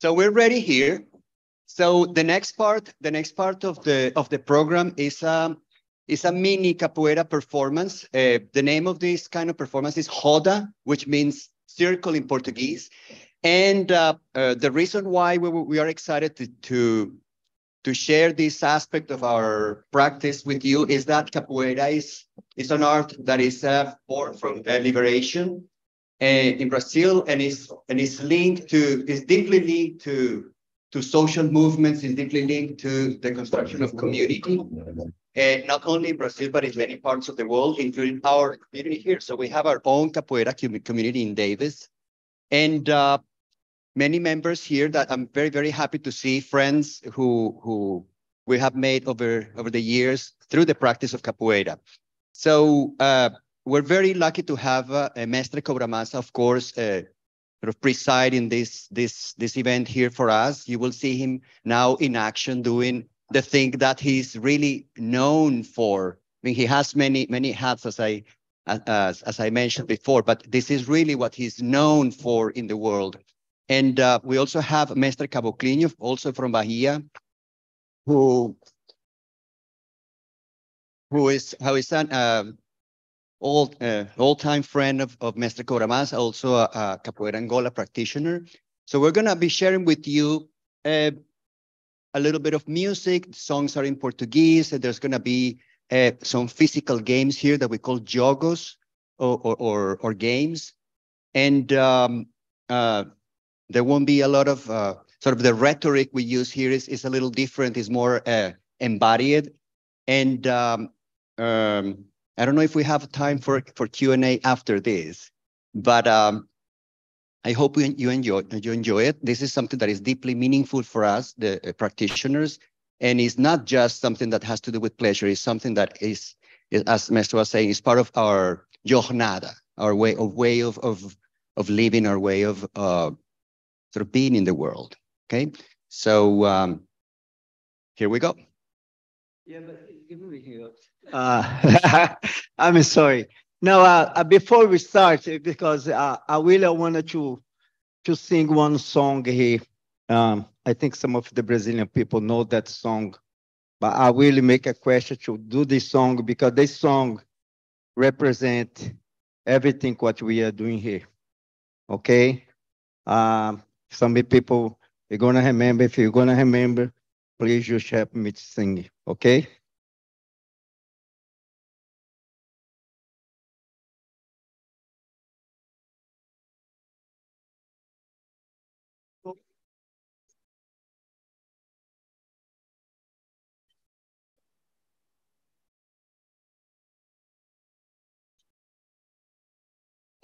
So we're ready here. So the next part, the next part of the of the program is um is a mini capoeira performance. Uh, the name of this kind of performance is roda, which means circle in Portuguese. And uh, uh, the reason why we, we are excited to, to to share this aspect of our practice with you is that capoeira is, is an art that is uh, born from uh, liberation in Brazil and is and is linked to is deeply linked to to social movements, is deeply linked to the construction of community, and not only in Brazil but in many parts of the world, including our community here. So we have our own capoeira community in Davis, and uh, many members here that I'm very very happy to see friends who who we have made over over the years through the practice of capoeira. So. Uh, we're very lucky to have uh, Mestre Cobra Mansa, of course, uh, sort of presiding this this this event here for us. You will see him now in action doing the thing that he's really known for. I mean, he has many many hats, as I as as I mentioned before, but this is really what he's known for in the world. And uh, we also have Mestre Caboclinho, also from Bahia, who who is how is an um, old uh, time friend of, of Mestre Cobra Mansa, also a, a Capoeira Angola practitioner. So we're gonna be sharing with you uh, a little bit of music. The songs are in Portuguese. And there's gonna be uh, some physical games here that we call jogos or or, or, or games, and um, uh, there won't be a lot of uh, sort of the rhetoric we use here is is a little different. Is more uh, embodied, and um, um, I don't know if we have time for, for Q&A after this, but um, I hope you, enjoy, you enjoy it. This is something that is deeply meaningful for us, the uh, practitioners, and it's not just something that has to do with pleasure. It's something that is, is as Mestre was saying, is part of our jornada, our way of way of of of living, our way of uh, sort of being in the world. Okay, so um, here we go. Yeah, but give me here. Uh, I'm sorry. Now, uh, uh, before we start, uh, because uh, I really wanted to to sing one song here. Um, I think some of the Brazilian people know that song, but I really make a question to do this song because this song represent everything what we are doing here. Okay, um, some people you're gonna remember. If you're gonna remember, please just help me to sing. Okay.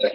はい。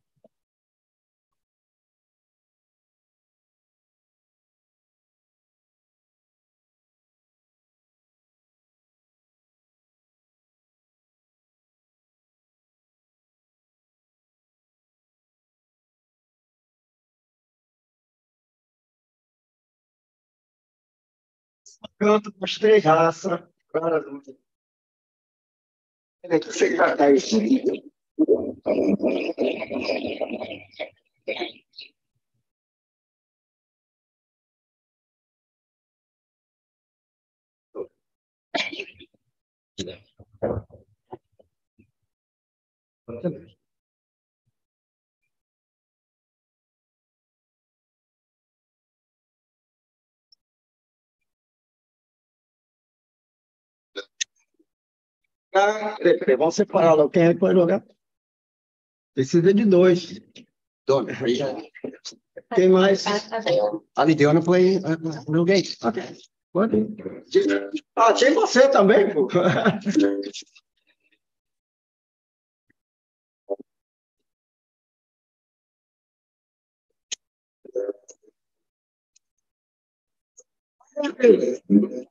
Canto, gostei, raça. Maravilha. Ele que você já está inserido. Thank you. Vamos separá-lo. Quem é que vai jogar? Precisa de dois. Dona. Quem mais? A Lidiana foi ah, alguém. Ok. Ah, tinha você também, pô. Beleza.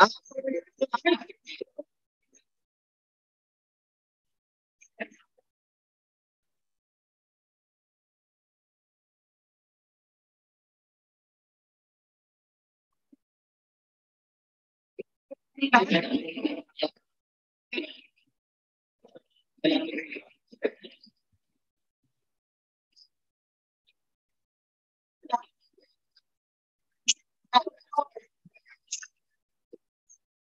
啊！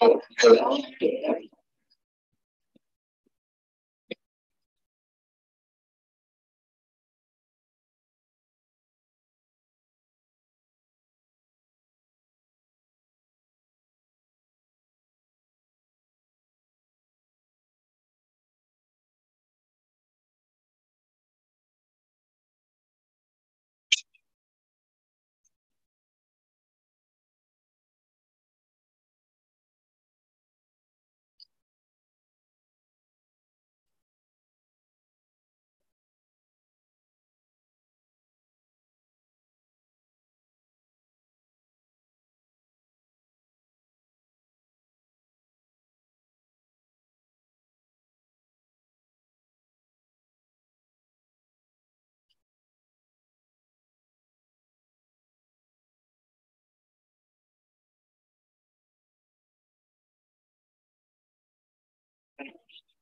Thank you. finished.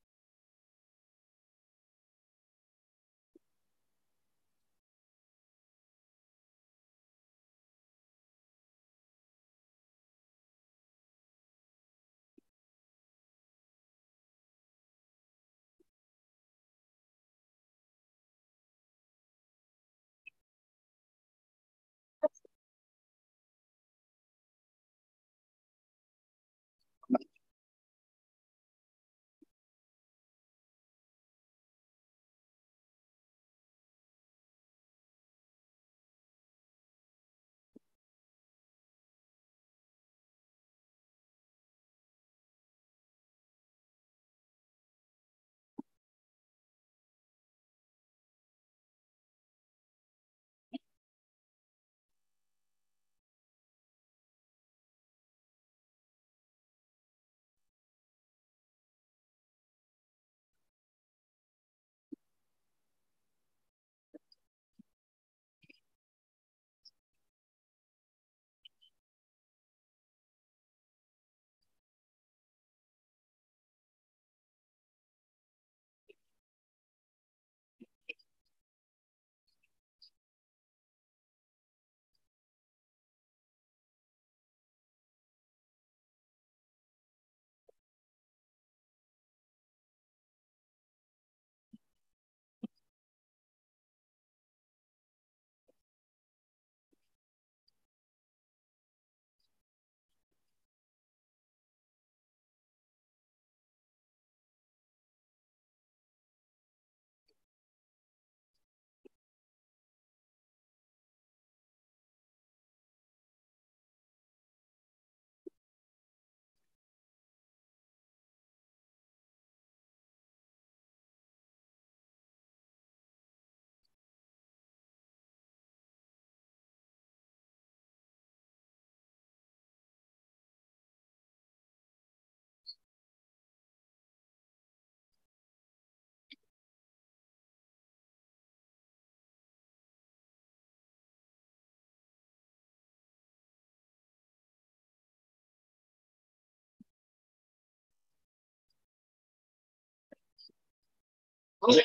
Okay.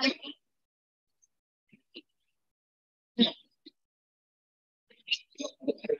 Thank you.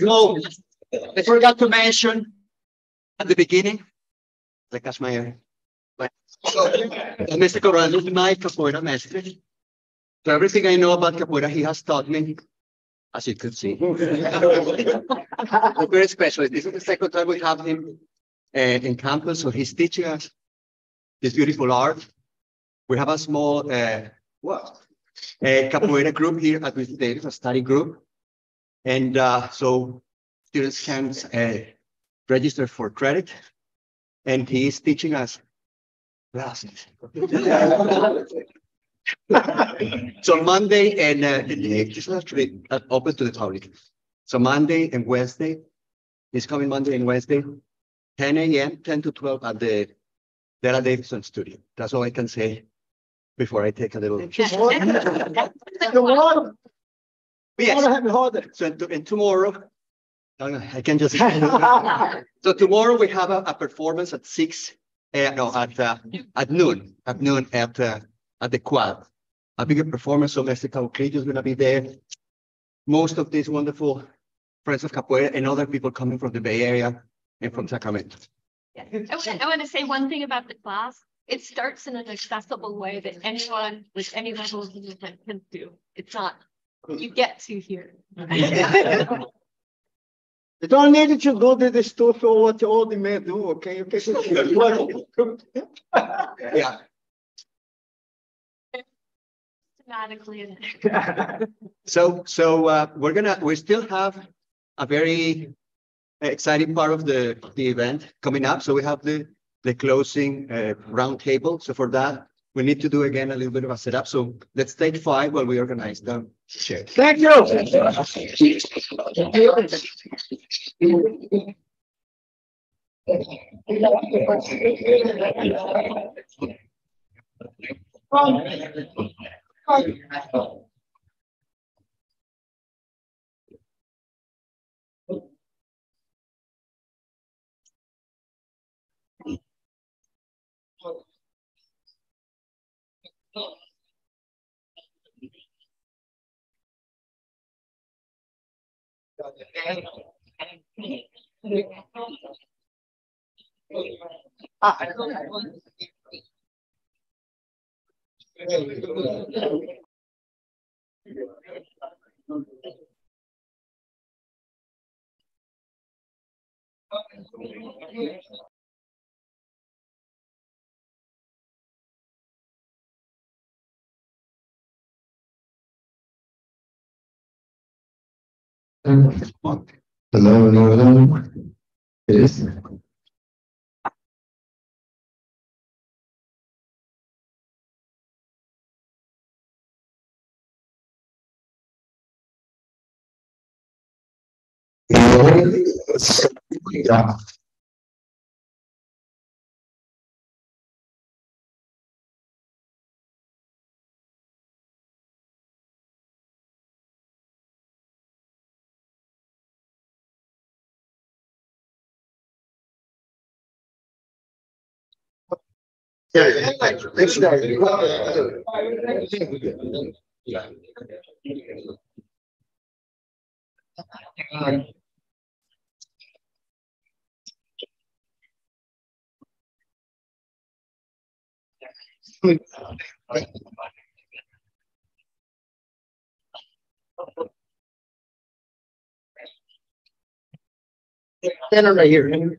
So, I forgot to mention at the beginning, my, my, Mr. Corral is my capoeira master. So everything I know about capoeira, he has taught me, as you could see. Very special. This is the second time we have him uh, in campus, so he's teaching us this beautiful art. We have a small, uh, well, a capoeira group here at UC Davis, a study group. And uh, so students can uh, registered for credit, and he is teaching us classes. so Monday and uh, this is actually uh, open to the public. So Monday and Wednesday, this coming Monday and Wednesday, 10 a.m., 10 to 12 at the Della Davidson studio. That's all I can say before I take a little. Yes. So and, and tomorrow, I can just. so tomorrow we have a, a performance at six. Uh, no, at uh, at noon. At noon at uh, at the quad. A bigger performance. So Mexico Creed is going to be there. Most of these wonderful friends of Capoeira and other people coming from the Bay Area and from Sacramento. Yeah. I want, I want to say one thing about the class. It starts in an accessible way that anyone with any level of movement can do. It's not, you get to here. You don't need to go to the store for what all the men do, okay? You can yeah. Systematically. so so uh, we're gonna we still have a very exciting part of the the event coming up. So we have the the closing uh, roundtable. So for that, we need to do again a little bit of a setup. So let's take five while we organize the chair. Thank you. あ、ありがとうございます。Hello, hello, hello. Yes. Yeah. Yeah, thanks, guys. Stand right here.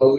Oh,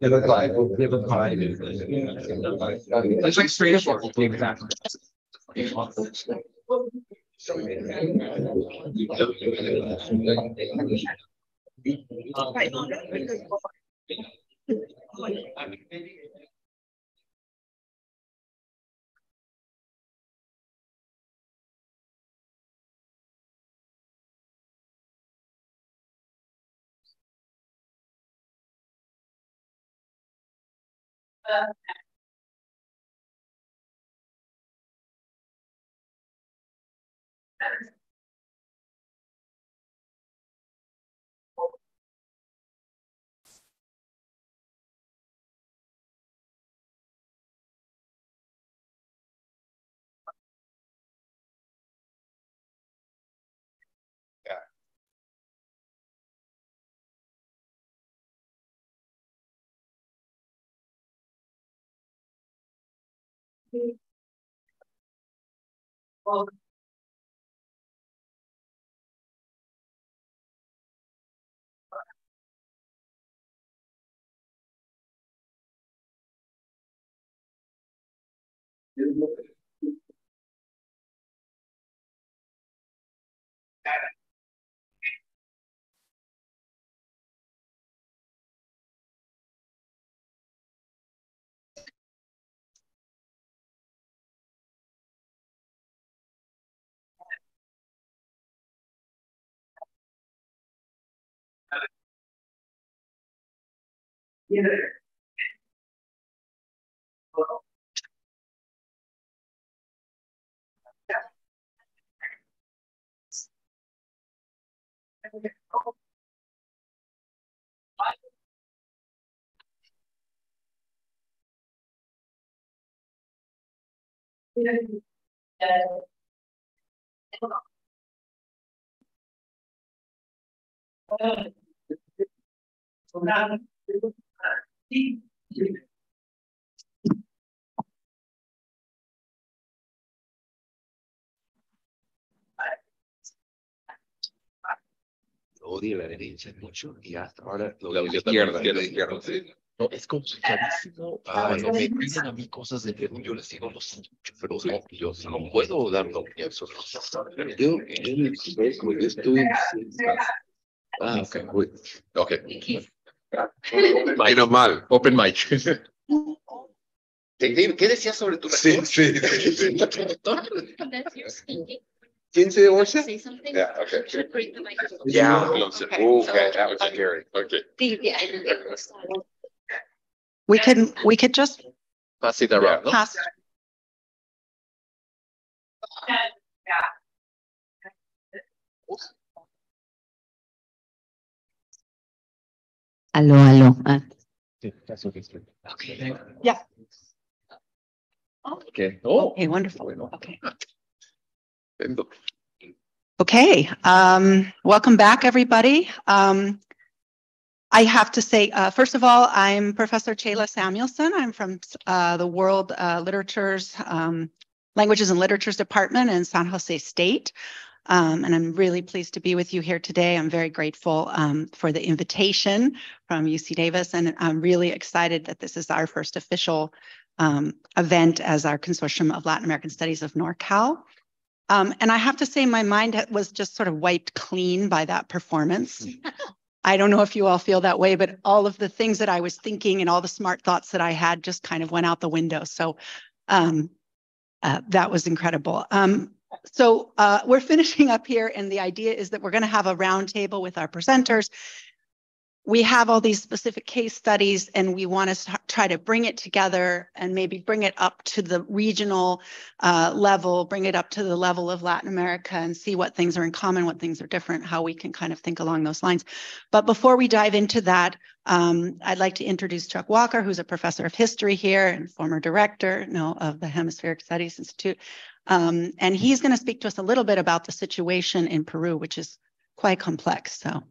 never five. It's like straight up. Exactly. Well, of that. Well, Yeah. Odio la derecha mucho y hasta ahora lo La de la izquierda, izquierda. izquierda, sí. No, es complicadísimo. Cuando me piden a mí cosas de Perú, yo les digo lo siento, pero no, yo no puedo dar opinión sobre. Yo, yo, me- yo estuve. Ah, ok. Uy, ok. Menos mal. Open mic. ¿Qué, qué decías sobre tu Sí, sí. That's your speaking. 15 de bolsa? Yeah, okay. Should bring the. Yeah. Okay. Okay, that was scary. Okay. The- yeah, and then it was- We could, we could just Pass it around, no? pass. Aló, aló. Ah, Sí, that's okay. Okay. Yeah. Okay. Oh. Okay, wonderful. Okay. Okay, um, welcome back, everybody. Um, I have to say, uh, first of all, I'm Professor Chayla Samuelson. I'm from uh, the World uh, Literatures, um, Languages and Literatures Department in San Jose State. Um, and I'm really pleased to be with you here today. I'm very grateful um, for the invitation from UC Davis, and I'm really excited that this is our first official um, event as our Consortium of Latin American Studies of NorCal. Um, and I have to say, my mind was just sort of wiped clean by that performance. I don't know if you all feel that way, but all of the things that I was thinking and all the smart thoughts that I had just kind of went out the window. So um, uh, that was incredible. Um, so uh, we're finishing up here, and the idea is that we're going to have a roundtable with our presenters we have all these specific case studies and we want to try to bring it together and maybe bring it up to the regional uh, level, bring it up to the level of Latin America and see what things are in common, what things are different, how we can kind of think along those lines. But before we dive into that, um, I'd like to introduce Chuck Walker, who's a professor of history here and former director no, of the Hemispheric Studies Institute. Um, and he's going to speak to us a little bit about the situation in Peru, which is quite complex. So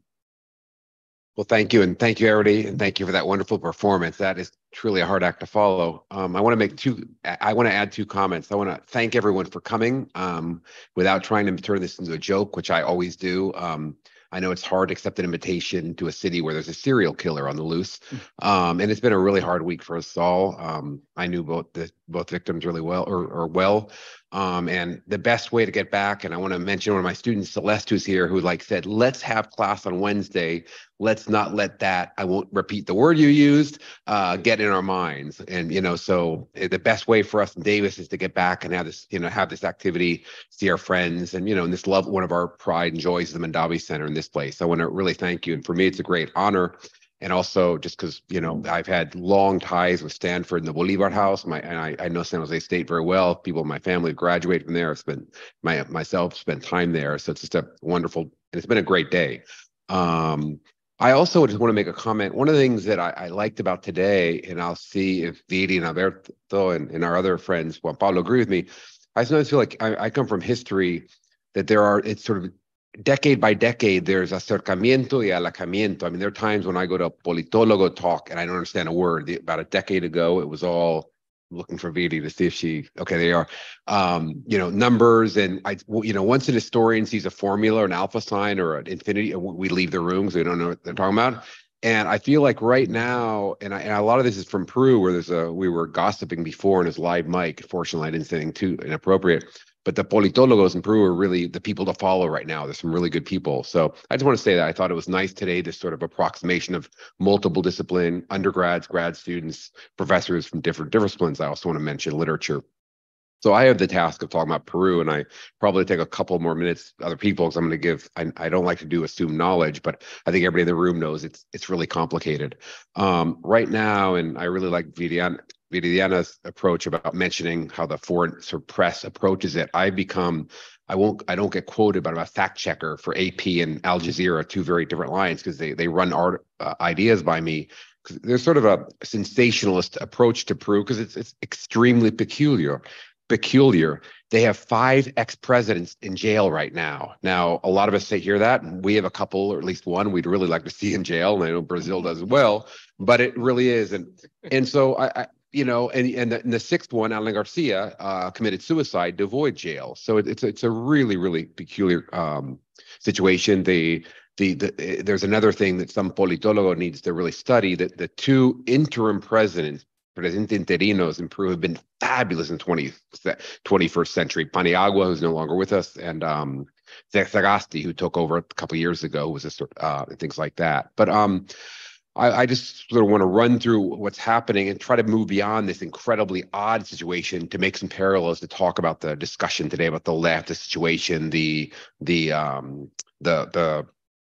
well, thank you. And thank you, everybody. And thank you for that wonderful performance. That is truly a hard act to follow. Um, I want to make two, I want to add two comments. I want to thank everyone for coming um, without trying to turn this into a joke, which I always do. Um, I know it's hard to accept an invitation to a city where there's a serial killer on the loose, um, and it's been a really hard week for us all. Um, I knew both the both victims really well, or, or well, um, and the best way to get back. And I want to mention one of my students, Celeste, who's here, who like said, "Let's have class on Wednesday. Let's not let that. I won't repeat the word you used. Uh, get in our minds." And you know, so eh, the best way for us in Davis is to get back and have this, you know, have this activity, see our friends, and you know, and this love. One of our pride and joys is the Mondavi Center in this place. I want to really thank you, and for me, it's a great honor and also just because you know I've had long ties with Stanford and the Bolivar House. My and I, I know San Jose State very well. People in my family graduated from there. I've spent my myself spent time there, so it's just a wonderful and it's been a great day. Um, I also just want to make a comment. One of the things that I, I liked about today, and I'll see if Viri and Alberto and, and our other friends, Juan Pablo, agree with me. I sometimes feel like I, I come from history that there are it's sort of decade by decade, there's acercamiento y alejamiento. I mean, there are times when I go to a politólogo talk and I don't understand a word. About a decade ago, it was all looking for Viri to see if she, okay, they are, um, you know, numbers. And I, you know, once an historian sees a formula or an alpha sign or an infinity, we leave the room because we don't know what they're talking about. And I feel like right now, and, I, and a lot of this is from Peru, where there's a, we were gossiping before in his live mic. Fortunately, I didn't say anything too inappropriate but the politólogos in Peru are really the people to follow right now. There's some really good people. So I just want to say that I thought it was nice today, this sort of approximation of multiple discipline, undergrads, grad students, professors from different disciplines. I also want to mention literature. So I have the task of talking about Peru, and I probably take a couple more minutes. Other people, because I'm going to give. I, I, don't like to do assumed knowledge, but I think everybody in the room knows it's it's really complicated um, right now. And I really like Viridiana, Viridiana's approach about mentioning how the foreign press approaches it. I become, I won't, I don't get quoted, but I'm a fact checker for AP and Al Jazeera, two very different lines because they they run art uh, ideas by me. There's sort of a sensationalist approach to Peru because it's it's extremely peculiar. Peculiar. They have five ex-presidents in jail right now. Now, a lot of us say hear that, and we have a couple, or at least one, we'd really like to see in jail, and I know Brazil does as well. But it really is, and and so I, I you know, and and the, and the, sixth one, Alan Garcia, uh, committed suicide to avoid jail. So it, it's it's a really really peculiar um, situation. The, the the there's another thing that some politólogo needs to really study that the two interim presidents, Presidente interinos in Peru, have been fabulous in 20, 21st century. Paniagua, who's no longer with us, and um, Sagasti, who took over a couple years ago, was a, uh, things like that. But um, I, I just sort of want to run through what's happening and try to move beyond this incredibly odd situation to make some parallels to talk about the discussion today about the left, the situation, the the um, the the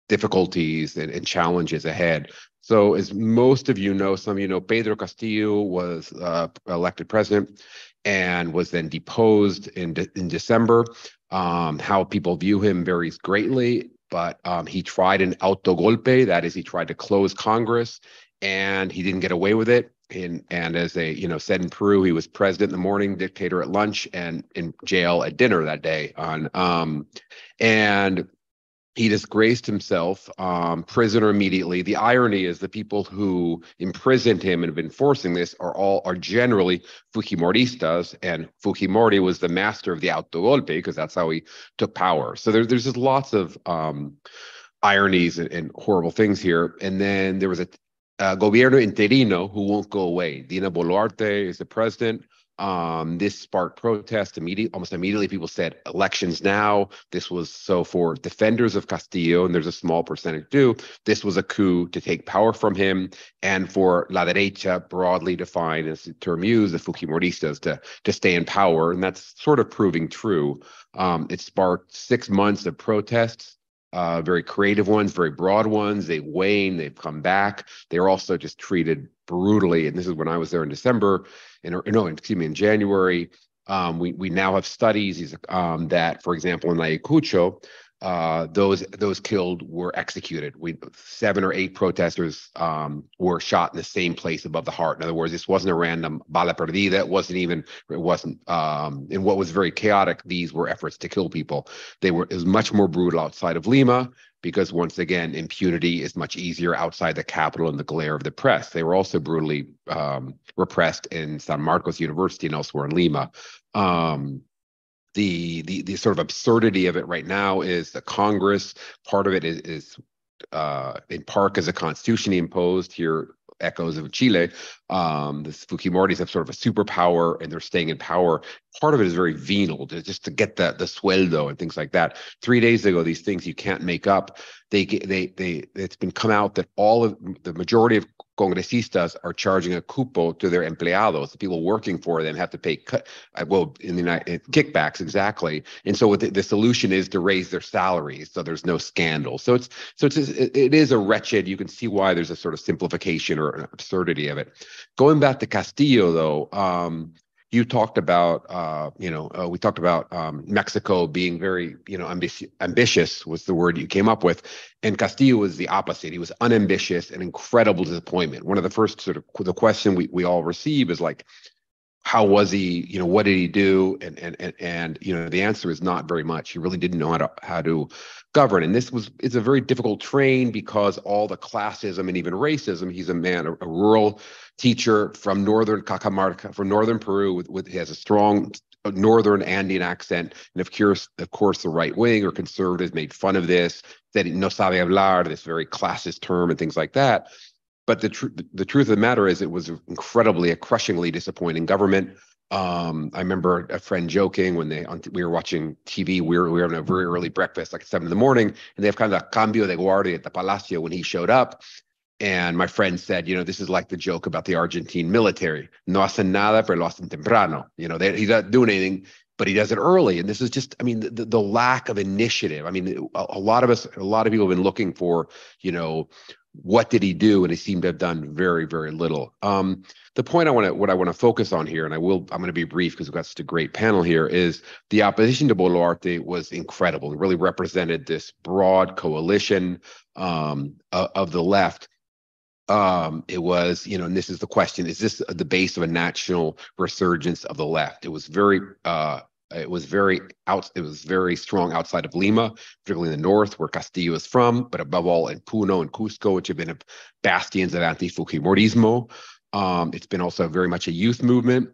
difficulties and, and challenges ahead. So, as most of you know, some of you know, Pedro Castillo was uh, elected president and was then deposed in de- in December. Um, how people view him varies greatly but um, he tried an autogolpe, that is, he tried to close Congress, and he didn't get away with it. And, and as they you know said in Peru, he was president in the morning, dictator at lunch, and in jail at dinner that day. On um, and he disgraced himself, um, prisoner immediately. The irony is the people who imprisoned him and have been forcing this are all are generally Fujimoristas, and Fujimori was the master of the autogolpe because that's how he took power. So there, there's just lots of um, ironies and, and, horrible things here. And then there was a, a gobierno interino who won't go away. Dina Boluarte is the president. Um, this sparked protest immediately. Almost immediately, people said elections now. This was so for defenders of Castillo, and there's a small percentage too. This was a coup to take power from him, and for la derecha, broadly defined as the term used, the Fujimoristas, to to stay in power, and that's sort of proving true. Um, it sparked six months of protests uh, very creative ones, very broad ones. They wane, they've come back. They're also just treated brutally. And this is when I was there in December, in, no, excuse me, in January. Um, we, we now have studies um, that, for example, in Ayacucho, uh, those those killed were executed. We seven or eight protesters um, were shot in the same place above the heart. In other words, this wasn't a random bala perdida. It wasn't even. It wasn't. Um, in what was very chaotic, these were efforts to kill people. They were. It was much more brutal outside of Lima because once again, impunity is much easier outside the capital in the glare of the press. They were also brutally um, repressed in San Marcos University and elsewhere in Lima. Um, the the the sort of absurdity of it right now is the Congress. Part of it is, is uh, in part as a constitution imposed here echoes of Chile. Um, the Fujimoris have sort of a superpower and they're staying in power. Part of it is very venal, just to get the the sueldo and things like that. Three days ago, these things you can't make up. They they they it's been come out that all of the majority of congresistas are charging a cupo to their empleados. The people working for them have to pay cut, uh, well in the United kickbacks exactly. And so the, the, solution is to raise their salaries so there's no scandal. So it's so it's it is a wretched. You can see why there's a sort of simplification or an absurdity of it. Going back to Castillo though. Um, you talked about, uh, you know, uh, we talked about um, Mexico being very, you know, ambi- ambitious was the word you came up with, and Castillo was the opposite. He was unambitious and incredible disappointment. One of the first sort of the question we we all receive is like, how was he? You know, what did he do? And and and and you know, the answer is not very much. He really didn't know how to how to govern. And this was it's a very difficult train because all the classism and even racism. He's a man, a, a rural teacher from northern Cajamarca, from northern Peru, with, with he has a strong northern Andean accent, and of course, of course, the right wing or conservatives made fun of this, that no sabe hablar, this very classist term, and things like that. But the truth, the truth of the matter is, it was incredibly, a crushingly disappointing government. Um, I remember a friend joking when they on, we were watching TV. We were we were having a very early breakfast, like seven in the morning, and they have kind of a cambio de guardia at the Palacio when he showed up, and my friend said, you know, this is like the joke about the Argentine military. No hacen nada, pero lo hacen temprano. You know, they, he's not doing anything, but he does it early. And this is just, I mean, the, the lack of initiative. I mean, a, a, lot of us, a lot of people have been looking for, you know, what did he do? And he seemed to have done very, very little. Um, the point I want to, what I want to focus on here, and I will, I'm going to be brief because we've got such a great panel here, is the opposition to Boluarte was incredible. It really represented this broad coalition um, of the left um, it was, you know, and this is the question: Is this the base of a national resurgence of the left? It was very, uh, it was very out. It was very strong outside of Lima, particularly in the north, where Castillo is from, but above all in Puno and Cusco, which have been bastions of anti-Fujimorismo. Um, it's been also very much a youth movement.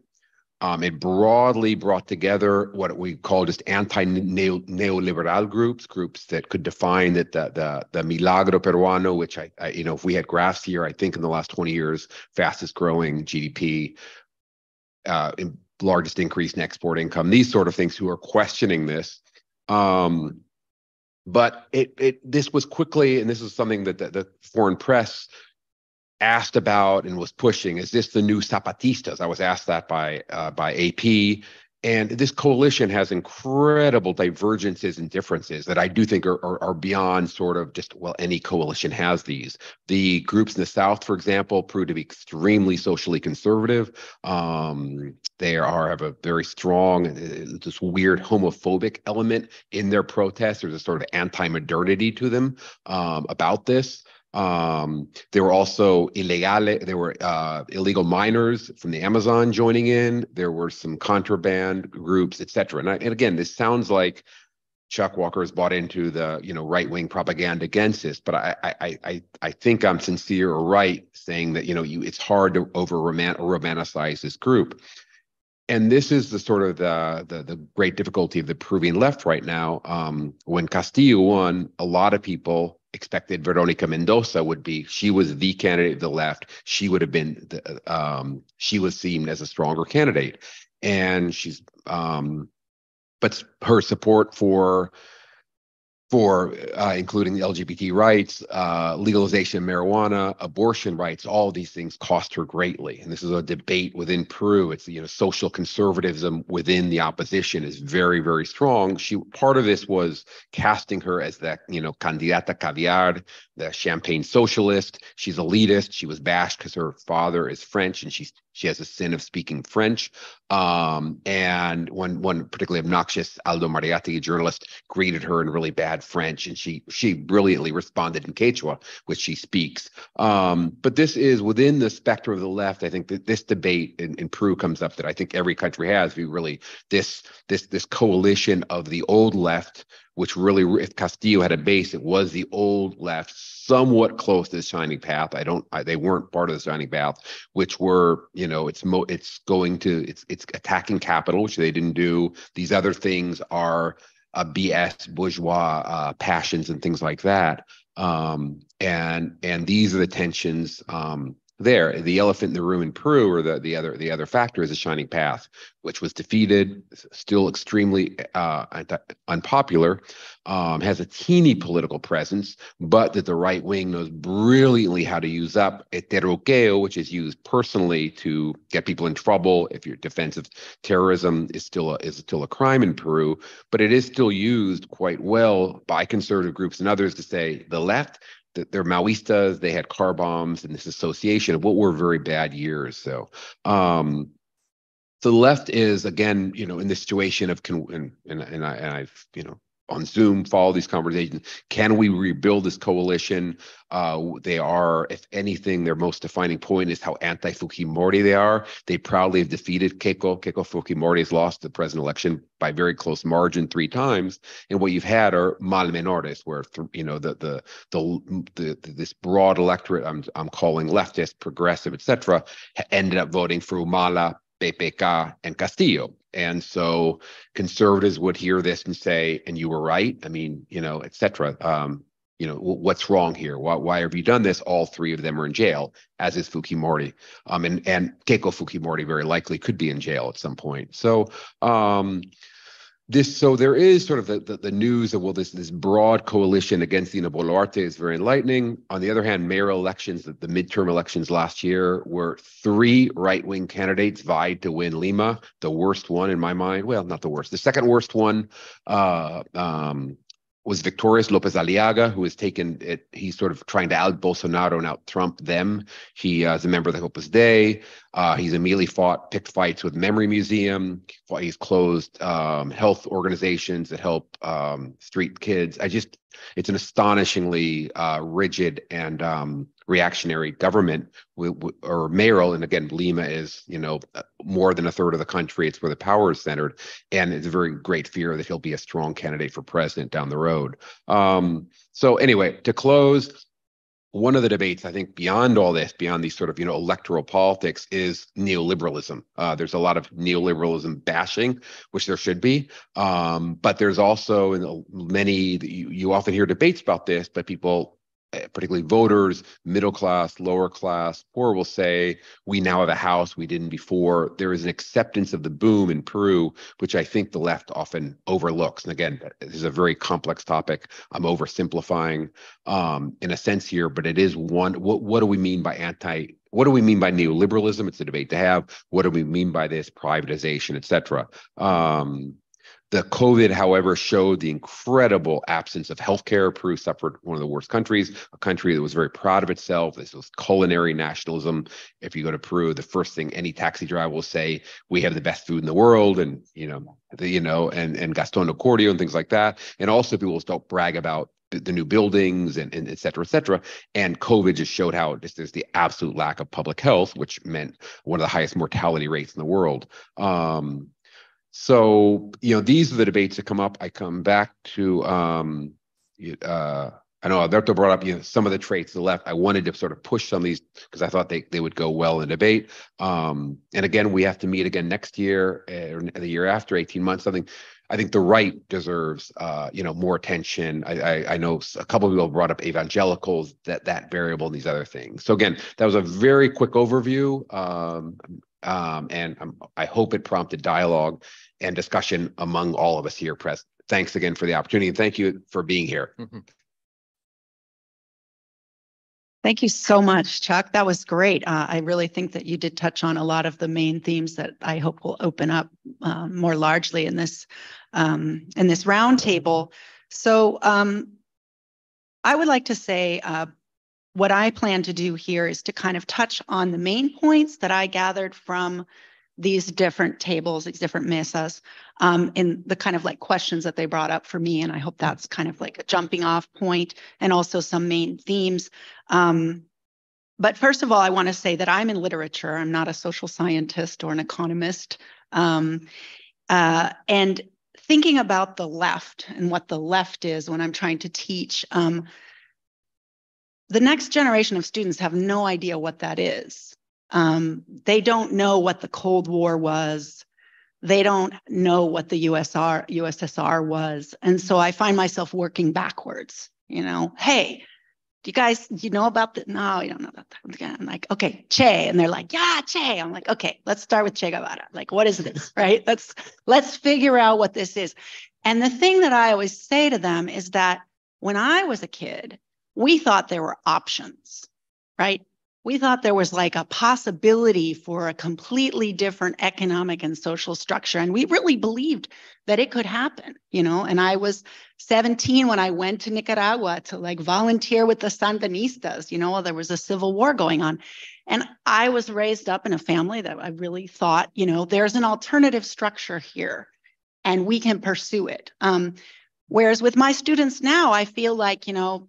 Um, it broadly brought together what we call just anti-neoliberal groups, groups that could define that the, the, the milagro peruano, which I, I, you know, if we had graphs here, I think in the last 20 years, fastest growing GDP, uh, largest increase in export income, these sort of things who are questioning this. Um, but it, it, this was quickly, and this is something that the, the foreign press asked about and was pushing is this the new zapatistas i was asked that by uh, by ap and this coalition has incredible divergences and differences that i do think are, are, are beyond sort of just well any coalition has these. The groups in the south for example prove to be extremely socially conservative. Um, they are have a very strong uh, this weird homophobic element in their protests there's a sort of anti-modernity to them um, about this um, there were also illegal, there were uh, illegal miners from the Amazon joining in. There were some contraband groups, etc. And, and again, this sounds like Chuck Walker has bought into the you know right wing propaganda against this, but I I I I think I'm sincere or right saying that you know you it's hard to over romanticize this group, and this is the sort of the the, the great difficulty of the Peruvian left right now. Um, when Castillo won, a lot of people expected Veronica Mendoza would be. She was the candidate of the left. She would have been. The, um, she was seen as a stronger candidate, and she's um, but her support for for uh, including LGBT rights, uh, legalization of marijuana, abortion rights, all these things cost her greatly. And this is a debate within Peru. It's you know social conservatism within the opposition is very very strong. She part of this was casting her as that you know candidata caviar, the champagne socialist. She's elitist. She was bashed because her father is French and she's she has a sin of speaking French. Um, and one one particularly obnoxious Aldo Mariátegui, journalist, greeted her in really bad French, and she she brilliantly responded in Quechua, which she speaks. Um, but this is within the spectrum of the left. I think that this debate in, in Peru comes up that I think every country has. We really this this this coalition of the old left which really, if Castillo had a base, it was the old left, somewhat close to the Shining Path. I don't, I, they weren't part of the Shining Path, which were, you know, it's mo, it's going to, it's it's attacking capital, which they didn't do. These other things are uh, BS, bourgeois uh, passions, and things like that. Um, and and these are the tensions um, there. The elephant in the room in Peru, or the the other the other factor, is a shining path, which was defeated, still extremely uh, unpopular, um, has a teeny political presence, but that the right wing knows brilliantly how to use up terruqueo, which is used personally to get people in trouble. If your defensive terrorism is still a, is still a crime in Peru, but it is still used quite well by conservative groups and others to say the left they're Maoistas. They had car bombs and this association of what were very bad years. So, um, the left is again, you know, in the situation of can and and, and I and I've you know on Zoom, follow these conversations. Can we rebuild this coalition? Uh, they are, if anything, their most defining point is how anti-Fujimori they are. They proudly have defeated Keiko. Keiko Fujimori has lost the president election by very close margin three times. And what you've had are mal menores, where you know the the the, the, the this broad electorate I'm I'm calling leftist, progressive, etc., ended up voting for Humala, PPK, and Castillo. And so conservatives would hear this and say, and you were right. I mean, you know, et cetera. Um, you know, what's wrong here? Why, why have you done this? All three of them are in jail, as is Fujimori. Um, and, and Keiko Fujimori very likely could be in jail at some point. So, um, this so there is sort of the, the, the, news of well this this broad coalition against Dina Boluarte is very enlightening. On the other hand, mayor elections, the, the midterm elections last year were three right-wing candidates vied to win Lima, the worst one in my mind. Well, not the worst, the second worst one. Uh, um, was Victorious Lopez Aliaga, who has taken it. He's sort of trying to out Bolsonaro and out Trump them. He uh, is a member of the Opus Dei. Uh, he's immediately fought, picked fights with Memory Museum. He's closed um, health organizations that help um, street kids. I just, it's an astonishingly uh, rigid and um, reactionary government or mayoral and again lima is you know uh, more than a third of the country. It's where the power is centered and it's a very great fear that he'll be a strong candidate for president down the road. Um, so anyway to close one of the debates i think beyond all this beyond these sort of you know electoral politics is neoliberalism. Uh, there's a lot of neoliberalism bashing which there should be um, but there's also in many you, you often hear debates about this but people particularly voters, middle class, lower class, poor will say, we now have a house we didn't before. There is an acceptance of the boom in Peru, which I think the left often overlooks. And again, this is a very complex topic. I'm oversimplifying um, in a sense here, but it is one. What, what do we mean by anti? What do we mean by neoliberalism? It's a debate to have. What do we mean by this privatization, et cetera? Um, the COVID, however, showed the incredible absence of healthcare. Peru suffered one of the worst countries, a country that was very proud of itself. This was culinary nationalism. If you go to Peru, the first thing any taxi driver will say, "We have the best food in the world," and you know, the, you know, and and Gaston Acurio and things like that. And also, people will still brag about the new buildings and, and et cetera, et cetera. And COVID just showed how just there's the absolute lack of public health, which meant one of the highest mortality rates in the world. Um, So, you know, these are the debates that come up. I come back to, um, uh, I know Alberto brought up you know, some of the traits of the left. I wanted to sort of push some of these because I thought they, they would go well in debate. Um, and again, we have to meet again next year or the year after, 18 months, something. I think the right deserves, uh, you know, more attention. I, I, I know a couple of people brought up evangelicals, that that variable, and these other things. So again, that was a very quick overview, um, um, and I'm, I hope it prompted dialogue and discussion among all of us here present. Thanks again for the opportunity, and thank you for being here. Mm-hmm. Thank you so much, Chuck. That was great. Uh, I really think that you did touch on a lot of the main themes that I hope will open up uh, more largely in this um, in this roundtable. So um, I would like to say uh, what I plan to do here is to kind of touch on the main points that I gathered from these different tables, these different mesas, um, and the kind of like questions that they brought up for me. And I hope that's kind of like a jumping off point and also some main themes. Um, but first of all, I want to say that I'm in literature. I'm not a social scientist or an economist. Um, uh, and thinking about the left and what the left is when I'm trying to teach, um, the next generation of students have no idea what that is. Um, they don't know what the Cold War was. They don't know what the USR, USSR was. And so I find myself working backwards, you know, hey, do you guys, you know about that? No, you don't know about that. I'm like, okay, Che. And they're like, yeah, Che. I'm like, okay, let's start with Che Guevara. Like, what is this? right? Let's let's figure out what this is. And the thing that I always say to them is that when I was a kid, we thought there were options, right? We thought there was like a possibility for a completely different economic and social structure. And we really believed that it could happen, you know. And I was 17 when I went to Nicaragua to like volunteer with the Sandinistas, you know, there was a civil war going on. And I was raised up in a family that I really thought, you know, there's an alternative structure here and we can pursue it. Um, whereas with my students now, I feel like, you know,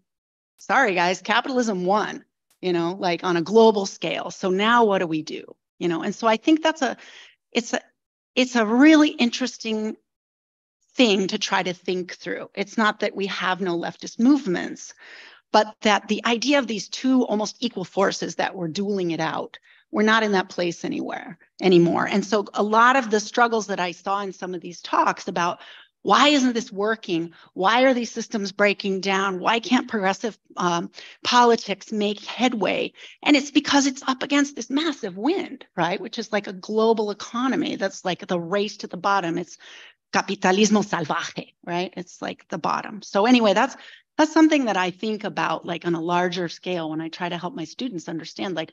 sorry guys, capitalism won you know, like on a global scale. So now what do we do? You know, and so I think that's a it's a it's a really interesting thing to try to think through. It's not that we have no leftist movements, but that the idea of these two almost equal forces that we're dueling it out, we're not in that place anywhere anymore. And so a lot of the struggles that I saw in some of these talks about why isn't this working? Why are these systems breaking down? Why can't progressive um, politics make headway? And it's because it's up against this massive wind, right? Which is like a global economy that's like the race to the bottom. It's capitalismo salvaje, right? It's like the bottom. So anyway, that's that's something that I think about like on a larger scale when I try to help my students understand like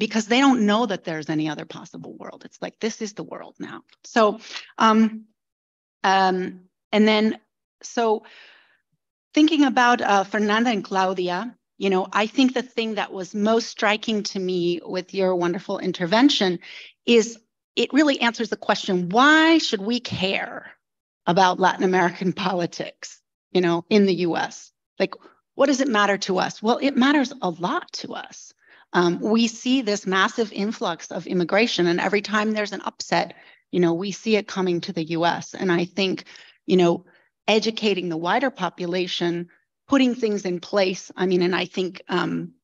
because they don't know that there's any other possible world. It's like this is the world now. So um, um, and then, so thinking about uh, Fernanda and Claudia, you know, I think the thing that was most striking to me with your wonderful intervention is it really answers the question why should we care about Latin American politics, you know, in the US? Like, what does it matter to us? Well, it matters a lot to us. Um, we see this massive influx of immigration, and every time there's an upset, you know, we see it coming to the US. And I think, you know, educating the wider population, putting things in place. I mean, and I think um,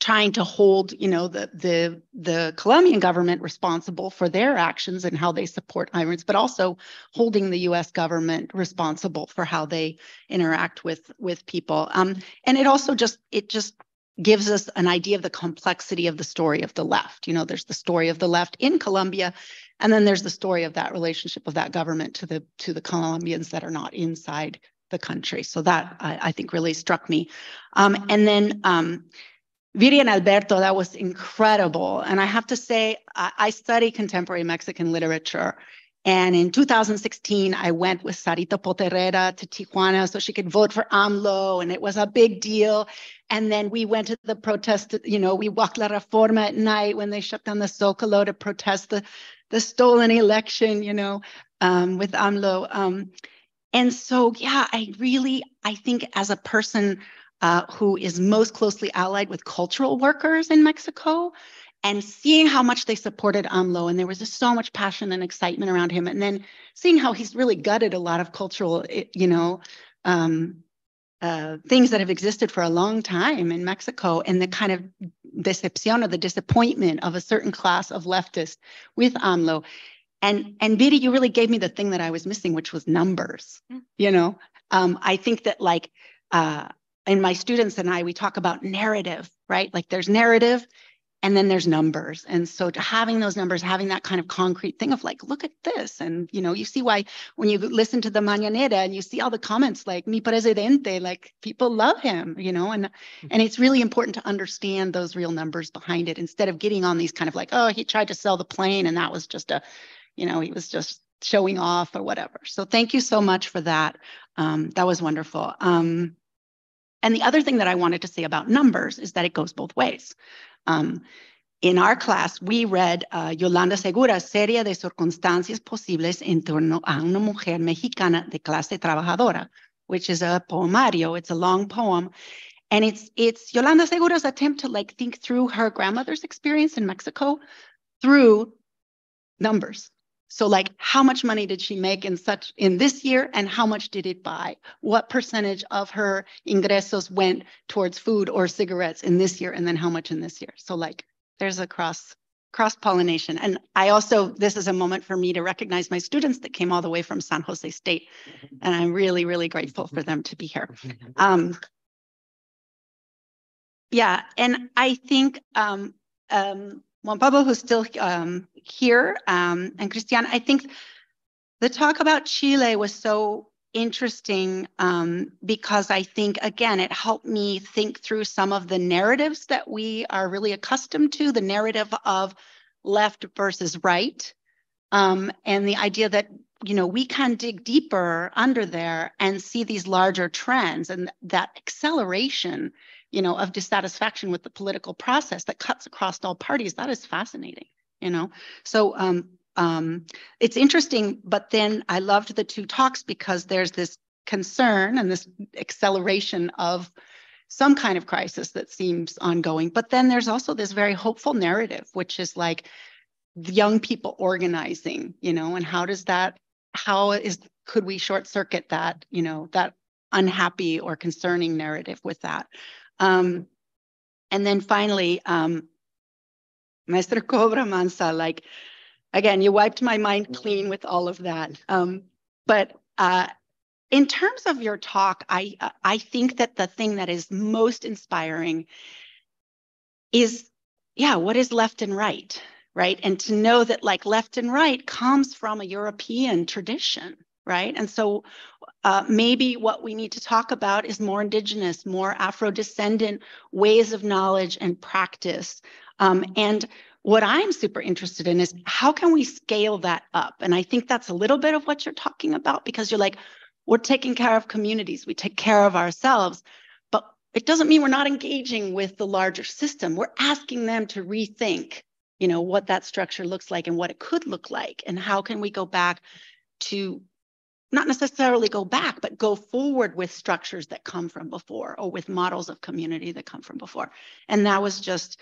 trying to hold, you know, the the the Colombian government responsible for their actions and how they support migrants, but also holding the U.S. government responsible for how they interact with with people. Um, and it also just it just gives us an idea of the complexity of the story of the left. You know, there's the story of the left in Colombia, and then there's the story of that relationship of that government to the to the Colombians that are not inside the country. So that I, I think really struck me. Um, and then um, Viri and Alberto, that was incredible. And I have to say, I, I study contemporary Mexican literature. And in 2016, I went with Sarita Poterrera to Tijuana so she could vote for AMLO, and it was a big deal. And then we went to the protest, you know, we walked La Reforma at night when they shut down the Zocalo to protest the, the stolen election, you know, um, with AMLO. Um, and so, yeah, I really, I think as a person uh, who is most closely allied with cultural workers in Mexico, and seeing how much they supported AMLO, and there was just so much passion and excitement around him, and then seeing how he's really gutted a lot of cultural, eh, you know, um, uh, things that have existed for a long time in Mexico, and the kind of decepción or the disappointment of a certain class of leftists with AMLO. And and Viri, you really gave me the thing that I was missing, which was numbers. Mm. You know, um, I think that like uh, and my students and I, we talk about narrative, right? Like there's narrative and then there's numbers. And so to having those numbers, having that kind of concrete thing of like, look at this. And, you know, you see why when you listen to the Mañanera and you see all the comments like, mi presidente, like people love him, you know, and, and it's really important to understand those real numbers behind it instead of getting on these kind of like, oh, he tried to sell the plane and that was just a, you know, he was just showing off or whatever. So thank you so much for that. Um, that was wonderful. Um, and the other thing that I wanted to say about numbers is that it goes both ways. Um, in our class, we read uh, Yolanda Segura's Serie de Circunstancias Posibles en torno a una mujer mexicana de clase trabajadora, which is a poemario. It's a long poem. And it's it's Yolanda Segura's attempt to like think through her grandmother's experience in Mexico through numbers. So like how much money did she make in such in this year and how much did it buy? What percentage of her ingresos went towards food or cigarettes in this year and then how much in this year? So like there's a cross cross pollination. And I also this is a moment for me to recognize my students that came all the way from San Jose State and I'm really really grateful for them to be here. Um yeah, and I think um um Juan Pablo, who's still um, here, um, and Cristián, I think the talk about Chile was so interesting um, because I think, again, it helped me think through some of the narratives that we are really accustomed to, the narrative of left versus right, um, and the idea that you know we can dig deeper under there and see these larger trends and that acceleration you know, of dissatisfaction with the political process that cuts across all parties. That is fascinating, you know. So um, um, it's interesting, but then I loved the two talks because there's this concern and this acceleration of some kind of crisis that seems ongoing. But then there's also this very hopeful narrative, which is like young people organizing, you know, and how does that, how is, could we short circuit that, you know, that unhappy or concerning narrative with that? Um, and then finally, um, Maestra Cobra Mansa, like, again, you wiped my mind clean with all of that. Um, but uh, in terms of your talk, I, I think that the thing that is most inspiring is, yeah, what is left and right, right? And to know that like left and right comes from a European tradition, right? And so uh, maybe what we need to talk about is more indigenous, more Afro-descendant ways of knowledge and practice. Um, and what I'm super interested in is how can we scale that up? And I think that's a little bit of what you're talking about because you're like, we're taking care of communities, we take care of ourselves, but it doesn't mean we're not engaging with the larger system. We're asking them to rethink, you know, what that structure looks like and what it could look like, and how can we go back to not necessarily go back, but go forward with structures that come from before or with models of community that come from before. And that was just,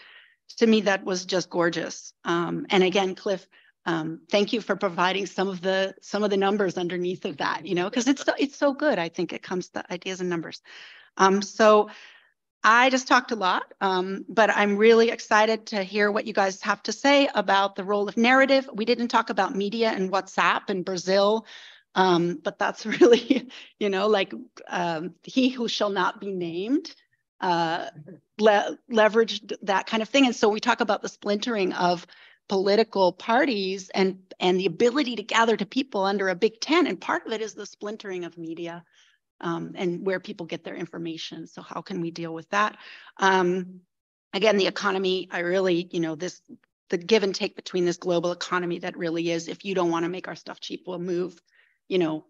to me, that was just gorgeous. Um, and again, Cliff, um, thank you for providing some of the some of the numbers underneath of that, you know, because it's it's so good. I think it comes to ideas and numbers. Um, so I just talked a lot, um, but I'm really excited to hear what you guys have to say about the role of narrative. We didn't talk about media and WhatsApp and Brazil. Um, but that's really, you know, like um, he who shall not be named uh, le- leveraged that kind of thing. And so we talk about the splintering of political parties and and the ability to gather to people under a big tent. And part of it is the splintering of media um, and where people get their information. So how can we deal with that? Um, again, the economy. I really, you know, this the give and take between this global economy that really is. If you don't want to make our stuff cheap, we'll move you know,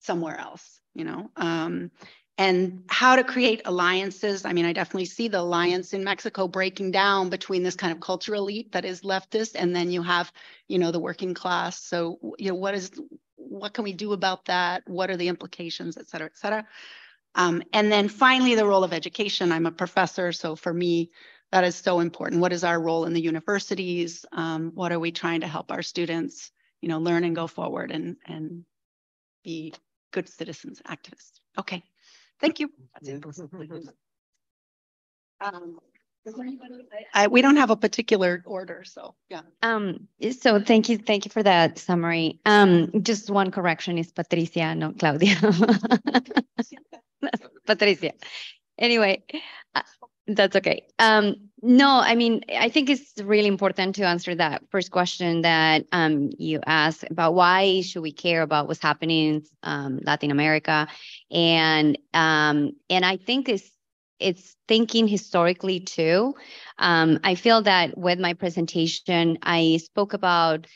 somewhere else, you know. Um, and how to create alliances. I mean, I definitely see the alliance in Mexico breaking down between this kind of cultural elite that is leftist, and then you have, you know, the working class. So, you know, what is, what can we do about that? What are the implications, et cetera, et cetera. Um, and then finally, the role of education. I'm a professor, so for me, that is so important. What is our role in the universities? Um, what are we trying to help our students, you know, learn and go forward and, and be good citizens, activists. Okay, thank you. Um, is there anybody- I, we don't have a particular order, so yeah. Um, so thank you, thank you for that summary. Um, just one correction is Patricia, not Claudia. Patricia. Anyway, uh, that's okay. Um, no, I mean, I think it's really important to answer that first question that um, you asked about why should we care about what's happening in um, Latin America, and um, and I think it's it's thinking historically too. Um, I feel that with my presentation, I spoke about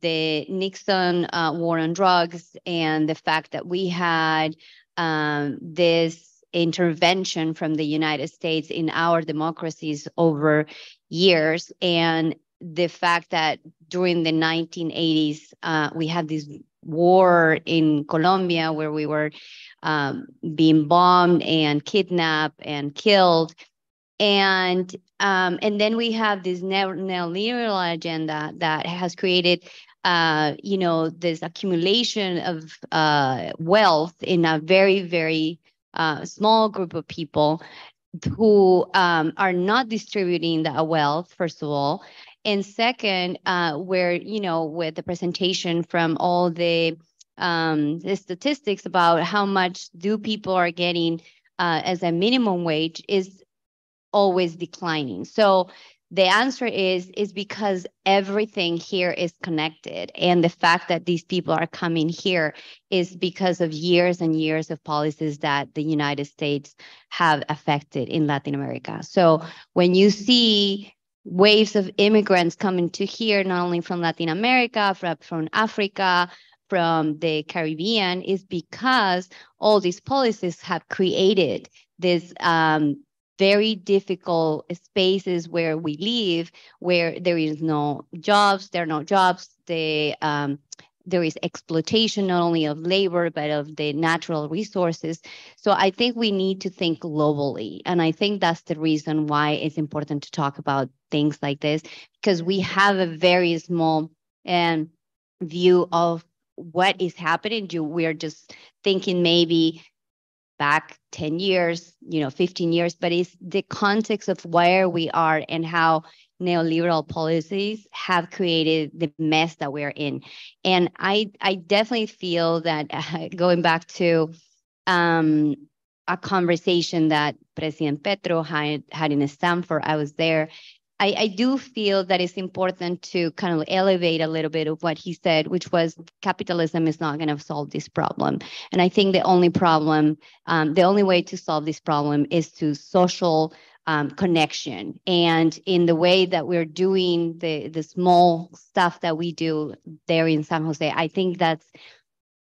the Nixon uh, war on drugs and the fact that we had um, this intervention from the United States in our democracies over years, and the fact that during the 1980s uh, we had this war in Colombia where we were um, being bombed and kidnapped and killed. And um, and then we have this neoliberal agenda that has created, uh, you know, this accumulation of uh, wealth in a very very uh, small group of people who um, are not distributing that wealth. First of all, and second, uh, where you know, with the presentation from all the um, the statistics about how much do people are getting uh, as a minimum wage is always declining. So the answer is is because everything here is connected and the fact that these people are coming here is because of years and years of policies that the United States have affected in Latin America. So when you see waves of immigrants coming to here not only from Latin America, from, from Africa, from the Caribbean is because all these policies have created this um, very difficult spaces where we live, where there is no jobs, there are no jobs, the um, there is exploitation not only of labor but of the natural resources. So i think we need to think globally and i think that's the reason why it's important to talk about things like this because we have a very small um, view of what is happening. We're just thinking maybe back 10 years you know 15 years but it's the context of where we are and how neoliberal policies have created the mess that we're in and i i definitely feel that uh, going back to um, a conversation that president petro had had in stanford i was there I, I do feel that it's important to kind of elevate a little bit of what he said, which was capitalism is not going to solve this problem. And I think the only problem, um, the only way to solve this problem is to social um, connection. And in the way that we're doing the the small stuff that we do there in San Jose, I think that's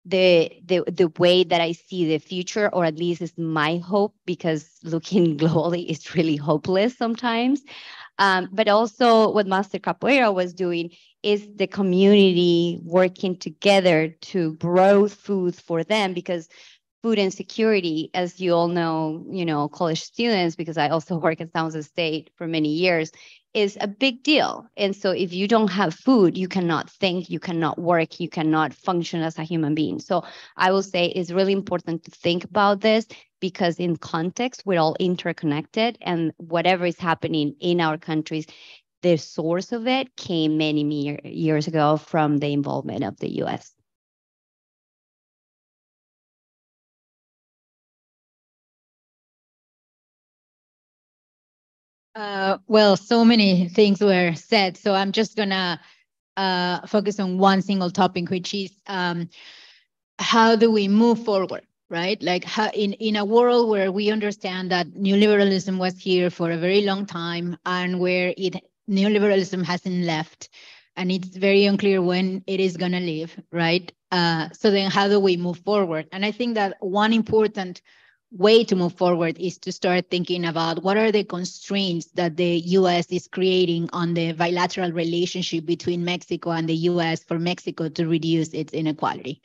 the the the way that I see the future, or at least is my hope, because looking globally is really hopeless sometimes. Um, but also what Master Capoeira was doing is the community working together to grow food for them because food insecurity, as you all know, you know, college students, because I also work at San Jose State for many years, is a big deal. And so if you don't have food, you cannot think, you cannot work, you cannot function as a human being. So I will say it's really important to think about this because in context, we're all interconnected and whatever is happening in our countries, the source of it came many, many years ago from the involvement of the US. Uh, well, so many things were said, so I'm just gonna uh, focus on one single topic, which is um, how do we move forward, right? Like how, in in a world where we understand that neoliberalism was here for a very long time, and where it neoliberalism hasn't left, and it's very unclear when it is gonna leave, right? Uh, so then, how do we move forward? And I think that one important way to move forward is to start thinking about what are the constraints that the US is creating on the bilateral relationship between Mexico and the US for Mexico to reduce its inequality,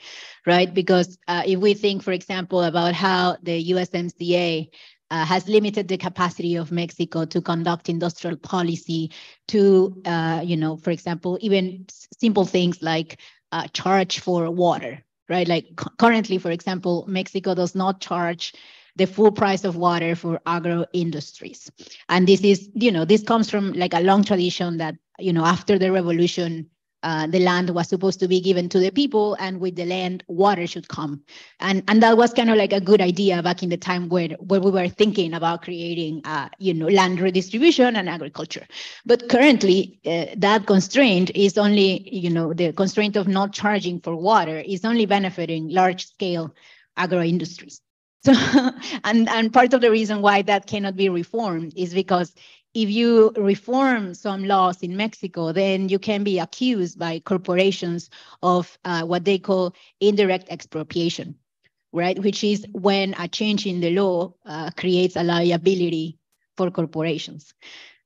right? Because uh, if we think, for example, about how the USMCA uh, has limited the capacity of Mexico to conduct industrial policy, to, uh, you know, for example, even simple things like uh, charge for water, right? Like currently, for example, Mexico does not charge the full price of water for agro industries. And this is, you know, this comes from like a long tradition that, you know, after the revolution, uh, the land was supposed to be given to the people and with the land water should come. And and that was kind of like a good idea back in the time where where we were thinking about creating uh, you know land redistribution and agriculture. But currently uh, that constraint is only you know the constraint of not charging for water is only benefiting large scale agro industries so and and part of the reason why that cannot be reformed is because if you reform some laws in Mexico, then you can be accused by corporations of uh, what they call indirect expropriation, right? Which is when a change in the law uh, creates a liability for corporations.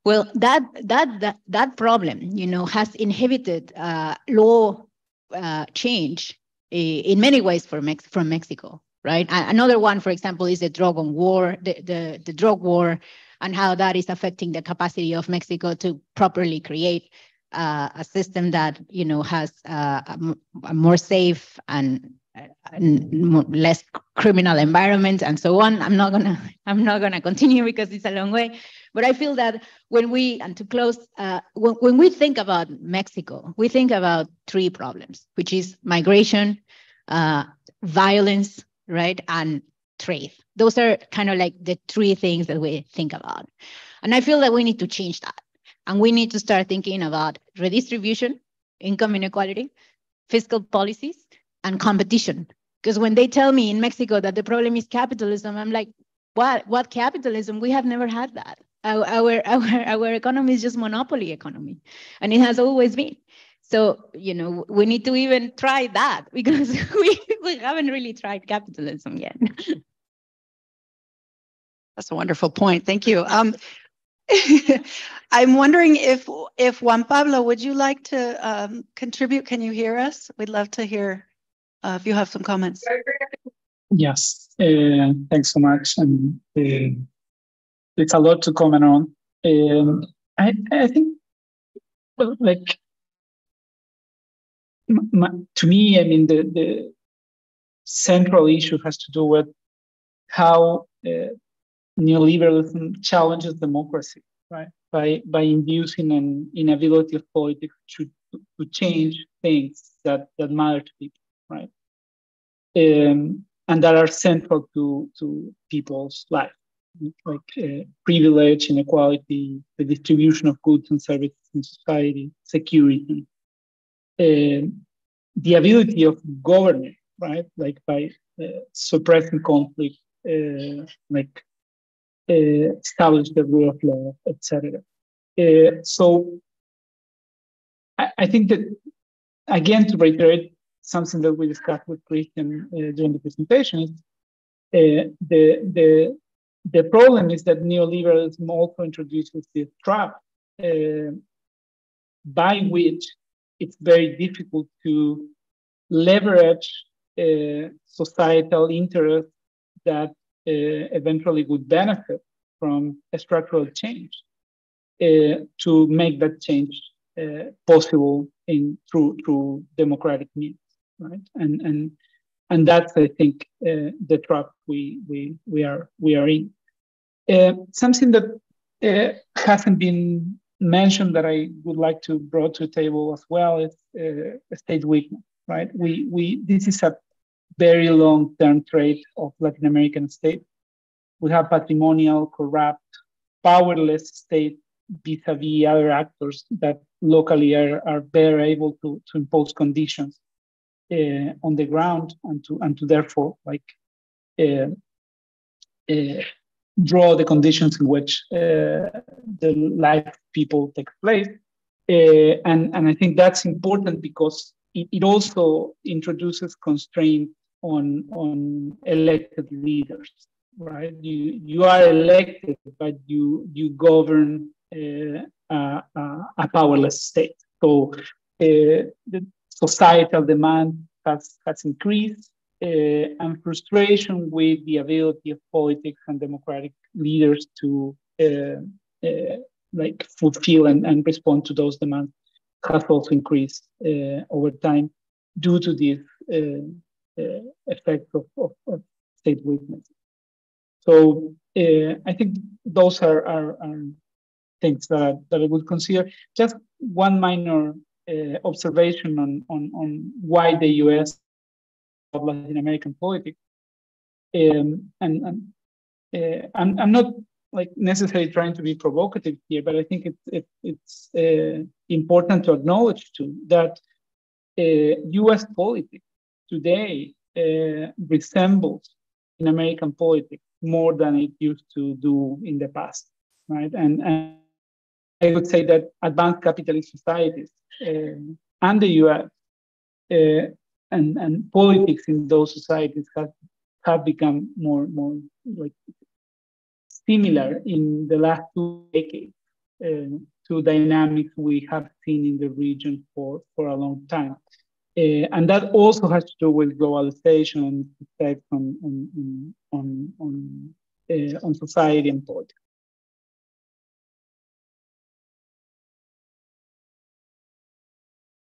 Well, that that that, that problem, you know, has inhibited uh, law uh, change in many ways for Mex- from Mexico, right? Another one, for example, is the drug war, the, the, the drug war and how that is affecting the capacity of Mexico to properly create uh, a system that you know has uh, a, a, more safe and, and less criminal environment and so on. I'm not gonna I'm not gonna continue because it's a long way, but I feel that when we and to close, uh, when, when we think about Mexico, we think about three problems, which is migration, uh, violence, right, and trade. Those are kind of like the three things that we think about. And I feel that we need to change that. And we need to start thinking about redistribution, income inequality, fiscal policies, and competition. Because when they tell me in Mexico that the problem is capitalism, I'm like, what? What capitalism? We have never had that. Our, our, our, our economy is just monopoly economy. And it has always been. So, you know, we need to even try that because we, we haven't really tried capitalism yet. That's a wonderful point. Thank you. Um, I'm wondering if if Juan Pablo, would you like to um, contribute? Can you hear us? We'd love to hear uh, if you have some comments. Yes, uh, thanks so much. And uh, it's a lot to comment on. Um, I I think well, like to me, I mean the the central issue has to do with how uh, neoliberalism challenges democracy, right? By by inducing an inability of politics to to change things that that matter to people, right? Um, and that are central to to people's life, like uh, privilege, inequality, the distribution of goods and services in society, security, the ability of governing, right? Like by uh, suppressing conflict, uh, like uh, establish the rule of law, etc. Uh, so I, I, think that, again, to reiterate something that we discussed with Cristián uh, during the presentation, is the, the, the problem is that neoliberalism also introduces this trap uh, by which it's very difficult to leverage uh, societal interests that uh, eventually would benefit from a structural change uh, to make that change uh, possible in through through democratic means, right? And and and that's I think the trap we we we are we are in. something that hasn't been mentioned that I would like to bring to the table as well is uh, state weakness, right? We we this is a very long-term trait of Latin American states. We have patrimonial, corrupt, powerless state vis-a-vis other actors that locally are, are better able to, to impose conditions uh, on the ground and to and to therefore like uh, uh, draw the conditions in which uh, the life people takes place. Uh, and, and I think that's important because it, it also introduces constraints on on elected leaders right? You you are elected but you you govern uh, a, a, powerless state. So uh, the societal demand has has increased. uh, and frustration with the ability of politics and democratic leaders to uh, uh, like fulfill and, and respond to those demands has also increased uh, over time due to this uh, uh, effect of, of, of, state weakness. So I think those are, are, are things that, that I would consider. Just one minor uh, observation on, on, on why the US of Latin American politics. Um, and and uh, I'm, I'm not like necessarily trying to be provocative here, but I think it, it, it's uh, important to acknowledge too that US uh, politics today uh, resembles in American politics more than it used to do in the past, right? And, and I would say that advanced capitalist societies uh, and the US uh, and, and politics in those societies have, have become more, more like similar in the last two decades uh, to dynamics we have seen in the region for, for a long time. Uh, and that also has to do with globalization and effects on, on, on, on, uh, on society and politics.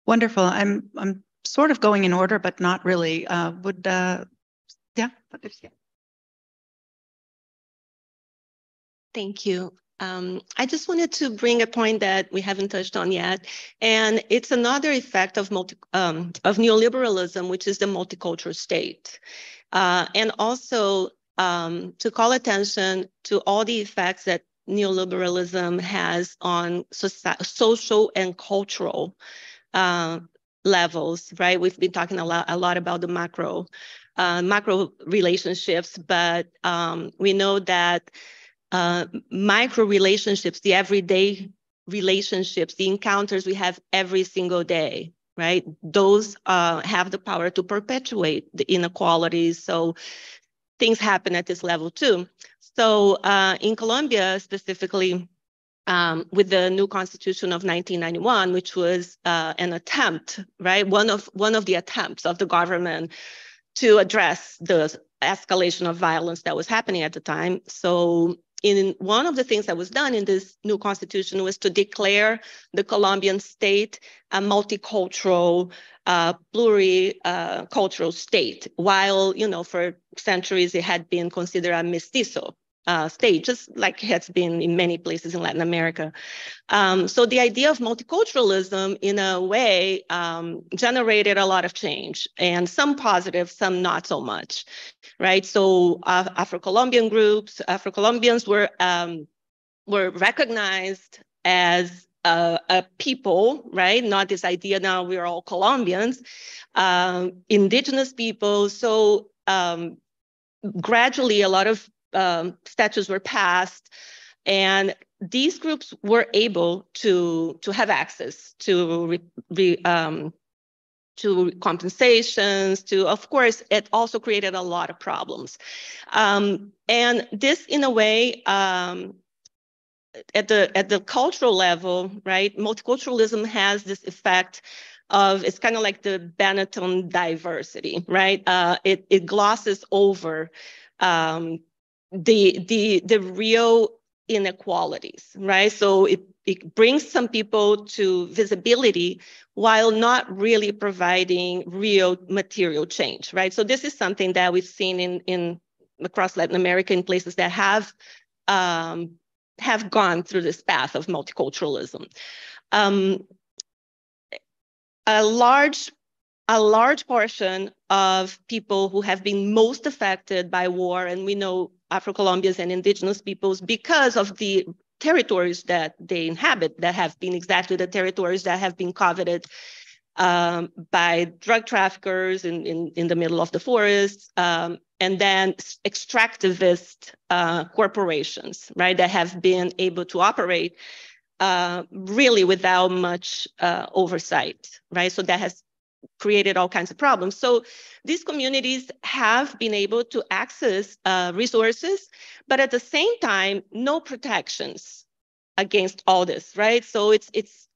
Wonderful. I'm I'm sort of going in order, but not really. Uh, would uh, yeah, Thank you. Um, I just wanted to bring a point that we haven't touched on yet, and it's another effect of multi, um, of neoliberalism, which is the multicultural state, uh, and also um, to call attention to all the effects that neoliberalism has on social and cultural uh, levels, right? We've been talking a lot, a lot about the macro, uh, macro relationships, but um, we know that uh, micro relationships, the everyday relationships, the encounters we have every single day, right? Those uh, have the power to perpetuate the inequalities. So things happen at this level too. So uh, in Colombia specifically, um, with the new constitution of 1991, which was uh, an attempt, right? One of one of the attempts of the government to address the escalation of violence that was happening at the time. So in one of the things that was done in this new constitution was to declare the Colombian state a multicultural, uh, pluricultural uh, state, while, you know, for centuries it had been considered a mestizo uh, state, just like has been in many places in Latin America. Um, so the idea of multiculturalism, in a way, um, generated a lot of change, and some positive, some not so much, right? So uh, Afro-Colombian groups, Afro-Colombians were um, were recognized as a, a, people, right? Not this idea now we're all Colombians, um, indigenous people. So um, gradually, a lot of um, statutes were passed, and these groups were able to to have access to re, re, um, to compensations, to of course, it also created a lot of problems, um, and this in a way. Um, at the at the cultural level, right? Multiculturalism has this effect of it's kind of like the Benetton diversity, right? Uh, it it glosses over um, the the the real inequalities, right? So it, it brings some people to visibility while not really providing real material change, right? So this is something that we've seen in, in across Latin America in places that have um, have gone through this path of multiculturalism. Um, a large a large portion of people who have been most affected by war, and we know Afro-Colombians and indigenous peoples because of the territories that they inhabit that have been exactly the territories that have been coveted um, by drug traffickers in, in, in, the middle of the forest, um, and then extractivist uh, corporations, right, that have been able to operate uh, really without much uh, oversight, right? So that has created all kinds of problems. So these communities have been able to access uh, resources, but at the same time, no protections against all this, right? So it's it's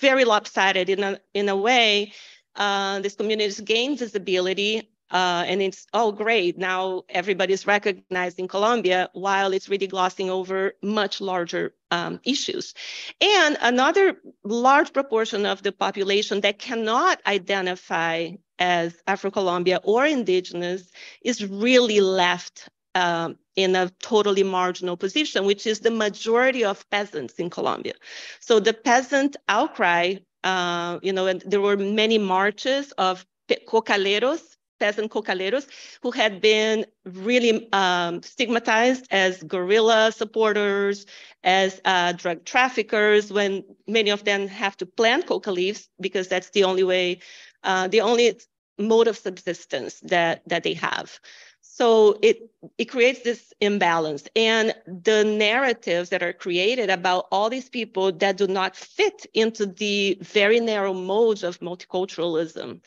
very lopsided in a in a way. Uh, these communities gain visibility uh, and it's oh great now everybody's recognized in Colombia while it's really glossing over much larger um, issues. And another large proportion of the population that cannot identify as Afro-Colombia or indigenous is really left um, in a totally marginal position, which is the majority of peasants in Colombia. So the peasant outcry, uh, you know, and there were many marches of cocaleros, peasant cocaleros who had been really um, stigmatized as guerrilla supporters, as uh, drug traffickers, when many of them have to plant coca leaves because that's the only way, uh, the only mode of subsistence that, that they have. So it, it creates this imbalance. And the narratives that are created about all these people that do not fit into the very narrow modes of multiculturalism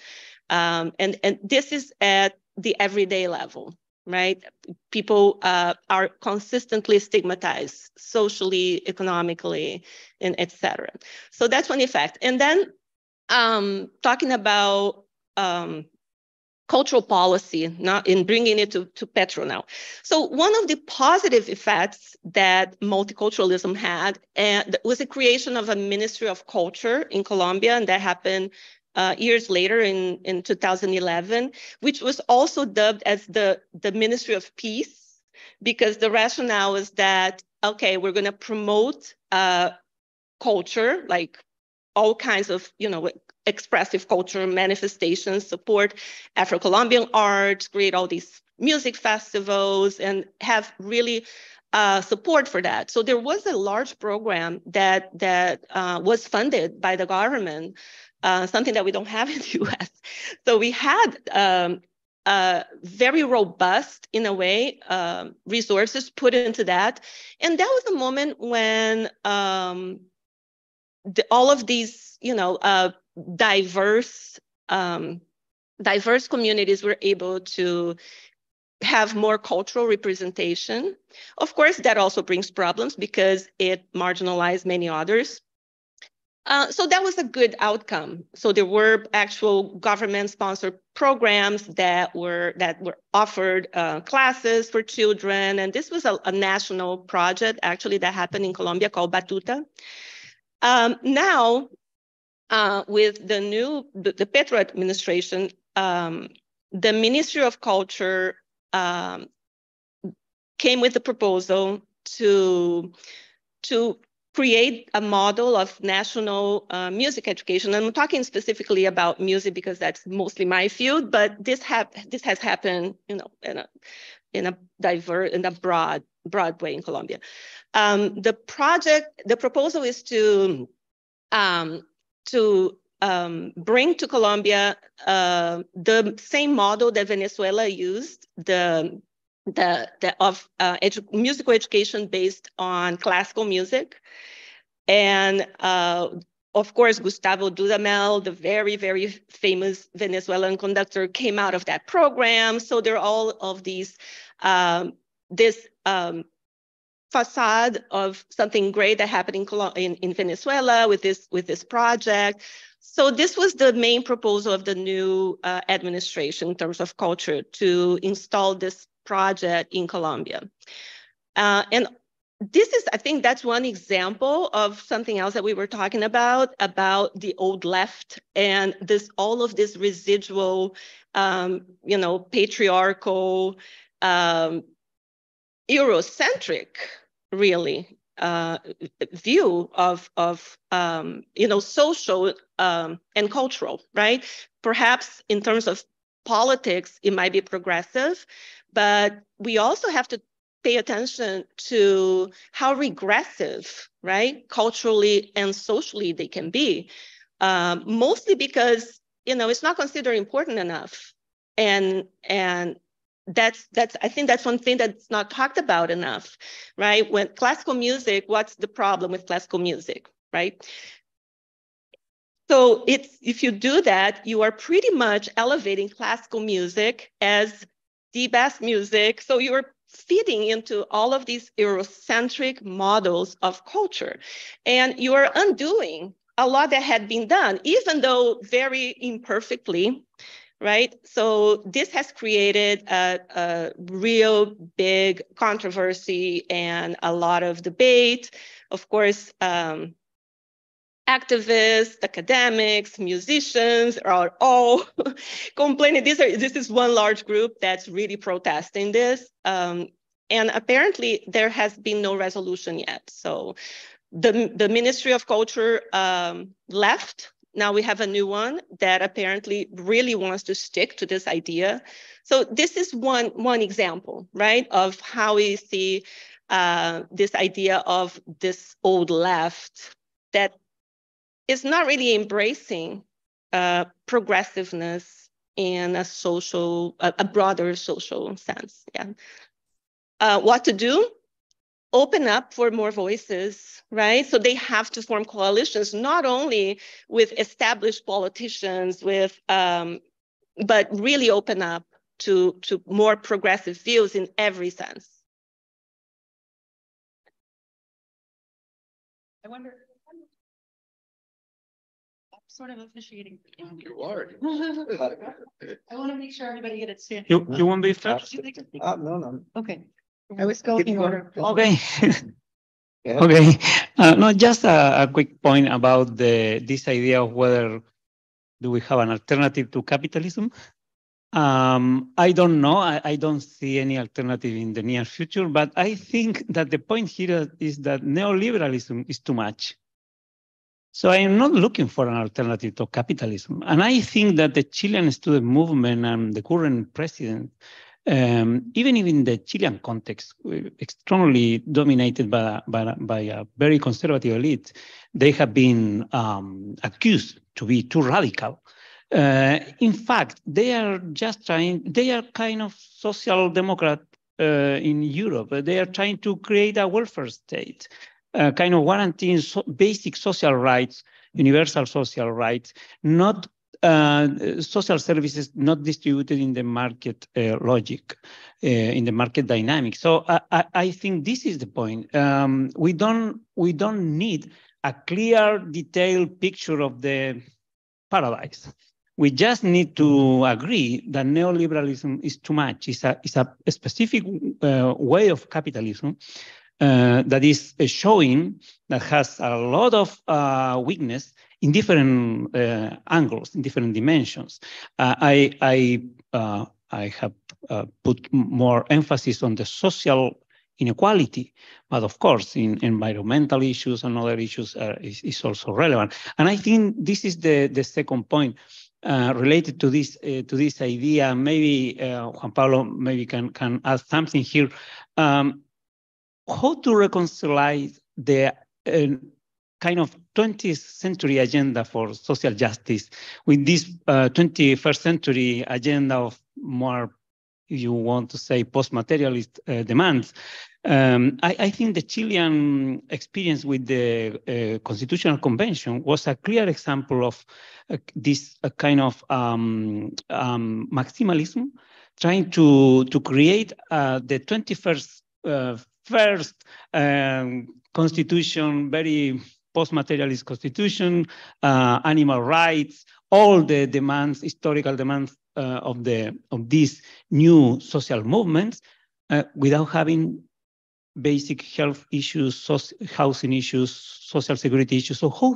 um, and, and this is at the everyday level, right? People uh, are consistently stigmatized socially, economically, and etc. So that's one effect. And then um, talking about um, cultural policy, not in bringing it to, to Petro now. So one of the positive effects that multiculturalism had was the creation of a Ministry of Culture in Colombia, and that happened uh, years later in, in 2011, which was also dubbed as the, the Ministry of Peace, because the rationale is that, okay, we're going to promote uh, culture, like all kinds of, you know, expressive culture manifestations, support Afro-Colombian art, create all these music festivals, and have really uh, support for that. So there was a large program that that uh, was funded by the government uh, something that we don't have in the US. So we had um, uh, very robust, in a way, um, resources put into that. And that was a moment when um, the, all of these, you know, uh, diverse, um, diverse communities were able to have more cultural representation. Of course, that also brings problems because it marginalized many others. Uh, so that was a good outcome. So there were actual government-sponsored programs that were that were offered uh, classes for children, and this was a, a, national project actually that happened in Colombia called Batuta. Um, now, uh, with the new the, the Petro administration, um, the Ministry of Culture um, came with a proposal to to create a model of national uh, music education. And I'm talking specifically about music because that's mostly my field, but this have this has happened, you know, in a in a diverse in a broad broad way in Colombia. Um, the project, the proposal is to um, to um, bring to Colombia uh, the same model that Venezuela used, the the, the of uh, edu musical education based on classical music. And uh, of course, Gustavo Dudamel, the very, very famous Venezuelan conductor, came out of that program. So there are all of these, um, this um, facade of something great that happened in, in, in, Venezuela with this, with this project. So this was the main proposal of the new uh, administration in terms of culture to install this project in Colombia. Uh, and this is, I think that's one example of something else that we were talking about, about the old left and this, all of this residual, um, you know, patriarchal, um, Eurocentric, really, uh, view of, of um, you know, social um, and cultural, right? Perhaps in terms of politics, it might be progressive, but we also have to pay attention to how regressive, right, culturally and socially they can be. Um, mostly because you know it's not considered important enough, and and that's that's I think that's one thing that's not talked about enough, right? When classical music, what's the problem with classical music, right? So it's if you do that, you are pretty much elevating classical music as the best music. So you're feeding into all of these Eurocentric models of culture. And you are undoing a lot that had been done, even though very imperfectly. right? So this has created a, a real big controversy and a lot of debate. Of course, um, activists, academics, musicians are all complaining. These are, this is one large group that's really protesting this. Um, and apparently there has been no resolution yet. So the, the Ministry of Culture um, left. Now we have a new one that apparently really wants to stick to this idea. So this is one, one example, right, of how we see uh, this idea of this old left that is not really embracing uh, progressiveness in a social, a, a broader social sense. Yeah. Uh, what to do? Open up for more voices, right? So they have to form coalitions, not only with established politicians, with, um, but really open up to, to more progressive views in every sense. I wonder, sort of officiating. You are. I want to make sure everybody gets it. You, you want to be first? Uh, no, no. Okay, I was going in order. Okay. Okay, uh, no, just a, a quick point about the this idea of whether do we have an alternative to capitalism. Um, I don't know. I, I, don't see any alternative in the near future, but I think that the point here is that neoliberalism is too much. So I am not looking for an alternative to capitalism. And I think that the Chilean student movement and the current president, um, even in the Chilean context, strongly dominated by, by, by, a very conservative elite, they have been um, accused to be too radical. Uh, in fact, they are just trying, they are kind of social democrat uh, in Europe. They are trying to create a welfare state uh, kind of guaranteeing so basic social rights, universal social rights, not uh, social services not distributed in the market uh, logic, uh, in the market dynamic. So I, I, think this is the point. Um, we don't we don't need a clear, detailed picture of the paradise. We just need to agree that neoliberalism is too much. It's a, it's a specific uh, way of capitalism uh, that is uh, showing that has a lot of uh, weakness in different uh, angles, in different dimensions. Uh, I I uh, I have put more emphasis on the social inequality, but of course, in environmental issues and other issues is, is, also relevant. And I think this is the the second point. related to this to this idea, maybe Juan Pablo maybe can can add something here. Um, how to reconcile the uh, kind of 20th century agenda for social justice with this uh, 21st century agenda of more, you want to say, post-materialist uh, demands. Um, I, I, think the Chilean experience with the uh, Constitutional Convention was a clear example of uh, this uh, kind of um, um, maximalism, trying to, to create the 21st first um, constitution, very post-materialist constitution, uh, animal rights, all the demands, historical demands uh, of the of these new social movements, uh, without having basic health issues, housing issues, social security issues. So how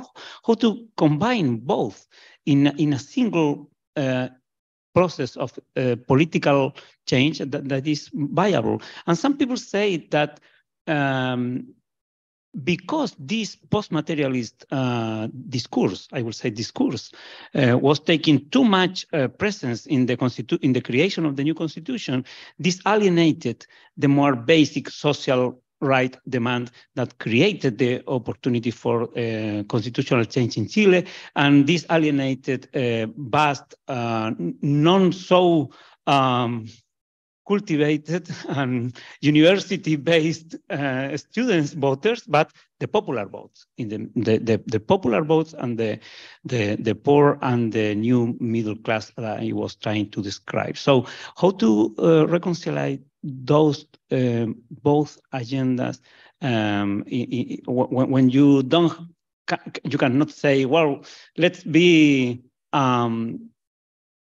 how to combine both in in a single uh, process of uh, political change that, that is viable. And some people say that um, because this post-materialist uh, discourse, I would say discourse, uh, was taking too much uh, presence in the in the creation of the new constitution, this alienated the more basic social right demand that created the opportunity for uh, constitutional change in Chile, and this alienated uh, vast, uh, non so um, cultivated and university-based uh, students voters, but the popular votes in the, the, the, the, popular votes and the, the, the poor and the new middle class that I was trying to describe. So how to uh, reconcile those um, both agendas um, when, when you don't you cannot say well let's be um,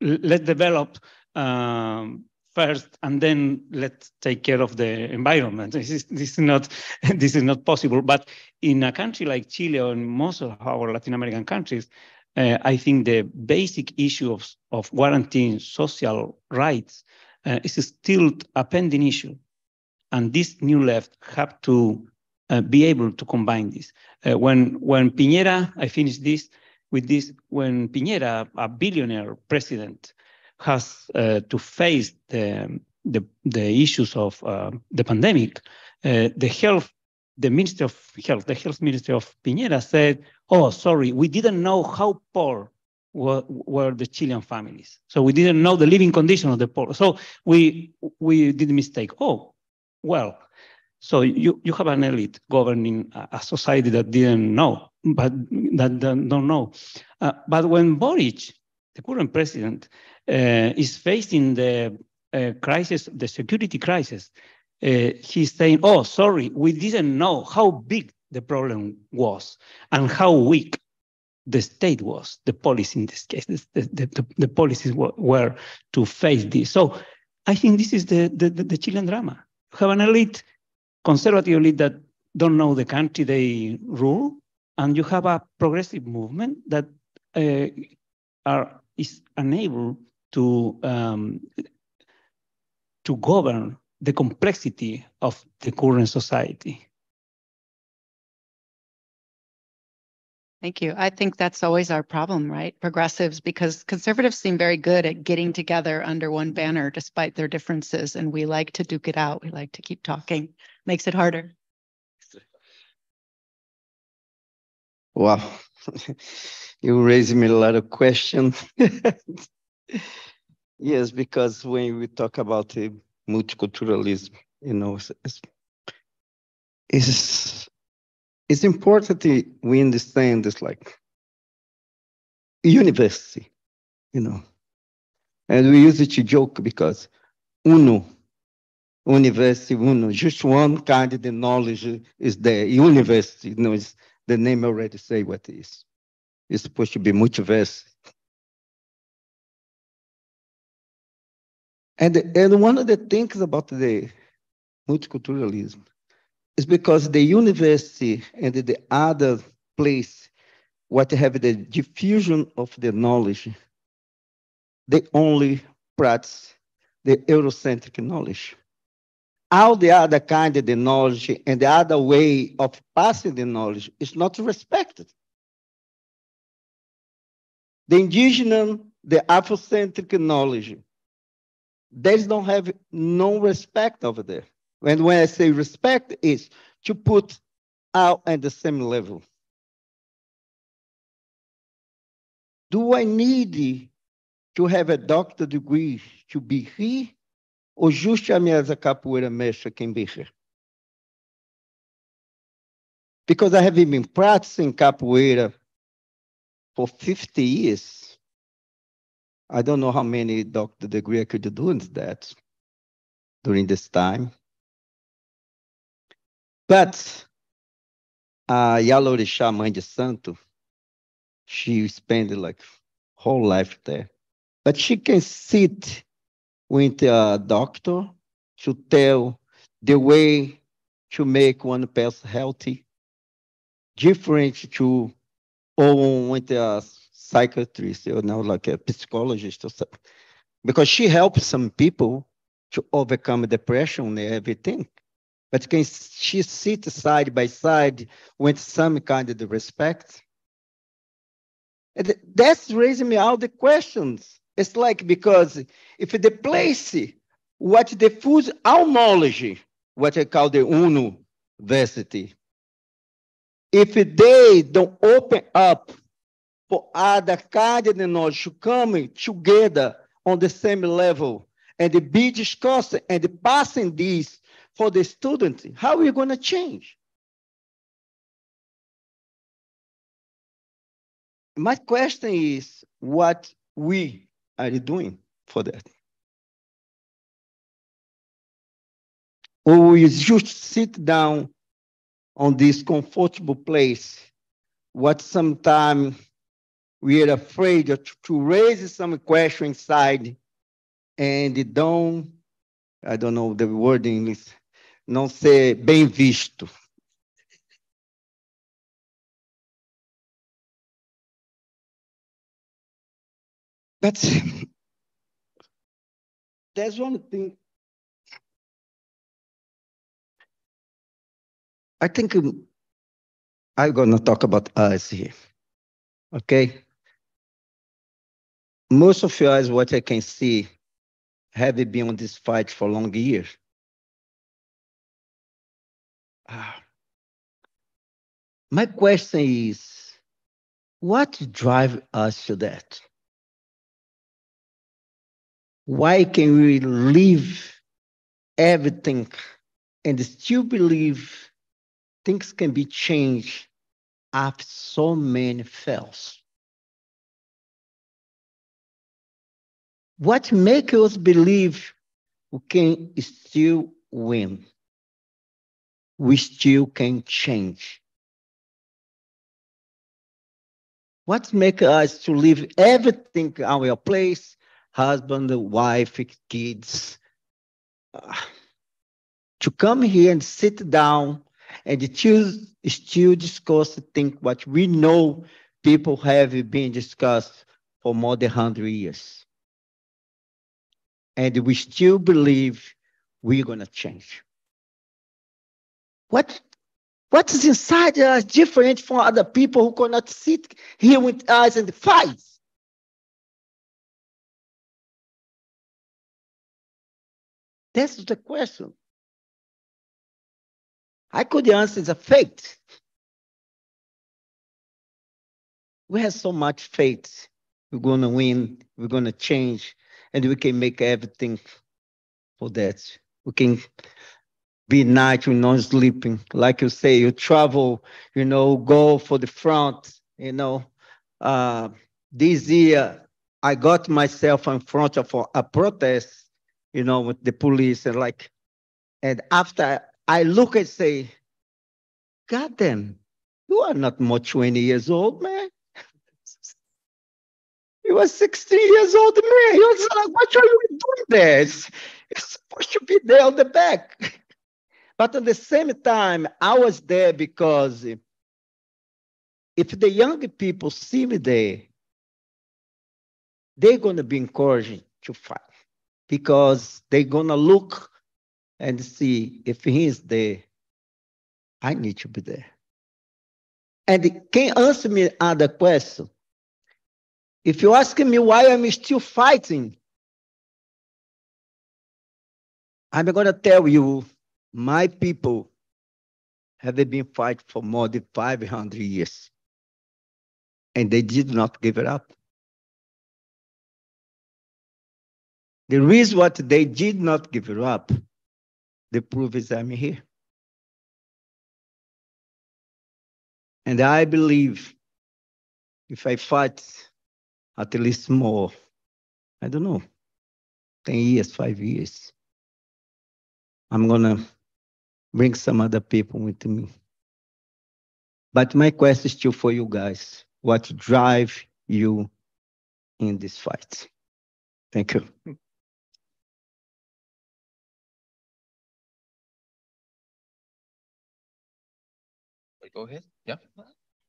let's develop um, first and then let's take care of the environment. This is, this is not this is not possible. But in a country like Chile or in most of our Latin American countries, uh, I think the basic issue of, of guaranteeing social rights uh, is still a pending issue. And this new left have to uh, be able to combine this. Uh, when, when Piñera, I finish this with this, when Piñera, a billionaire president, has uh, to face the, the, the issues of uh, the pandemic, the health the Minister of Health, the Health Minister of Piñera said, oh, sorry, we didn't know how poor were, were, the Chilean families. So we didn't know the living condition of the poor. So we, we did a mistake. Oh, well, so you, you have an elite governing a, society that didn't know, but that don't know. Uh, but when Boric, the current president, uh, is facing the uh, crisis, the security crisis, uh, he's saying, oh, sorry, we didn't know how big the problem was and how weak the state was, the policy in this case, the, the, the, the policies were, were, to face this. So I think this is the, the, the Chilean drama. You have an elite, conservative elite that don't know the country they rule, and you have a progressive movement that uh, are is unable to um, to govern the complexity of the current society. Thank you. I think that's always our problem, right? Progressives, because conservatives seem very good at getting together under one banner despite their differences, and we like to duke it out. We like to keep talking. Makes it harder. Wow. you raised me a lot of questions. yes, because when we talk about the multiculturalism. You know, it's, it's, it's important that we understand this like university, you know. And we use it to joke because uno, university, uno, just one kind of knowledge is there. University, you know, is the name already say what it is. It's supposed to be multiverse. And, and one of the things about the multiculturalism is because the university and the other place what have the diffusion of the knowledge, they only practice the Eurocentric knowledge. All the other kind of the knowledge and the other way of passing the knowledge is not respected. The indigenous, the Afrocentric knowledge they don't have no respect over there. And when I say respect, is to put out at the same level. Do I need to have a doctor degree to be here? Ou just a minha capoeira be here? Because I have been practicing capoeira for 50 years. I don't know how many doctor degree I could do in that during this time. But uh, a Yalorixá, mãe de santo, she spent like whole life there. But she can sit with a doctor to tell the way to make one person healthy, different to or with a psychiatrist, you know, like a psychologist or something. Because she helps some people to overcome depression and everything. But can she sit side by side with some kind of respect? That's raising me all the questions. It's like because if the place what the food our what I call the university, if they don't open up for other kind of knowledge to come together on the same level and be discussed and passing this for the students, how are we going to change? My question is what we are you doing for that. Or you just sit down on this comfortable place, what sometimes we are afraid to, raise some question inside and don't, I don't know the word in is, não ser bem visto. But there's one thing I think I'm going to talk about us here. Okay? Most of you guys, what I can see, have been on this fight for long years. Ah. My question is, what drive us to that? Why can we leave everything and still believe things can be changed after so many fails? What makes us believe we can still win? We still can change. What makes us to leave everything our place, husband, wife, kids, uh, to come here and sit down and choose still discuss think what we know people have been discussed for more than 100 years. And we still believe we're going to change. What, what is inside us different from other people who cannot sit here with us and fight? That's the question. I could answer the faith. We have so much faith. We're going to win. We're going to change. And we can make everything for that. We can be night, we're not sleeping. Like you say, you travel, you know, go for the front, you know. Uh, this year, I got myself in front of a protest, you know, with the police and like, and after I look and say, God damn, you are not much 20 years old, man. You were 16 years old man. You was like, what are you doing there? It's, it's supposed to be there on the back. but at the same time, I was there because if the young people see me there, they're going to be encouraged to fight because they're going to look and see if he's there, I need to be there. And can answer me other question? If you ask me why I'm still fighting, I'm going to tell you, my people have been fighting for more than 500 years. And they did not give it up. The reason what they did not give up the proof is I'm here. And I believe if I fight at least more, I don't know, 10 years, five years, I'm going to bring some other people with me. But my question is still for you guys. What drive you in this fight? Thank you. Go ahead. Yeah.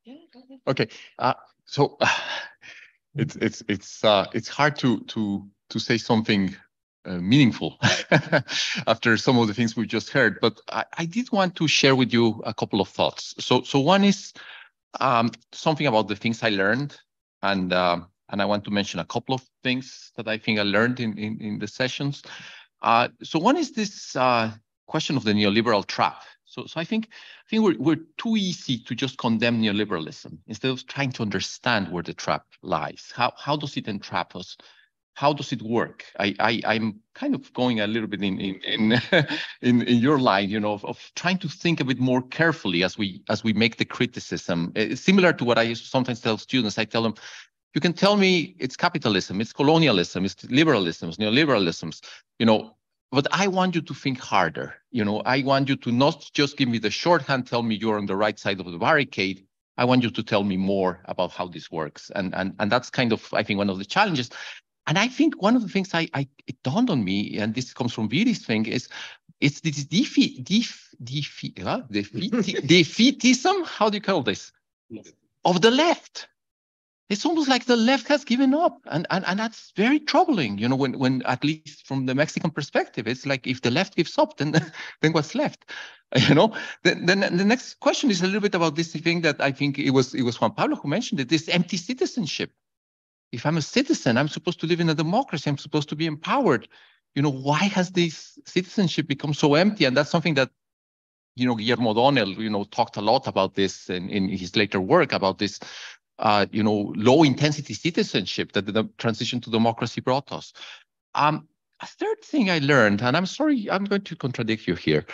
Yeah. Okay. Uh, so uh, it's it's it's uh, it's hard to to to say something uh, meaningful after some of the things we just heard, but I, I, did want to share with you a couple of thoughts. So so one is um, something about the things I learned, and um, and I want to mention a couple of things that I think I learned in in, in the sessions. Uh, so one is this uh, question of the neoliberal trap. So, so I think I think we're we're too easy to just condemn neoliberalism instead of trying to understand where the trap lies. How how does it entrap us? How does it work? I, I I'm kind of going a little bit in in in in, in your line, you know, of, of trying to think a bit more carefully as we as we make the criticism. Eh, it's similar to what I sometimes tell students. I tell them, you can tell me it's capitalism, it's colonialism, it's liberalism, it's neoliberalisms. You know, but I want you to think harder. You know, I want you to not just give me the shorthand, tell me you're on the right side of the barricade. I want you to tell me more about how this works. And, and, and that's kind of, I think, one of the challenges. And I think one of the things I, I it dawned on me, and this comes from Viri's thing, is it's this defeat, def, defeat, huh? defeat, defeatism. How do you call this? Of the left. It's almost like the left has given up, and, and and that's very troubling. You know, when when at least from the Mexican perspective, it's like if the left gives up, then then what's left? You know. Then then the next question is a little bit about this thing that I think it was it was Juan Pablo who mentioned it. This empty citizenship. If I'm a citizen, I'm supposed to live in a democracy. I'm supposed to be empowered you know, why has this citizenship become so empty? And that's something that, you know, Guillermo O'Donnell, you know, talked a lot about this in, in his later work about this, uh, you know, low intensity citizenship that the transition to democracy brought us. Um, a third thing I learned, and I'm sorry, I'm going to contradict you here,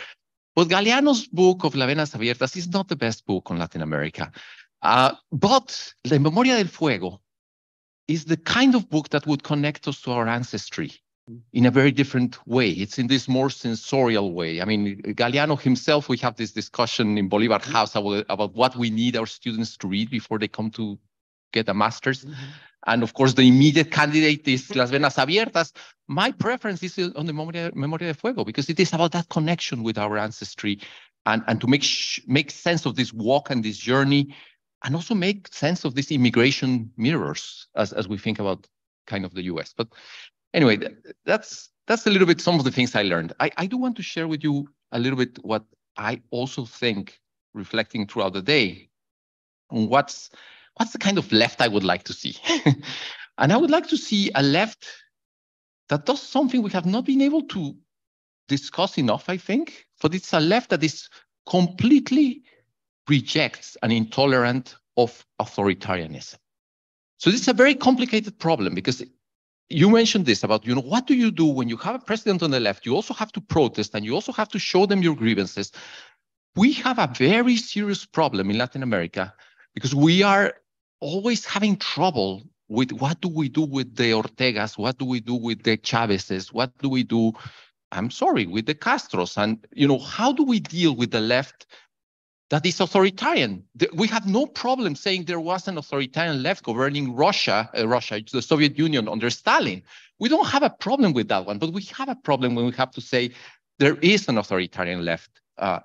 but Galeano's book of Las Venas Abiertas is not the best book on Latin America. Uh, but La Memoria del Fuego is the kind of book that would connect us to our ancestry in a very different way. It's in this more sensorial way. I mean, Galeano himself, we have this discussion in Bolivar House about, about what we need our students to read before they come to get a master's. Mm -hmm. And of course, the immediate candidate is Las Venas Abiertas. My preference is on the Memoria, Memoria de Fuego because it is about that connection with our ancestry and, and to make, make sense of this walk and this journey and also make sense of these immigration mirrors as, as we think about kind of the US. But anyway, that's that's a little bit some of the things I learned. I, I do want to share with you a little bit what I also think, reflecting throughout the day, on what's what's the kind of left I would like to see. and I would like to see a left that does something we have not been able to discuss enough, I think. But it's a left that is completely rejects and intolerant of authoritarianism. So this is a very complicated problem because you mentioned this about, you know, what do you do when you have a president on the left? You also have to protest and you also have to show them your grievances. We have a very serious problem in Latin America because we are always having trouble with what do we do with the Ortegas? What do we do with the Chavezes? What do we do? I'm sorry, with the Castros. And, you know, how do we deal with the left that is authoritarian. We have no problem saying there was an authoritarian left governing Russia, uh, Russia, the Soviet Union under Stalin. We don't have a problem with that one, but we have a problem when we have to say there is an authoritarian left uh,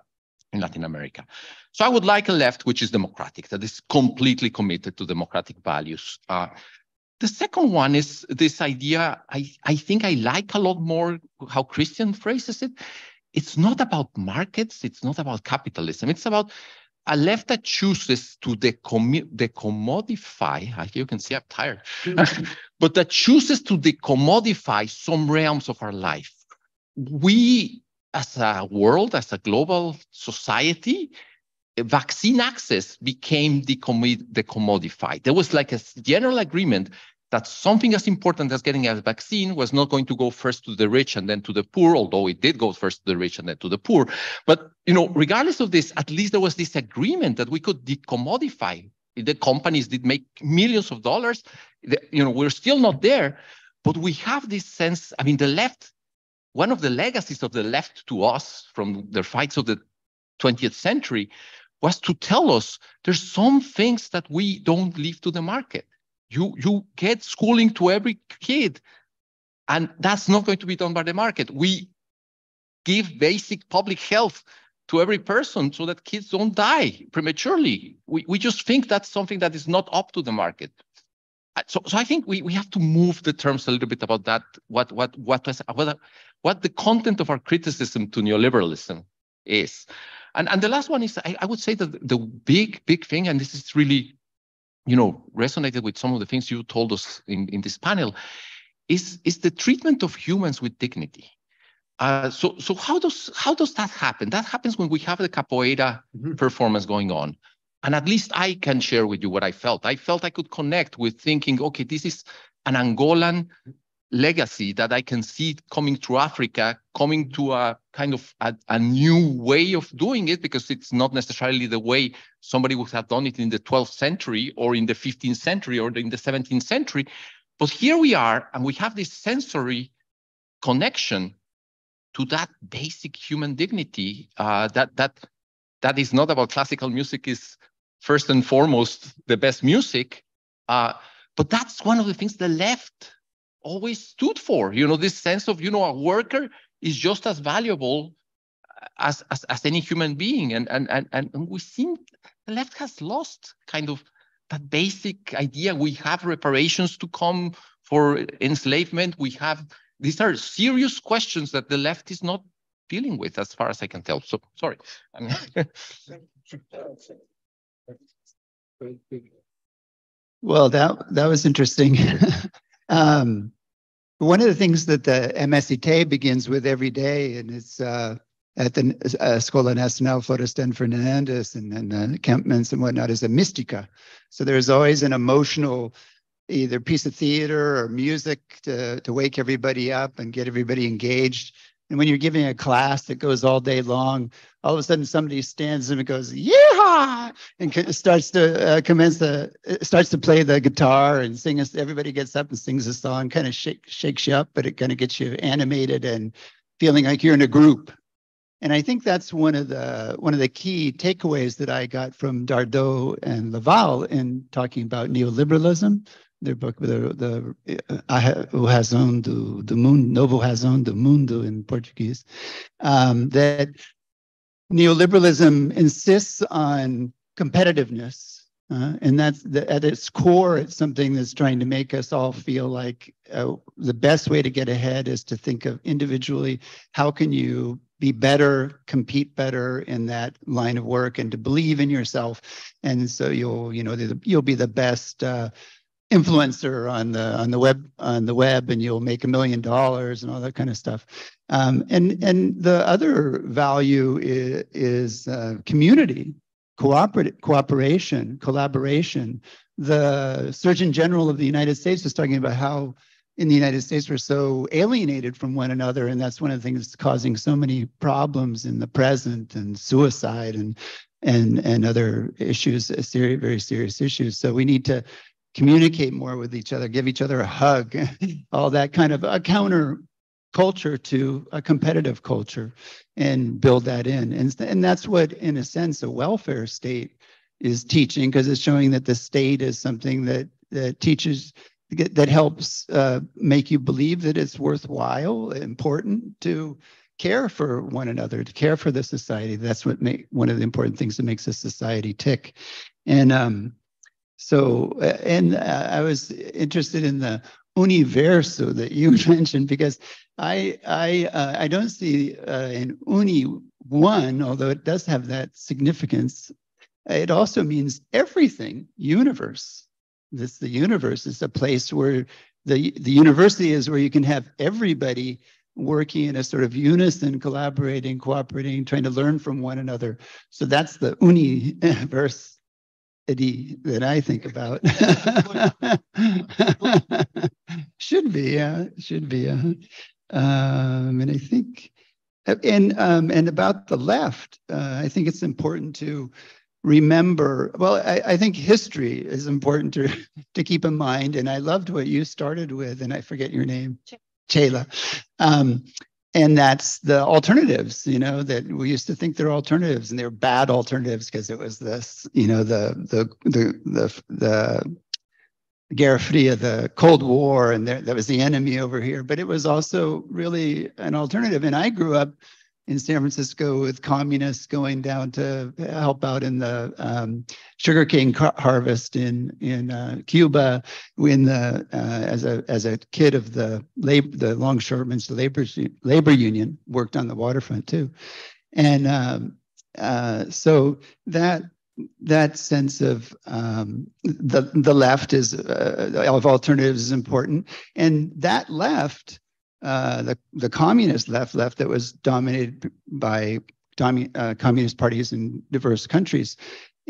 in Latin America. So I would like a left which is democratic, that is completely committed to democratic values. Uh, the second one is this idea, I, I think I like a lot more how Christian phrases it, it's not about markets, it's not about capitalism, it's about a left that chooses to decommodify, you can see I'm tired, but that chooses to decommodify some realms of our life. We, as a world, as a global society, vaccine access became decommodified. There was like a general agreement that something as important as getting a vaccine was not going to go first to the rich and then to the poor, although it did go first to the rich and then to the poor. But you know, regardless of this, at least there was this agreement that we could decommodify. The companies did make millions of dollars. You know, we're still not there, but we have this sense. I mean, the left. One of the legacies of the left to us from the fights of the 20th century was to tell us there's some things that we don't leave to the market you, you get schooling to every kid, and that's not going to be done by the market. We give basic public health to every person so that kids don't die prematurely. We, we just think that's something that is not up to the market. Uh, so, so I think we, we have to move the terms a little bit about that, what, what, what, was, what, what the content of our criticism to neoliberalism is. And, and the last one is, I, I would say that the big, big thing, and this is really you know, resonated with some of the things you told us in, in this panel, is, is the treatment of humans with dignity. Uh, so, so how does how does that happen? That happens when we have the capoeira mm-hmm. performance going on, and at least I can share with you what I felt. I felt I could connect with thinking, okay, this is an Angolan legacy that I can see coming through Africa, coming to a kind of a, a, new way of doing it because it's not necessarily the way somebody would have done it in the 12th century or in the 15th century or in the 17th century. But here we are, and we have this sensory connection to that basic human dignity uh, that that that is not about classical music is first and foremost the best music. Uh, but that's one of the things the left always stood for. You know, this sense of, you know, a worker is just as valuable as as, as any human being. And, and and and we seem the left has lost kind of that basic idea. We have reparations to come for enslavement. We have these are serious questions that the left is not dealing with, as far as I can tell. So sorry. Well, that that was interesting. um, one of the things that the MST begins with every day, and it's uh, at the uh, Escola Nacional Florestan Fernandes and, and uh, encampments and whatnot, is a mística. So there's always an emotional, either piece of theater or music to, to wake everybody up and get everybody engaged. And when you're giving a class that goes all day long, all of a sudden somebody stands and goes, "Yeah!" and starts to uh, commence the starts to play the guitar and sing. Us, everybody gets up and sings a song, kind of shake, shakes you up, but it kind of gets you animated and feeling like you're in a group. And I think that's one of the one of the key takeaways that I got from Dardot and Laval in talking about neoliberalism their book, the, the uh, Razão do, do Mundo, Novo Razão do Mundo in Portuguese, um, that neoliberalism insists on competitiveness. Uh, and that's the, at its core, it's something that's trying to make us all feel like uh, the best way to get ahead is to think of individually how can you be better, compete better in that line of work, and to believe in yourself. And so you'll, you know, you'll be the best uh, influencer on the on the web on the web and you'll make a million dollars and all that kind of stuff. Um, and and the other value is, is uh, community cooperative cooperation collaboration. The surgeon general of the united states was talking about how in the united states we're so alienated from one another and that's one of the things that's causing so many problems in the present and suicide and and and other issues a serious very serious issues. So we need to communicate more with each other, give each other a hug, all that kind of a counter culture to a competitive culture and build that in. And, and that's what, in a sense, a welfare state is teaching because it's showing that the state is something that, that teaches that helps uh, make you believe that it's worthwhile, important to care for one another, to care for the society. That's what make one of the important things that makes a society tick. And um, so, and uh, I was interested in the universo that you mentioned because I I uh, I don't see uh, in uni one, although it does have that significance. It also means everything, universe. This the universe is a place where the the university is where you can have everybody working in a sort of unison, collaborating, cooperating, trying to learn from one another. So that's the universe that I think about. should be, yeah, should be. Uh, um, and I think, and um, and about the left, uh, I think it's important to remember. Well, I, I think history is important to to keep in mind. And I loved what you started with, and I forget your name, Chela. Um, and that's the alternatives you know that we used to think they're alternatives and they're bad alternatives because it was this you know the the the the, the Guerra Fria, the Cold War, and there, that was the enemy over here. But it was also really an alternative. And I grew up in San Francisco with communists going down to help out in the um, sugarcane harvest in in uh, Cuba. When the uh, as a as a kid of the labor the longshoremen's labor labor union worked on the waterfront too, and um, uh, so that that sense of um, the the left is uh, of alternatives is important, and that left uh, the, the communist left left that was dominated by domi- uh, communist parties in diverse countries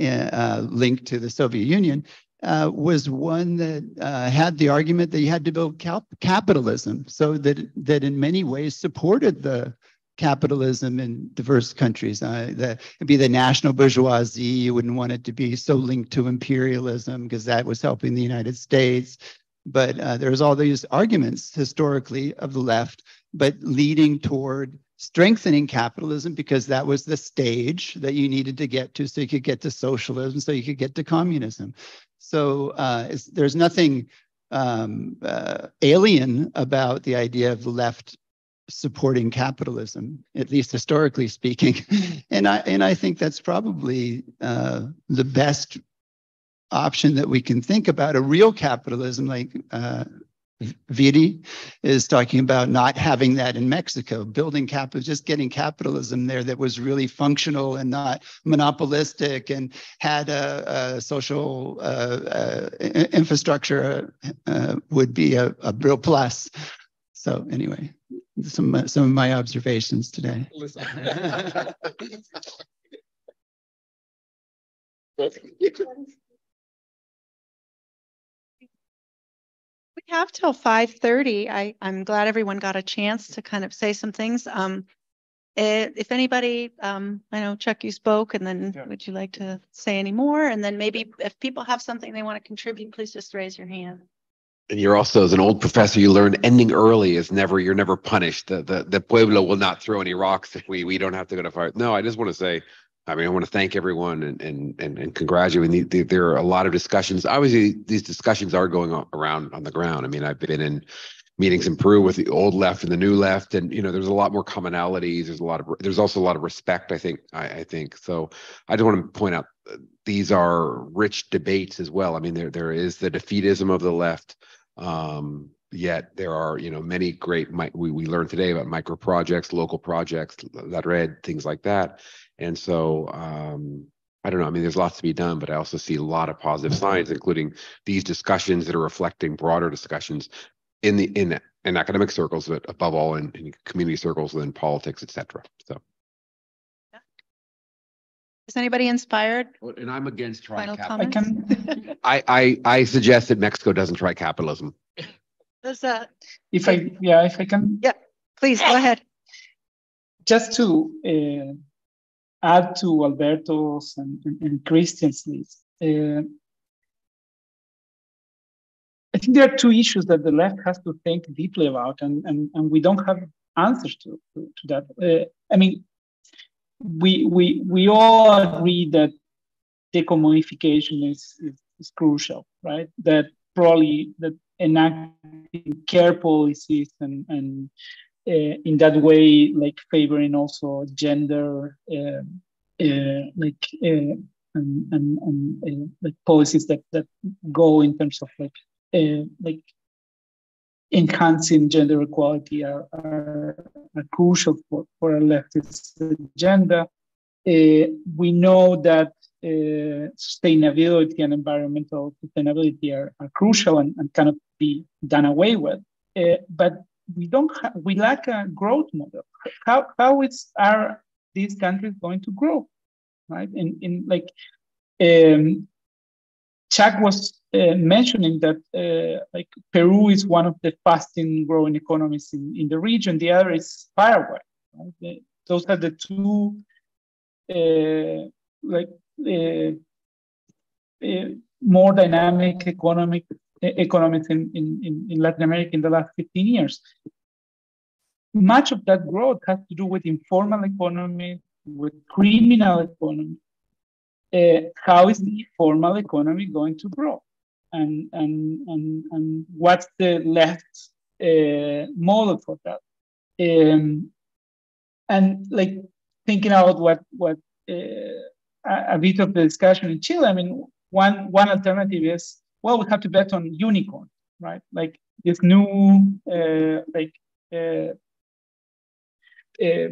uh, linked to the Soviet Union uh, was one that uh, had the argument that you had to build cap- capitalism, so that that in many ways supported the capitalism in diverse countries. Uh, it'd be the national bourgeoisie. You wouldn't want it to be so linked to imperialism because that was helping the United States. But uh, there's all these arguments historically of the left but leading toward strengthening capitalism because that was the stage that you needed to get to so you could get to socialism, so you could get to communism. So uh, there's nothing um, uh, alien about the idea of the left supporting capitalism, at least historically speaking. and I and I think that's probably uh, the best option that we can think about. A real capitalism, like uh, Viri is talking about not having that in Mexico, building capital, just getting capitalism there that was really functional and not monopolistic and had a, a social uh, uh, infrastructure uh, would be a, a real plus. So anyway, some some of my observations today. have till five thirty. I, I'm glad everyone got a chance to kind of say some things. Um, eh, if anybody, um, I know Chuck, you spoke, and then would you like to say any more? And then maybe if people have something they want to contribute, please just raise your hand. And you're also, as an old professor, you learn ending early is never, you're never punished. The, the, the Pueblo will not throw any rocks if we, we don't have to go to fire. No, I just want to say, I mean, I want to thank everyone and and and, and congratulate. There are a lot of discussions. Obviously, these discussions are going on around on the ground. I mean, I've been in meetings in Peru with the old left and the new left, and you know, there's a lot more commonalities. There's a lot of there's also a lot of respect. I think I, I think so. I just want to point out uh, these are rich debates as well. I mean, there there is the defeatism of the left. Um, yet there are you know many great we, we learned today about micro projects local projects La Red things like that and so um, I don't know. I mean, there's lots to be done, but I also see a lot of positive signs, including these discussions that are reflecting broader discussions in the in in academic circles, but above all in, in community circles and in politics, etc. So. Is anybody inspired? And I'm against trying Final capitalism. comments? I, I I suggest that Mexico doesn't try capitalism. Does that? If I, yeah, if I can. Yeah, please go ahead. Just to uh, add to Alberto's and, and, and Cristián's list, uh, I think there are two issues that the left has to think deeply about, and, and, and we don't have answers to, to, to that. Uh, I mean, we, we, we all agree that decommodification is, is, is crucial, right? That probably that enacting care policies and, and uh, in that way, like favoring also gender, uh, uh, like and and, and like policies that that go in terms of like like enhancing gender equality are, are, are crucial for, for a leftist agenda. Uh, we know that uh, sustainability and environmental sustainability are, are crucial and, and, cannot be done away with. Uh, but we don't have, we lack a growth model. How, how is, are these countries going to grow? Right? In, in like, um, Chuck was uh, mentioning that uh, like Peru is one of the fastest growing economies in, in the region. The other is Paraguay. Right? Those are the two uh, like uh, uh, more dynamic economic economies in, in, in Latin America in the last 15 years. Much of that growth has to do with informal economy, with criminal economy. Uh, how is the formal economy going to grow? And, and, and, and what's the left uh, model for that? Um, and like thinking about what, what uh, a bit of the discussion in Chile, I mean, one, one alternative is well, we have to bet on unicorn, right? Like this new, uh, like uh, uh,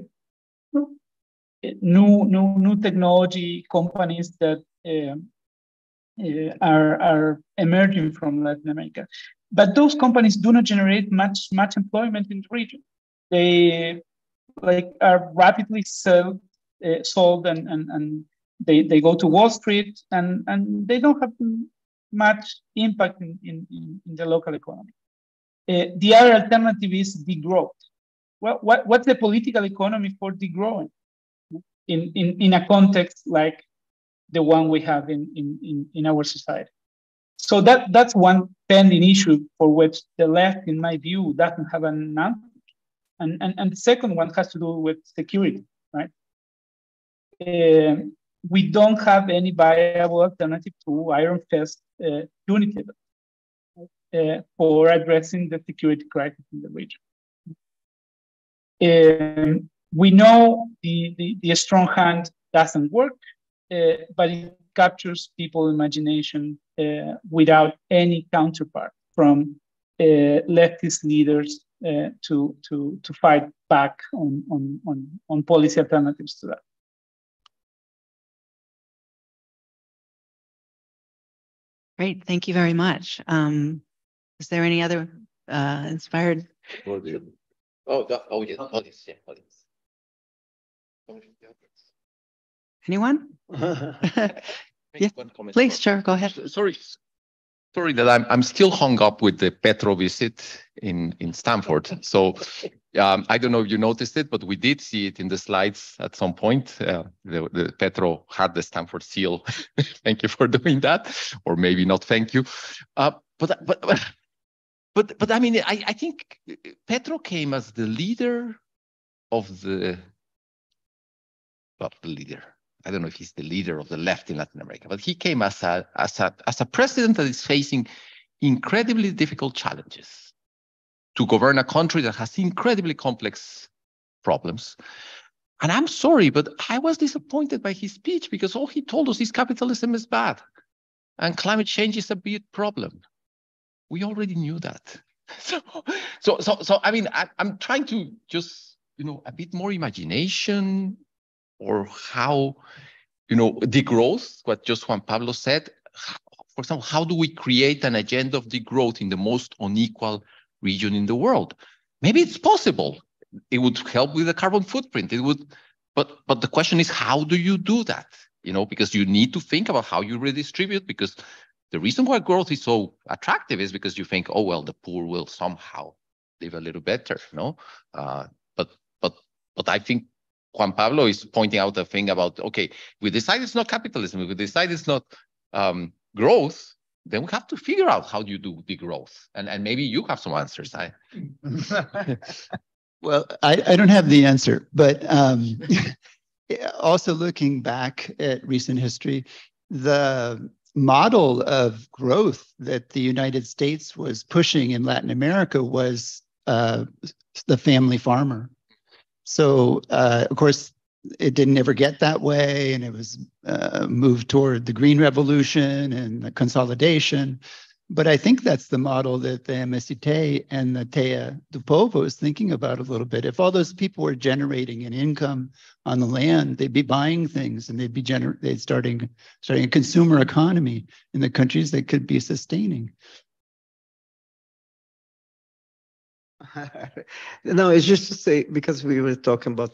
new, new, new technology companies that uh, uh, are are emerging from Latin America, but those companies do not generate much much employment in the region. They like are rapidly sold, uh, sold and, and, and they, they go to Wall Street and, and they don't have much impact in, in, in the local economy. Uh, the other alternative is degrowth. Well, what, what's the political economy for degrowing in, in, in a context like the one we have in, in, in, our society? So that, that's one pending issue for which the left, in my view, doesn't have an answer. And, and, and the second one has to do with security, right? Uh, we don't have any viable alternative to Iron Fist uh, unity uh, for addressing the security crisis in the region. Um, we know the, the, the, strong hand doesn't work, uh, but it captures people's imagination uh, without any counterpart from uh, leftist leaders uh, to, to, to fight back on, on, on, on policy alternatives to that. Great, thank you very much. Um, is there any other uh, inspired? Oh, oh, oh, yes, oh, yes, yeah, oh, yes. Anyone? yeah, please, sure, go ahead. Sorry, sorry that I'm I'm still hung up with the Petro visit in in Stanford. So um, I don't know if you noticed it, but we did see it in the slides at some point. Uh, the, the Petro had the Stanford seal. thank you for doing that, or maybe not. Thank you. Uh, but but but but I mean, I I think Petro came as the leader of the well, the leader I don't know if he's the leader of the left in Latin America, but he came as a, as a, as a president that is facing incredibly difficult challenges to govern a country that has incredibly complex problems. And I'm sorry, but I was disappointed by his speech because all he told us is capitalism is bad and climate change is a big problem. We already knew that. So, so, so, so I mean, I, I'm trying to just, you know, a bit more imagination, or how, you know, degrowth, what just Juan Pablo said, for example, how do we create an agenda of degrowth in the most unequal region in the world? Maybe it's possible. It would help with the carbon footprint. It would, but but the question is, how do you do that? You know, because you need to think about how you redistribute. Because the reason why growth is so attractive is because you think, oh well, the poor will somehow live a little better. No, uh, but but but I think Juan Pablo is pointing out a thing about, okay, we decide it's not capitalism, we decide it's not um, growth, then we have to figure out how you do the growth. And, and maybe you have some answers. I... well, I, I don't have the answer, but um, also looking back at recent history, the model of growth that the United States was pushing in Latin America was uh, the family farmer so, uh, of course, it didn't ever get that way, and it was uh, moved toward the green revolution and the consolidation. But I think that's the model that the MST and the Teia do Povo is thinking about a little bit. If all those people were generating an income on the land, they'd be buying things and they'd be gener- they'd starting starting a consumer economy in the countries that could be sustaining. no, it's just to say because we were talking about.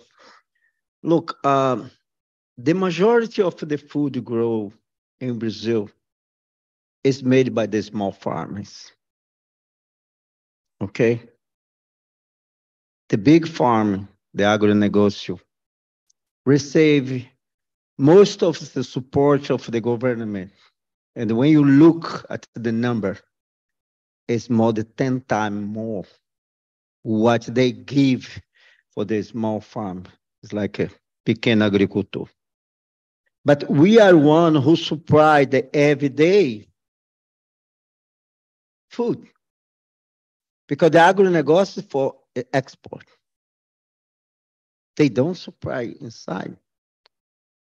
Look, um, the majority of the food grow in Brazil is made by the small farmers. Okay, the big farm, the agronegócio, receive most of the support of the government. And when you look at the number, it's more than 10 times more what they give for the small farm. It's like a pequeno agricultor. But we are one who supply the everyday food because the agronegócio is for export. They don't supply inside.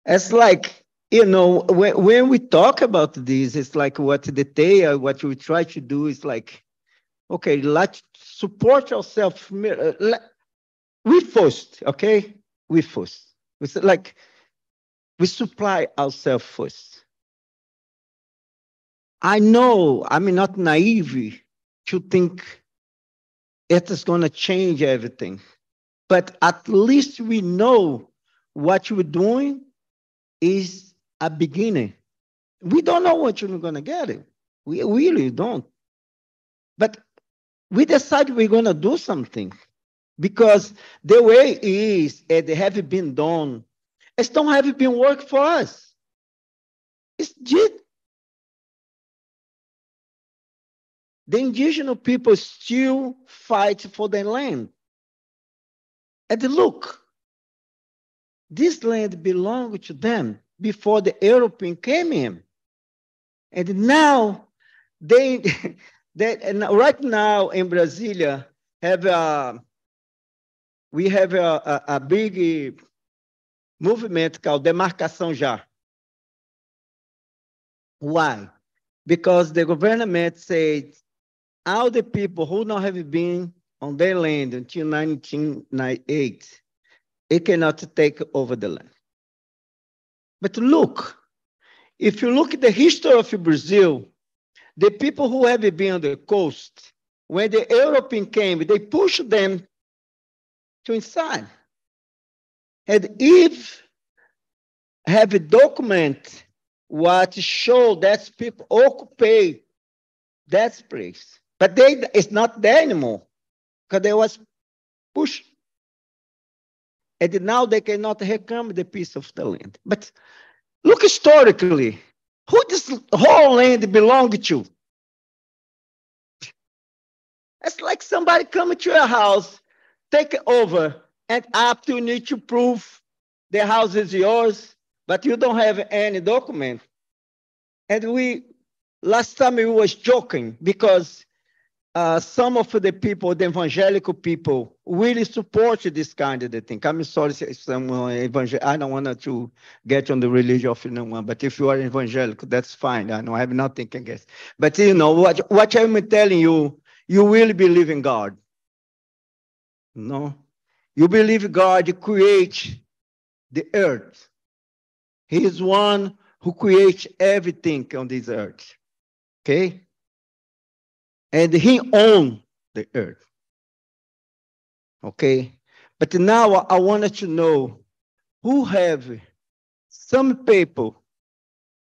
It's like, you know, when, when we talk about this, it's like what the Teia, what we try to do is like okay, let's support ourselves. Uh, we first, okay? We first. We like we supply ourselves first. I know I'm not naive to think it is going to change everything, but at least we know what we're doing is a beginning. We don't know what you're going to get. It. We really don't. But we decided we're going to do something because the way is and they have been done, it don't have been work for us. It's just the indigenous people still fight for their land. And look, this land belonged to them before the European came in. And now they, they and right now in Brasilia have a, we have a, a, a big movement called Demarcação Já. Why? Because the government said all the people who not have been on their land until 1998, it cannot take over the land. But look, if you look at the history of Brazil, the people who have been on the coast, when the European came, they pushed them to inside. And if have a document what show that people occupy that place, but they it's not there anymore because they was pushed. And now they cannot reclaim the piece of the land. But look historically, who this whole land belong to? It's like somebody coming to your house, take over, and after you need to prove the house is yours, but you don't have any document. And we, last time we was joking because uh, some of the people, the evangelical people, really support this kind of thing. I'm sorry, someone evangel- I don't want to get on the religion of anyone, but if you are evangelical, that's fine. I know I have nothing against. But you know what? What I'm telling you, you will believe in God. No, you believe God creates the earth. He is one who creates everything on this earth. Okay? And he owns the earth. Okay? But now I wanted to know who have some people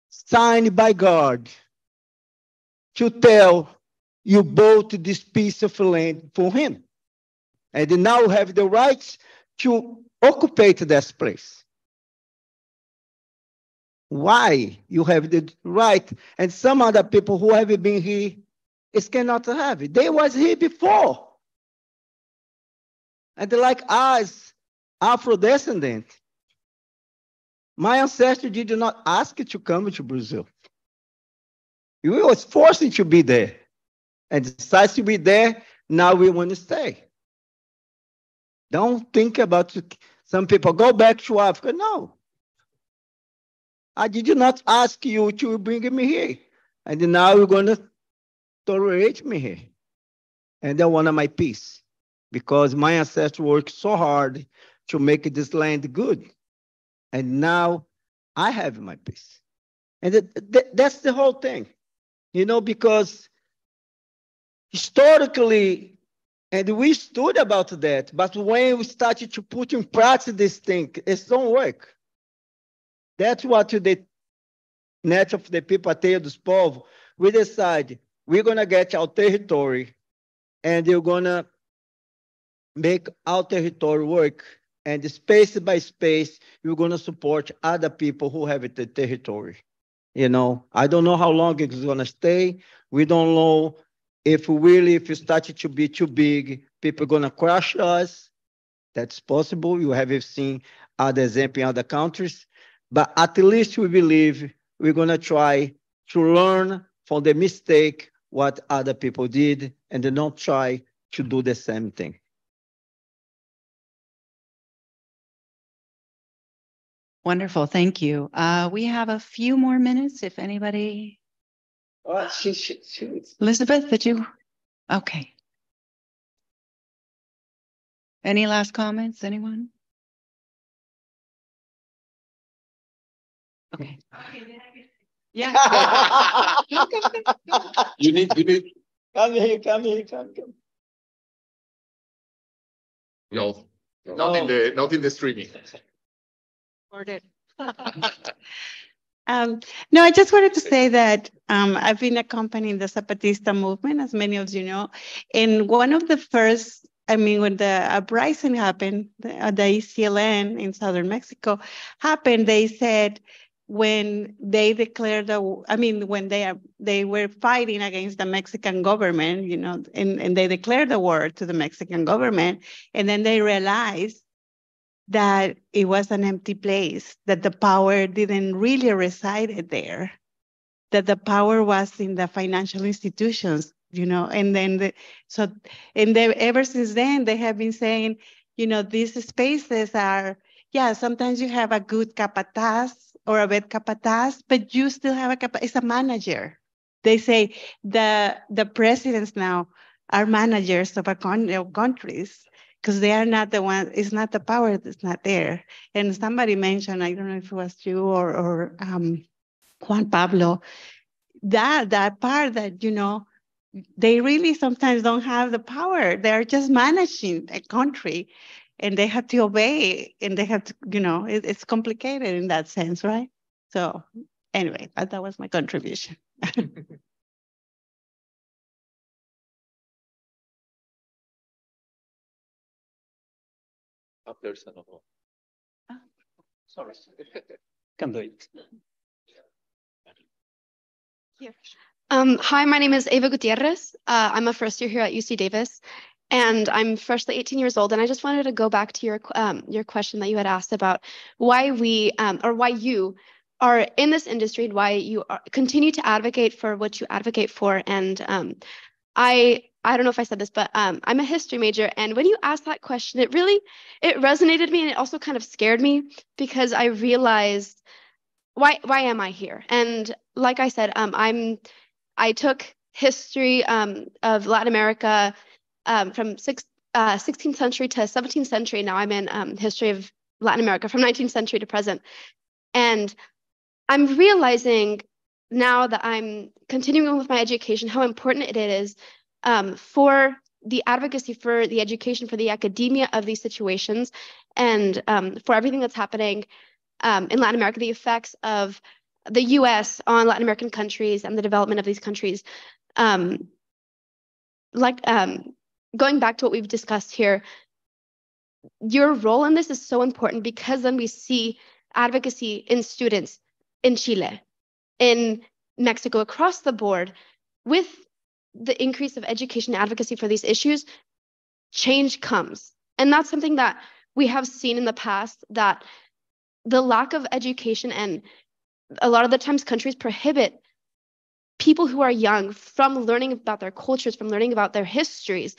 signed by God to tell you bought this piece of land for him. And now have the rights to occupy this place. Why you have the right and some other people who have been here is cannot have it. They was here before. And like us, Afro-descendant, my ancestors did not ask to come to Brazil. We was forced to be there. And decided to be there, now we want to stay. Don't think about some people go back to Africa. No. I did not ask you to bring me here. And now you're going to tolerate me here. And I want my peace because my ancestors worked so hard to make this land good. And now I have my peace. And that, that, that's the whole thing, you know, because historically, and we stood about that, but when we started to put in practice this thing, it don't work. That's what the net of the people, Teia dos Povos, we decide we're going to get our territory and you're going to make our territory work. And space by space, you're going to support other people who have the territory. You know, I don't know how long it's going to stay. We don't know if really, if it started to be too big, people are to crush us. That's possible. You have seen other examples in other countries. But at least we believe we're to try to learn from the mistake what other people did and not try to do the same thing. Wonderful, thank you. Uh, we have a few more minutes if anybody. Oh, she, she, she. Elizabeth, did you? Okay. Any last comments, anyone? Okay. Yeah. You need, you need, Come here, come here, come, come. no, not in the, not in the streaming. Recorded. Um, no, I just wanted to say that um, I've been accompanying the Zapatista movement, as many of you know. And one of the first, I mean, when the uprising happened, the, uh, the EZLN in southern Mexico happened, they said when they declared the, I mean, when they are, they were fighting against the Mexican government, you know, and, and they declared the war to the Mexican government, and then they realized that it was an empty place, that the power didn't really reside there, that the power was in the financial institutions, you know, and then the, so and they, ever since then they have been saying, you know, these spaces are yeah, sometimes you have a good capataz or a bad capataz, but you still have a capataz, it's a manager. They say the the presidents now are managers of a con- of countries because they are not the one, it's not the power that's not there. And somebody mentioned, I don't know if it was you or, or um, Juan Pablo, that that part that, you know, they really sometimes don't have the power. They're just managing a country and they have to obey and they have to, you know, it, it's complicated in that sense, right? So anyway, that, that was my contribution. Up there's another one. Sorry. Can do it. Here. Um, hi, my name is Eva Gutierrez. Uh, I'm a first year here at UC Davis, and I'm freshly 18 years old. And I just wanted to go back to your um, your question that you had asked about why we um, or why you are in this industry and why you are, continue to advocate for what you advocate for. And um, I I don't know if I said this, but um, I'm a history major, and when you asked that question, it really it resonated me, and it also kind of scared me because I realized why why am I here? And like I said, um, I'm I took history um, of Latin America um, from six, uh, 16th century to 17th century. Now I'm in um, history of Latin America from 19th century to present, and I'm realizing now that I'm continuing with my education how important it is um, for the advocacy for the education for the academia of these situations and um, for everything that's happening um, in Latin America, the effects of the US on Latin American countries and the development of these countries. Um, like um, going back to what we've discussed here, your role in this is so important because then we see advocacy in students in Chile, in Mexico, across the board, with the increase of education advocacy for these issues, change comes. And that's something that we have seen in the past that the lack of education and a lot of the times countries prohibit people who are young from learning about their cultures, from learning about their histories,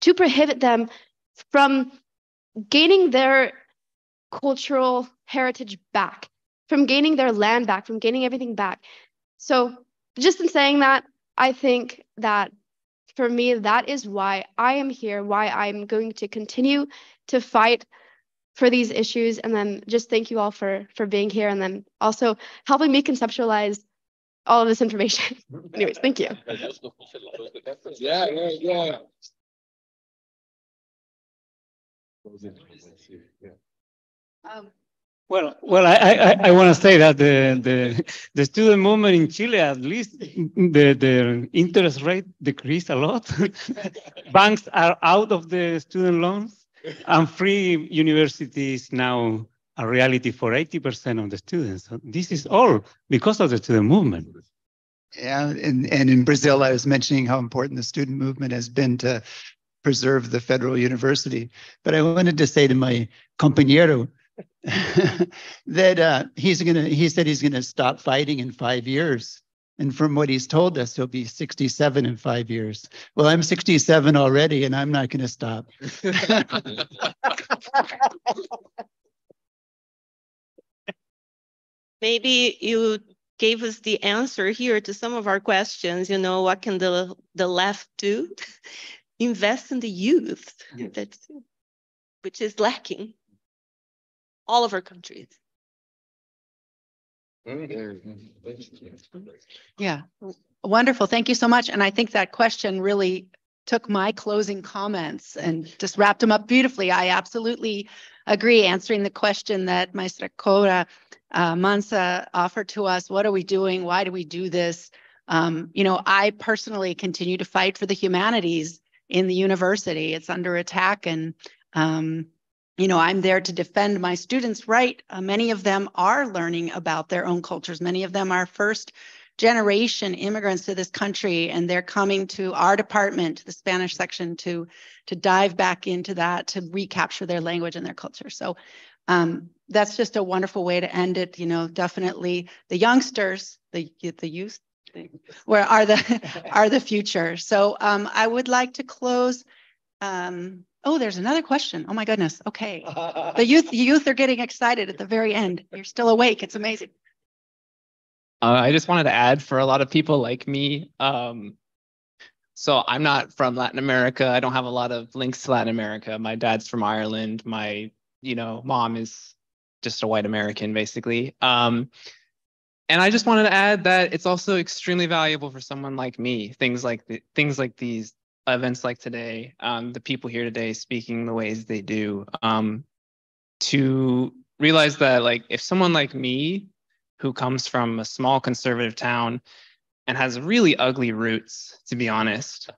to prohibit them from gaining their cultural heritage back, from gaining their land back, from gaining everything back. So, just in saying that, I think that for me, that is why I am here, why I'm going to continue to fight for these issues. And then just thank you all for for being here and then also helping me conceptualize all of this information. Anyways, thank you. Yeah, yeah, yeah. Um, Well, well, I I, I want to say that the, the the student movement in Chile, at least the the interest rate decreased a lot. Banks are out of the student loans, and free universities now a reality for 80% of the students. So this is all because of the student movement. Yeah, and, and in Brazil, I was mentioning how important the student movement has been to preserve the federal university. But I wanted to say to my compañero that uh, he's gonna. He said he's gonna stop fighting in five years. And from what he's told us, he'll be 67 in five years. Well, I'm 67 already, and I'm not going to stop. Maybe you gave us the answer here to some of our questions. You know, what can the the left do? Invest in the youth, that's which is lacking all of our countries. Yeah, wonderful. Thank you so much. And I think that question really took my closing comments and just wrapped them up beautifully. I absolutely agree answering the question that Maestra Cobra uh, Mansa offered to us. What are we doing? Why do we do this? Um, you know, I personally continue to fight for the humanities in the university. It's under attack and um, you know, I'm there to defend my students' right. Uh, many of them are learning about their own cultures. Many of them are first generation immigrants to this country and they're coming to our department, the Spanish section, to, to dive back into that, to recapture their language and their culture. So um, that's just a wonderful way to end it. You know, definitely the youngsters, the, the youth, where are the are the future. So um, I would like to close. Um, oh, there's another question. Oh my goodness. Okay, the youth the youth are getting excited at the very end. You're still awake. It's amazing. Uh, I just wanted to add for a lot of people like me. Um, so I'm not from Latin America. I don't have a lot of links to Latin America. My dad's from Ireland. My, you know, mom is just a white American, basically. Um, and I just wanted to add that it's also extremely valuable for someone like me. Things like the, things like these events like today, um, the people here today speaking the ways they do, um, to realize that like if someone like me who comes from a small conservative town and has really ugly roots, to be honest.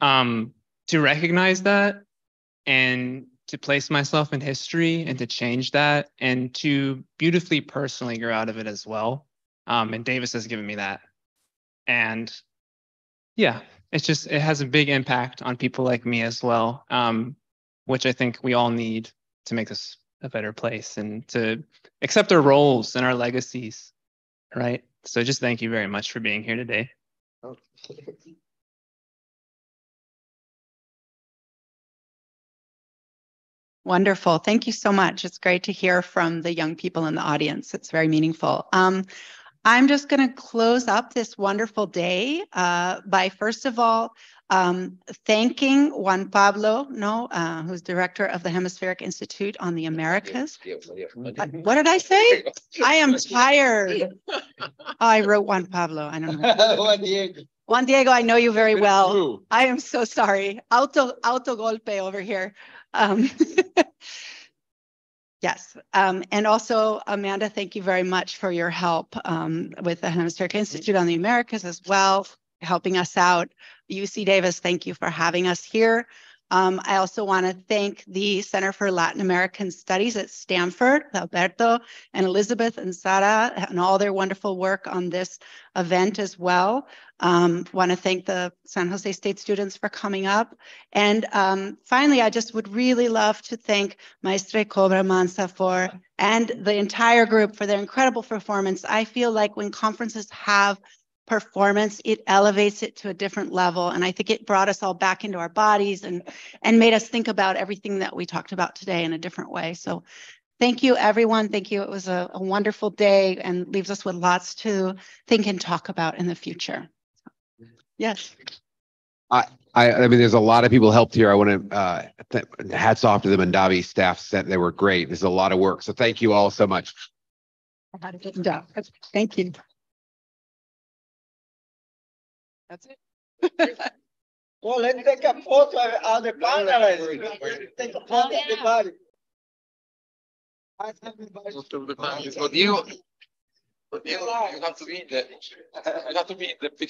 Um, to recognize that and to place myself in history and to change that and to beautifully personally grow out of it as well. Um, and Davis has given me that. And yeah, it's just, it has a big impact on people like me as well, um, which I think we all need to make this a better place and to accept our roles and our legacies, right? So just thank you very much for being here today. Wonderful. Thank you so much. It's great to hear from the young people in the audience. It's very meaningful. Um, I'm just going to close up this wonderful day uh, by, first of all, um, thanking Juan Pablo, no, uh, who's director of the Hemispheric Institute on the Americas. Uh, what did I say? I am tired. Oh, I wrote Juan Pablo. I don't know. Juan Diego. Juan Diego, I know you very well. I am so sorry. Auto auto golpe over here. Um, Yes. Um, and also, Amanda, thank you very much for your help um, with the Hemispheric Institute on the Americas as well, helping us out. UC Davis, thank you for having us here. Um, I also want to thank the Center for Latin American Studies at Stanford, Alberto and Elizabeth and Sara, and all their wonderful work on this event as well. Um, want to thank the San Jose State students for coming up. And um, finally, I just would really love to thank Maestre Cobra Mansa for and the entire group for their incredible performance. I feel like when conferences have performance it elevates it to a different level and i think it brought us all back into our bodies and and made us think about everything that we talked about today in a different way so thank you everyone thank you it was a, a wonderful day and leaves us with lots to think and talk about in the future yes I, I, I mean, there's a lot of people helped here. I want to uh, th- hats off to the Mondavi staff. Set they were great. This is a lot of work. So thank you all so much. I had a good job. Thank you. That's it. Well, let's take a photo of other panelists. Take a photo of oh, everybody. So Diego, Diego, you have to be in the, you have to be in the picture.